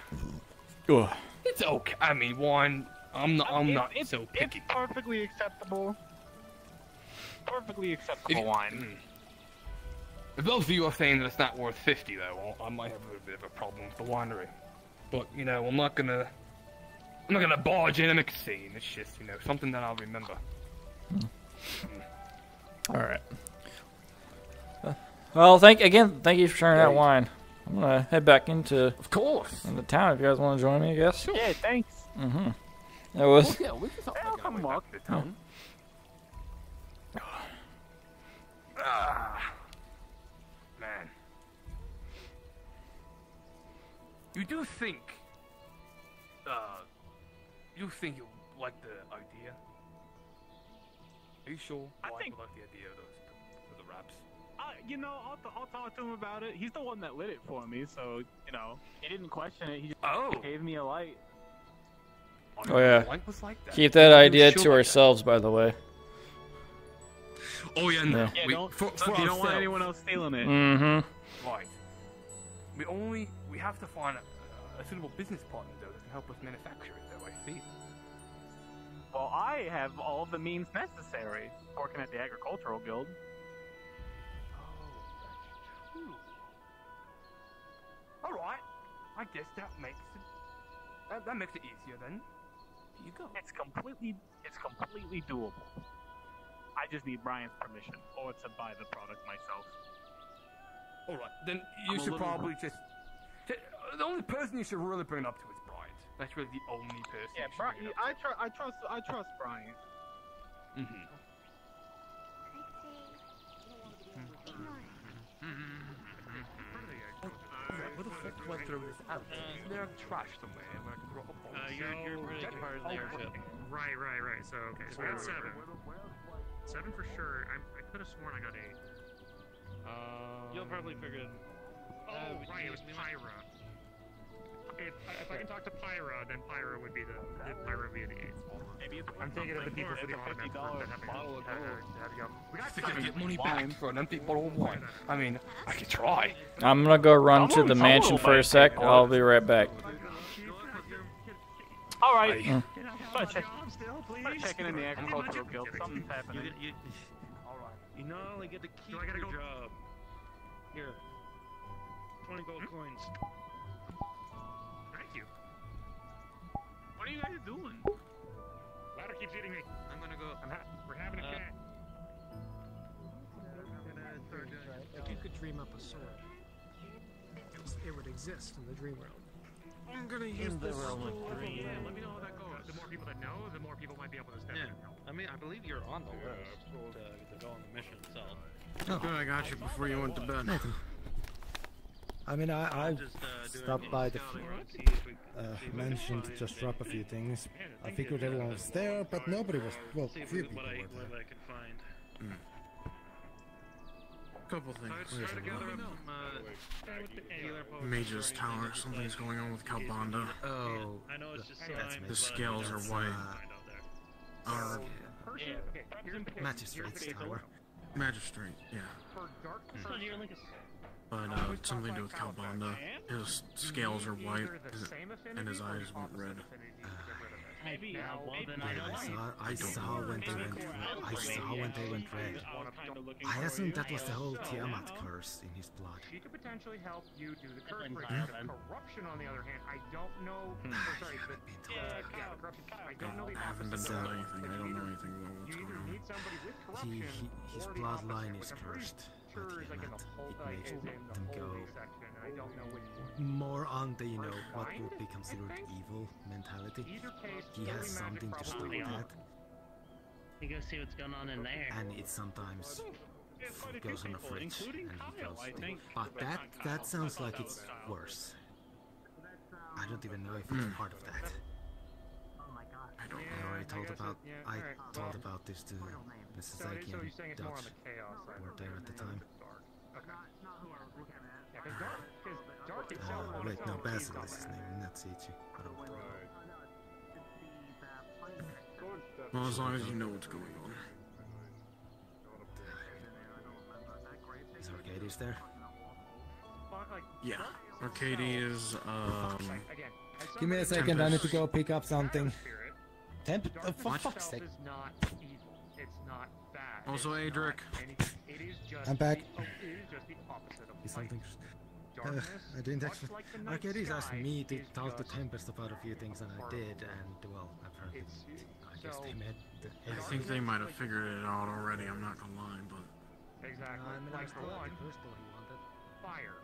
Ugh. it's okay. I mean, wine... I'm not. I'm It- not it's, so it's perfectly acceptable. Perfectly acceptable If- wine. If both of you are saying that it's not worth 50, though, I I might have a bit of a problem with the winery. But, you know, I'm not gonna... I'm not gonna barge in and make a scene. It's just, you know, something that I'll remember. All right. Uh, Well, thank again. Thank you for sharing that wine. I'm gonna head back into Of course! into town if you guys want to join me. I guess. Yeah, thanks. Mm-hmm. That was. Well, yeah, we can stop I'll come way back to town. Ah, man. You do think, uh, you think you like the idea? Are you sure? I Why think- you like the idea of those, of the raps? Uh, you know, I'll, I'll talk to him about it. He's the one that lit it for me, so you know, he didn't question it. He just Oh. gave me a light. Oh yeah. Was like that. Keep that idea to like that. ourselves, by the way. Oh yeah, no. Yeah. Yeah, We, don't, for- don't- for you don't want anyone else stealing it. Mm-hmm. Right. We only we have to find a, a suitable business partner though that can help us manufacture it. Though I see. Well, I have all the means necessary working at the agricultural guild. Oh. that's true. All right. I guess that makes it that, that makes it easier then. Here you go. It's completely, it's completely doable. I just need Brian's permission, or to buy the product myself. All right. Then I'm you should little- probably just. t- The only person you should really bring it up to is Brian. That's really the only person. Yeah, Brian. I trust, I trust, I trust Brian. up to. Mhm. Where the fuck do I throw this out? Is there trash somewhere where I can throw a bomb? Uh, you're, you're pretty far in the airship. Right, right, right. So, okay, so we got seven. Seven for sure. I, I could have sworn I got eight. You'll um, probably figure it. Oh, right, it was Pyra. If, if I can talk to Pyra, then Pyra would be the, the Pyra would be the eighth. I'm thinking of the people for the automatic that have to go. Have to, have to go. We got I think I get money back for an empty bottle of wine. I mean, I could try. I'm gonna go run to the mansion for a sec. I'll be right back. All right. Mm. Start check- start checking in the agricultural guild. Something's happening. get- you, you not only get to keep I gotta your go- job. Here. 20 gold coins. Thank you. What are you guys doing? Ladder keeps eating me. I'm gonna go. I'm ha we're having a Uh, cat. If you could dream up a sword, it, it would exist in the dream realm. I'm gonna use In the this realm of sword. dreams. Yeah, let me know how that goes. The more people that know, the more people might be able to step Yeah. in and. I mean, I believe you're on the list to, to go on the mission itself. Oh. Good, I got you before you went to bed. I mean, I, I Just, uh, stopped by the scouting around, see if we- uh, see if we can mentioned to just drop a few things. I figured everyone was there, but nobody was. Well, See if few people were there. I can find. Couple things. Let's try to some, uh, healer Mage's Tower. Something's going on with Calbanda. Oh, I know it's just that's slime. The scales are white. uh, Are Person, okay, here's the case. Magistrate's Here's the case. Tower. magistrate, yeah. For dark person, But uh, it's something to do with Calbanda. His scales are white, his- and his eyes went red. Maybe. Now, Yeah, I saw. I saw when they went. I saw when they went red. I assumed that was the whole Tiamat curse in his blood. She could potentially help you do the curse. Hmm? Corruption, on the other hand, I don't know. sorry, the, yeah, corruption. I don't know the haven't been opposite. told anything. I don't know anything about what's going on. need somebody with He, he his bloodline is which I'm pretty cursed by Sure, like in the Tiamat. whole, It makes them go holy section. and I don't know which one. more on the you know what would be considered evil mentality. He has something to stop probably that, You go see what's going on in there. and it sometimes goes on a fridge, and he goes. But that that sounds like it's worse. I don't even know if it's part of that. I don't know. I already told guess about yeah, I alright, told well. about this to Mrs. So, it- Zaki so and you're saying it's more on Dutch. the chaos side. were there at the time. Uh, on wait, its no, own Basil is his name, not Sichi. But I'll- Well, as long as you know what's going on. Is Arcades there? Yeah. Arcady is, um... Give me a somebody- second, I need to go pick up something. Temp? dark Oh, for itself fuck's sake. is not evil. It's not bad. Also, Adric. not anything. It is just I'm back. The, oh, just the opposite of Is something. Uh, I didn't much actually. like the night Arcades asked me to talk to Tempest about a few things, and I did, and well, apparently, I guess they met. The, I think they might have figured it out already, I'm not gonna lie, but... Exactly. I mean, like was for still one, the first one he wanted. fire.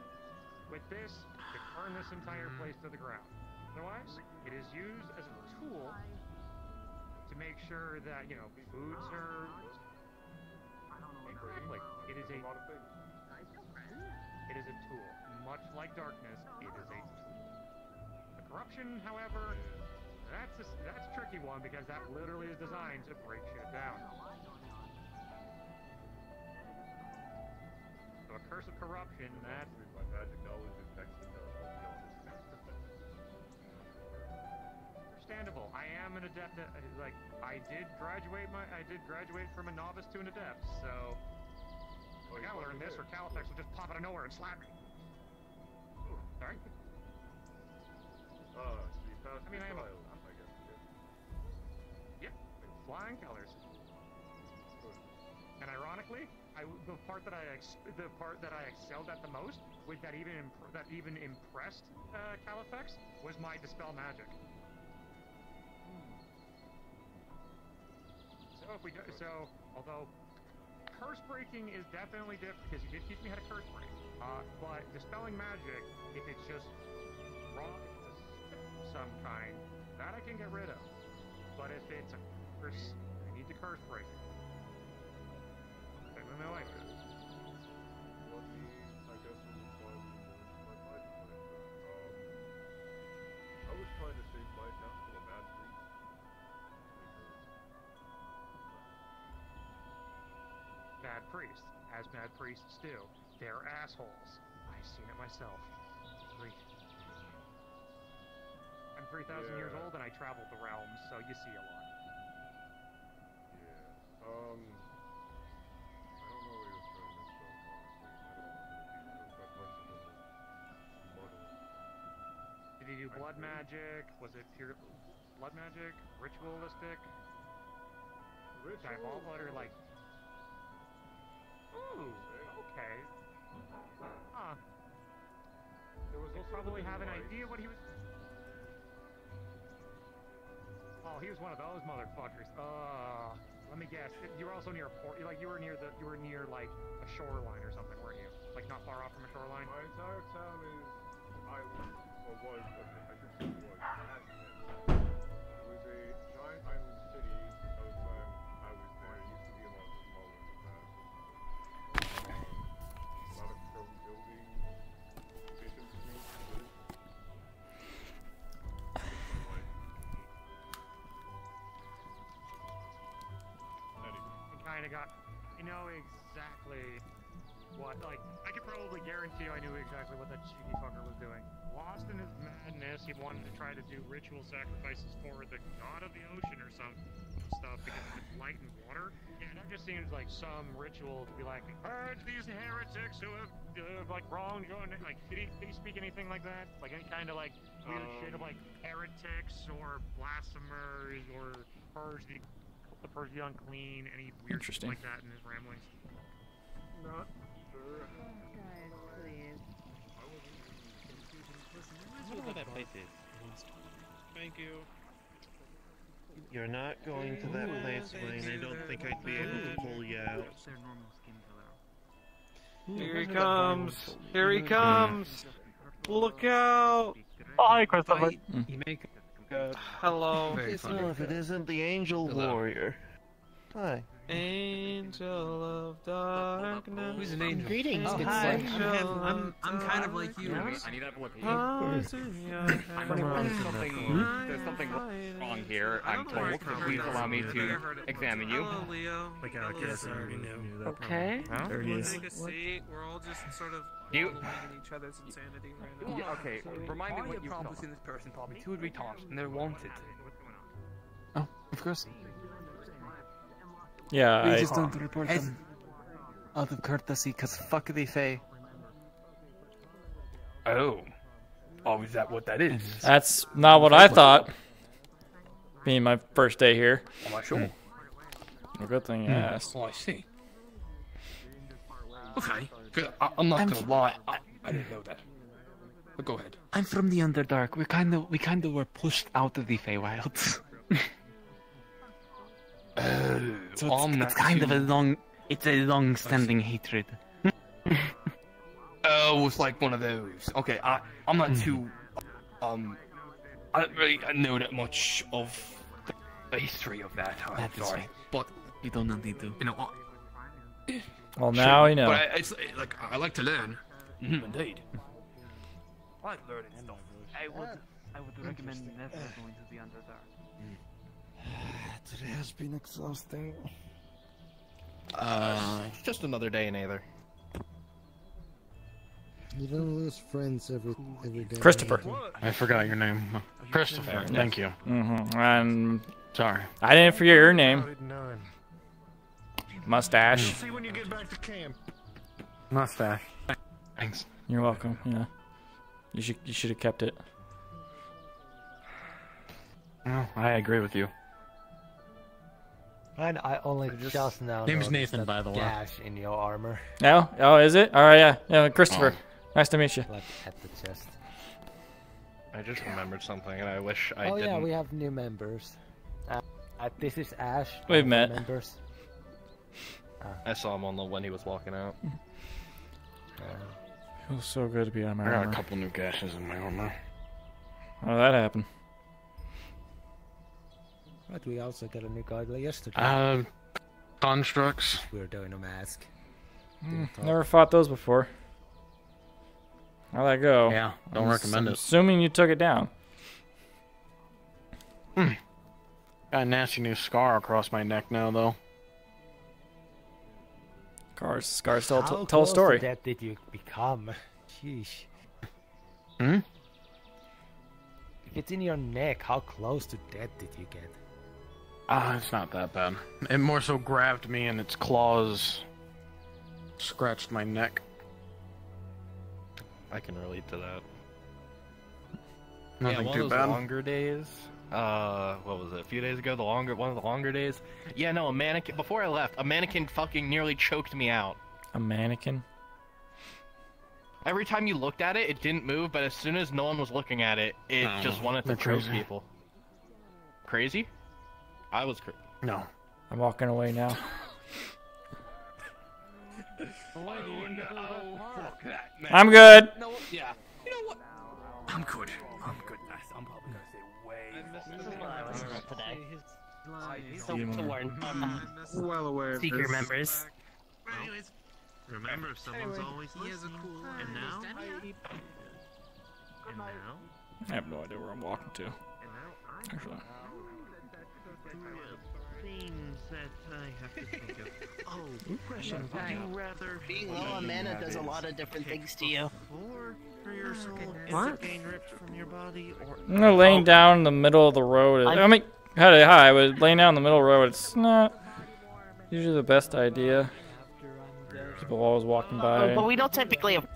With this, to burn this entire place to the ground. Otherwise, it is used as a tool to make sure that, you know, food served. Exactly. It is a it is a tool. Much like darkness, it is a. The corruption, however, that's a, that's a tricky one because that literally is designed to break shit down. So a curse of corruption, that's understandable. I am an adept. At, uh, like I did graduate my, I did graduate from a novice to an adept. So I gotta learn this, or Califax will just pop out of nowhere and slap me. Sorry. I mean, I am a, yeah, flying colors. And ironically, I, the part that I the part that I excelled at the most, with that even that even impressed uh, Califax, was my dispel magic. So if we do, so although curse breaking is definitely different because you did teach me how to curse break, uh, but dispelling magic, if it's just wrong, if it's some kind, that I can get rid of. But if it's a curse, I need to curse break it. Same with my life. I was trying to save my town from a mad priest. Mad priests, as mad priests do. They're assholes. I've seen it myself. Three. 3,000 years old, and I traveled the realms, so you see a lot. Yeah. Um. I don't know where you're throwing this from, honestly. I don't know the details that much of Did he do blood magic? Was it pure blood magic? Ritualistic? Ritual? Diabolical or like? Ooh, okay. Huh. There was also probably have an idea what he was. Oh, he was one of those motherfuckers. Uh, let me guess. You were also near a port. Like you were near the. You were near like a shoreline or something, weren't you? Like not far off from a shoreline. My entire town is island, or was, I should say was, guarantee you I knew exactly what that cheeky fucker was doing. Lost in his madness, he wanted to try to do ritual sacrifices for the god of the ocean or some stuff because it's light and water. Yeah, that just seems like some ritual to be like, purge these heretics who have, uh, like wronged your. na-" Like, did he, did he speak anything like that? Like any kind of like weird shit of like heretics or blasphemers or purge the the purge the unclean, any weird shit Interesting. like that in his ramblings. Not sure. I wonder where that place is. Thank you. You're not going to that place, Wayne. I don't think I'd be able to pull you out. Here he comes. Here he comes. Look out. Oh, hi, Christopher. You make Good. Hello. Well, if it isn't the Angel Warrior. Hi. Angel of darkness. Who's an angel? Greetings, Oh, good hi. sir. I'm, I'm, I'm, I'm kind of like you. I need that look. I'm There's something, there's something wrong here, I'm told. So please allow me to examine you. Like, I guess I already knew. Okay. There he is. Take a seat. We're all just sort of You- following in each other's insanity right now. Yeah, okay, remind me what you probably seen this person probably two or three times, and they're wanted. Oh, of course. Yeah, we I- just don't report them out of courtesy, cause fuck the Fae. Oh. Oh, is that what that is? That's not what I thought. Being my first day here. Am I sure? Well, good thing you Hmm. asked. Oh, I see. Okay. I, I'm not I'm gonna lie, I, I didn't know that. But go ahead. I'm from the Underdark. We kind of, we kind of were pushed out of the Feywilds. Oh, so it's, not it's kind of a long, it's a long-standing hatred. Oh, it's like one of those. Okay, I, I'm not too, um, I don't really know that much of the, the history of that. I'm That is sorry, fine. but You do not need to. you know, I, Well, now you know. But I, it's like I like to learn. Mm, indeed. I like learning stuff. I would, I would recommend never going to the Underdark. Today has been exhausting. Uh, it's just another day in Aether. You don't lose friends every every day. Christopher. I forgot your name. Christopher. Thank you. Mm-hmm. And Sorry. I didn't forget your name. Mustache. See when you get back to camp. Mustache. Thanks. You're welcome. Yeah. You should you should have kept it. No, I agree with you. I, I only Just- just now. Name's Nathan, by the way. Gash in your armor. Oh, oh, is it? All right, yeah, yeah. Christopher, nice to meet you. Like at the chest. I just remembered something, and I wish I oh didn't. yeah, we have new members. Uh, uh, this is Ash. We've one met. Members. I saw him on the when he was walking out. Feels so good to be on my I got armor. a couple new gashes in my armor. How did that happen? But we also got a new godly yesterday. Uh, constructs. We were doing a mask. Hmm, never fought those before. How'd that go? Yeah, don't I'm recommend s- it. Assuming you took it down. Hmm. Got a nasty new scar across my neck now, though. Scars, scars tell, How tell a close to story. that did you become? Sheesh. Hmm? If it's in your neck, how close to death did you get? Ah, it's not that bad. It more so grabbed me and its claws scratched my neck. I can relate to that. Nothing yeah, one too of those bad. longer days. Uh, what was it? A few days ago, the longer one of the longer days. Yeah, no, a mannequin. Before I left, a mannequin fucking nearly choked me out. A mannequin? Every time you looked at it, it didn't move, but as soon as no one was looking at it, it Oh, just wanted to they're choke people. Crazy? I was crazy. No. I'm walking away now. fuck that, man. I'm good. No, yeah. You know what? I'm good. I'm good. Nice. I'm probably gonna stay way. So, so Warren, um, well aware of Seeker this. members. Anyways, remember, if someone's always listening, and now, and now, I have no idea where I'm walking to. Actually. Things that I have to think of. Oh, question. Would you rather Being low on mana does a lot of different things to you. Before for your soul What? ends up getting ripped from your body, or I'm gonna laying down in the middle of the road. I mean, hi, hi. I was laying down in the middle of the road. It's not usually the best idea. People always walking by. Oh, but we don't typically have.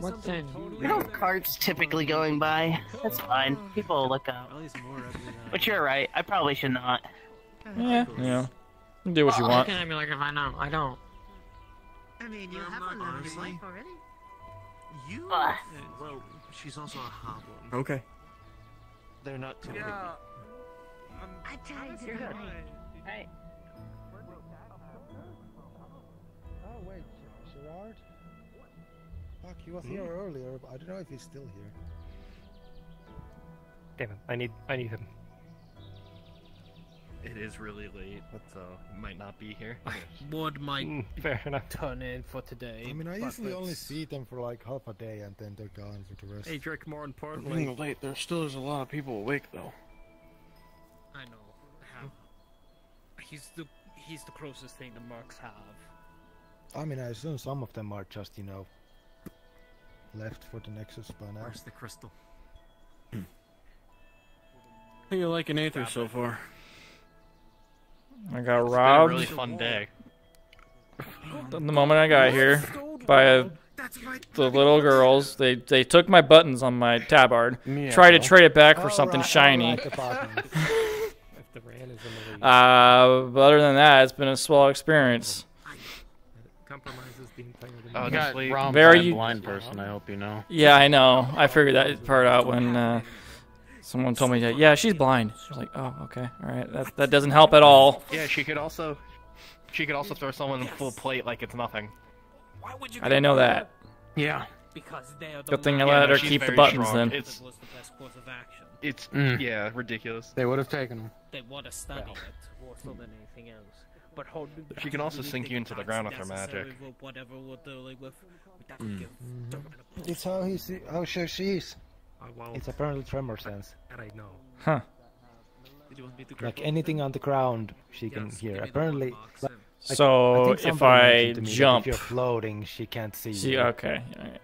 What's that? We don't carts typically going by. That's fine. People will look out. But you're right. I probably should not. Yeah, yeah. Do what you want. I be like if I know? I don't. I mean, you have a living life already. You, Ugh. well, she's also a hoblin. Okay. They're not too Yeah. I tell you, You're good. Hey. Oh wait, Gerard? Fuck, he was here earlier, but I don't know if he's still here. Damn it! I need I need him. It is really late, so he might not be here. Would might Mm, fair enough. turn in for today. I mean, I but usually only see them for like half a day and then they're gone for the rest. Hey, Drake, more importantly, Being late, there still is a lot of people awake though. I know. How? He's the he's the closest thing the mercs have. I mean, I assume some of them are just, you know, left for the Nexus by now. Where's the crystal? How you liking Aether so far? I got It's been a robbed. really fun day. The moment I got here, by uh, the little girls, they they took my buttons on my tabard, Yeah. tried to trade it back for something right, shiny. right, the buttons. If the ran is in the lead. Uh, but other than that, it's been a swell experience. Compromises the entire. Oh, Got Honestly, robbed very by a blind person. I hope you know. Yeah, I know. I figured that part out when uh, someone told me that. Yeah, she's blind. I was like, oh, okay, all right. That that doesn't help at all. Yeah, she could also, she could also throw someone in full plate like it's nothing. Why would you? I didn't know that. Yeah. Because they are the Good thing I ones- let her keep the buttons strong. then. It's was the best course of action. it's Mm. yeah ridiculous. They would have taken them. They would have studied it more so than anything else. But how She can also sink you into the ground with her magic. for Whatever we're dealing with. That Mm. give It's how he see, how sure she is. It's apparently tremor sense. And I know. Huh. Did you want me to Like anything on the ground, she can hear. give me the Apparently, like, So, think if I mentioned me jump- if you're floating, she can't see. See, you. okay. all right.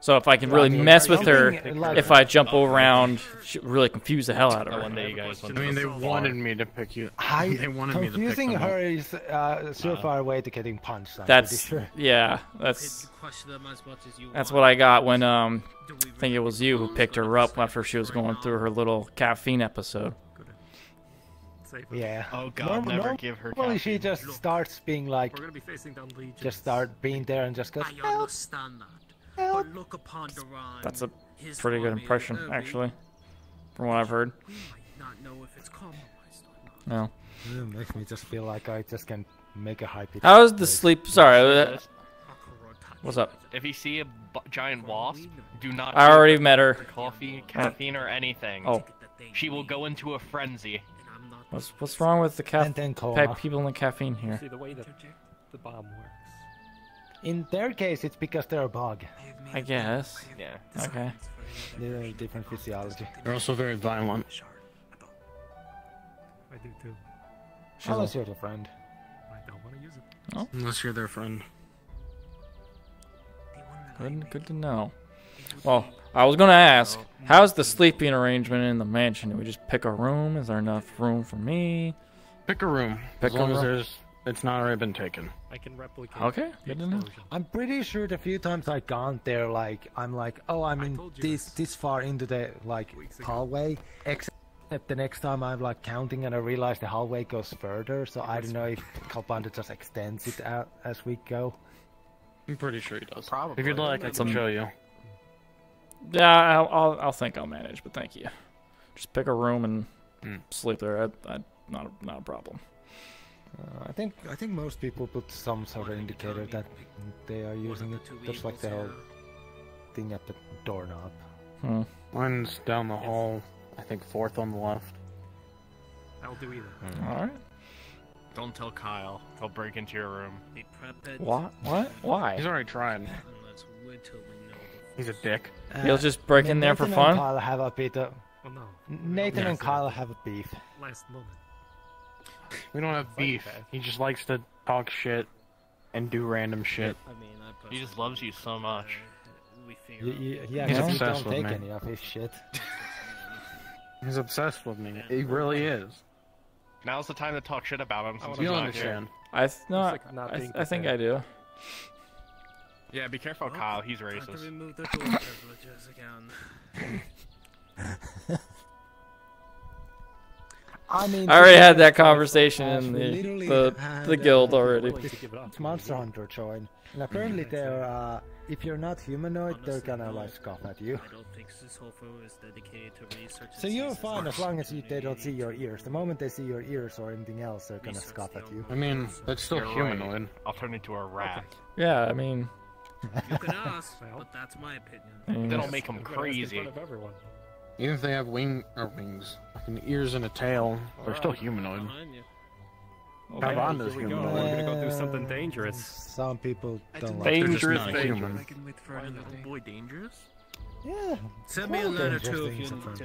Take one. So if I can really I mess with her, if I jump around, she'll really confuse the hell out of her. one day you guys I mean, they the wanted farm. me to pick you. I, they wanted me to pick confusing them her is uh, a surefire way to getting punched. I'm pretty That's sure. yeah. That's question them as much as you that's want. what I got when um, I think it was you who picked her up after she was going through her little caffeine episode. Yeah. Oh God, Norm- never give her Well, she caffeine. just starts being like, We're gonna be facing down Legion. just start being there and just goes. I understand that. But look upon Duran. That's a his pretty good impression, actually, from what I've heard. Not know if it's compromised or not. No. It makes me just feel like I just can make a high pitch. How's the sleep? Sorry. uh, What's up? If you see a giant wasp, do not. I already met her. Coffee, caffeine, or anything. Oh. She will go into a frenzy. What's what's wrong with the And caffeine? coma. People in the caffeine here. See the way that the bomb works. In their case, it's because they're a bug. I guess. Yeah. Okay. They're a different physiology. They're also very violent. I do too. Unless you're the friend. I don't want to use it. Oh, Unless you're their friend. good, good to know. Well, I was gonna ask, how's the sleeping arrangement in the mansion? Do we just pick a room? Is there enough room for me? Pick a room. Pick as long a as room. there's, it's not already been taken. I can replicate. Okay, good to know. I'm pretty sure the few times I've gone there, like I'm like, oh, I'm in this this far into the like hallway. Except the next time I'm like counting and I realize the hallway goes further. So I don't know if Kalpanda just extends it out as we go. I'm pretty sure he does. Probably. If you'd like, I That's can show you. Yeah, I'll, I'll, I'll think I'll manage, but thank you. Just pick a room and Hmm. sleep there. I, I, not a, not a problem. Uh, I think I think most people put some sort of indicator that they are using it. Just like the whole thing at the doorknob. Hmm. Mine's down the hall. I think fourth on the left. I'll do either. All right. Don't tell Kyle. He'll break into your room. Hey, prep it. What? What? Why? He's already tried. Let's wait till we know the He's a dick. He'll just break in there for Nathan fun? And Kyle have a bit of. Oh no. Nathan Yeah. and Kyle have a beef. Last moment. We don't have beef. He just likes to talk shit and do random shit. I mean, I He just loves you so much. we figure Y- y- yeah, He's because obsessed don't with take me. any of his shit. He's obsessed with me. He really is. Now's the time to talk shit about him. Since You'll he's not understand. I th- no, like not I, being I think I do. Yeah, be careful, Kyle. He's racist. I mean, I already had that conversation in the the, the guild already. It's Monster Hunter join, and apparently they're uh, if you're not humanoid, they're gonna like scoff at you. I don't think Sisofo is dedicated to research. So you're fine as long as you, they don't see your ears. The moment they see your ears or anything else, they're gonna scoff at you. I mean, that's still You're right. humanoid. I'll turn into a rat. Yeah, I mean, You can ask, but that's my opinion. Mm. That'll make them crazy. Even if they have wing or wings, fucking ears and a tail, they're still humanoid. Behind you. Okay. Tavanda's Here we go. humanoid. We're gonna go do something dangerous. Some people don't like Dangerous it. not human. I can wait for another boy dangerous. Yeah. Send me a quite letter dangerous too if you things need are to.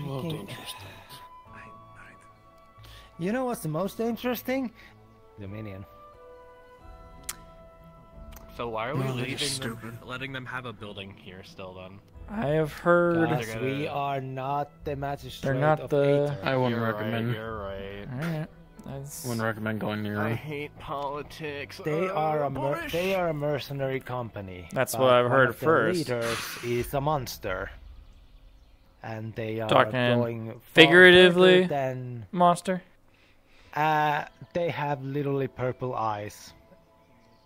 Little Freaking- dangerous You know what's the most interesting? Dominion. So why are we No, leaving them, letting them have a building here still then? I have heard. Guys, They're we are not the magistrate They're not of the- Aether. I wouldn't You're recommend. Right, you're right. Alright. That's... Wouldn't recommend going near I hate politics. They Uh, are a mer- they are a mercenary company. That's what I've one heard of the first. Leaders is a monster, and they are Talking going figuratively? further than monster. uh, they have literally purple eyes,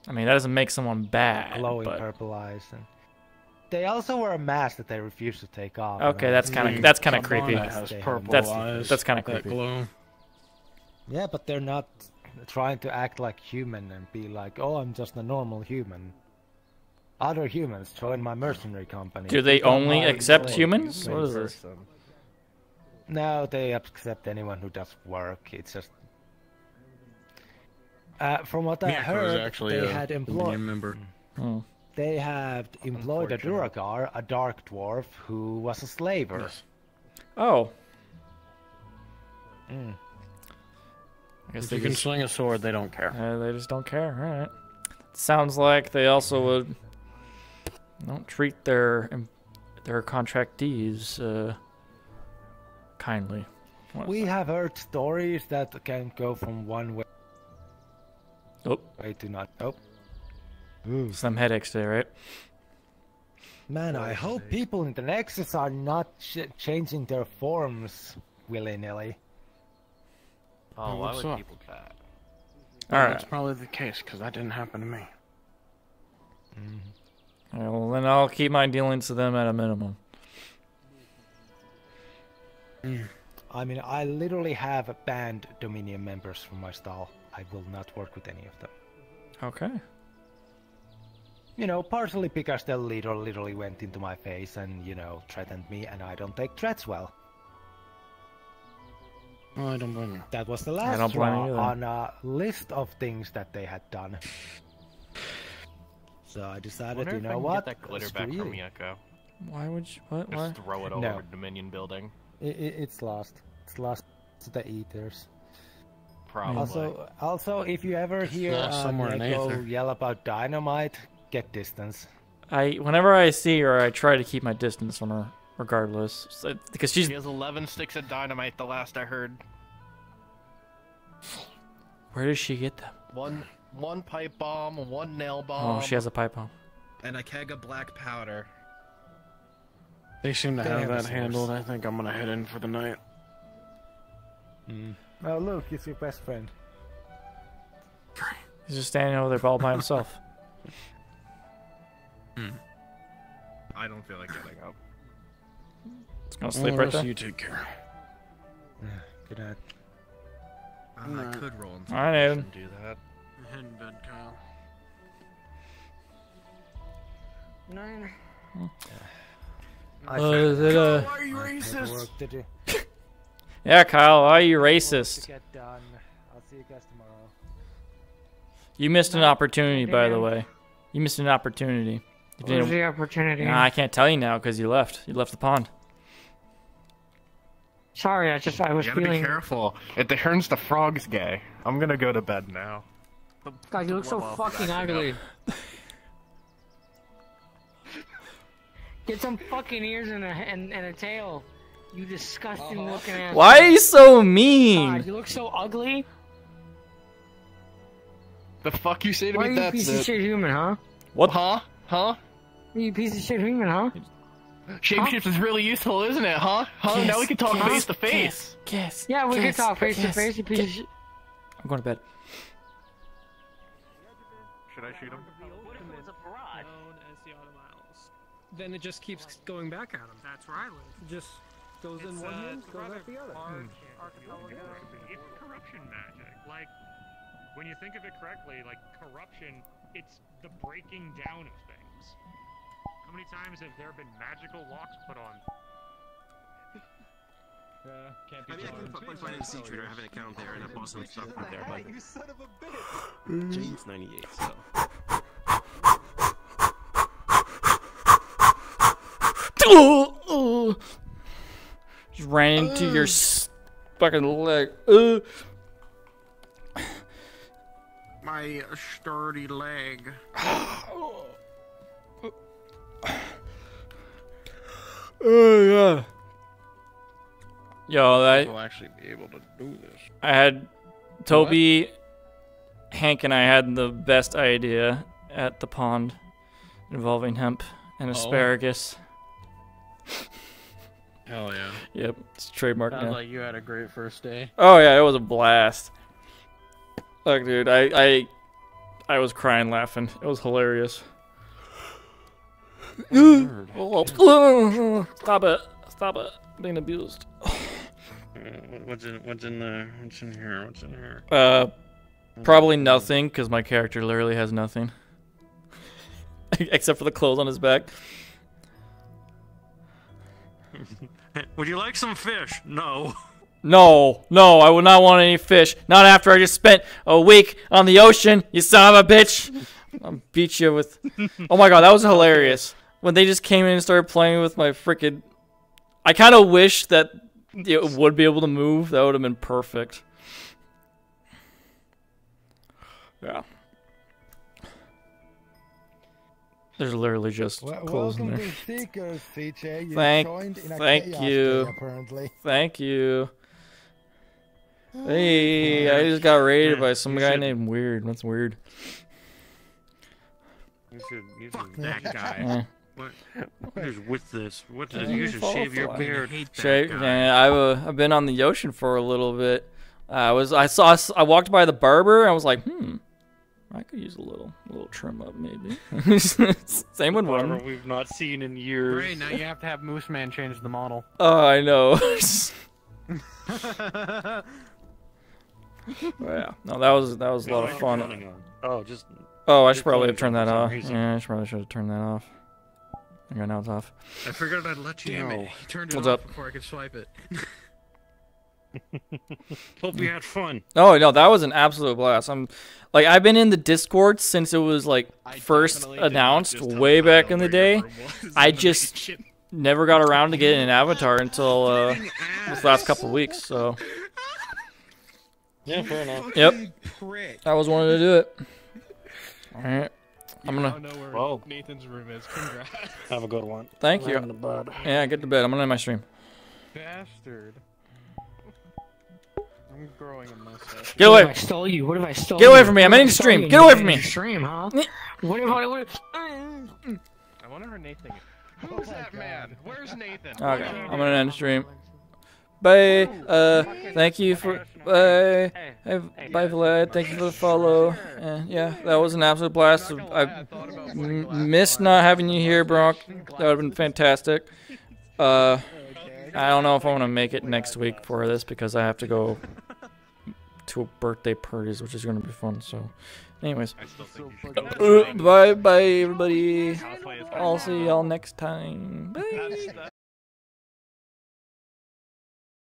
I mean, that doesn't make someone bad. glowing but... purple eyes, and they also wear a mask that they refuse to take off. Okay, that's kinda- mm. that's kinda creepy. has Has purple That's- eyes. that's kinda creepy. glow. Yeah, but they're not trying to act like human and be like, "Oh, I'm just a normal human." Other humans join my mercenary company. Do they Become only accept humans? What is this? No, they accept anyone who does work. It's just. Uh, from what I Miyako heard, actually they a had union employed. member. Hmm. They had employed a Duergar, a dark dwarf, who was a slaver. Oh. Mm. I guess If they you can just, swing a sword, they don't care. uh, they just don't care. All right. Sounds like they also would don't treat their their contractees uh, kindly. What- We have heard stories that can go from one way. Oh. Way to not. Oh. Some headaches today, right? Man, I hope people in the Nexus are not ch- changing their forms willy nilly. Oh, why What's would up? people do that? All right. That's probably the case, because that didn't happen to me. Mm-hmm. All right. Well, then I'll keep my dealings to them at a minimum. Mm. I mean, I literally have banned Dominion members from my stall. I will not work with any of them. Okay. You know, partially because the leader literally went into my face and, you know, threatened me, and I don't take threats well. Well, I don't blame you. That was the last don't blame straw you either. on a list of things that they had done. So I I decided, wonder you know what? get that glitter Screw back you. from Miyako. Why would you? What? Why? Just throw it over No. Dominion building. I i it's lost. It's lost to the eaters. Probably. Also, also, if you ever hear lost uh, somewhere in Neko yell about dynamite, get distance. I whenever I see her, I try to keep my distance from her, regardless, So- because she's She has 11 sticks of dynamite, the last I heard. Where does she get them? One one pipe bomb, one nail bomb. Oh, she has a pipe bomb. And a keg of black powder. They seem to They have have that handled. I think I'm gonna head in for the night. Oh, look, it's your best friend. He's just standing over there all by himself. I don't feel like getting up. It's gonna sleep right there. You take care. Good night. Uh, I could roll into Alright, Aiden. and do that. Head in bed, Kyle. Nine. I Uh, is it, uh, Why are you racist? Did you? Yeah, Kyle, why are you racist? get done. I'll see you guys tomorrow. You missed an opportunity, by the way. You missed an opportunity. What was the opportunity? Nah, I can't tell you now because you left. You left the pond. Sorry, I just I was You gotta feeling. be careful. It turns the frogs gay. I'm gonna go to bed now. God, you look so Well, fucking ugly. Get some fucking ears and a and, and a tail. You disgusting uh-huh. looking ass. Why are you so mean? God, mean? you look so ugly. The fuck you say to Why are me? you a piece it. of shit human, huh? What? Huh? Huh? Are you a piece of shit human, huh? Shapeshift is really useful, isn't it? Huh? Huh? now we can talk face to face. Kiss. Yeah, we can talk face to face. You piece of shit. I'm going to bed. Should I shoot him? Then it just keeps going back at him. That's where I live. Just goes in It's, one uh, hand, goes rather out the other. hard archipelago. It's corruption magic. Like, when you think of it correctly, like corruption, it's the breaking down of things. How many times have there been magical locks put on? Uh, can't be I mean, I can put find a sea trader. I have an account there, and I bought some stuff from there. But You son of a bitch! James ninety eight. So. Oh, oh. Just ran into your fucking leg. Uh. My sturdy leg. Oh yeah. Yo, I will actually be able to do this. I had Toby, Hank, and I had the best idea at the pond involving hemp and Oh. Asparagus. Hell yeah. Yep, it's trademark Sounds now. like you had a great first day. Oh yeah, it was a blast. Look, dude, I I I was crying laughing. It was hilarious. Oh, Stop it! Stop it! Being abused. What's in What's in there? What's in here? What's in here? Uh, probably nothing, because my character literally has nothing. Except for the clothes on his back. Would you like some fish? No. No, no, I would not want any fish. Not after I just spent a week on the ocean, you son of a bitch. I'll beat you with. Oh my god, that was hilarious. When they just came in and started playing with my freaking. I kind of wish that it would be able to move. That would have been perfect. Yeah. There's literally just Well, clothes in there. to Seekers, CJ. You Thank, joined in a thank you, day, apparently. thank you. Hey, I just got raided by some you guy should- named Weird. That's weird. You should. You Fuck should that that guy. guy. What? What is with this? What is? Yeah, You should shave your beard. Shave, yeah, I've uh, I've been on the ocean for a little bit. I was I saw I walked by the barber. and I was like, hmm, I could use a little little trim up maybe. Same with Barber one. we've not seen in years. Great, now you have to have Moose Man change the model. Oh, I know. yeah, no, that was that was a lot of fun. Oh, just. Oh, I should probably have turned that off. reason. Yeah, I should probably should have turned that off. Okay, now it's off. I figured I'd let you Damn know. it. He turned it What's off up? before I could swipe it. Hope you had fun. Oh no, that was an absolute blast. I'm like I've been in the Discord since it was like first definitely did not announced way back in the day. where your was I the just never got around to getting an avatar until uh this last couple of weeks. So Yeah, fair enough. yep, prick. I was wanting to do it. All right. I'm gonna. now know where Whoa. Nathan's room is. Congrats. Have a good one. Thank you. I'm in the bed. Yeah, get to bed. I'm gonna end my stream. Bastard. I'm growing a mustache. Get What away. if I stole you? What if I stole Get away from me, I'm What if ending the stream. Get away from me. Stream, huh? What if I what if I wonder where Nathan is. Who's that man? Where's Nathan? Okay, I'm gonna end the stream. Bye. Uh, thank you for bye. Hey, bye, Vlad. Thank you for the follow. And yeah, that was an absolute blast. I missed not having you here, Bronk. That would have been fantastic. Uh, I don't know if I want to make it next week for this because I have to go to a birthday parties, which is gonna be fun. So, anyways, uh, bye, bye, everybody. I'll see y'all next time. Bye.